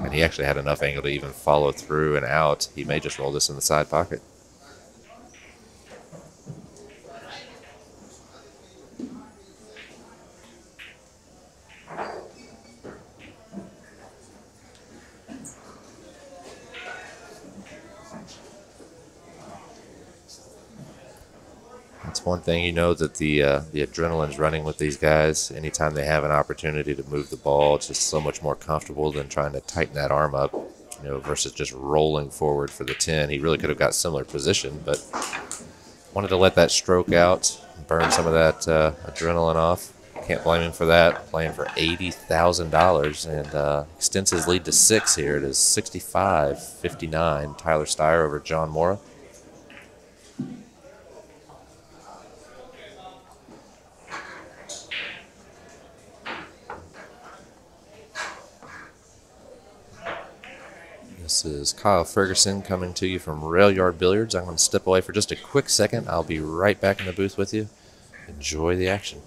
And he actually had enough angle to even follow through and out. He may just roll this in the side pocket. That's one thing you know that the uh, the adrenaline's running with these guys. Anytime they have an opportunity to move the ball, it's just so much more comfortable than trying to tighten that arm up, you know, versus just rolling forward for the ten. He really could have got similar position, but wanted to let that stroke out, burn some of that uh, adrenaline off. Can't blame him for that. Playing for eighty thousand dollars and uh, extends his lead to six here. It is 65-59. Tyler Styer over John Morra. This is Kyle Ferguson coming to you from Rail Yard Billiards. I'm going to step away for just a quick second. I'll be right back in the booth with you. Enjoy the action.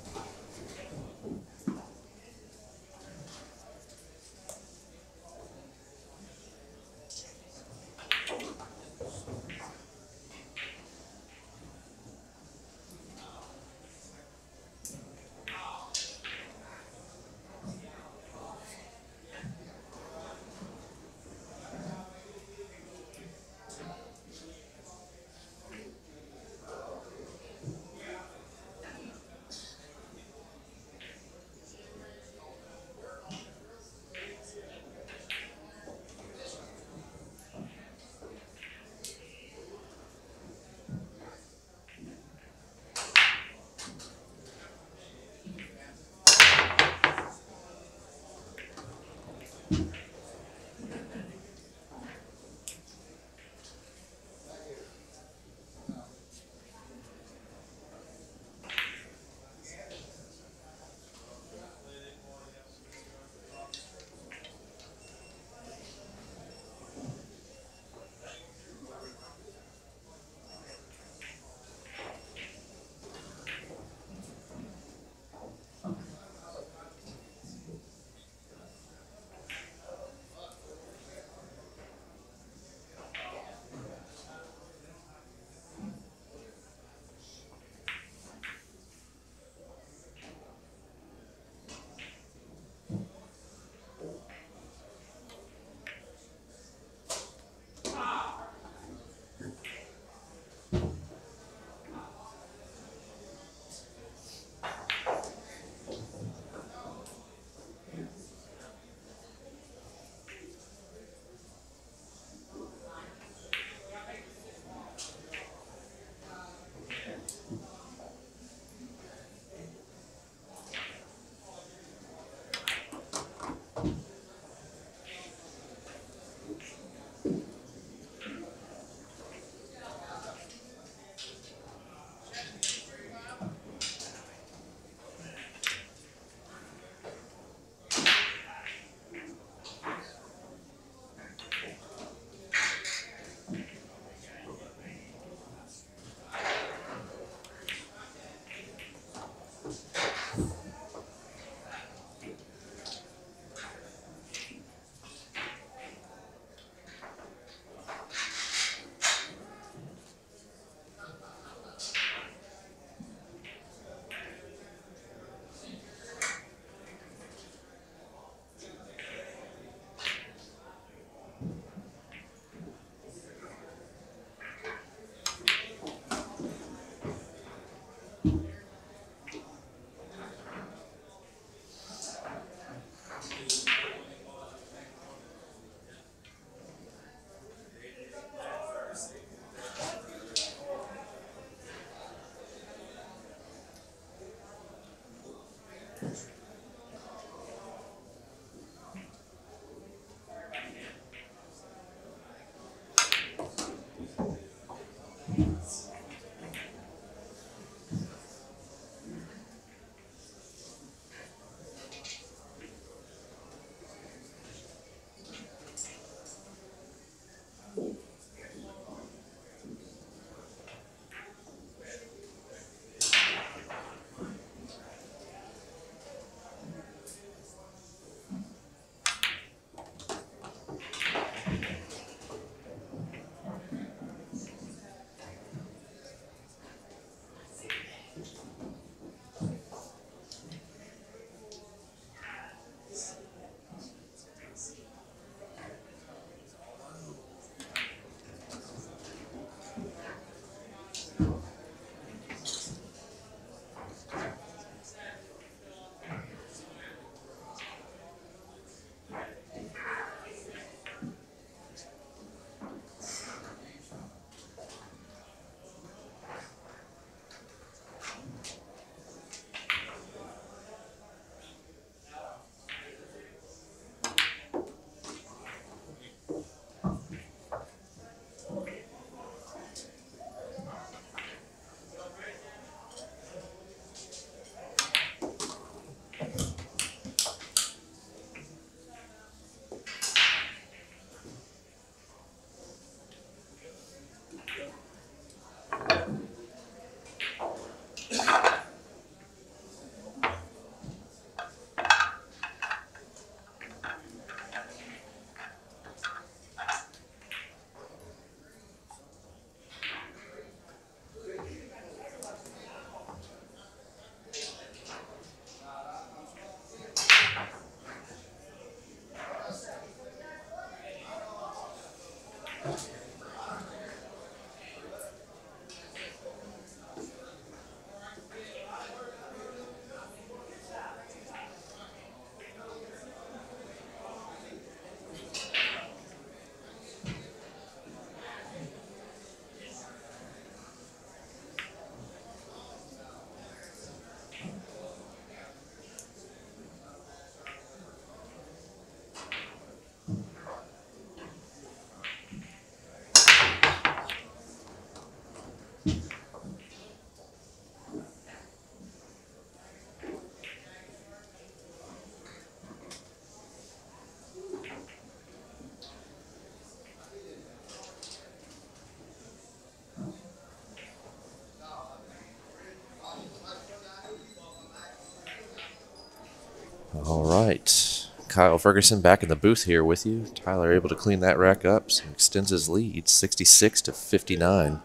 All right. Kyle Ferguson back in the booth here with you. Tyler able to clean that rack up. So extends his lead 66 to 59.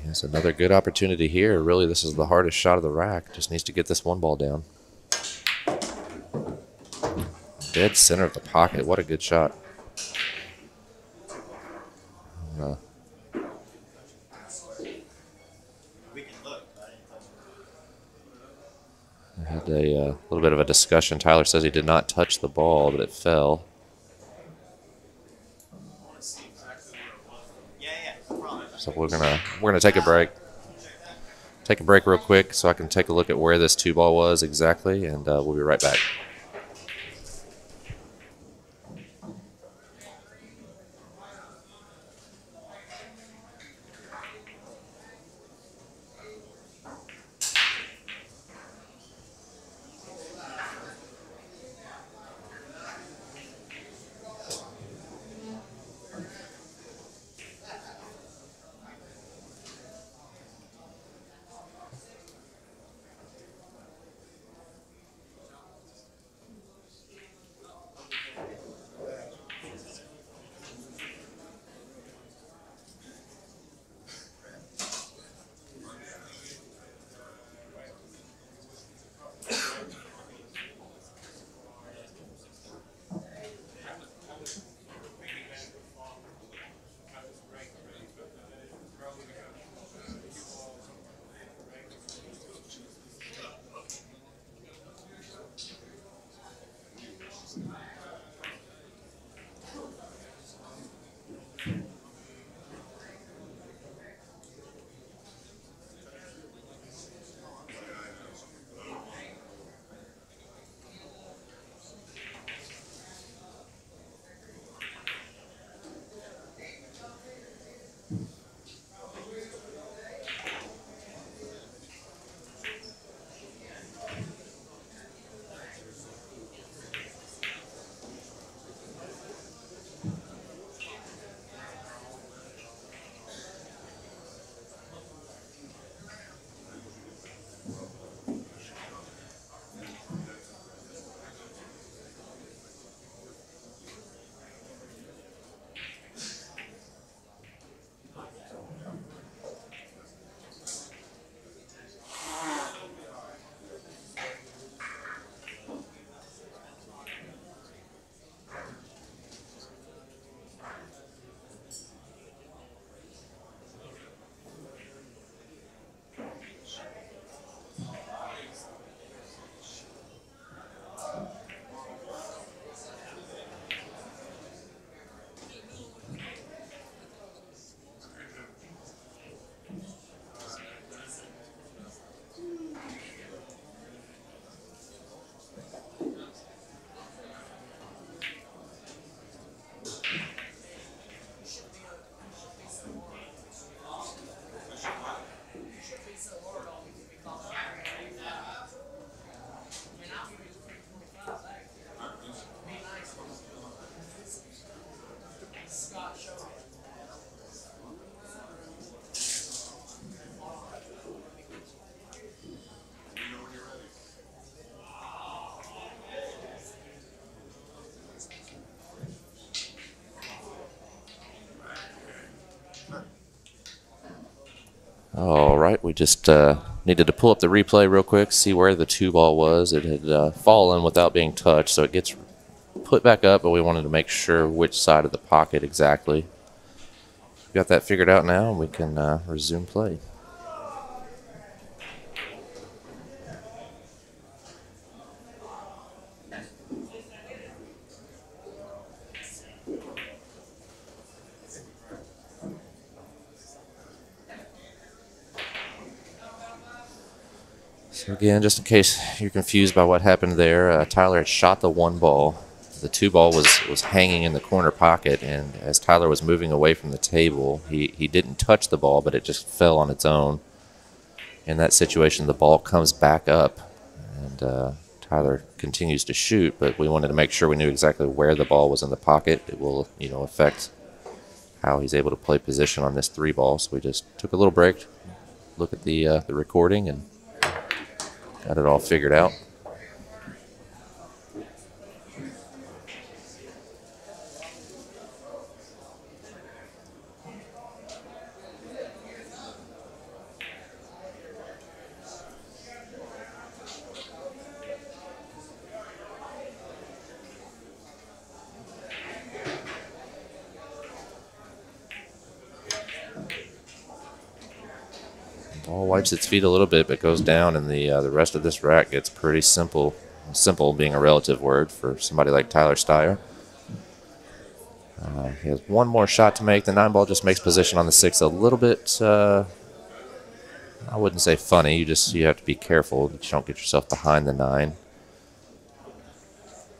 He has another good opportunity here. Really, this is the hardest shot of the rack. Just needs to get this one ball down. Dead center of the pocket. What a good shot. Uh, We can look. but I didn't touch it. I had a uh, little bit of a discussion. Tyler says he did not touch the ball, but it fell. So we're gonna we're gonna take a break. Take a break real quick so I can take a look at where this two ball was exactly, and uh, we'll be right back. Right, we just uh, needed to pull up the replay real quick, see where the two ball was. It had uh, fallen without being touched, so it gets put back up, but we wanted to make sure which side of the pocket exactly. We got that figured out now, and we can uh, resume play. Again, just in case you're confused by what happened there, uh, Tyler had shot the one ball. The two ball was, was hanging in the corner pocket, and as Tyler was moving away from the table, he, he didn't touch the ball, but it just fell on its own. In that situation, the ball comes back up, and uh, Tyler continues to shoot, but we wanted to make sure we knew exactly where the ball was in the pocket. It will, you know, affect how he's able to play position on this three ball. So we just took a little break, look at the uh, the recording and got it all figured out. Ball wipes its feet a little bit, but goes down, and the uh, the rest of this rack gets pretty simple. Simple being a relative word for somebody like Tyler Styer. Uh, he has one more shot to make. The nine ball just makes position on the six a little bit. Uh, I wouldn't say funny. You just you have to be careful that you don't get yourself behind the nine.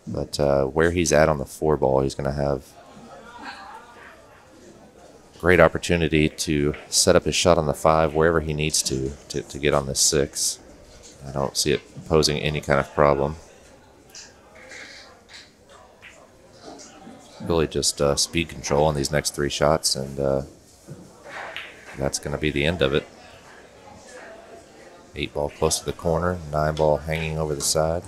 But uh, where he's at on the four ball, he's going to have great opportunity to set up his shot on the five wherever he needs to to, to get on this six. I don't see it posing any kind of problem. Really just uh, speed control on these next three shots, and uh, that's going to be the end of it. Eight ball close to the corner, nine ball hanging over the side.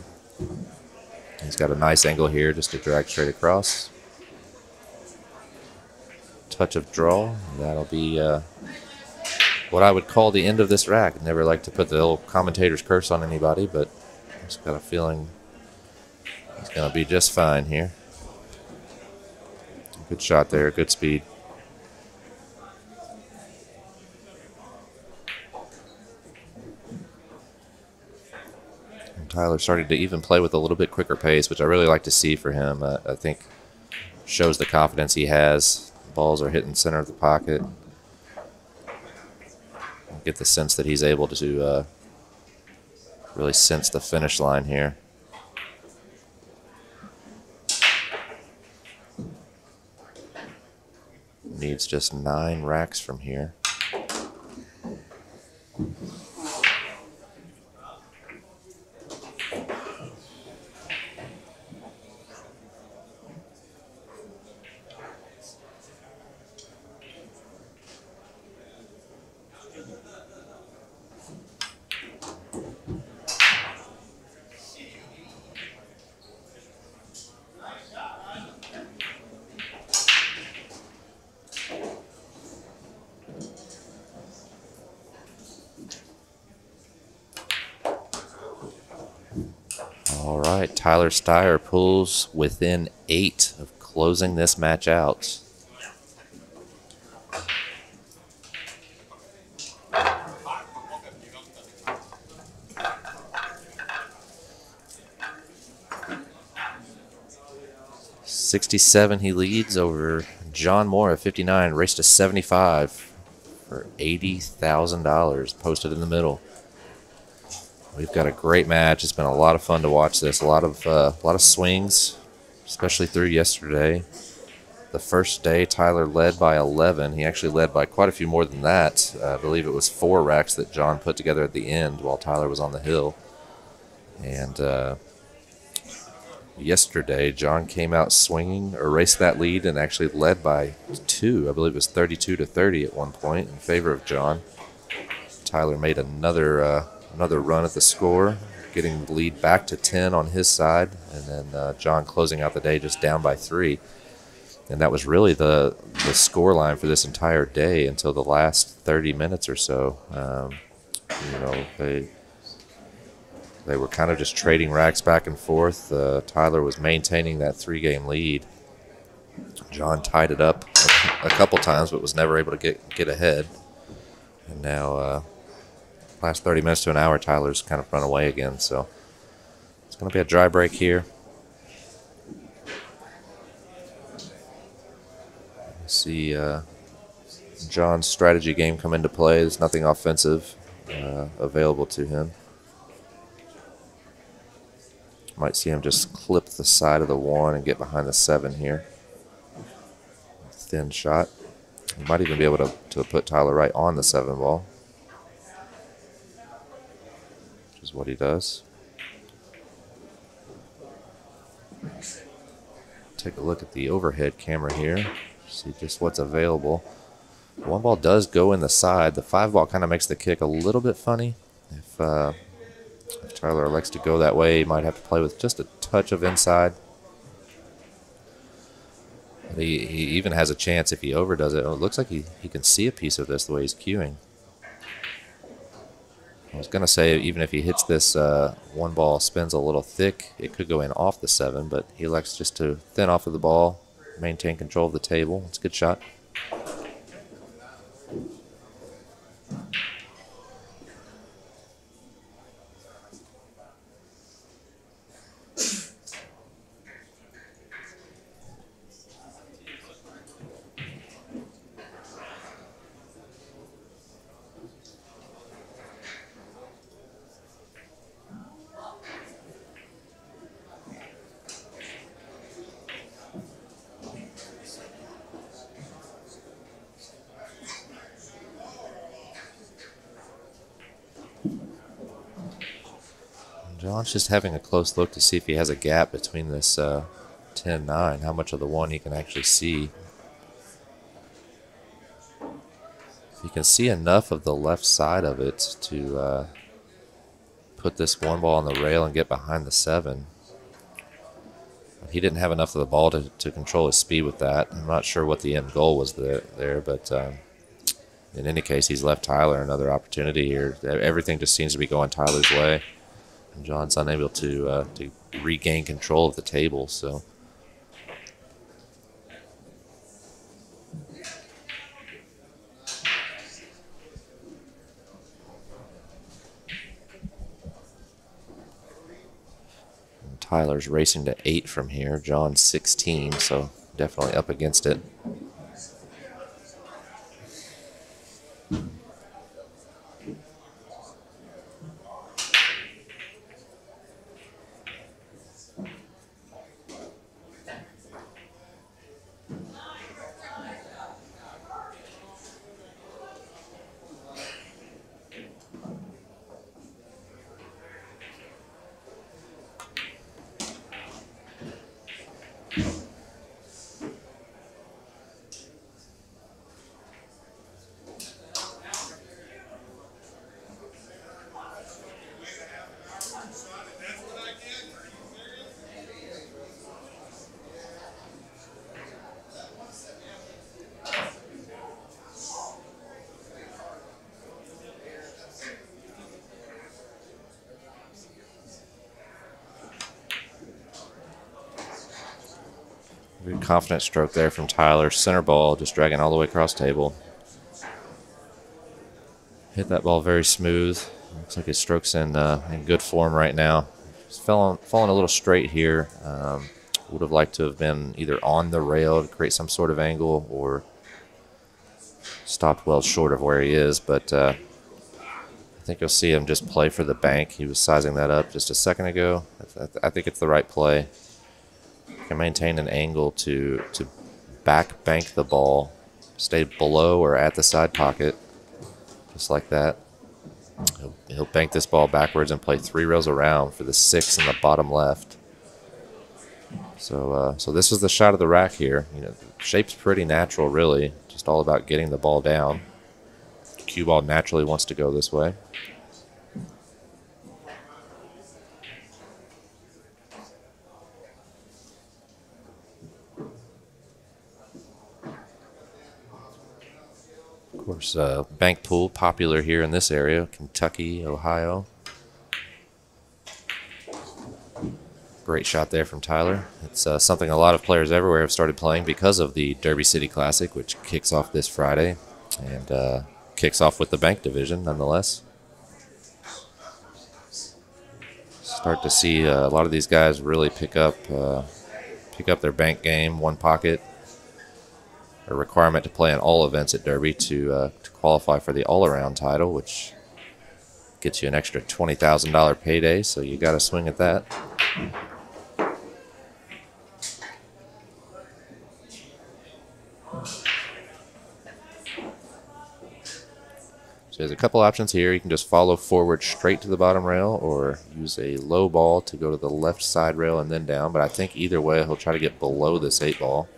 He's got a nice angle here just to drag straight across touch of draw. That'll be uh, what I would call the end of this rack. Never like to put the old commentator's curse on anybody, but I just got a feeling he's going to be just fine here. Good shot there, good speed. Tyler started to even play with a little bit quicker pace, which I really like to see for him. Uh, I think shows the confidence he has balls are hitting center of the pocket. Get the sense that he's able to uh, really sense the finish line here. Needs just nine racks from here. All right, Tyler Styer pulls within eight of closing this match out. Sixty-seven, he leads over John Morra at fifty-nine. Race to seventy-five for eighty thousand dollars, posted in the middle. We've got a great match. It's been a lot of fun to watch this. A lot of uh, a lot of swings, especially through yesterday. The first day, Tyler led by 11. He actually led by quite a few more than that. Uh, I believe it was four racks that John put together at the end while Tyler was on the hill. And uh, yesterday, John came out swinging, erased that lead, and actually led by two. I believe it was 32 to 30 at one point in favor of John. Tyler made another uh, another run at the score, getting the lead back to 10 on his side, and then uh, John closing out the day just down by three. And that was really the the score line for this entire day until the last 30 minutes or so. Um, you know, they they were kind of just trading racks back and forth. Uh, Tyler was maintaining that three game lead. John tied it up a, couple times, but was never able to get get ahead. And now. Uh, last 30 minutes to an hour, Tyler's kind of run away again. So it's going to be a dry break here. See uh, John's strategy game come into play. There's nothing offensive uh, available to him. Might see him just clip the side of the one and get behind the seven here. Thin shot. Might even be able to, to put Tyler right on the seven ball. What he does. Take a look at the overhead camera here, see just what's available. One ball does go in the side. The five ball kind of makes the kick a little bit funny. If, uh, if Tyler likes to go that way, he might have to play with just a touch of inside. He, he even has a chance if he overdoes it. It looks like he, he can see a piece of this the way he's cueing. I was going to say, even if he hits this uh, one ball spins a little thick, it could go in off the seven, but he likes just to thin off of the ball, maintain control of the table. It's a good shot. John's just having a close look to see if he has a gap between this uh, 10 9, how much of the one he can actually see. If he can see enough of the left side of it to uh, put this one ball on the rail and get behind the seven. He didn't have enough of the ball to, to control his speed with that. I'm not sure what the end goal was there, there but um, in any case, he's left Tyler another opportunity here. Everything just seems to be going Tyler's way. And John's unable to uh, to regain control of the table. So. Tyler's racing to eight from here. John's 16, so definitely up against it. Very confident stroke there from Tyler. Center ball, just dragging all the way across table. Hit that ball very smooth. Looks like his stroke's in uh, in good form right now. He's falling, falling a little straight here. Um, would have liked to have been either on the rail to create some sort of angle or stopped well short of where he is. But uh, I think you'll see him just play for the bank. He was sizing that up just a second ago. I, th- I think it's the right play can maintain an angle to to back bank the ball, stay below or at the side pocket, just like that. He'll, he'll bank this ball backwards and play three rails around for the six in the bottom left. So, uh, so this is the shot of the rack here. You know, shape's pretty natural, really. Just all about getting the ball down. Cue ball naturally wants to go this way. Of course, uh, bank pool popular here in this area, Kentucky, Ohio. Great shot there from Tyler. It's uh, something a lot of players everywhere have started playing because of the Derby City Classic, which kicks off this Friday and uh, kicks off with the bank division nonetheless. Start to see uh, a lot of these guys really pick up uh, pick up their bank game, one pocket, a requirement to play in all events at Derby to, uh, to qualify for the all around title, which gets you an extra $20,000 payday, so you got to swing at that. So there's a couple options here. You can just follow forward straight to the bottom rail or use a low ball to go to the left side rail and then down. But I think either way, he'll try to get below this eight ball.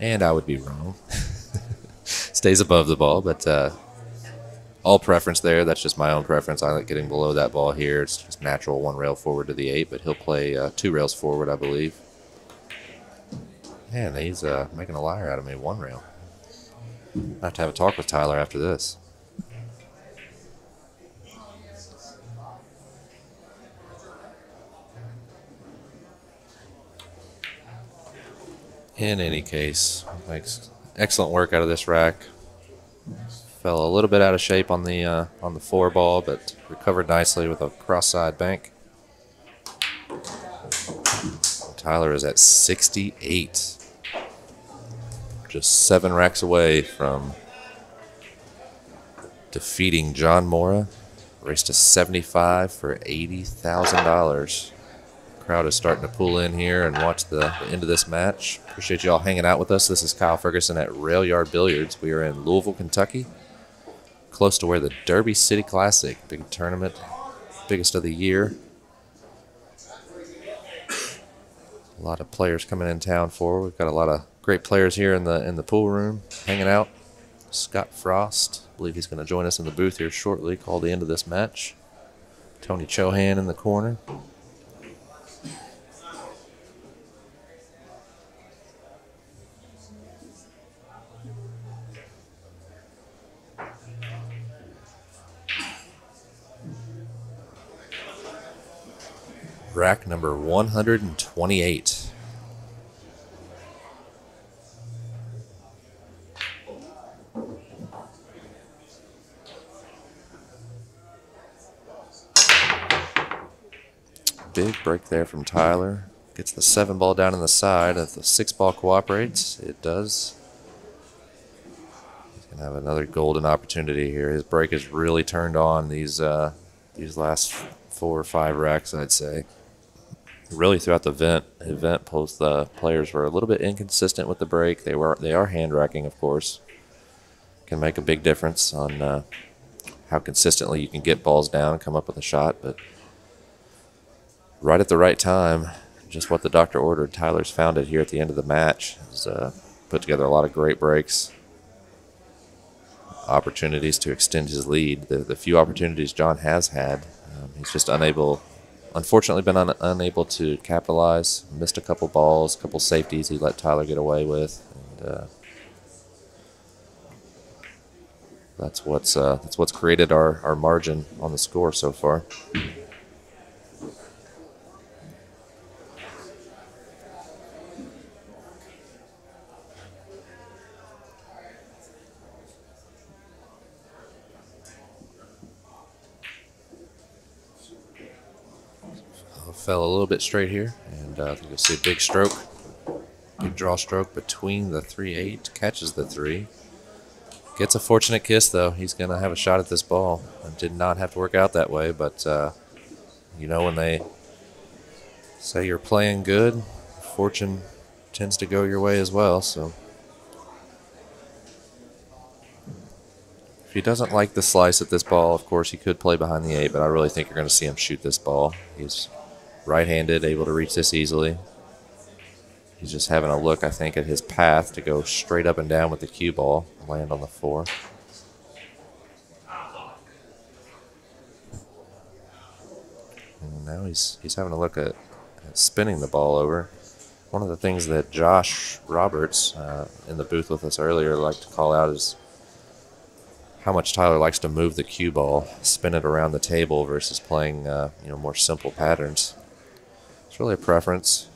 And I would be wrong. Stays above the ball, but uh, all preference there. That's just my own preference. I like getting below that ball here. It's just natural one rail forward to the eight, but he'll play uh, two rails forward, I believe. Man, he's uh, making a liar out of me. One rail. I have to have a talk with Tyler after this. In any case, makes excellent work out of this rack. Fell a little bit out of shape on the uh, on the four ball, but recovered nicely with a cross side bank. Tyler is at 68 just seven racks away from defeating John Morra. Race to 75 for $80,000. Crowd is starting to pull in here and watch the, the end of this match. Appreciate you all hanging out with us. This is Kyle Ferguson at Rail Yard Billiards. We are in Louisville, Kentucky, close to where the Derby City Classic, big tournament, biggest of the year. A lot of players coming in town for. We've got a lot of great players here in the in the pool room hanging out. Scott Frost, I believe he's going to join us in the booth here shortly. Call the end of this match. Tony Chohan in the corner. Rack number 128. Big break there from Tyler. Gets the seven ball down in the side. If the six ball cooperates, it does. He's gonna have another golden opportunity here. His break has really turned on these uh, these last four or five racks, I'd say. Really, throughout the event, event post the players were a little bit inconsistent with the break. They were they are hand racking, of course. Can make a big difference on uh, how consistently you can get balls down come up with a shot, but right at the right time, just what the doctor ordered. Tyler's found it here at the end of the match. He's uh, put together a lot of great breaks, opportunities to extend his lead. The, the few opportunities John has had, um, he's just unable, unfortunately, been un- unable to capitalize. Missed a couple balls, a couple safeties he let Tyler get away with. And, uh, that's what's uh, that's what's created our, our margin on the score so far. Fell a little bit straight here, and uh, you'll see a big stroke, big draw stroke between the three eight, catches the three. Gets a fortunate kiss though. He's gonna have a shot at this ball. It did not have to work out that way, but uh, you know when they say you're playing good, fortune tends to go your way as well. So if he doesn't like the slice at this ball, of course he could play behind the eight, but I really think you're going to see him shoot this ball. He's right-handed, able to reach this easily. He's just having a look, I think, at his path to go straight up and down with the cue ball, land on the four. And now he's he's having a look at, at spinning the ball over. One of the things that Josh Roberts uh, in the booth with us earlier liked to call out is how much Tyler likes to move the cue ball, spin it around the table versus playing uh, you know more simple patterns. Really a preference.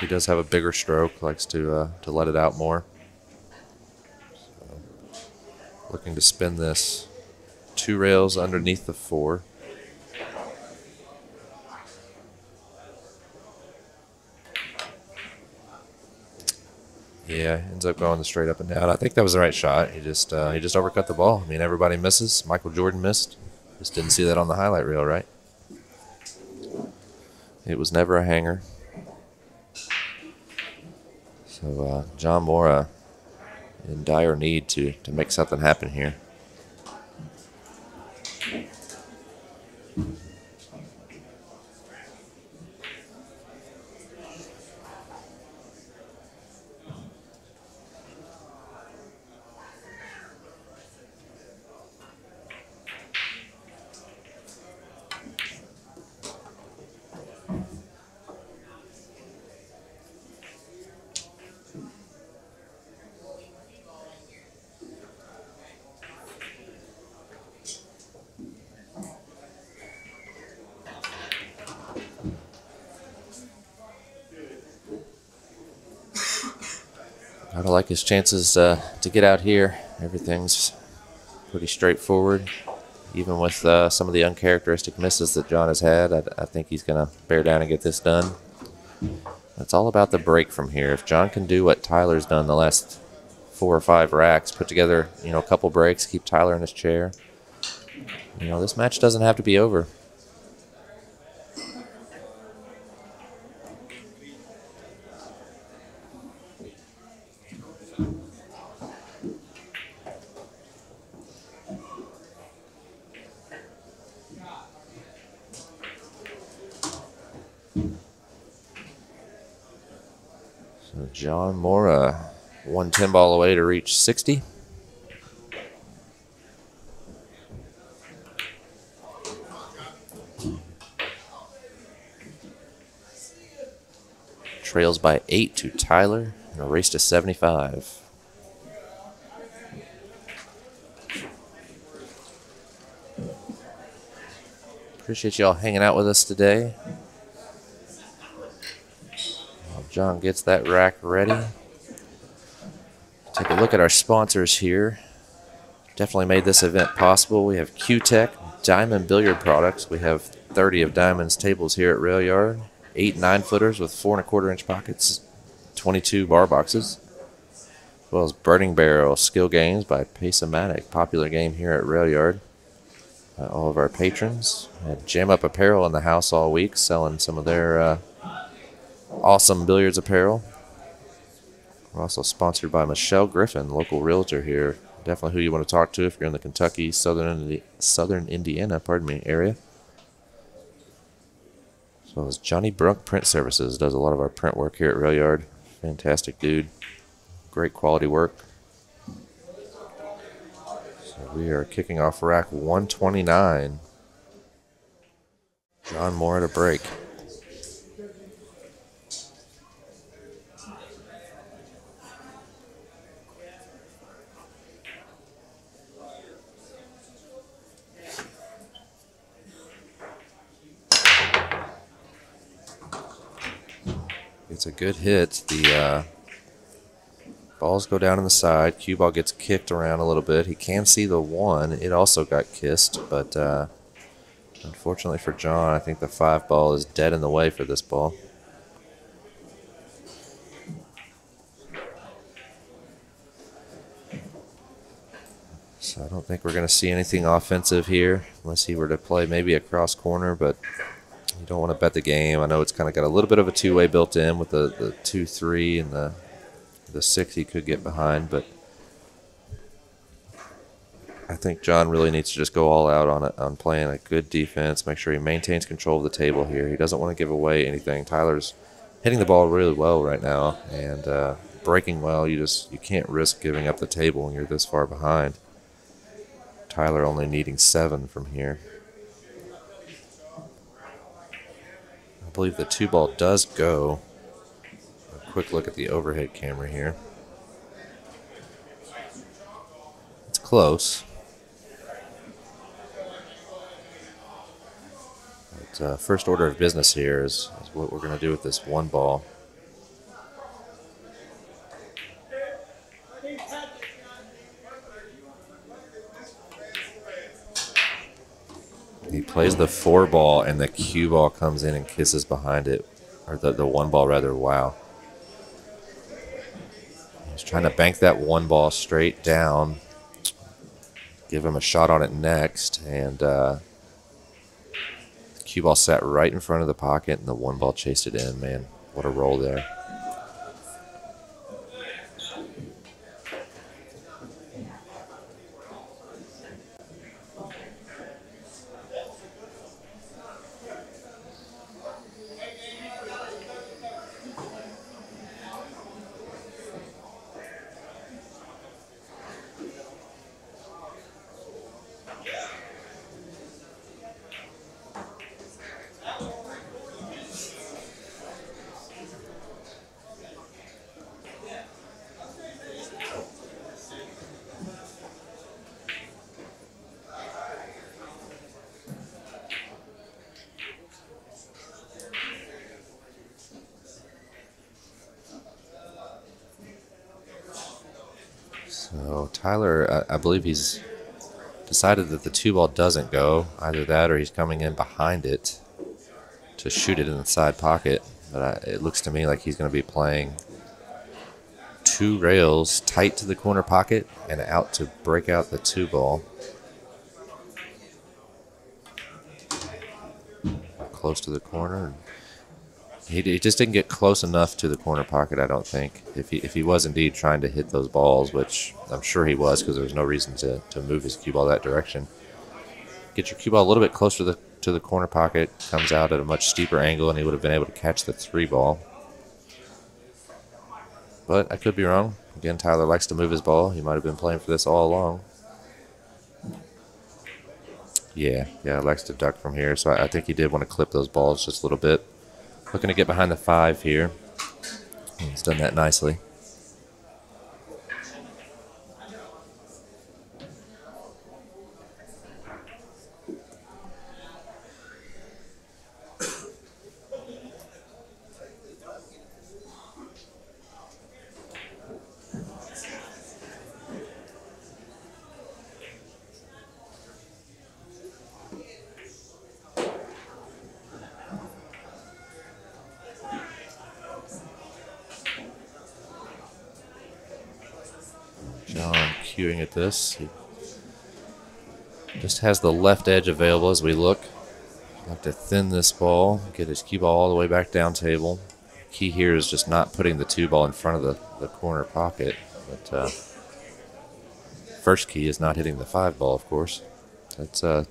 He does have a bigger stroke, likes to uh, to let it out more. So, looking to spin this two rails underneath the four. Yeah, ends up going straight up and down. I think that was the right shot. He just uh, he just overcut the ball. I mean, everybody misses. Michael Jordan missed. Just didn't see that on the highlight reel, right? It was never a hanger. So uh, John Morra in dire need to to make something happen here. Gotta like his chances uh, to get out here. Everything's pretty straightforward. Even with uh, some of the uncharacteristic misses that John has had, I, I think he's going to bear down and get this done. It's all about the break from here. If John can do what Tyler's done the last four or five racks, put together you know a couple breaks, keep Tyler in his chair, you know this match doesn't have to be over. John Morra, one ten ball away to reach 60. Trails by eight to Tyler in a race to 75. Appreciate y'all hanging out with us today. While John gets that rack ready. Take a look at our sponsors here. Definitely made this event possible. We have Q-Tech Diamond Billiard Products. We have 30 of Diamond's tables here at Rail Yard. Eight nine footers with four and a quarter inch pockets, 22 bar boxes, as well as Burning Barrel Skill Games by Pace-O-Matic, popular game here at Rail Yard. Uh, all of our patrons Jam Up Apparel in the house all week, selling some of their uh, awesome billiards apparel. We're also sponsored by Michelle Griffin, local realtor here. Definitely who you want to talk to if you're in the Kentucky, southern southern Indiana, pardon me, area. As well as Johnny Brunk Print Services does a lot of our print work here at Rail Yard. Fantastic dude, great quality work. So we are kicking off rack 129. John Morra at a break. A good hit. The uh, balls go down on the side. Cue ball gets kicked around a little bit. He can see the one. It also got kissed, but uh, unfortunately for John, I think the five ball is dead in the way for this ball. So I don't think we're going to see anything offensive here unless he were to play maybe a cross corner, but you don't want to bet the game. I know it's kind of got a little bit of a two-way built in with the, the two, three, and the the six he could get behind, but I think John really needs to just go all out on it, on playing a good defense. Make sure he maintains control of the table here. He doesn't want to give away anything. Tyler's hitting the ball really well right now and uh, breaking well. You just you can't risk giving up the table when you're this far behind. Tyler only needing seven from here. Believe the two ball does go. A quick look at the overhead camera here. It's close. But, uh, first order of business here is, is what we're going to do with this one ball. He plays the four ball, and the cue ball comes in and kisses behind it, or the, the one ball rather. Wow. He's trying to bank that one ball straight down, give him a shot on it next, and uh, the cue ball sat right in front of the pocket, and the one ball chased it in. Man, what a roll there. Tyler, I, I believe he's decided that the two ball doesn't go. Either that or he's coming in behind it to shoot it in the side pocket. But I, it looks to me like he's going to be playing two rails tight to the corner pocket and out to break out the two ball. Close to the corner. He, he just didn't get close enough to the corner pocket, I don't think. If he, if he was indeed trying to hit those balls, which I'm sure he was because there was no reason to, to move his cue ball that direction. Get your cue ball a little bit closer to the, to the corner pocket, comes out at a much steeper angle, and he would have been able to catch the three ball. But I could be wrong. Again, Tyler likes to move his ball. He might have been playing for this all along. Yeah, yeah, likes to duck from here. So I, I think he did want to clip those balls just a little bit. Looking to get behind the five here. He's done that nicely. John queuing at this. He just has the left edge available as we look. Like to thin this ball, get his cue ball all the way back down table. Key here is just not putting the two ball in front of the, the corner pocket. But uh, first key is not hitting the five ball, of course. That's uh,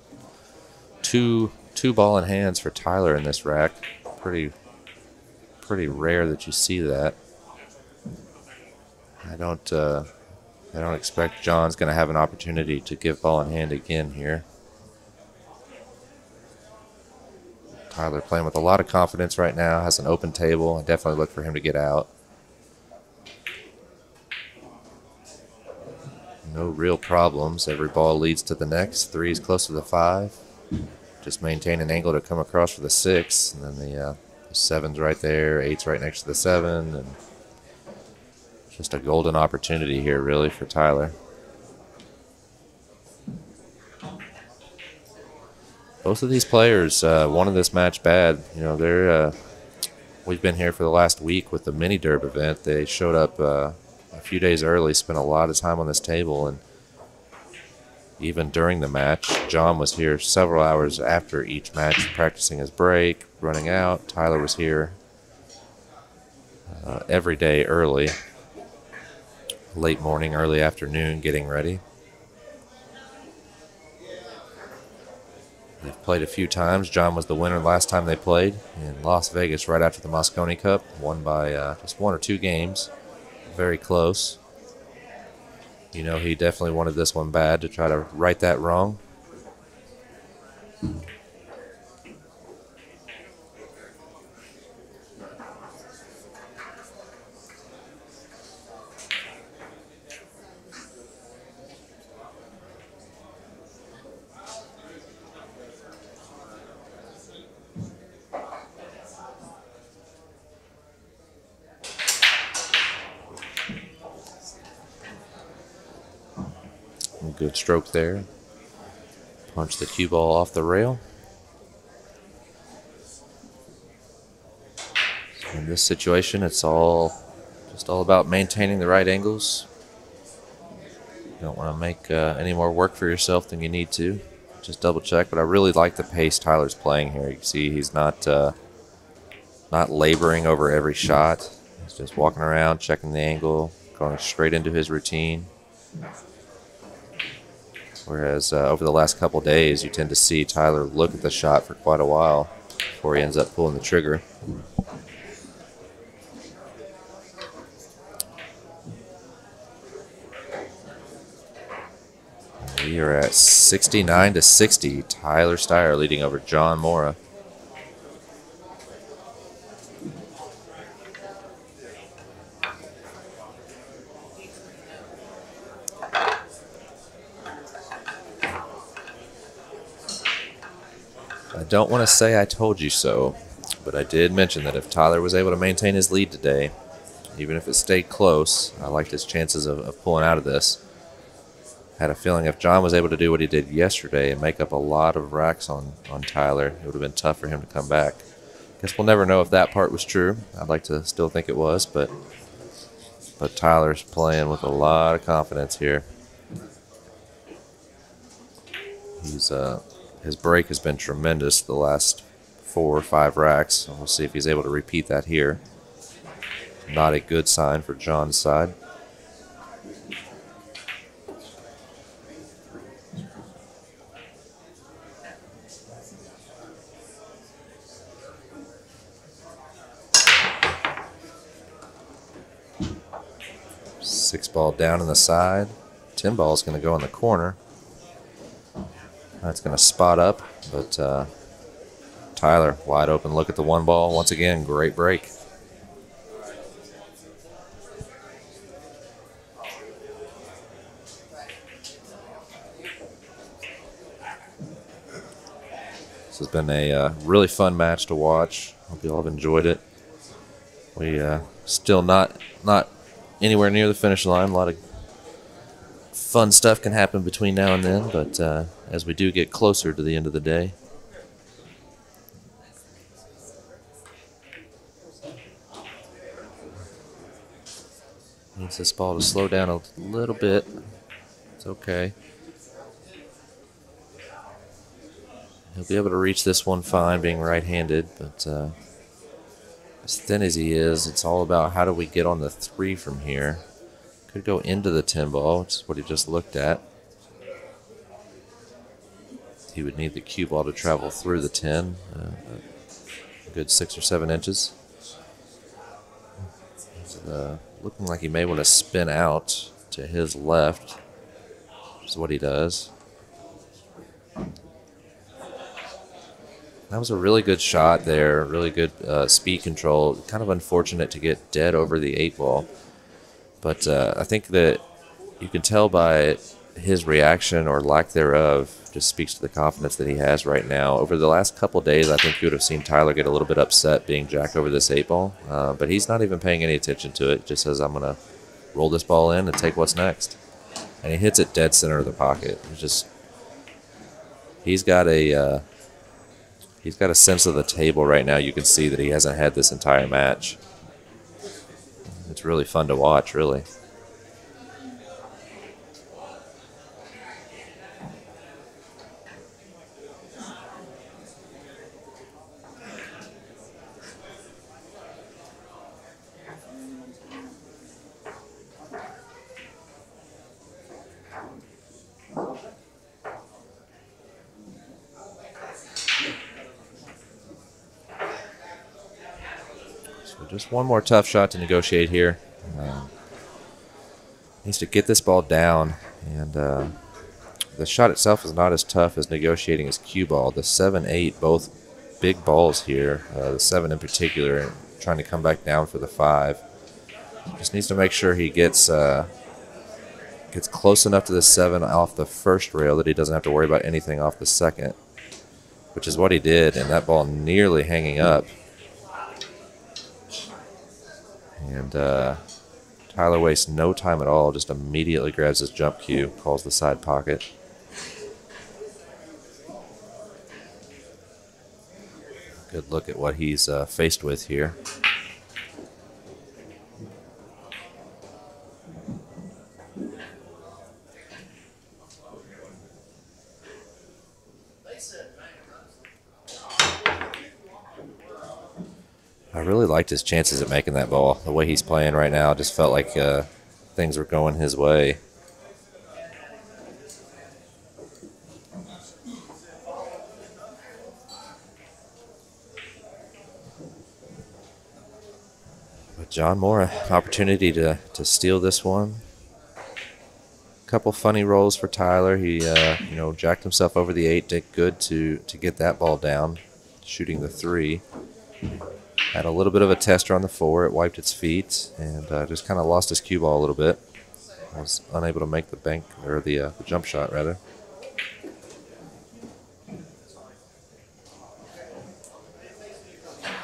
two two ball in hands for Tyler in this rack. Pretty pretty rare that you see that. I don't. Uh, I don't expect John's going to have an opportunity to give ball in hand again here. Tyler playing with a lot of confidence right now, has an open table. I definitely look for him to get out. No real problems. Every ball leads to the next. Three is close to the five. Just maintain an angle to come across for the six. And then the, uh, the seven's right there. Eight's right next to the seven. And just a golden opportunity here, really, for Tyler. Both of these players uh, wanted this match bad. You know, they're. Uh, we've been here for the last week with the mini derb event. They showed up uh, a few days early, spent a lot of time on this table, and even during the match, John was here several hours after each match, practicing his break, running out. Tyler was here uh, every day early late morning, early afternoon getting ready. They've played a few times. John was the winner last time they played in Las Vegas right after the Mosconi Cup, won by uh, just one or two games. Very close. You know, he definitely wanted this one bad to try to right that wrong. Good stroke there. Punch the cue ball off the rail. In this situation, it's all just all about maintaining the right angles. You don't want to make uh, any more work for yourself than you need to. Just double check, but I really like the pace Tyler's playing here. You see, he's not uh, not laboring over every shot. He's just walking around, checking the angle, going straight into his routine. Whereas uh, over the last couple days, you tend to see Tyler look at the shot for quite a while before he ends up pulling the trigger. We are at 69 to 60. Tyler Styer leading over John Morra. I don't want to say I told you so, but I did mention that if Tyler was able to maintain his lead today, even if it stayed close, I liked his chances of, of pulling out of this. had a feeling if John was able to do what he did yesterday and make up a lot of racks on, on Tyler, it would have been tough for him to come back. Guess we'll never know if that part was true. I'd like to still think it was, but but Tyler's playing with a lot of confidence here. He's uh, his break has been tremendous the last four or five racks. We'll see if he's able to repeat that here. Not a good sign for John's side. Six ball down in the side. Ten ball is going to go in the corner. That's going to spot up, but uh, Tyler wide open. Look at the one ball once again. Great break. This has been a uh, really fun match to watch. Hope you all have enjoyed it. We uh, still not not anywhere near the finish line. A lot of fun stuff can happen between now and then, but uh, as we do get closer to the end of the day, needs this ball to slow down a little bit. It's okay. He'll be able to reach this one fine, being right-handed, but uh, as thin as he is, it's all about how do we get on the three from here. Could go into the 10 ball, which is what he just looked at. He would need the cue ball to travel through the 10, uh, a good six or seven inches. He's, uh, looking like he may want to spin out to his left, is what he does. That was a really good shot there, really good uh, speed control. Kind of unfortunate to get dead over the eight ball. But uh, I think that you can tell by his reaction or lack thereof just speaks to the confidence that he has right now. Over the last couple days, I think you would have seen Tyler get a little bit upset being jacked over this eight ball, uh, but he's not even paying any attention to it. Just says, "I'm gonna roll this ball in and take what's next," and he hits it dead center of the pocket. It's just he's got a uh, he's got a sense of the table right now. You can see that he hasn't had this entire match. It's really fun to watch, really. Just one more tough shot to negotiate here. Um, needs to get this ball down, and uh, the shot itself is not as tough as negotiating his cue ball. The seven, eight, both big balls here. Uh, the seven in particular, trying to come back down for the five. Just needs to make sure he gets uh, gets close enough to the seven off the first rail that he doesn't have to worry about anything off the second, which is what he did, and that ball nearly hanging up. And uh, Tyler wastes no time at all, just immediately grabs his jump cue, calls the side pocket. Good look at what he's uh, faced with here. I really liked his chances at making that ball. The way he's playing right now just felt like uh, things were going his way. But John Morra, opportunity to, to steal this one. A couple funny rolls for Tyler. He, uh, you know, jacked himself over the eight. Did good to to get that ball down, shooting the three. Had a little bit of a tester on the four. It wiped its feet and uh, just kind of lost his cue ball a little bit. Was unable to make the bank or the, uh, the jump shot rather.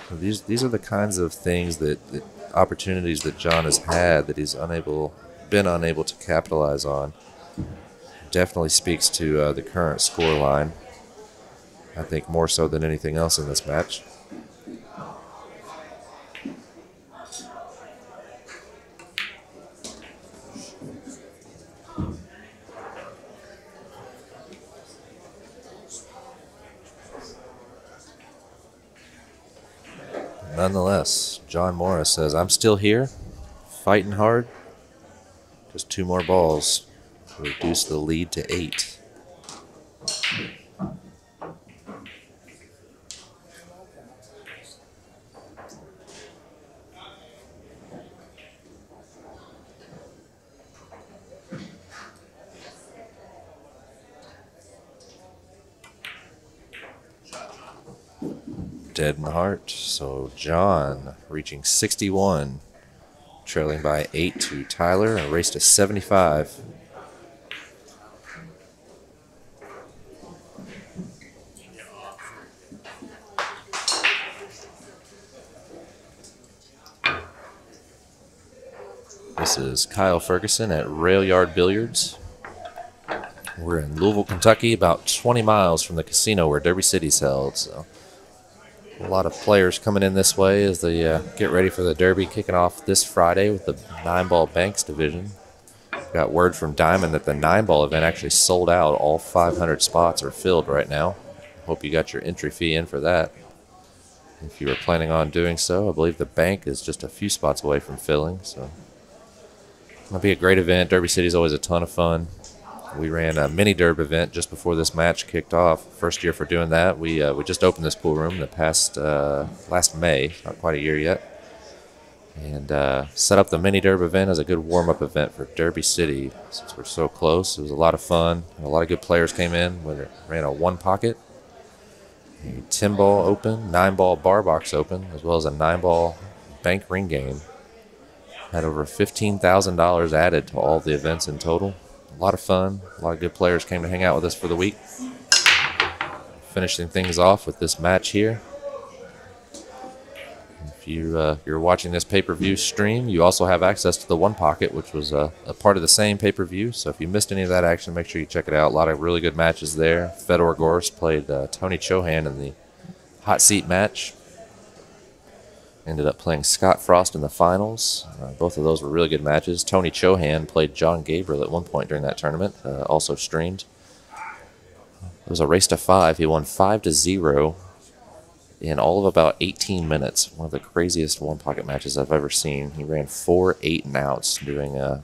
So these these are the kinds of things that, that opportunities that John has had that he's unable been unable to capitalize on. definitely speaks to uh, the current score line. I think more so than anything else in this match. Nonetheless, John Morris says, I'm still here, fighting hard. Just two more balls to reduce the lead to eight. Dead in the heart. So John reaching 61, trailing by eight to Tyler, a race to 75. This is Kyle Ferguson at Rail Yard Billiards. We're in Louisville, Kentucky, about 20 miles from the casino where Derby City's held. So a lot of players coming in this way as they uh, get ready for the Derby kicking off this Friday with the nine ball banks division. Got word from Diamond that the nine ball event actually sold out. All 500 spots are filled right now. Hope you got your entry fee in for that. If you were planning on doing so, I believe the bank is just a few spots away from filling. So it'll be a great event. Derby City is always a ton of fun. We ran a mini derb event just before this match kicked off. First year for doing that. We uh, we just opened this pool room the past uh, last May, not quite a year yet, and uh, set up the mini derb event as a good warm up event for Derby City since we're so close. It was a lot of fun. A lot of good players came in. We ran a one pocket, a ten ball open, nine ball bar box open, as well as a nine ball bank ring game. Had over fifteen thousand dollars added to all the events in total a lot of fun. A lot of good players came to hang out with us for the week. Finishing things off with this match here. If you, uh, you're watching this pay per view stream, you also have access to the One Pocket, which was uh, a part of the same pay per view. So if you missed any of that action, make sure you check it out. A lot of really good matches there. Fedor Gorst played uh, Tony Chohan in the hot seat match. Ended up playing Scott Frost in the finals. Uh, both of those were really good matches. Tony Chohan played John Gabriel at one point during that tournament, uh, also streamed. It was a race to five. He won five to zero in all of about 18 minutes. One of the craziest one pocket matches I've ever seen. He ran four eight and outs, doing uh,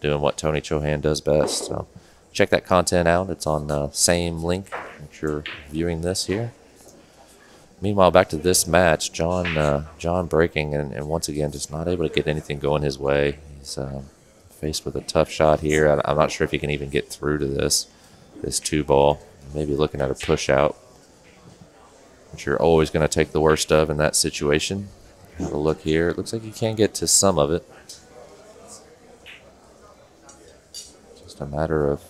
doing what Tony Chohan does best. So check that content out. It's on the same link that you're viewing this here. Meanwhile, back to this match, John uh, John breaking and, and, once again just not able to get anything going his way. He's uh, faced with a tough shot here. I, am not sure if he can even get through to this this two ball. Maybe looking at a push out, which you're always going to take the worst of in that situation. Have a look here. It looks like you can get to some of it. Just a matter of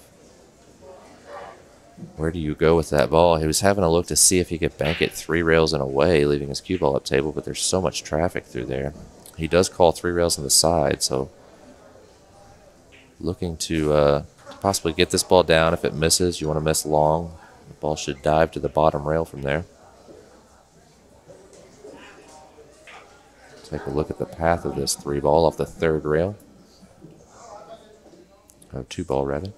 where do you go with that ball? He was having a look to see if he could bank it three rails and away, leaving his cue ball up table, but there's so much traffic through there. He does call three rails on the side, so looking to uh, possibly get this ball down. If it misses, you want to miss long. The ball should dive to the bottom rail from there. Take a look at the path of this three ball off the third rail. Or two ball, rather.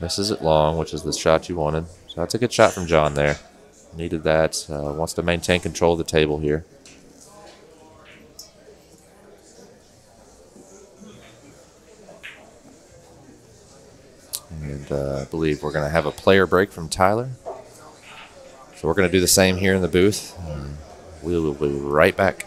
Misses it long, which is the shot you wanted. So that's a good shot from John there. Needed that. Uh, wants to maintain control of the table here. And uh, I believe we're going to have a player break from Tyler. So we're going to do the same here in the booth. We will be right back.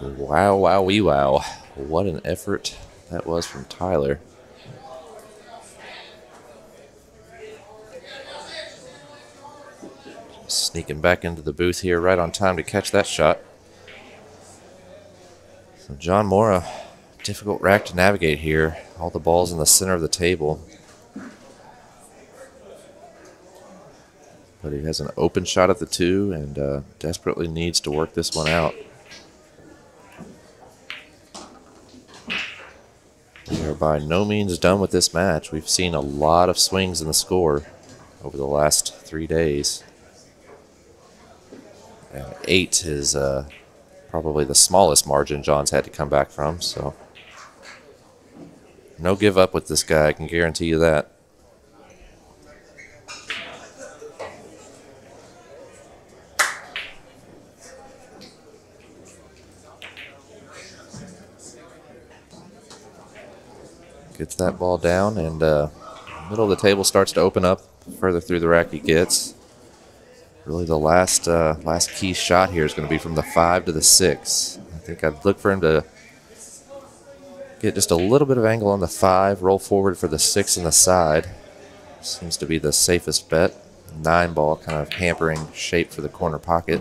Wow, wow, wee wow. What an effort that was from Tyler. Sneaking back into the booth here right on time to catch that shot. So John Morra, difficult rack to navigate here. All the balls in the center of the table. But he has an open shot at the two and uh, desperately needs to work this one out. We are by no means done with this match. We've seen a lot of swings in the score over the last three days. And eight is uh, probably the smallest margin John's had to come back from. So, no give up with this guy. I can guarantee you that. That ball down, and uh, middle of the table starts to open up further through the rack he gets. Really, the last uh, last key shot here is going to be from the five to the six. I think I'd look for him to get just a little bit of angle on the five, roll forward for the six in the side. Seems to be the safest bet. Nine ball kind of hampering shape for the corner pocket.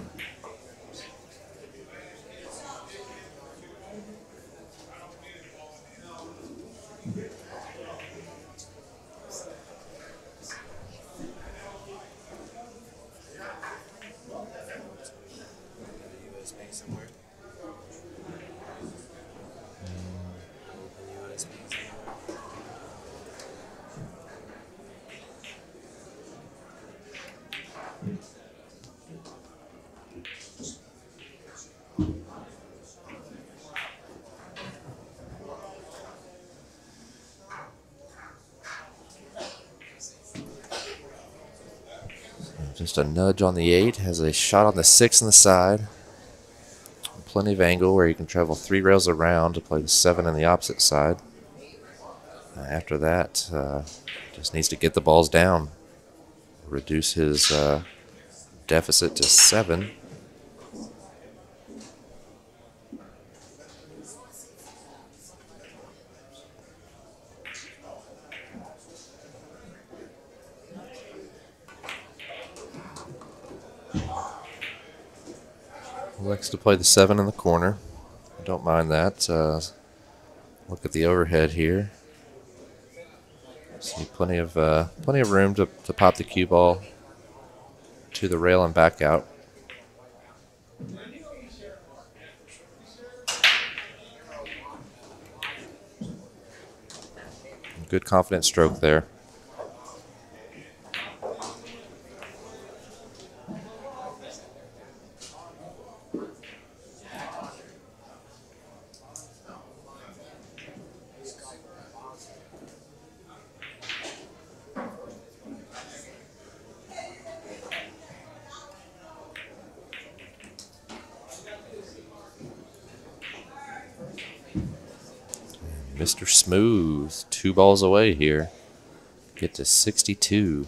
On the eight. Has a shot on the six on the side. Plenty of angle where you can travel three rails around to play the seven on the opposite side. Uh, after that, uh, just needs to get the balls down, reduce his uh, deficit to seven. Likes to play the seven in the corner. Don't mind that. Uh, look at the overhead here. See plenty of uh, plenty of room to, to pop the cue ball to the rail and back out. Good confident stroke there. Mr. Smooth, two balls away here. Get to 62.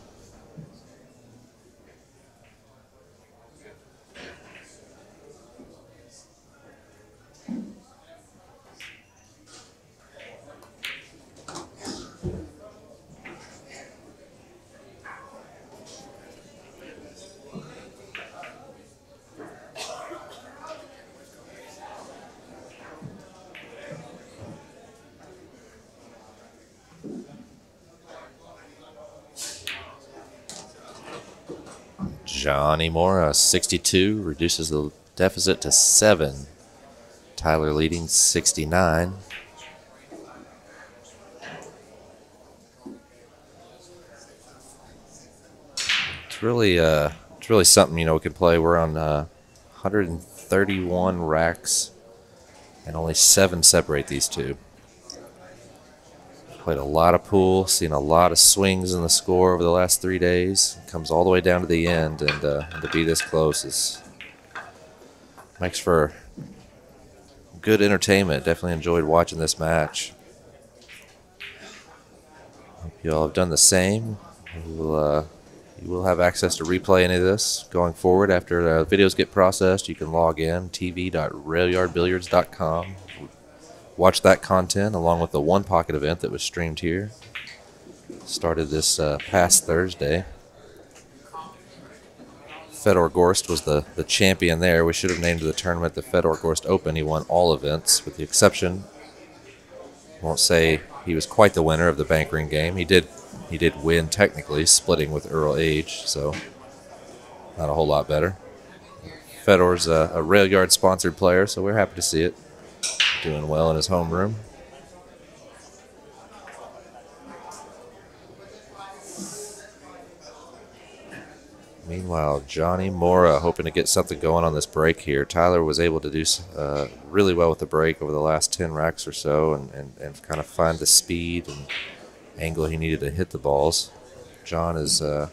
Johnny 62, reduces the deficit to 7. Tyler leading 69. It's really, uh, it's really something you know we can play. We're on uh, 131 racks, and only seven separate these two. Played a lot of pool, seen a lot of swings in the score over the last three days. Comes all the way down to the end, and uh, to be this close is makes for good entertainment. Definitely enjoyed watching this match. Hope you all have done the same. We'll uh, You will have access to replay any of this going forward after the videos get processed. You can log in tv.railyardbilliards.com. Watch that content along with the one pocket event that was streamed here. Started this uh, past Thursday. Fedor Gorst was the, the champion there. We should have named the tournament the Fedor Gorst Open. He won all events with the exception. Won't say he was quite the winner of the bank ring game. He did he did win technically, splitting with Earl Age, so not a whole lot better. Fedor's a, a rail yard sponsored player, so we're happy to see it. Doing well in his homeroom. Meanwhile, Johnny Morra hoping to get something going on this break here. Tyler was able to do uh, really well with the break over the last 10 racks or so and, and, and kind of find the speed and angle he needed to hit the balls. John is, uh,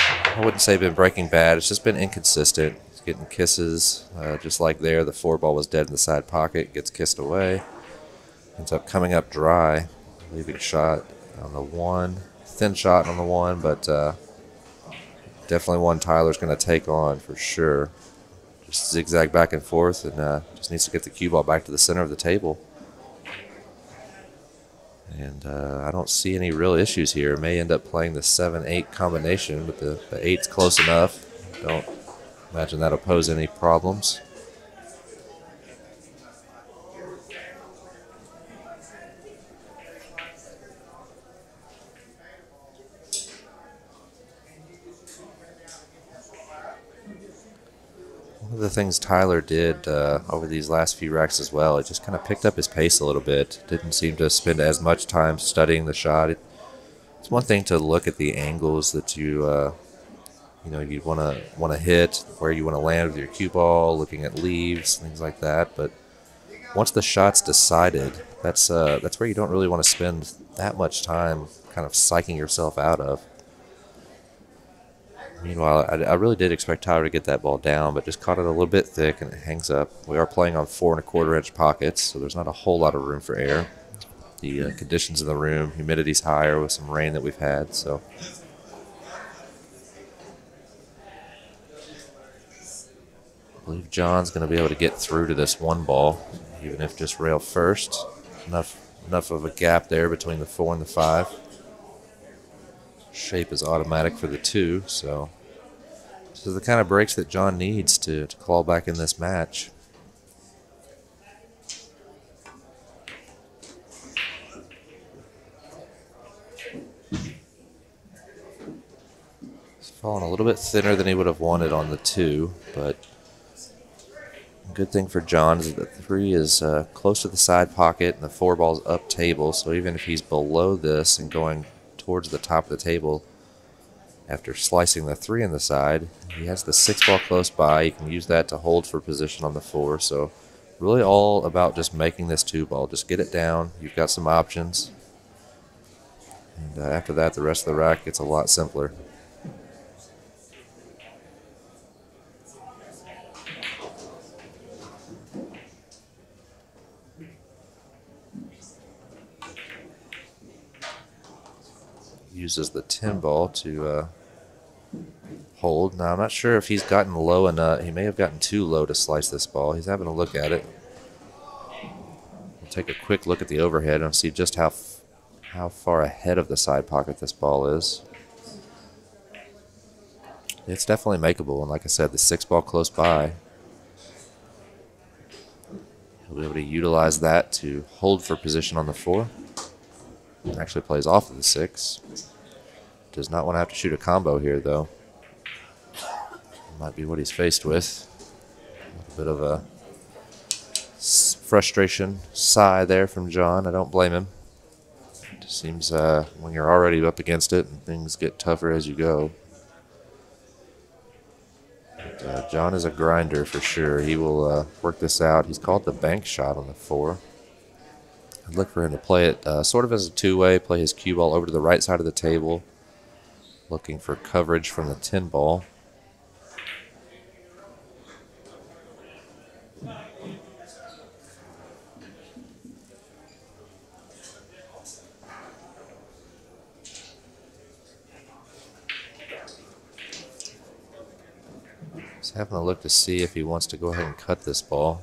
I wouldn't say been breaking bad. It's just been inconsistent. Getting kisses, uh, just like there. The four ball was dead in the side pocket, gets kissed away. Ends up coming up dry, leaving shot on the one thin shot on the one, but uh, definitely one Tyler's going to take on for sure. Just zigzag back and forth, and uh, just needs to get the cue ball back to the center of the table. And uh, I don't see any real issues here. May end up playing the 7 8 combination, but the, the 8's close enough. Don't imagine that'll pose any problems. One of the things Tyler did uh, over these last few racks as well, it just kind of picked up his pace a little bit. Didn't seem to spend as much time studying the shot. It, it's one thing to look at the angles that you, uh, you know, you want to want to hit, where you want to land with your cue ball, looking at leaves, things like that. But once the shot's decided, that's uh, that's where you don't really want to spend that much time, kind of psyching yourself out of. Meanwhile, I, I, really did expect Tyler to get that ball down, but just caught it a little bit thick and it hangs up. We are playing on four and a quarter inch pockets, so there's not a whole lot of room for air. The uh, conditions in the room, humidity's higher with some rain that we've had, so. I believe John's going to be able to get through to this one ball, even if just rail first. Enough, enough of a gap there between the four and the five shape is automatic for the two, so this is the kind of breaks that John needs to, to claw back in this match. Falling a little bit thinner than he would have wanted on the two, but good thing for John is that the three is uh, close to the side pocket and the four ball's up table, so even if he's below this and going towards the top of the table. After slicing the three in the side, he has the six ball close by. You can use that to hold for position on the four. So, really, all about just making this two ball. Just get it down. You've got some options. And uh, after that, the rest of the rack gets a lot simpler. Uses the 10 ball to uh, hold. Now, I'm not sure if he's gotten low enough. He may have gotten too low to slice this ball. He's having a look at it. We'll take a quick look at the overhead and see just how, how far ahead of the side pocket this ball is. It's definitely makeable, and like I said, the six ball close by. He'll be able to utilize that to hold for position on the four. Actually plays off of the six. Does not want to have to shoot a combo here, though. Might be what he's faced with. A bit of a frustration sigh there from John. I don't blame him. It seems uh, when you're already up against it, and things get tougher as you go. But, uh, John is a grinder for sure. He will uh, work this out. He's called the bank shot on the four. I'd look for him to play it uh, sort of as a two-way, play his cue ball over to the right side of the table, looking for coverage from the 10 ball. He's having a look to see if he wants to go ahead and cut this ball.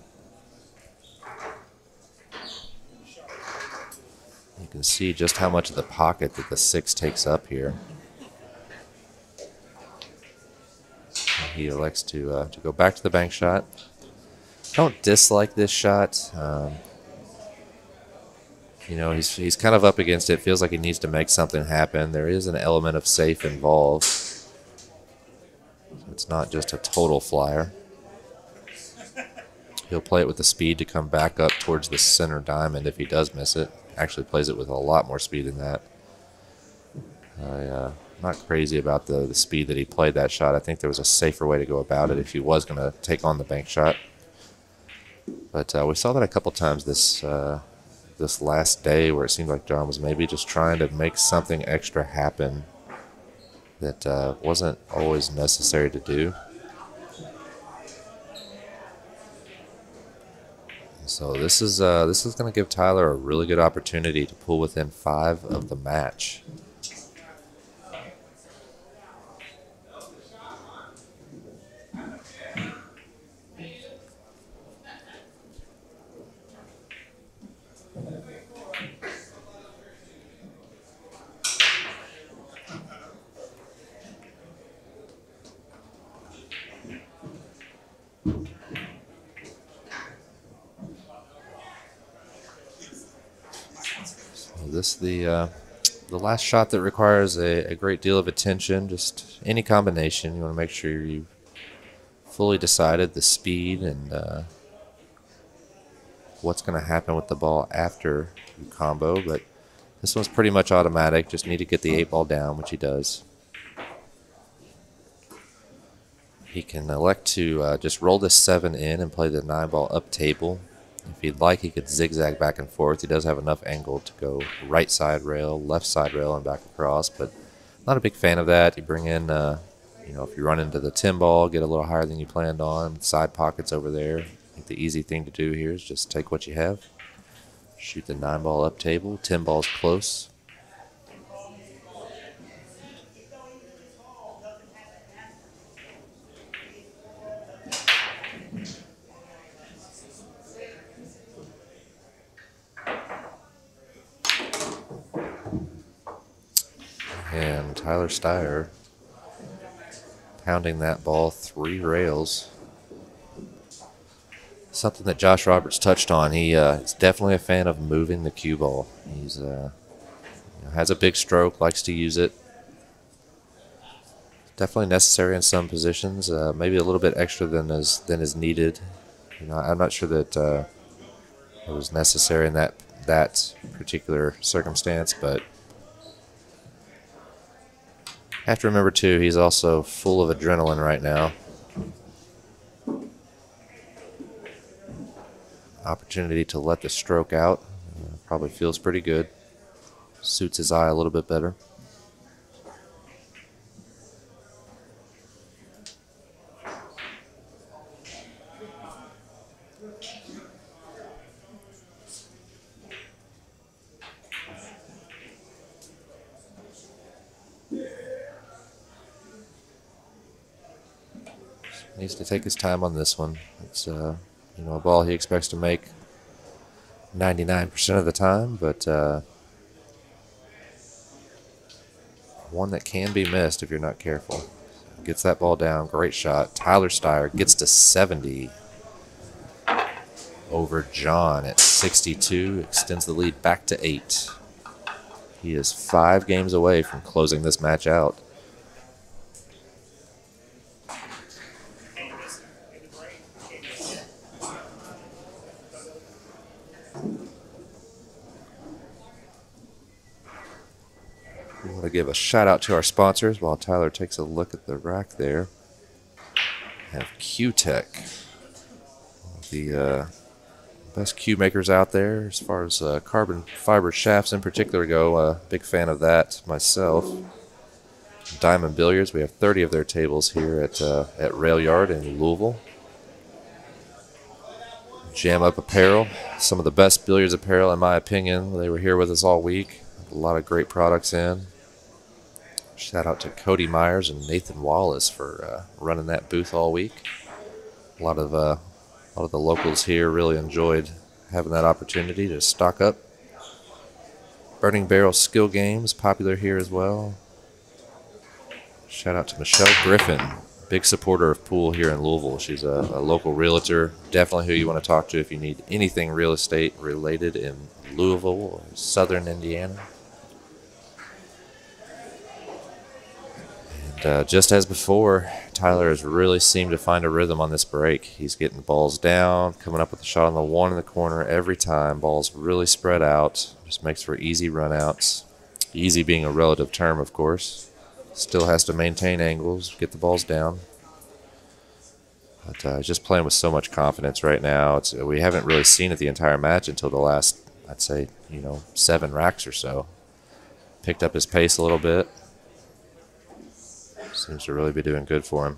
You can see just how much of the pocket that the six takes up here. He elects to uh, to go back to the bank shot. Don't dislike this shot. Um, you know, he's he's kind of up against it. Feels like he needs to make something happen. There is an element of safe involved. It's not just a total flyer. He'll play it with the speed to come back up towards the center diamond if he does miss it. Actually plays it with a lot more speed than that. I, uh, not crazy about the, the speed that he played that shot. I think there was a safer way to go about it if he was going to take on the bank shot. But uh, we saw that a couple times this uh, this last day where it seemed like John was maybe just trying to make something extra happen that uh, wasn't always necessary to do. So this is uh, this is going to give Tyler a really good opportunity to pull within five of the match. This the uh, the last shot that requires a, a great deal of attention. Just any combination, you want to make sure you fully decided the speed and uh, what's going to happen with the ball after you combo. But this one's pretty much automatic. Just need to get the eight ball down, which he does. He can elect to uh, just roll the seven in and play the nine ball up table. If he'd like, he could zigzag back and forth. He does have enough angle to go right side rail, left side rail, and back across, but not a big fan of that. You bring in, uh, you know, if you run into the 10 ball, get a little higher than you planned on, side pockets over there. I think the easy thing to do here is just take what you have, shoot the 9 ball up table, 10 balls close. And Tyler Styer pounding that ball three rails. Something that Josh Roberts touched on. He uh, is definitely a fan of moving the cue ball. He's uh, has a big stroke, likes to use it. Definitely necessary in some positions. Uh, maybe a little bit extra than is than is needed. You know, I'm not sure that uh, it was necessary in that that particular circumstance, but have to remember too, he's also full of adrenaline right now. Opportunity to let the stroke out. Uh, probably feels pretty good. Suits his eye a little bit better. Needs to take his time on this one. It's uh, you know a ball he expects to make 99% of the time, but uh, one that can be missed if you're not careful. Gets that ball down. Great shot. Tyler Styer gets to 70 over John at 62. Extends the lead back to eight. He is five games away from closing this match out. Want to give a shout out to our sponsors while Tyler takes a look at the rack there. We have Cuetec, the uh, best cue makers out there as far as uh, carbon fiber shafts in particular go. Uh, big fan of that myself. Diamond Billiards, we have 30 of their tables here at uh, at Rail Yard in Louisville. Jam Up Apparel, some of the best billiards apparel in my opinion. They were here with us all week. A lot of great products in. Shout out to Cody Myers and Nathan Wallace for uh, running that booth all week. A lot of uh, a lot of the locals here really enjoyed having that opportunity to stock up. Burning Barrel Skill Games popular here as well. Shout out to Michelle Griffin, big supporter of pool here in Louisville. She's a, a local realtor. Definitely who you want to talk to if you need anything real estate related in Louisville or southern Indiana. And uh, just as before, Tyler has really seemed to find a rhythm on this break. He's getting balls down, coming up with a shot on the one in the corner every time. Balls really spread out, just makes for easy runouts. Easy being a relative term, of course. Still has to maintain angles, get the balls down. But uh, just playing with so much confidence right now. It's, we haven't really seen it the entire match until the last, I'd say, you know, seven racks or so. Picked up his pace a little bit. Seems to really be doing good for him.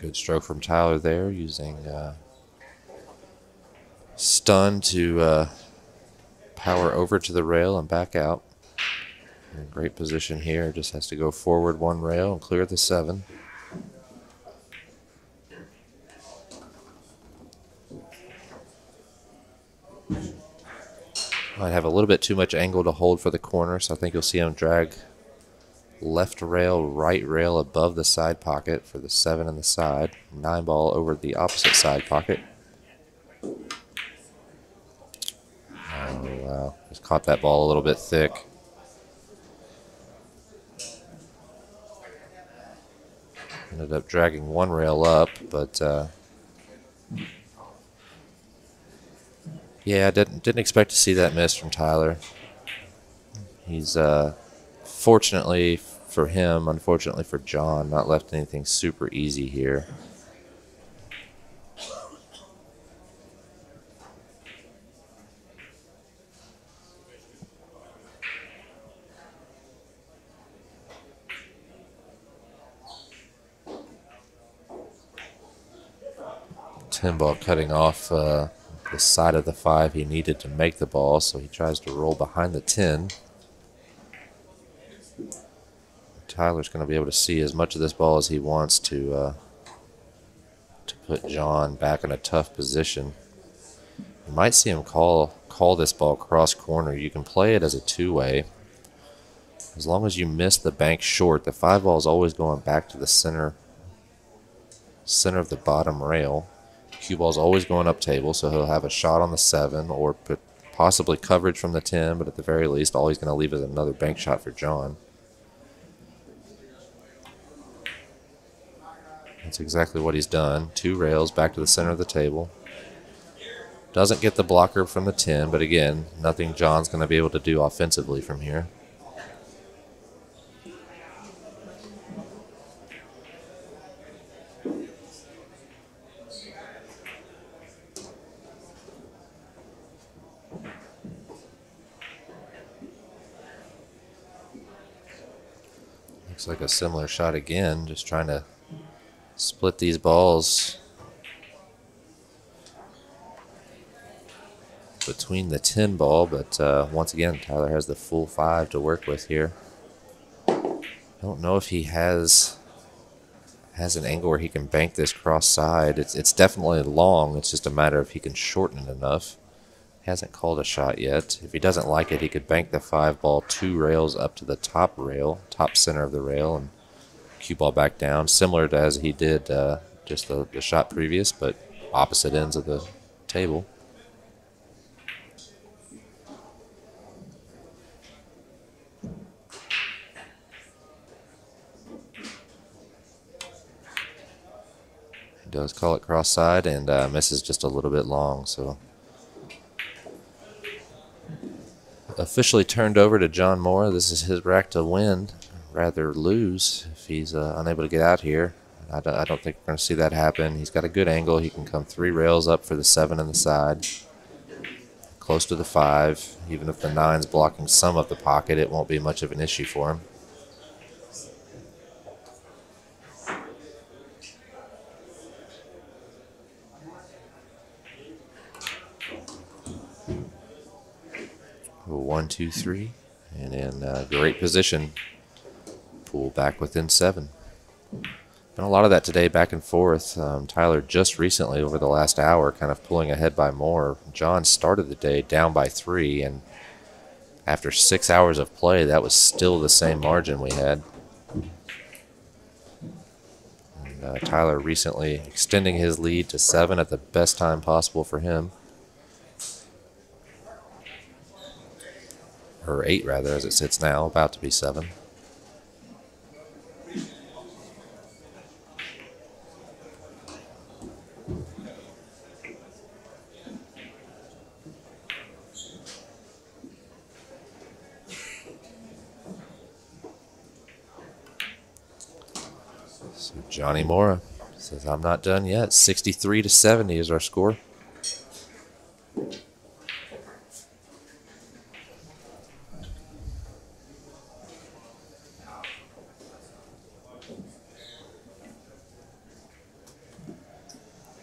Good stroke from Tyler there, using uh, stun to uh, power over to the rail and back out. In great position here. Just has to go forward one rail and clear the seven. Might have a little bit too much angle to hold for the corner, so I think you'll see him drag left rail, right rail above the side pocket for the seven in the side. Nine ball over the opposite side pocket. Oh, wow. Just caught that ball a little bit thick. Ended up dragging one rail up, but uh, yeah, didn't didn't expect to see that miss from Tyler. He's uh, fortunately for him, unfortunately for John, not left anything super easy here. Ten ball cutting off uh, the side of the five he needed to make the ball, so he tries to roll behind the 10. Tyler's going to be able to see as much of this ball as he wants to uh, to put John back in a tough position. You might see him call call this ball cross corner. You can play it as a two way. As long as you miss the bank short, the five ball is always going back to the center center of the bottom rail. Cue ball's always going up table, so he'll have a shot on the seven or possibly coverage from the ten, but at the very least, all he's going to leave is another bank shot for John. That's exactly what he's done. Two rails back to the center of the table. Doesn't get the blocker from the 10, but again, nothing John's going to be able to do offensively from here. Looks like a similar shot again, just trying to split these balls between the 10 ball, but uh, once again, Tyler has the full five to work with here. I don't know if he has has an angle where he can bank this cross side. It's it's definitely long. It's just a matter of he can shorten it enough. Hasn't called a shot yet. If he doesn't like it, he could bank the five ball two rails up to the top rail, top center of the rail, and cue ball back down, similar to as he did uh, just the, the shot previous, but opposite ends of the table. He does call it cross side and uh, misses just a little bit long, so officially turned over to John Morra. This is his rack to win, rather lose if he's uh, unable to get out here. I don't, I don't think we're going to see that happen. He's got a good angle. He can come three rails up for the seven on the side, close to the five. Even if the nine's blocking some of the pocket, it won't be much of an issue for him. One, two, three, and in uh, great position. Back within seven. Been a lot of that today, back and forth. Um, Tyler just recently, over the last hour, kind of pulling ahead by more. John started the day down by three, and after six hours of play, that was still the same margin we had. And, uh, Tyler recently extending his lead to seven at the best time possible for him. Or eight, rather, as it sits now, about to be seven. Johnny Morra says, I'm not done yet. 63 to 70 is our score.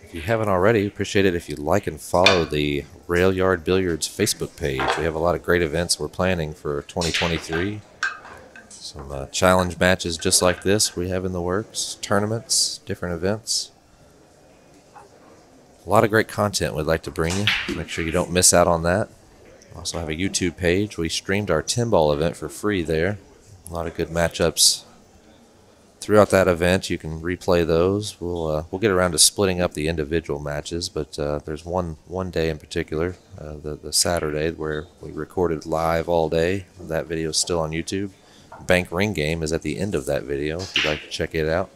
If you haven't already, appreciate it if you like and follow the Rail Yard Billiards Facebook page. We have a lot of great events we're planning for 2023 some uh, challenge matches just like this we have in the works, tournaments, different events. A lot of great content we'd like to bring you. Make sure you don't miss out on that. Also have a YouTube page. We streamed our 10 ball event for free there. A lot of good matchups throughout that event. You can replay those. We'll uh, we'll get around to splitting up the individual matches, but uh, there's one one day in particular, uh, the the Saturday where we recorded live all day. That video is still on YouTube. Bank Ring Game is at the end of that video if you'd like to check it out.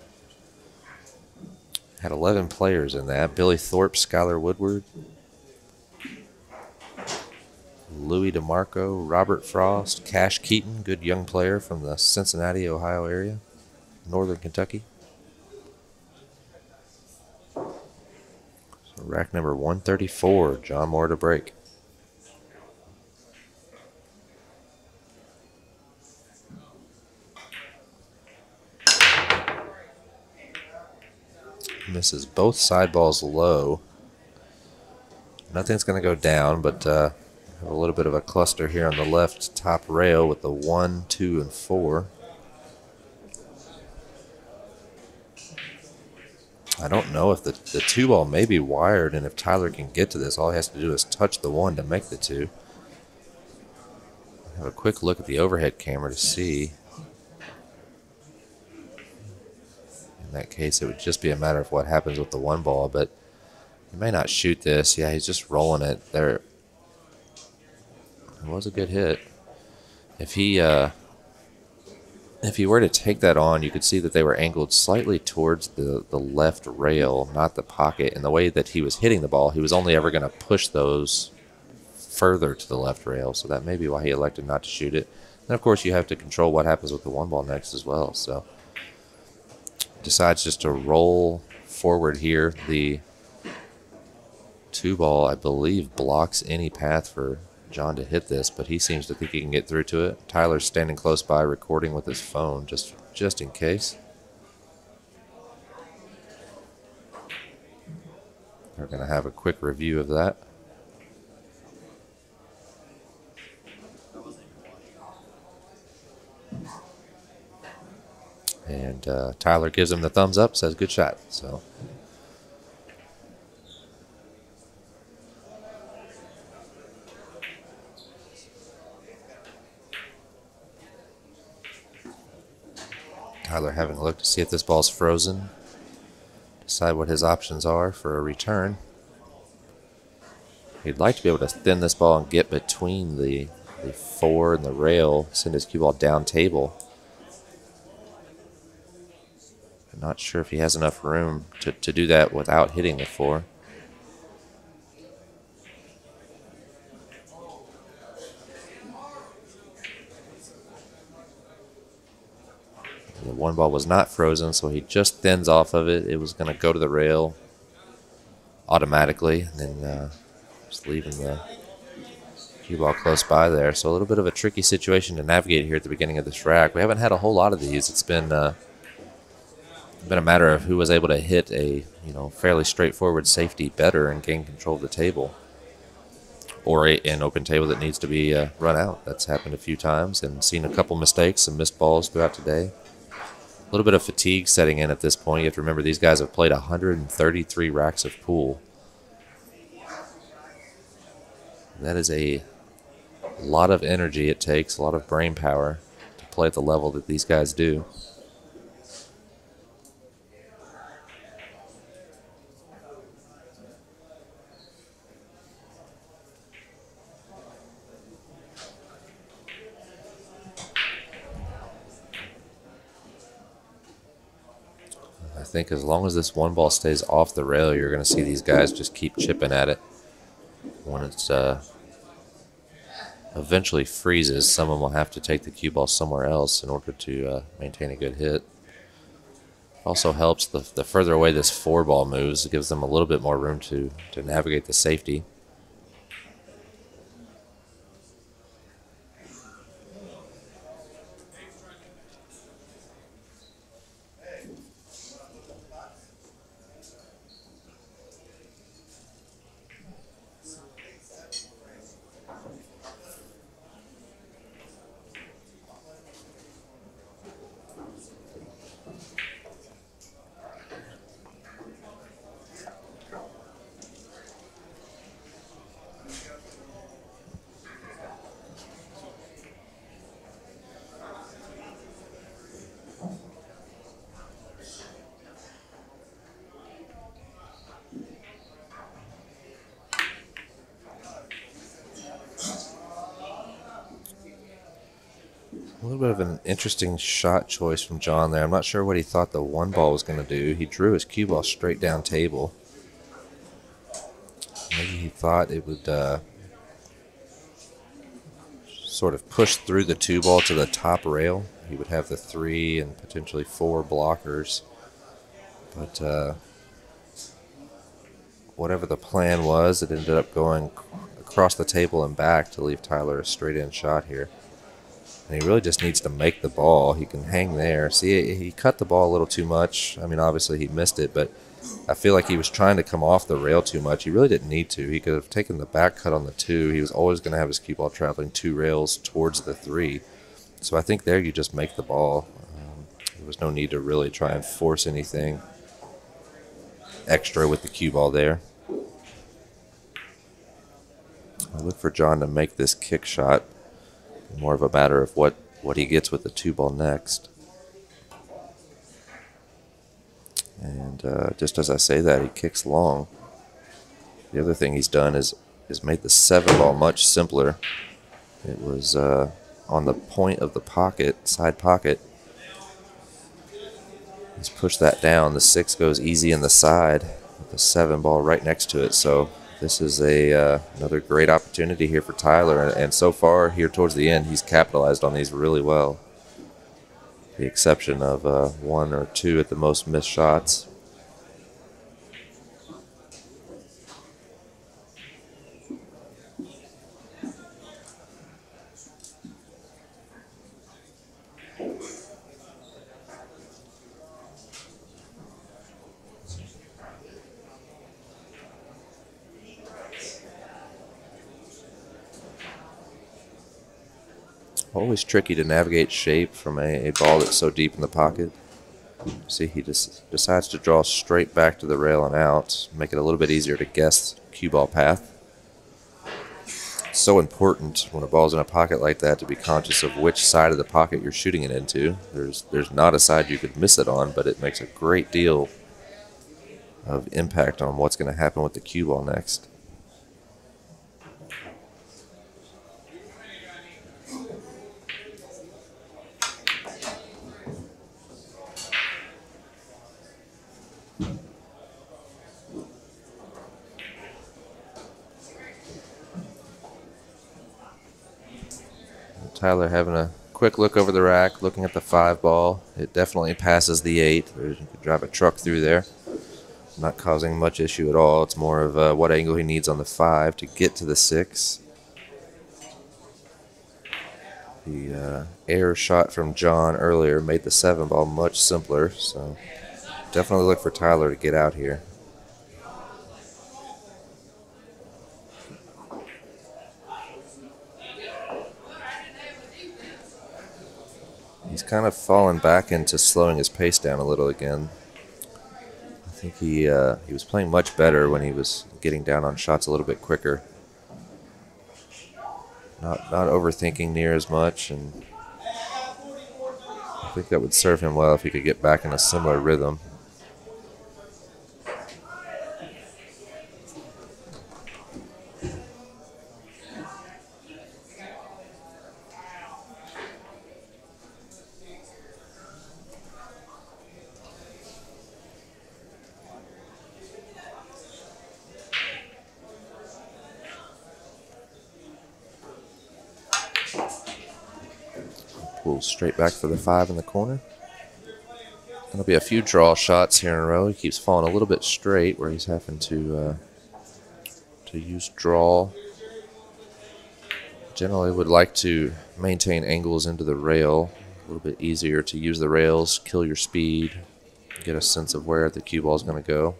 Had 11 players in that. Billy Thorpe, Skylar Woodward, Louis DeMarco, Robert Frost, Cash Keaton, good young player from the Cincinnati, Ohio area, Northern Kentucky. So rack number 134, John Morra to break. Misses both side balls low. Nothing's going to go down, but uh, have a little bit of a cluster here on the left top rail with the one, two, and four. I don't know if the, the two ball may be wired, and if Tyler can get to this, all he has to do is touch the one to make the two. Have a quick look at the overhead camera to see. That case, it would just be a matter of what happens with the one ball, but he may not shoot this. Yeah, he's just rolling it there. It was a good hit. If he uh, if he were to take that on, you could see that they were angled slightly towards the, the left rail, not the pocket. And the way that he was hitting the ball, he was only ever going to push those further to the left rail. So that may be why he elected not to shoot it. And of course, you have to control what happens with the one ball next as well. So decides just to roll forward here. The two ball, I believe, blocks any path for John to hit this, but he seems to think he can get through to it. Tyler's standing close by, recording with his phone, just just in case. We're going to have a quick review of that. And uh, Tyler gives him the thumbs up, says, good shot. So. Tyler having a look to see if this ball's frozen. Decide what his options are for a return. He'd like to be able to thin this ball and get between the, the four and the rail, send his cue ball down table. Not sure if he has enough room to, to do that without hitting the four. The one ball was not frozen, so he just thins off of it. It was going to go to the rail automatically, and then uh, just leaving the cue ball close by there. So a little bit of a tricky situation to navigate here at the beginning of this rack. We haven't had a whole lot of these. It's been uh, been a matter of who was able to hit a you know fairly straightforward safety better and gain control of the table, or a, an open table that needs to be uh, run out. That's happened a few times, and seen a couple mistakes, some missed balls throughout today. A little bit of fatigue setting in at this point. You have to remember these guys have played 133 racks of pool. That is a lot of energy it takes, a lot of brain power to play at the level that these guys do. Think as long as this one ball stays off the rail, you're going to see these guys just keep chipping at it. When it's uh, eventually freezes, someone will have to take the cue ball somewhere else in order to uh, maintain a good hit. Also helps the, the further away this four ball moves, it gives them a little bit more room to, to navigate the safety. A little bit of an interesting shot choice from John there. I'm not sure what he thought the one ball was going to do. He drew his cue ball straight down table. Maybe he thought it would uh, sort of push through the two ball to the top rail. He would have the three and potentially four blockers. But uh, whatever the plan was, it ended up going across the table and back to leave Tyler a straight in shot here. And he really just needs to make the ball. He can hang there. See, he cut the ball a little too much. I mean, obviously he missed it, but I feel like he was trying to come off the rail too much. He really didn't need to. He could have taken the back cut on the two. He was always going to have his cue ball traveling two rails towards the three. So I think there you just make the ball. Um, there was no need to really try and force anything extra with the cue ball there. I look for John to make this kick shot more of a matter of what, what he gets with the two ball next. And uh, just as I say that, he kicks long. The other thing he's done is is made the seven ball much simpler. It was uh, on the point of the pocket, side pocket. He's pushed that down. The six goes easy in the side with the seven ball right next to it. So this is a uh, another great opportunity here for Tyler, and, so far here towards the end, he's capitalized on these really well. The exception of uh, one or two at the most missed shots. Always tricky to navigate shape from a, a, ball that's so deep in the pocket. See, he just decides to draw straight back to the rail and out, make it a little bit easier to guess cue ball path. so important when a ball's in a pocket like that to be conscious of which side of the pocket you're shooting it into. There's there's not a side you could miss it on, but it makes a great deal of impact on what's going to happen with the cue ball next. Tyler having a quick look over the rack, looking at the five ball. It definitely passes the eight. You could drive a truck through there. Not causing much issue at all. It's more of uh, what angle he needs on the five to get to the six. The uh, air shot from John earlier made the seven ball much simpler. So definitely look for Tyler to get out here. He's kind of fallen back into slowing his pace down a little again. I think he uh, he was playing much better when he was getting down on shots a little bit quicker. Not not overthinking near as much, and I think that would serve him well if he could get back in a similar rhythm. Pulls straight back for the five in the corner. There'll be a few draw shots here in a row. He keeps falling a little bit straight where he's having to uh, to use draw. Generally would like to maintain angles into the rail. A little bit easier to use the rails, kill your speed, get a sense of where the cue ball is going to go.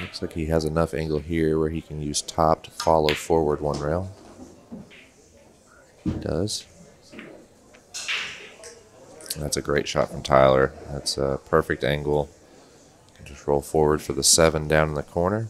Looks like he has enough angle here where he can use top to follow forward one rail. He does. That's a great shot from Tyler. That's a perfect angle. Just roll forward for the seven down in the corner.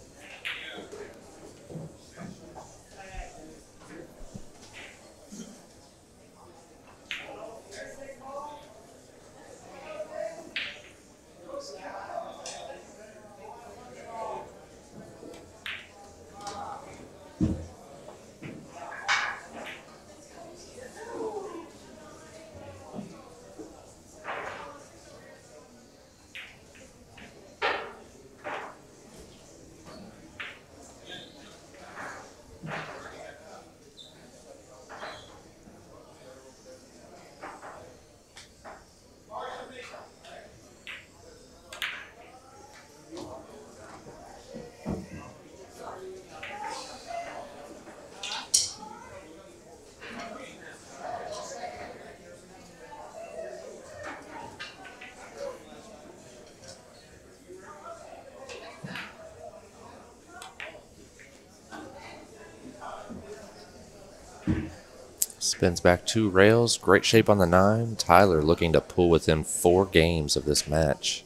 Spins back two rails. Great shape on the nine. Tyler looking to pull within four games of this match.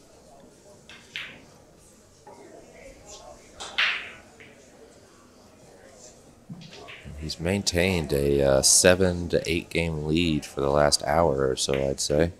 He's maintained a uh, seven to eight game lead for the last hour or so, I'd say.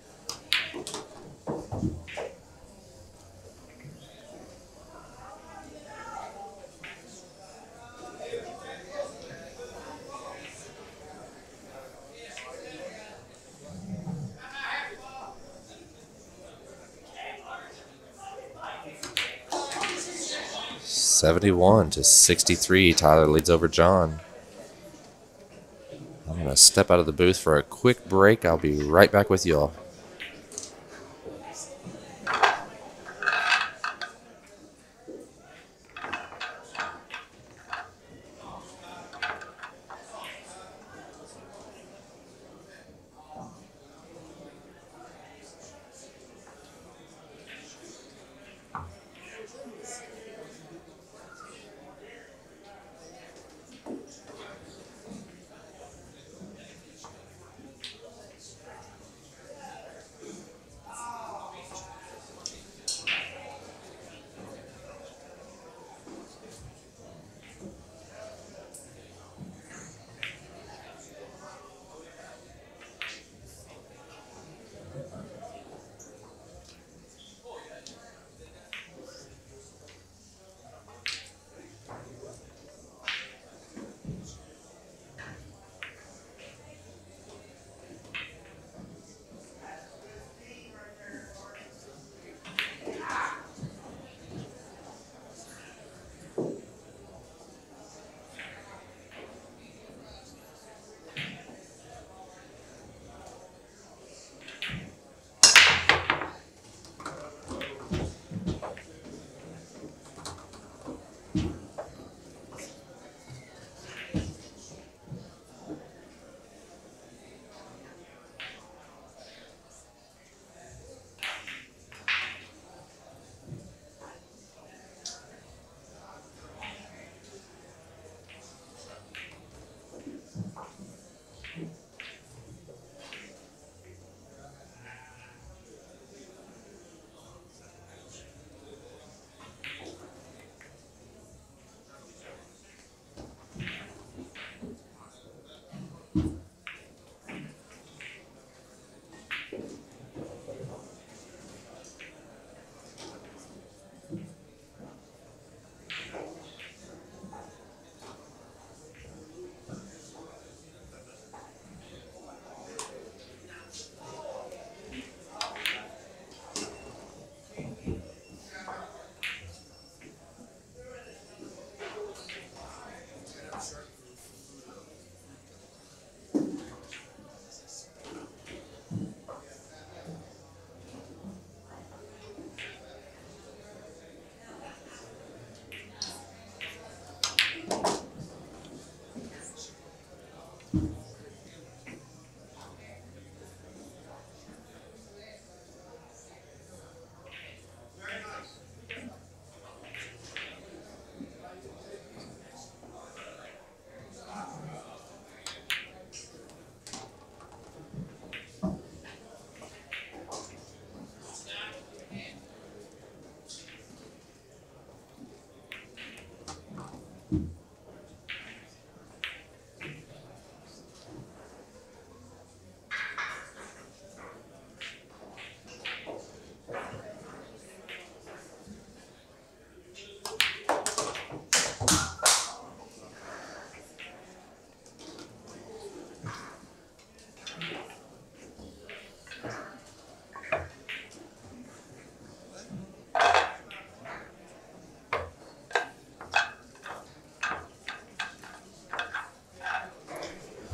Seventy-one to sixty-three. Tyler leads over John. I'm gonna step out of the booth for a quick break. I'll be right back with y'all.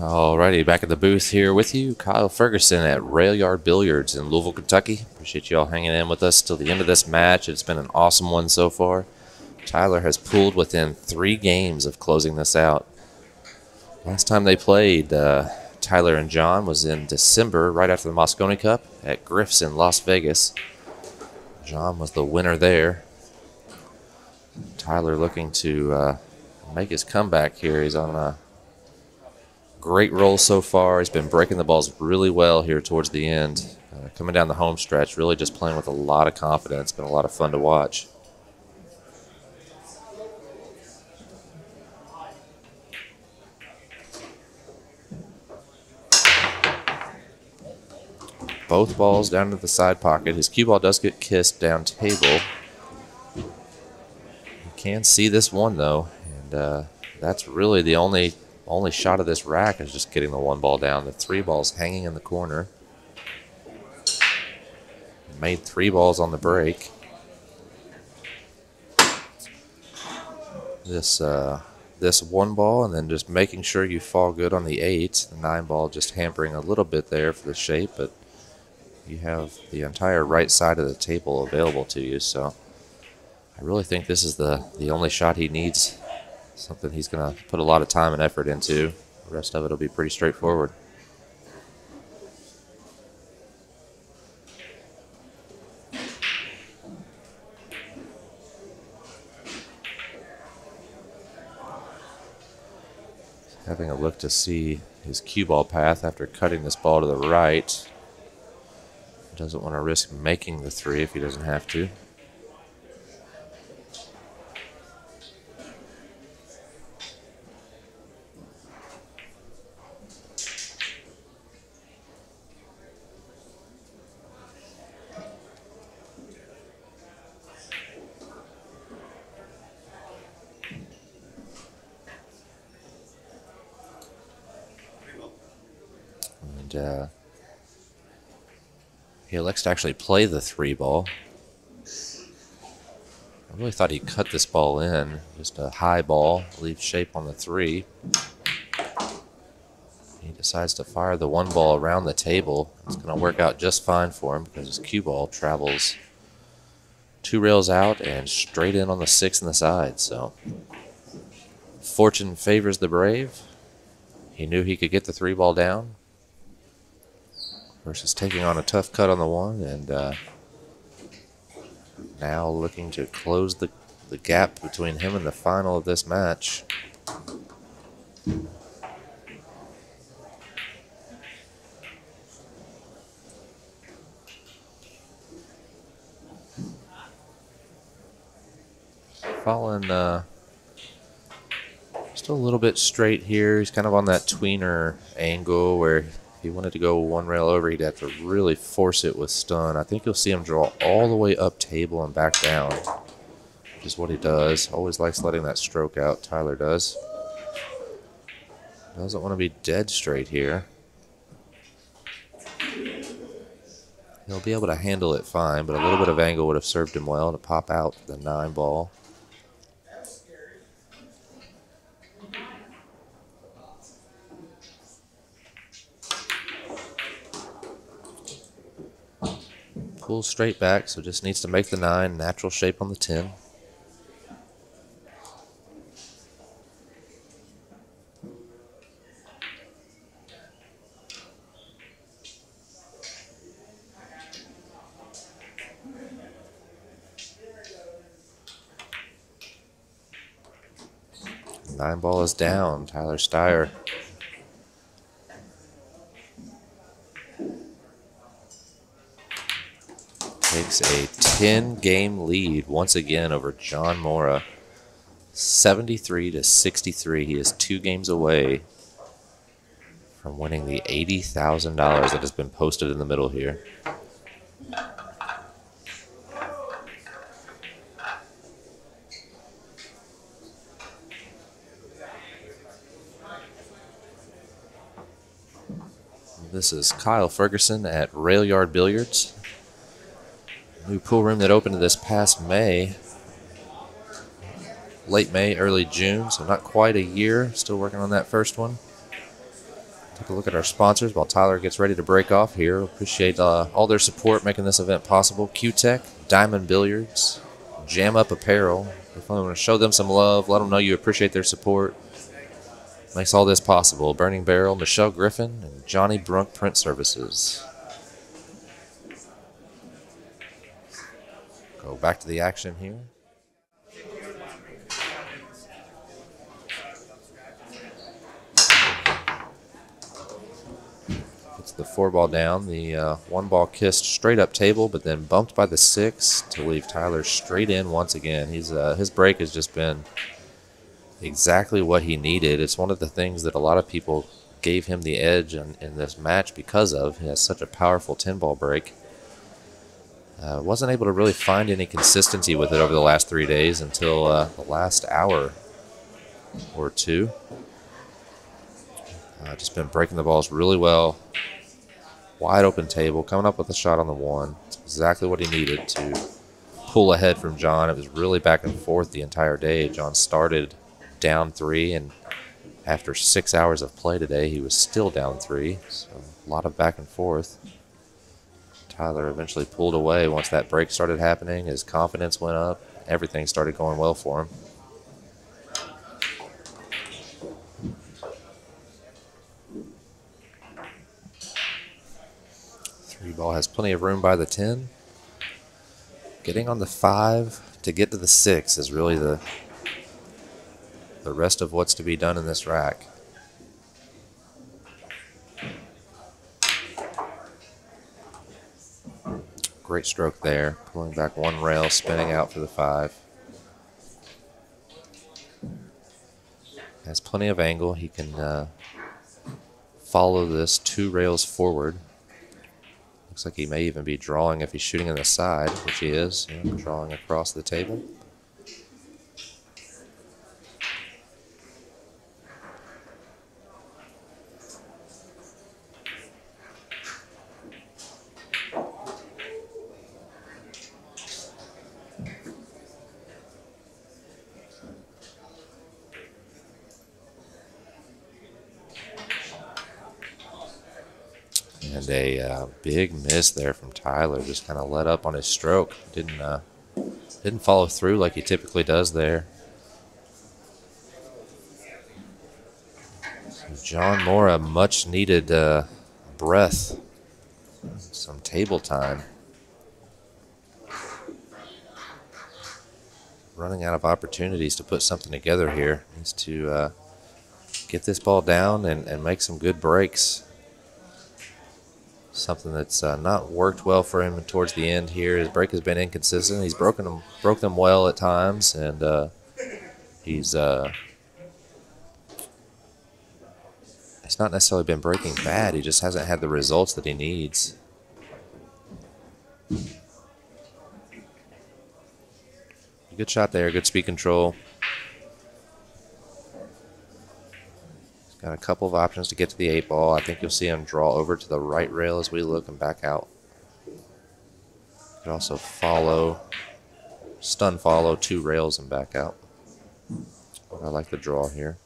Alrighty, back at the booth here with you, Kyle Ferguson at Rail Yard Billiards in Louisville, Kentucky. Appreciate you all hanging in with us till the end of this match. It's been an awesome one so far. Tyler has pulled within three games of closing this out. Last time they played, uh, Tyler and John was in December, right after the Mosconi Cup at Griff's in Las Vegas. John was the winner there. Tyler looking to uh, make his comeback here. He's on a great roll so far. He's been breaking the balls really well here towards the end. Uh, coming down the home stretch, really just playing with a lot of confidence. Been a lot of fun to watch. Both balls down to the side pocket. His cue ball does get kissed down table. You can see this one though, and uh, that's really the only only shot of this rack is just getting the one ball down. The three balls hanging in the corner. Made three balls on the break. This uh, this one ball, and then just making sure you fall good on the eight. The nine ball just hampering a little bit there for the shape, but you have the entire right side of the table available to you. So I really think this is the the only shot he needs something he's going to put a lot of time and effort into. The rest of it will be pretty straightforward. Having a look to see his cue ball path after cutting this ball to the right. Doesn't want to risk making the three if he doesn't have to. And uh, he elects to actually play the three ball. I really thought he cut this ball in. Just a high ball, leave shape on the three. He decides to fire the one ball around the table. It's going to work out just fine for him because his cue ball travels two rails out and straight in on the six and the side. So fortune favors the brave. He knew he could get the three ball down versus taking on a tough cut on the one and uh, now looking to close the, the gap between him and the final of this match. Falling uh, still a little bit straight here. He's kind of on that tweener angle where he wanted to go one rail over, he'd have to really force it with stun. I think you'll see him draw all the way up table and back down, which is what he does. Always likes letting that stroke out, Tyler does. Doesn't want to be dead straight here. He'll be able to handle it fine, but a little bit of angle would have served him well to pop out the nine ball. Cool straight back, so just needs to make the nine, natural shape on the 10. Nine ball is down. Tyler Styer takes a 10 game lead once again over John Morra. 73 to 63. He is two games away from winning the $80,000 that has been posted in the middle here. This is Kyle Ferguson at Rail Yard Billiards. New pool room that opened this past May. Late May, early June, so not quite a year. Still working on that first one. Take a look at our sponsors while Tyler gets ready to break off here. Appreciate uh, all their support making this event possible. Cuetec, Diamond Billiards, Jam Up Apparel. If I want to show them some love, let them know you appreciate their support. Makes all this possible. Burning Barrel, Michelle Griffin, and Johnny Brunk Print Services. Go back to the action here. Puts the four ball down. The uh, one ball kissed straight up table, but then bumped by the six to leave Tyler straight in once again. He's uh, his break has just been exactly what he needed. It's one of the things that a lot of people gave him the edge in, in this match because of. He has such a powerful 10 ball break. Uh, wasn't able to really find any consistency with it over the last three days until uh, the last hour or two. Uh, just been breaking the balls really well. Wide open table, coming up with a shot on the one. It's exactly what he needed to pull ahead from John. It was really back and forth the entire day. John started down three, and after six hours of play today, he was still down three. So a lot of back and forth. Tyler eventually pulled away once that break started happening. His confidence went up. Everything started going well for him. Three ball has plenty of room by the 10. Getting on the five to get to the six is really the the rest of what's to be done in this rack. Great stroke there, pulling back one rail, spinning out for the five. Has plenty of angle. He can uh, follow this two rails forward. Looks like he may even be drawing if he's shooting in the side, which he is, yeah, drawing across the table. And a uh, big miss there from Tyler. Just kind of let up on his stroke. Didn't uh, didn't follow through like he typically does there. John Morra, much needed uh, breath, some table time. Running out of opportunities to put something together here. Needs to uh, get this ball down and, and make some good breaks something that's uh, not worked well for him towards the end here. His break has been inconsistent. He's broken them, broke them well at times, and uh, he's uh, not necessarily been breaking bad. He just hasn't had the results that he needs. Good shot there. Good speed control. Got a couple of options to get to the eight ball. I think you'll see him draw over to the right rail as we look and back out. Could also follow, stun follow two rails and back out. I like the draw here.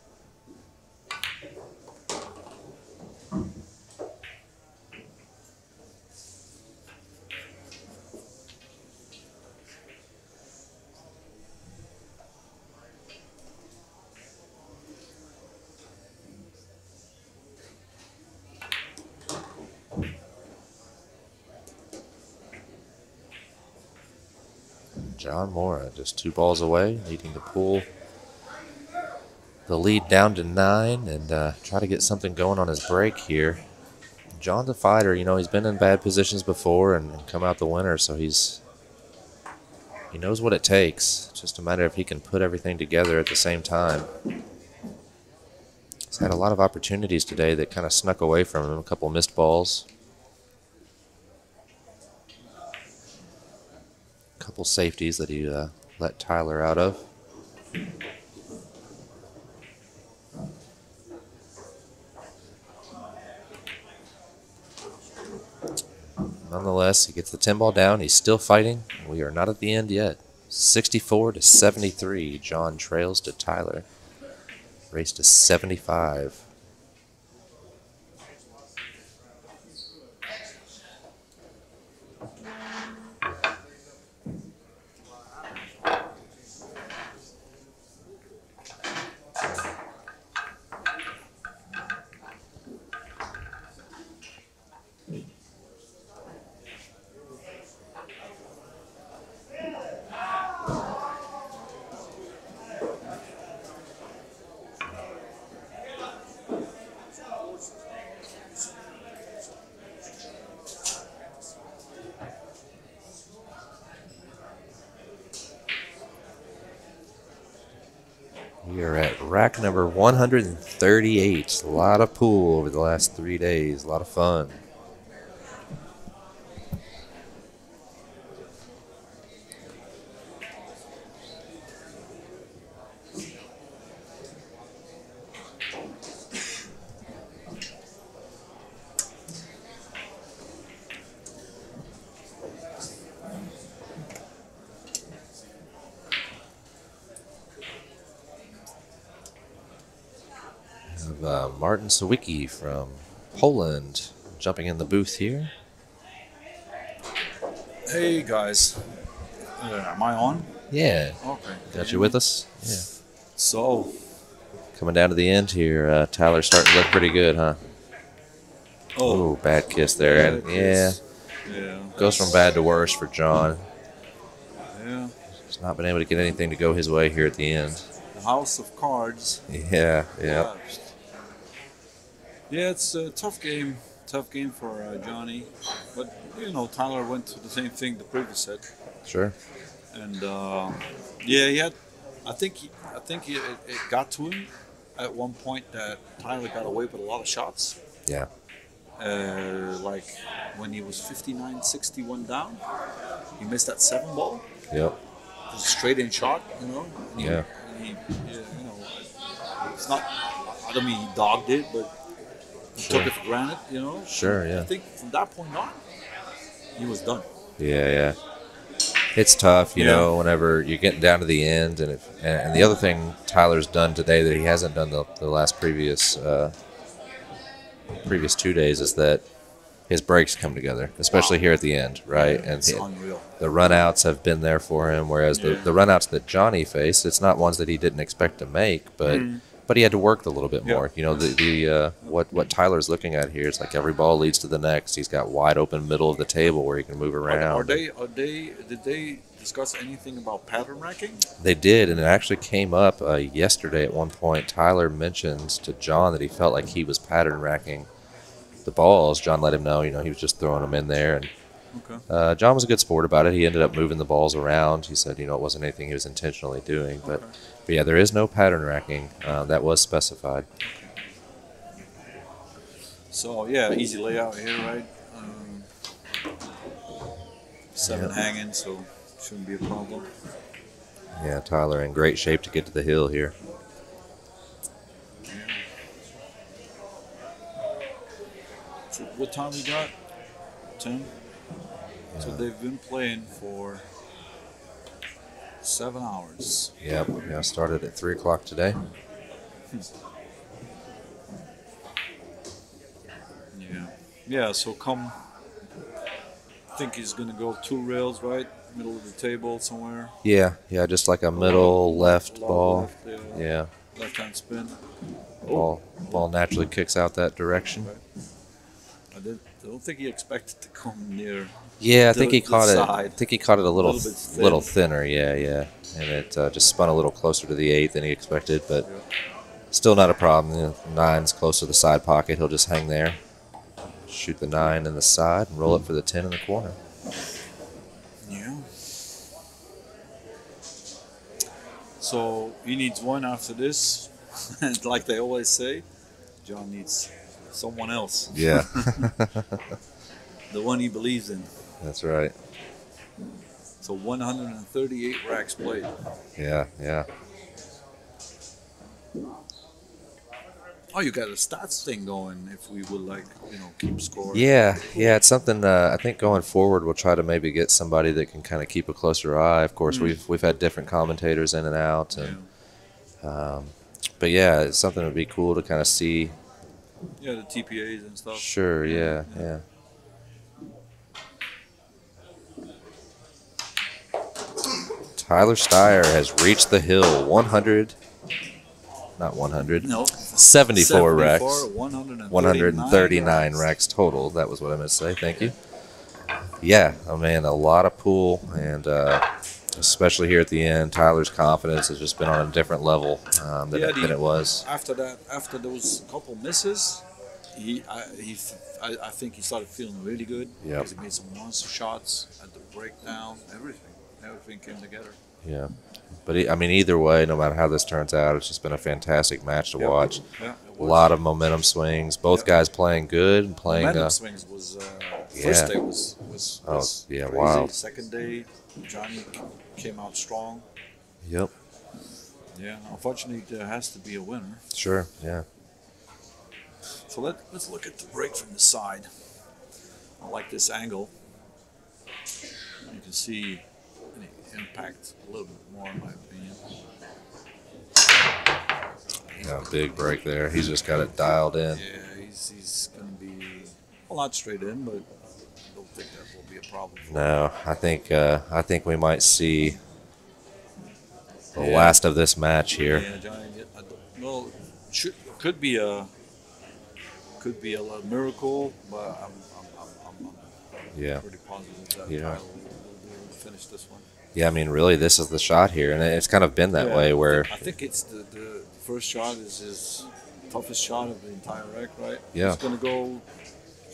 John Morra just two balls away, needing to pull the lead down to nine and uh, try to get something going on his break here. John's a fighter, you know, he's been in bad positions before and come out the winner, so he's He knows what it takes. It's just a matter of he can put everything together at the same time. He's had a lot of opportunities today that kind of snuck away from him. A couple missed balls. Couple safeties that he uh, let Tyler out of. Nonetheless, he gets the 10 ball down. He's still fighting. We are not at the end yet. 64 to 73. John trails to Tyler. Race to 75. We are at rack number 138. A lot of pool over the last three days. A lot of fun. have uh, Martin Sawicki from Poland jumping in the booth here. Hey guys, uh, am I on? Yeah, Okay. got you with us. Yeah, So, coming down to the end here. Uh, Tyler's starting to look pretty good, huh? oh, Oh, bad kiss there. And bad yeah, kiss. yeah, goes from bad to worse for John. yeah. He's not been able to get anything to go his way here at the end. The House of Cards. Yeah, yeah, collapsed. Yeah, it's a tough game. Tough game for uh, Johnny, but you know Tyler went through the same thing the previous set, sure. and uh, yeah, he had. I think he, I think he, it, it got to him at one point that Tyler got away with a lot of shots. Yeah, Uh, like when he was 59, 61 down, he missed that seven ball. yep, It was a straight in shot, you know. he- Yeah. and he, yeah, you know, it's not. I don't mean he dogged it, but Sure. took it for granted, you know. Sure, yeah. I think from that point on, he was done. yeah, yeah. It's tough, you Yeah. know, whenever you're getting down to the end, and if, and, and the other thing Tyler's done today that he hasn't done the, the last previous uh, previous two days is that his breaks come together, especially here at the end, right? And It's he- unreal. the runouts have been there for him, whereas the, Yeah. the runouts that Johnny faced, it's not ones that he didn't expect to make, but but he had to work a little bit Mm. Yeah. more. You know, the the uh, what what Tyler's looking at here is like every ball leads to the next. He's got wide open middle of the table where he can move Are, around. are they? Are they? Did they discuss anything about pattern racking? They did, and it actually came up uh, yesterday at one point. Tyler mentions to John that he felt like he was pattern racking the balls. John let him know, you know, he was just throwing them in there, and Okay. uh, John was a good sport about it. He ended up moving the balls around. He said, you know, it wasn't anything he was intentionally doing, but, Okay. But yeah, there is no pattern racking uh, that was specified. So yeah, easy layout here, right? Um, seven Yeah. hanging, so shouldn't be a problem. Yeah, Tyler in great shape to get to the hill here. So what time we got? Ten. So they've been playing for seven hours. Yep, yeah, I started at three o'clock today. Yeah. Yeah. So come. I think he's gonna go two rails, right? Middle of the table somewhere. Yeah, yeah, just like a middle left ball. left, yeah. Yeah, Left hand spin. ball ball naturally kicks out that direction. I did. I don't think he expected to come near. Yeah, I think he caught it. I think he caught it a little, Little thin. little thinner. Yeah, yeah, and it uh, just spun a little closer to the eight than he expected, but Yeah. still not a problem. You know, nine's close to the side pocket. He'll just hang there, shoot the nine in the side, and roll it for the ten in the corner. Yeah. So he needs one after this. And like they always say, John needs someone else. Yeah, The one he believes in. That's right. So 138 racks played. Yeah, yeah. Oh, you got a stats thing going if we would like, you know, keep score. Yeah, yeah, it's something. Uh, I think going forward, we'll try to maybe get somebody that can kind of keep a closer eye. Of course, Mm. we've we've had different commentators in and out, and um, but yeah, it's something that'd be cool to kind of see. Yeah, the TPAs and stuff. Sure, yeah, yeah. Tyler Styer has reached the hill, 100, not 100, No. 74 racks. 139, 139 racks. racks total. That was what I meant to say. Thank you. Yeah, oh man, a lot of pool, and uh, especially here at the end, Tyler's confidence has just been on a different level um, than, Yeah, it, the- than it was. After that, after those couple misses, he, I, he, I, I think he started feeling really good. Because he made some monster shots at the breakdown. Everything, everything came together. Yeah, but I mean, either way, no matter how this turns out, it's just been a fantastic match to Yep. watch. Yeah, A lot of momentum swings. Both Yep. guys playing good and playing. Momentum Uh, swings was uh, yeah. first day was was, Oh, yeah, crazy. wild. Second day, Johnny came out strong. yep. Yeah, unfortunately, there has to be a winner. Sure. Yeah. So let, let's look at the break from the side. I like this angle. You can see the impact a little bit more, in my opinion. Yeah. Big break there. He's just got it dialed in. Yeah, he's, he's going to be a lot straight in, but I don't think that will be a problem. Him. No, I think uh, I think we might see the Yeah. last of this match here. Yeah, Johnny. Well, should, could be a could be a, miracle, but I'm, I'm, I'm, I'm, I'm Yeah. pretty positive that Yeah. Tyler will, will be able to finish this one. Yeah, I mean, really, this is the shot here, and it's kind of been that Yeah, way where, I think it's the, the first shot is his toughest shot of the entire wreck, right? Yeah. it's gonna go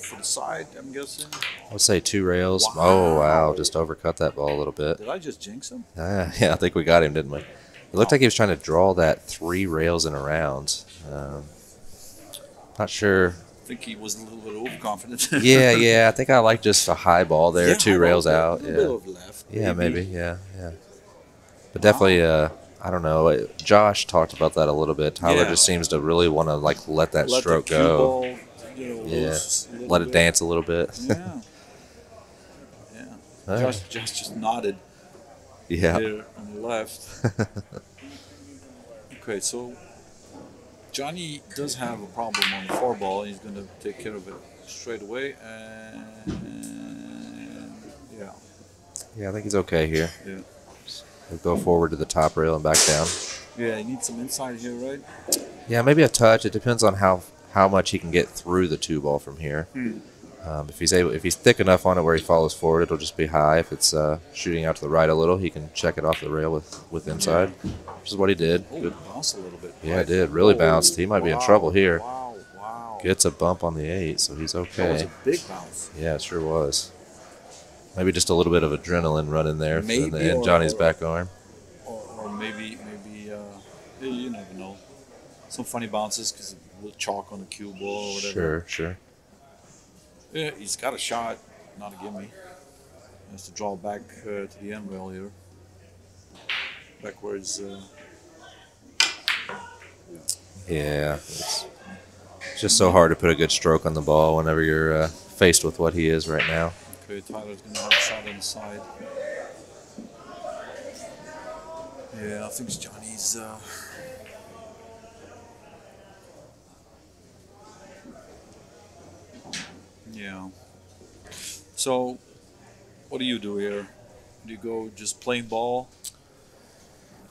for the side. I'm guessing. I would say two rails. Oh wow, Wow. just overcut that ball a little bit. Did I just jinx him? Ah, yeah, I think we got him, didn't we? It looked like he was trying to draw that three rails in a round. Um, not sure. I think he was a little bit overconfident. Yeah, yeah, I think I like just a high ball there, Yeah, two rails out. A Yeah. Little bit of left. Yeah, maybe. Yeah, yeah. But definitely, uh, I don't know. uh, Josh talked about that a little bit. Tyler Yeah. just seems to really want to like let that Let stroke go, you know, Yeah. little let it bit. dance a little bit. Yeah. Yeah. All Josh. Josh just nodded Yeah. there on the left. okay, so Johnny does have a problem on the four ball. He's going to take care of it straight away. And Yeah, I think he's okay here. Yeah. He'll go forward to the top rail and back down. yeah, he needs some inside here, right? Yeah, maybe a touch. It depends on how how much he can get through the two ball from here. Hmm. Um, if he's able, if he's thick enough on it where he follows forward, it'll just be high. If it's uh, shooting out to the right a little, he can check it off the rail with with inside, which is what he did. Oh, Good. bounce a little bit. Yeah, it did. Really Oh, bounced. He might be in trouble here. Wow, wow. Gets a bump on the eight, so he's okay. That was a big bounce. Yeah, it sure was. Maybe just a little bit of adrenaline running there in, Maybe, the, in or- Johnny's or- back arm. or, or maybe maybe uh, you never know. Some funny bounces because of chalk on the cue ball or whatever. Sure, sure. Yeah, he's got a shot, not a gimme. He has to draw back uh, to the end rail here. Backwards. Uh, Yeah, it's it's just so hard to put a good stroke on the ball whenever you're uh, faced with what he is right now. Okay, Tyler's gonna have a shot inside. Yeah, I think Johnny's. Uh, yeah. So, what do you do here? Do you go just plain ball?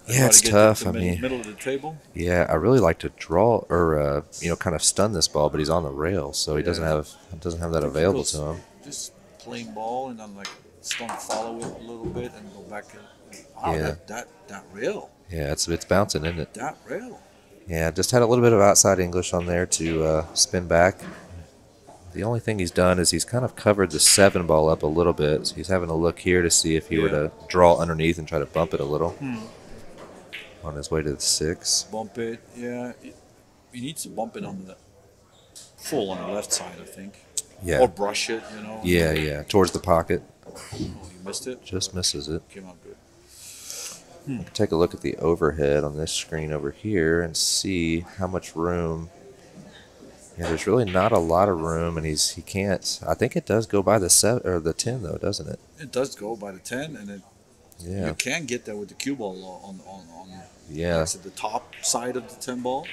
Yeah, it's to to tough. I mean, middle of the table. yeah, I really like to draw or uh, you know kind of stun this ball, but he's on the rail, so he doesn't have doesn't have that available to him. Just plain ball and then like stone follow it a little bit and go back. And, wow, Yeah. that, that that rail, Yeah, it's it's bouncing, isn't it? that rail. Yeah, just had a little bit of outside English on there to uh, spin back. The only thing he's done is he's kind of covered the seven ball up a little bit. So he's having a look here to see if he were to draw underneath and try to bump it a little. Hmm. on his way to the six. Bump it. Yeah. He needs to bump it on the full on the left side, I think. Yeah. Or brush it, you know. Yeah, yeah. Towards the pocket. Oh, you missed it. Just misses it. Came out good. Hmm. Take a look at the overhead on this screen over here and see how much room. Yeah, there's really not a lot of room, and he's he can't. I think it does go by the seven or the ten though, doesn't it? It does go by the ten, and it, Yeah, you can get there with the cue ball on on on. yeah, That's at the top side of the ten ball.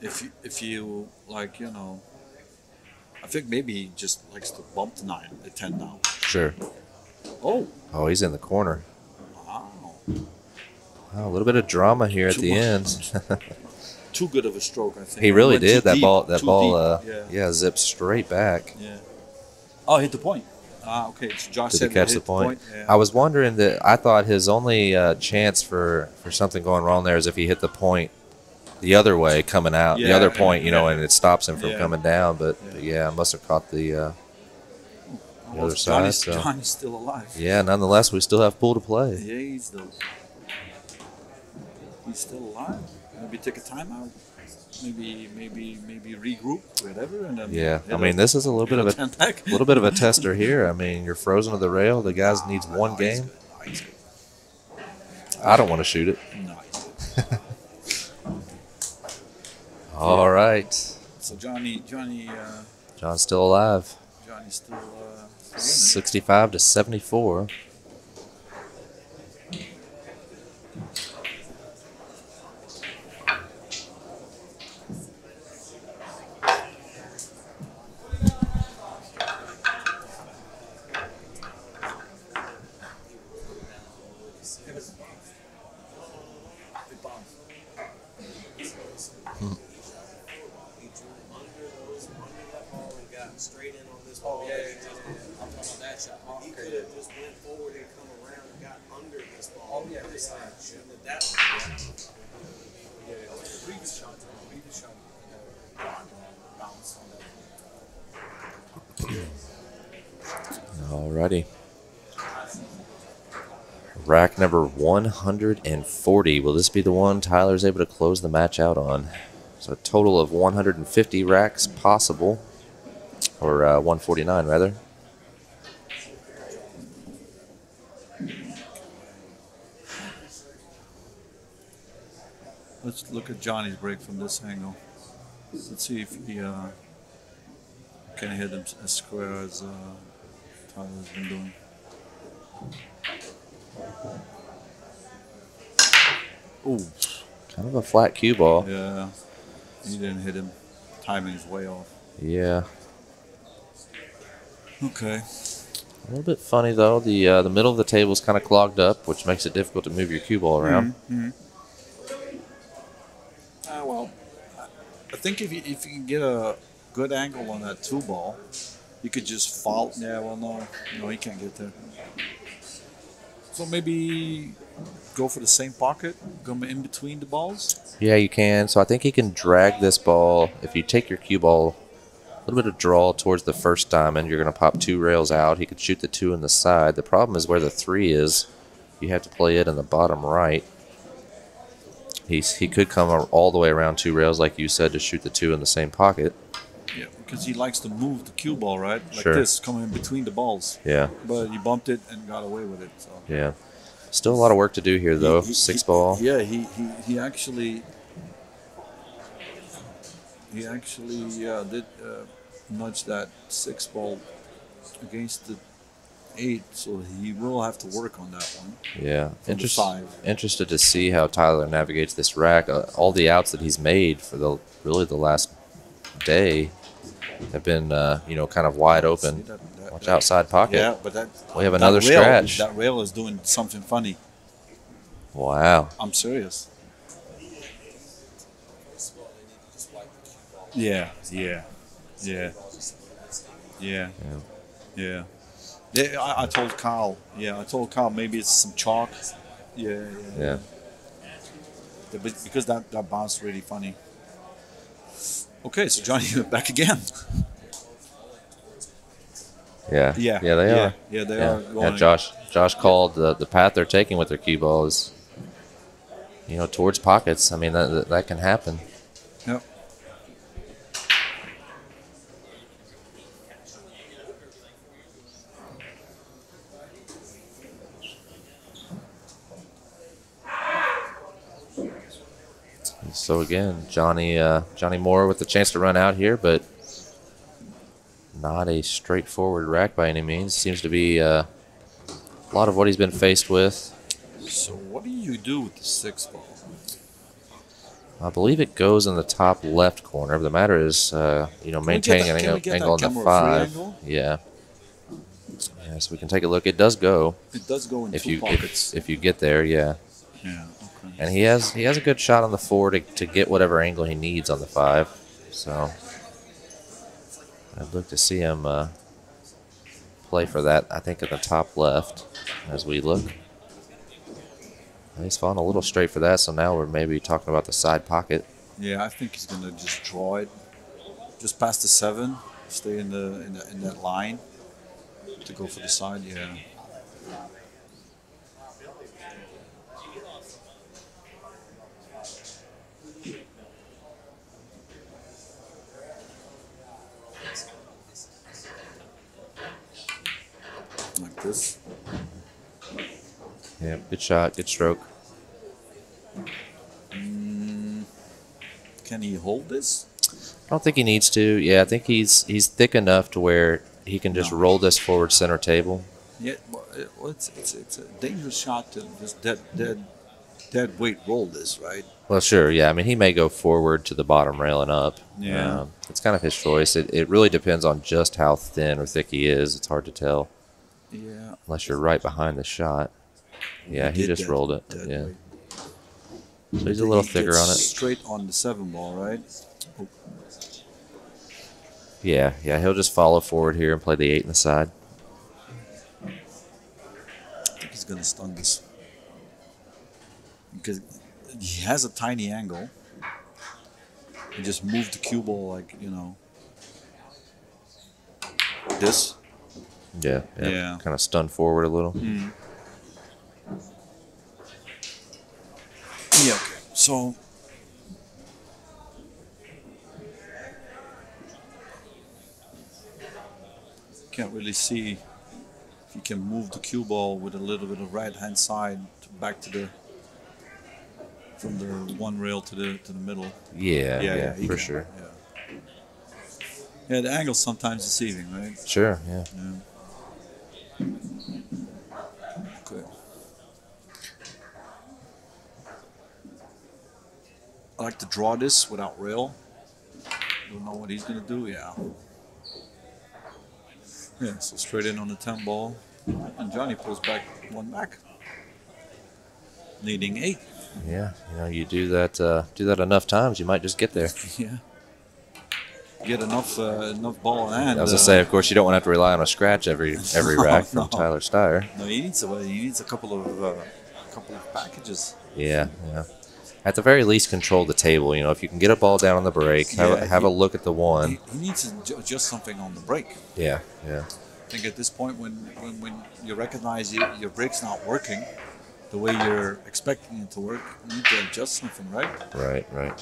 If you if you like, you know. I think maybe he just likes to bump the nine, the ten now. sure. Oh, Oh, he's in the corner. wow. Oh, a little bit of drama here at the much. end. Too good of a stroke, I think. he really did that deep, ball. That ball, uh, yeah. yeah, zipped straight back. Yeah. Oh, hit the point. Ah, okay. So Josh Did said he catch the point? Yeah. I was wondering that. I thought his only uh, chance for for something going wrong there is if he hit the point the other way coming out, the other point, you know, yeah. and it stops him from Yeah. coming down. But Yeah. but yeah, I must have caught the. Uh, the other Johnny's, side, so- Johnny's still alive. yeah, nonetheless, we still have pool to play. Yeah, he's still. He's still alive. Maybe take a timeout. Maybe, maybe, maybe regroup, whatever, and then. Yeah, I mean, this is a little bit of a little bit of a tester here. I mean, you're frozen to the rail. The guy needs one No, game. No. I don't want to shoot it. No, All right, So Johnny, Johnny, uh, John's still alive. Johnny's still. Uh, still in it. 65 to 74. straight in on this ball. Yeah, yeah, I'm talking about that shot. He could have just went forward and come around and got under this ball. Oh yeah, this side. And then that previous shot, previous shot, bounce on that. Alrighty. Rack number 140. Will this be the one Tyler's able to close the match out on? So a total of 150 racks possible, or uh, 149 rather. Let's look at Johnny's break from this angle. Let's see if he uh, can hit him as square as uh, Tyler's been doing. Oh, Kind of a flat cue ball. yeah. He didn't hit him. Timing is way off. Yeah. Okay. A little bit funny though. The uh, the middle of the table is kind of clogged up, which makes it difficult to move your cue ball around. Hmm. Uh, well, I- I think if you, if you can get a good angle on that two ball, you could just fall. Yeah, well, no, no, he can't get there. So maybe go for the same pocket, go in between the balls. Yeah, you can. So I think he can drag this ball. If you take your cue ball, a little bit of draw towards the first diamond, you're going to pop two rails out. He could shoot the two in the side. The problem is where the three is. You have to play it in the bottom right. He's, he could come all the way around two rails, like you said, to shoot the two in the same pocket. Yeah, because he likes to move the cue ball right, like Sure. this, coming in between the balls. Yeah, But he bumped it and got away with it. So. yeah. Still a lot of work to do here, though. He- he- Six he- ball. Yeah, he, he, he actually he actually uh, did uh, nudge that six ball against the eight, so he will have to work on that one. Yeah, From the Interest, interested to see how Tyler navigates this rack. Uh, all the outs that he's made for the really the last day have been, uh, you know, kind of wide open. that- that- Watch outside pocket. Yeah, but that We have another rail- scratch. That rail is doing something funny. Wow. I'm serious. Yeah, yeah, yeah, yeah, yeah. Yeah, I, I told Kyle. Yeah, I told Kyle maybe it's some chalk. Yeah, yeah. Yeah. Yeah, because that that bounced really funny. Okay, so Johnny back again. Yeah. Yeah, Yeah, they yeah, are. yeah, they yeah. are Yeah, Josh. Josh called the, the path they're taking with their cue ball is you know, towards pockets. I mean, that that, that can happen. Yep. So again, Johnny uh, Johnny Morra with the chance to run out here, but not a straightforward rack by any means. Seems to be uh, a lot of what he's been faced with. So what do you do with the six ball? I believe it goes in the top left corner. But The matter is, uh, you know, maintaining that- an angle, we angle that on the five. Yeah. Yeah, so we can take a look. It does go It does go in if you if, if you get there. Yeah. yeah. And he has he has a good shot on the four to, to get whatever angle he needs on the five. So I'd look to see him uh, play for that. I think at the top left as we look. He's falling a little straight for that, so now we're maybe talking about the side pocket. Yeah, I think he's gonna just draw it, just past the seven, stay in the in, the, in that line to go for the side. Yeah. Like this. Yeah, good shot, good stroke. Can he hold this? I don't think he needs to. Yeah, I think he's he's thick enough to where he can just No. roll this forward center table. Yeah, well, well, it's, it's it's a dangerous shot to just dead dead dead weight roll this, right? Well, sure, yeah. I mean, he may go forward to the bottom rail and up. Yeah. Um, it's kind of his choice. It, it really depends on just how thin or thick he is. It's hard to tell Yeah. unless you're right behind the shot. Yeah, he did just rolled it. Yeah. So he's a little He thicker on it. Straight on the seven ball, right? Oh, Yeah, yeah. He'll just follow forward here and play the eight in the side. I think he's gonna stun this because he has a tiny angle. He just moved the cue ball like you know this. Yeah, yeah. Yeah. Kind of stunned forward a little. Hmm. Yeah. Okay. So. Can't really see if you can move the cue ball with a little bit of right hand side to back to the from the one rail to the to the middle. Yeah, yeah, he for can, sure. Yeah. yeah, the angle's sometimes deceiving, right? Sure, yeah. Yeah. Okay. I like to draw this without rail. Don't know what he's gonna do. Yeah. Yeah. So straight in on the ten ball, and Johnny pulls back one back, needing eight. Yeah, you know, you do that uh, do that enough times, you might just get there. Yeah. Get enough uh, enough ball in hand. I was gonna uh, say, of course, you don't want to have to rely on a scratch every every No, rack from no. Tyler Styer. No, he needs a he needs a couple of uh, couple of packages. Yeah, yeah. At the very least, control the table. You know, if you can get a ball down on the break, have, Yeah, a, have a look at the one. He, he needs to adjust something on the break. Yeah, yeah, I think at this point, when when, when you recognize you, your break's not working the way you're expecting it to work, you need to adjust something, right? right, right.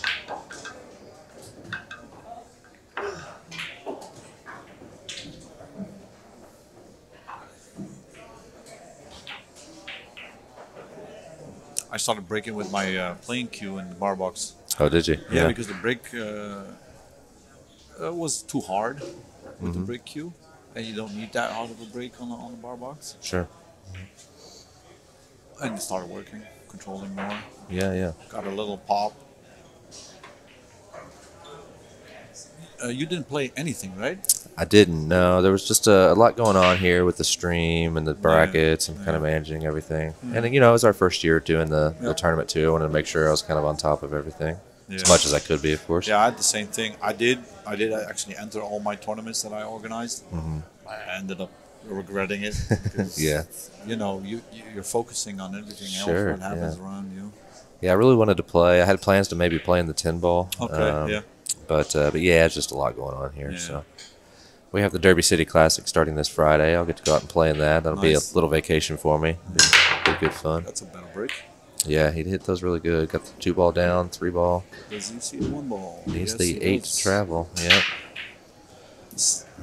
I started breaking with my uh, playing cue in the bar box. Oh, did you? Yeah, because the break uh, uh, was too hard with the break cue, and you don't need that hard of a break on the on the bar box. sure. And it started working, controlling more. Yeah, yeah. Got a little pop. Uh, you didn't play anything, right? I didn't. No, there was just a, a lot going on here with the stream and the brackets and kind of managing everything. And you know, it was our first year doing the, Yeah. the tournament too. I wanted to make sure I was kind of on top of everything as much as I could be, of course. Yeah, I had the same thing. I did. I did actually enter all my tournaments that I organized. I ended up regretting it. Mm-hmm. Yeah. You know, you you- you're focusing on everything Sure, else. What happens yeah. around you? Yeah, I really wanted to play. I had plans to maybe play in the ten ball. Okay. um, yeah. But uh, but yeah, it's just a lot going on here. Yeah. So we have the Derby City Classic starting this Friday. I'll get to go out and play in that. That'll be a little vacation for me. Be, be good fun. That's a better break. Yeah, he hit those really good. Got the two ball down, three ball. Does he see the one ball? Needs Yes, the he eight does. to travel. Yep.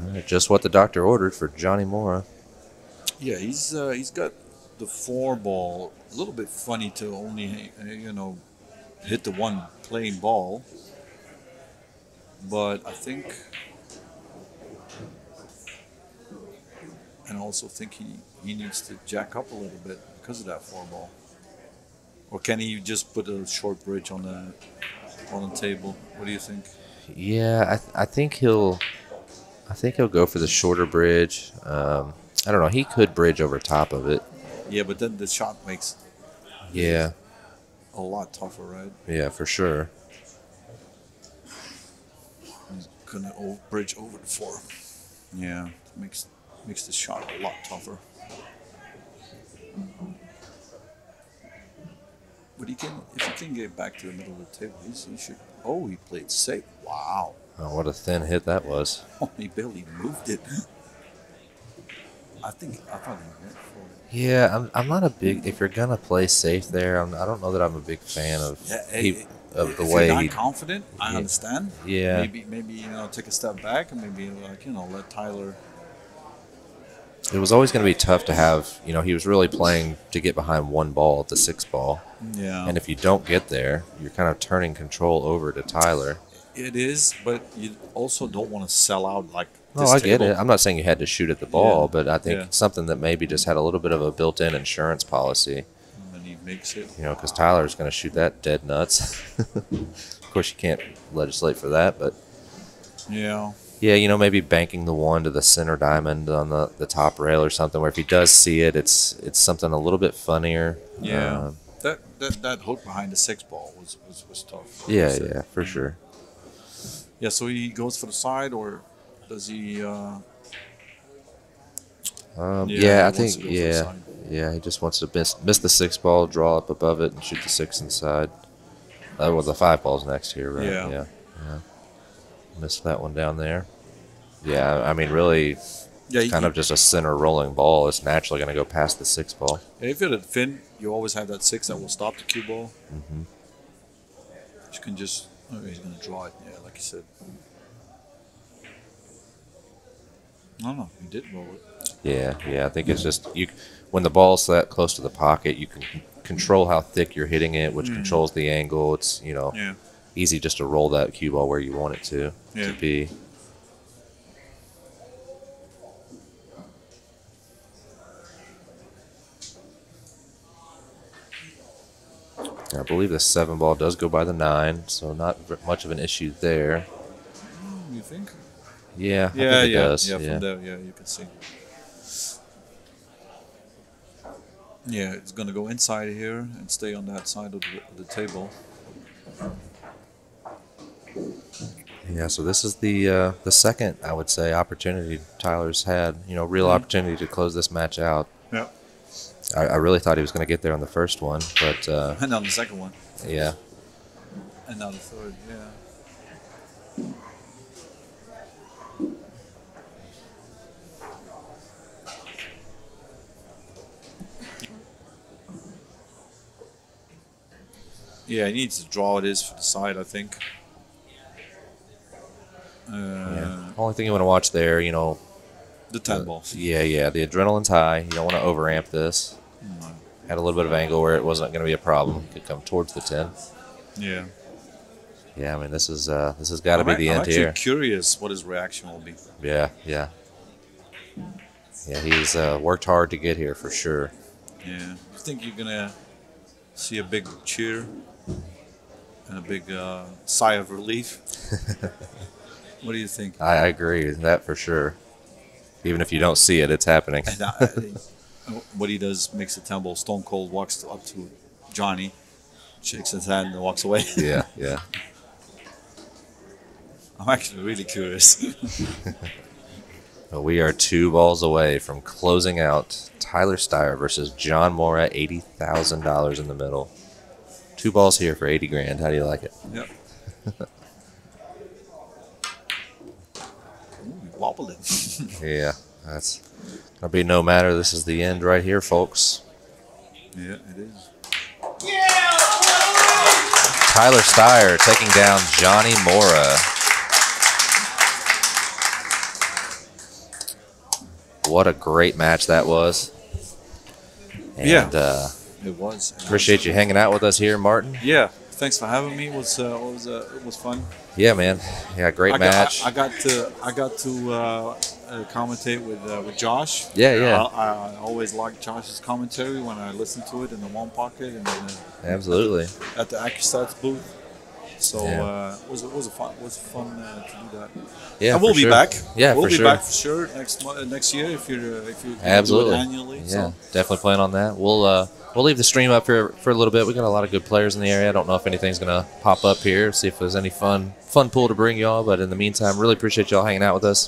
All right, just what the doctor ordered for Johnny Morra. Yeah, he's uh, he's got the four ball. A little bit funny to only uh, you know hit the one plain ball, but I think, and also think he he needs to jack up a little bit because of that four ball. Or can he just put a short bridge on the on the table? What do you think? Yeah, I, th- I think he'll, I think he'll go for the shorter bridge. Um, I don't know. He could bridge over top of it. Yeah, but then the shot makes Yeah, a lot tougher, right? yeah, for sure. He's gonna o- bridge over the four. Yeah, makes makes the shot a lot tougher. But he can, if he can get back to the middle of the table, he's, he should. Oh, he played safe. Wow. Oh, what a thin hit that was. Oh, he barely moved it. I think I thought he went for it. Yeah, I'm, I'm not a big. If you're gonna play safe there, I'm, I don't know that I'm a big fan of Yeah, he, of the if way you're not confident, I Yeah. understand. Yeah. Maybe maybe you know take a step back and maybe like you know let Tyler. It was always going to be tough to have. You know, he was really playing to get behind one ball at the six ball, Yeah. and if you don't get there, you're kind of turning control over to Tyler. It is, but you also don't want to sell out like. No, I get table. it. I'm not saying you had to shoot at the ball, Yeah, but I think yeah. something that maybe just had a little bit of a built-in insurance policy. Makes it. You know, because Tyler's going to shoot that dead nuts. of course, you can't legislate for that, but Yeah. yeah, you know, maybe banking the one to the center diamond on the, the top rail or something. Where if he does see it, it's it's something a little bit funnier. Yeah. Um, That, that that hook behind the six ball was was, was tough. yeah, yeah, for sure. Yeah. So he goes for the side, or does he? Uh, Um, Yeah, yeah, I think to for the yeah. Yeah. He just wants to miss, miss the six ball, draw up above it, and shoot the six inside. Uh, well, the five ball's next here, right? Yeah. yeah, yeah. Missed that one down there. Yeah, I mean, really, yeah. kind of just a center rolling ball. It's naturally going to go past the six ball. If you're at Finn, you always have that six that will stop the cue ball. hmm You can just. Oh, he's gonna draw it. Yeah, like you said. No, no, he did roll it. Yeah, yeah. I think it's just you. When the ball's that close to the pocket, you can control how thick you're hitting it, which Mhm. controls the angle. It's you know Yeah. easy just to roll that cue ball where you want it to Yeah. to be. I believe the seven ball does go by the nine, so not much of an issue there. You think? Yeah, I Yeah, think it yeah, does. yeah. yeah. From there, yeah, you can see. Yeah, it's gonna go inside here and stay on that side of the, the table. Yeah, so this is the uh, the second, I would say, opportunity Tyler's had. You know, real opportunity to close this match out. Yeah. I, I really thought he was going to get there on the first one, but uh, And on the second one, yeah, and now the third. Yeah. Yeah, he needs to draw it is for the side, I think. Uh, yeah. Only thing you want to watch there, you know, The ten balls. Yeah, yeah, the adrenaline's high. You don't want to overamp this. No. Had a little bit of angle where it wasn't going to be a problem. Could come towards the ten. Yeah. Yeah, I mean, this is uh, this has got to I'm be the I'm end actually here. curious what his reaction will be. Yeah, yeah, yeah. He's uh, worked hard to get here for sure. Yeah. You think you're gonna see a big cheer and a big uh, sigh of relief? what do you think? I, agree that for sure. Even if you don't see it, it's happening. And I, what he does makes a tumble. Stone Cold walks up to Johnny, shakes his hand, and walks away. yeah, yeah. I'm actually really curious. Well, we are two balls away from closing out Tyler Styer versus John Morra, eighty thousand dollars in the middle. Two balls here for eighty grand. How do you like it? yep. Ooh, wobbling. Yeah, that's gonna be no matter. This is the end right here, folks. yeah, it is. Yeah! Tyler Styer taking down Johnny Morra. What a great match that was. And, Yeah. Uh, It was. appreciate you hanging out with us here, Martin. Yeah. Thanks for having me. It was uh, it was uh, it was fun. Yeah, man. Yeah, great I match. Got, I, I got to I got to uh, uh, commentate with uh, with Josh. Yeah, yeah. I, I always like Josh's commentary when I listen to it in the one pocket and uh, Absolutely. at the AccuStats booth. So Yeah. uh, it was it was a fun was fun uh, to do that. Yeah, and we'll for be sure. back. Yeah, we'll be sure. back for sure next uh, next year if you're uh, if you Absolutely. annually. Yeah, So. definitely plan on that. We'll uh, we'll leave the stream up here for a little bit. We got a lot of good players in the area. I don't know if anything's gonna pop up here. See if there's any fun fun pool to bring y'all. But in the meantime, really appreciate y'all hanging out with us.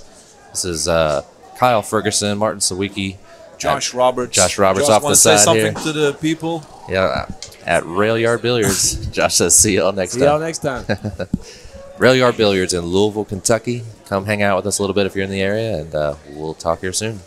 This is uh, Kyle Ferguson, Martin Sawicki, Josh Roberts. Josh Roberts Josh off the wanna say something here. to the people. yeah, at Rail Yard Billiards. Josh says, "See y'all next time. See y'all next time. Rail Yard Billiards in Louisville, Kentucky. Come hang out with us a little bit if you're in the area, and uh, we'll talk here soon.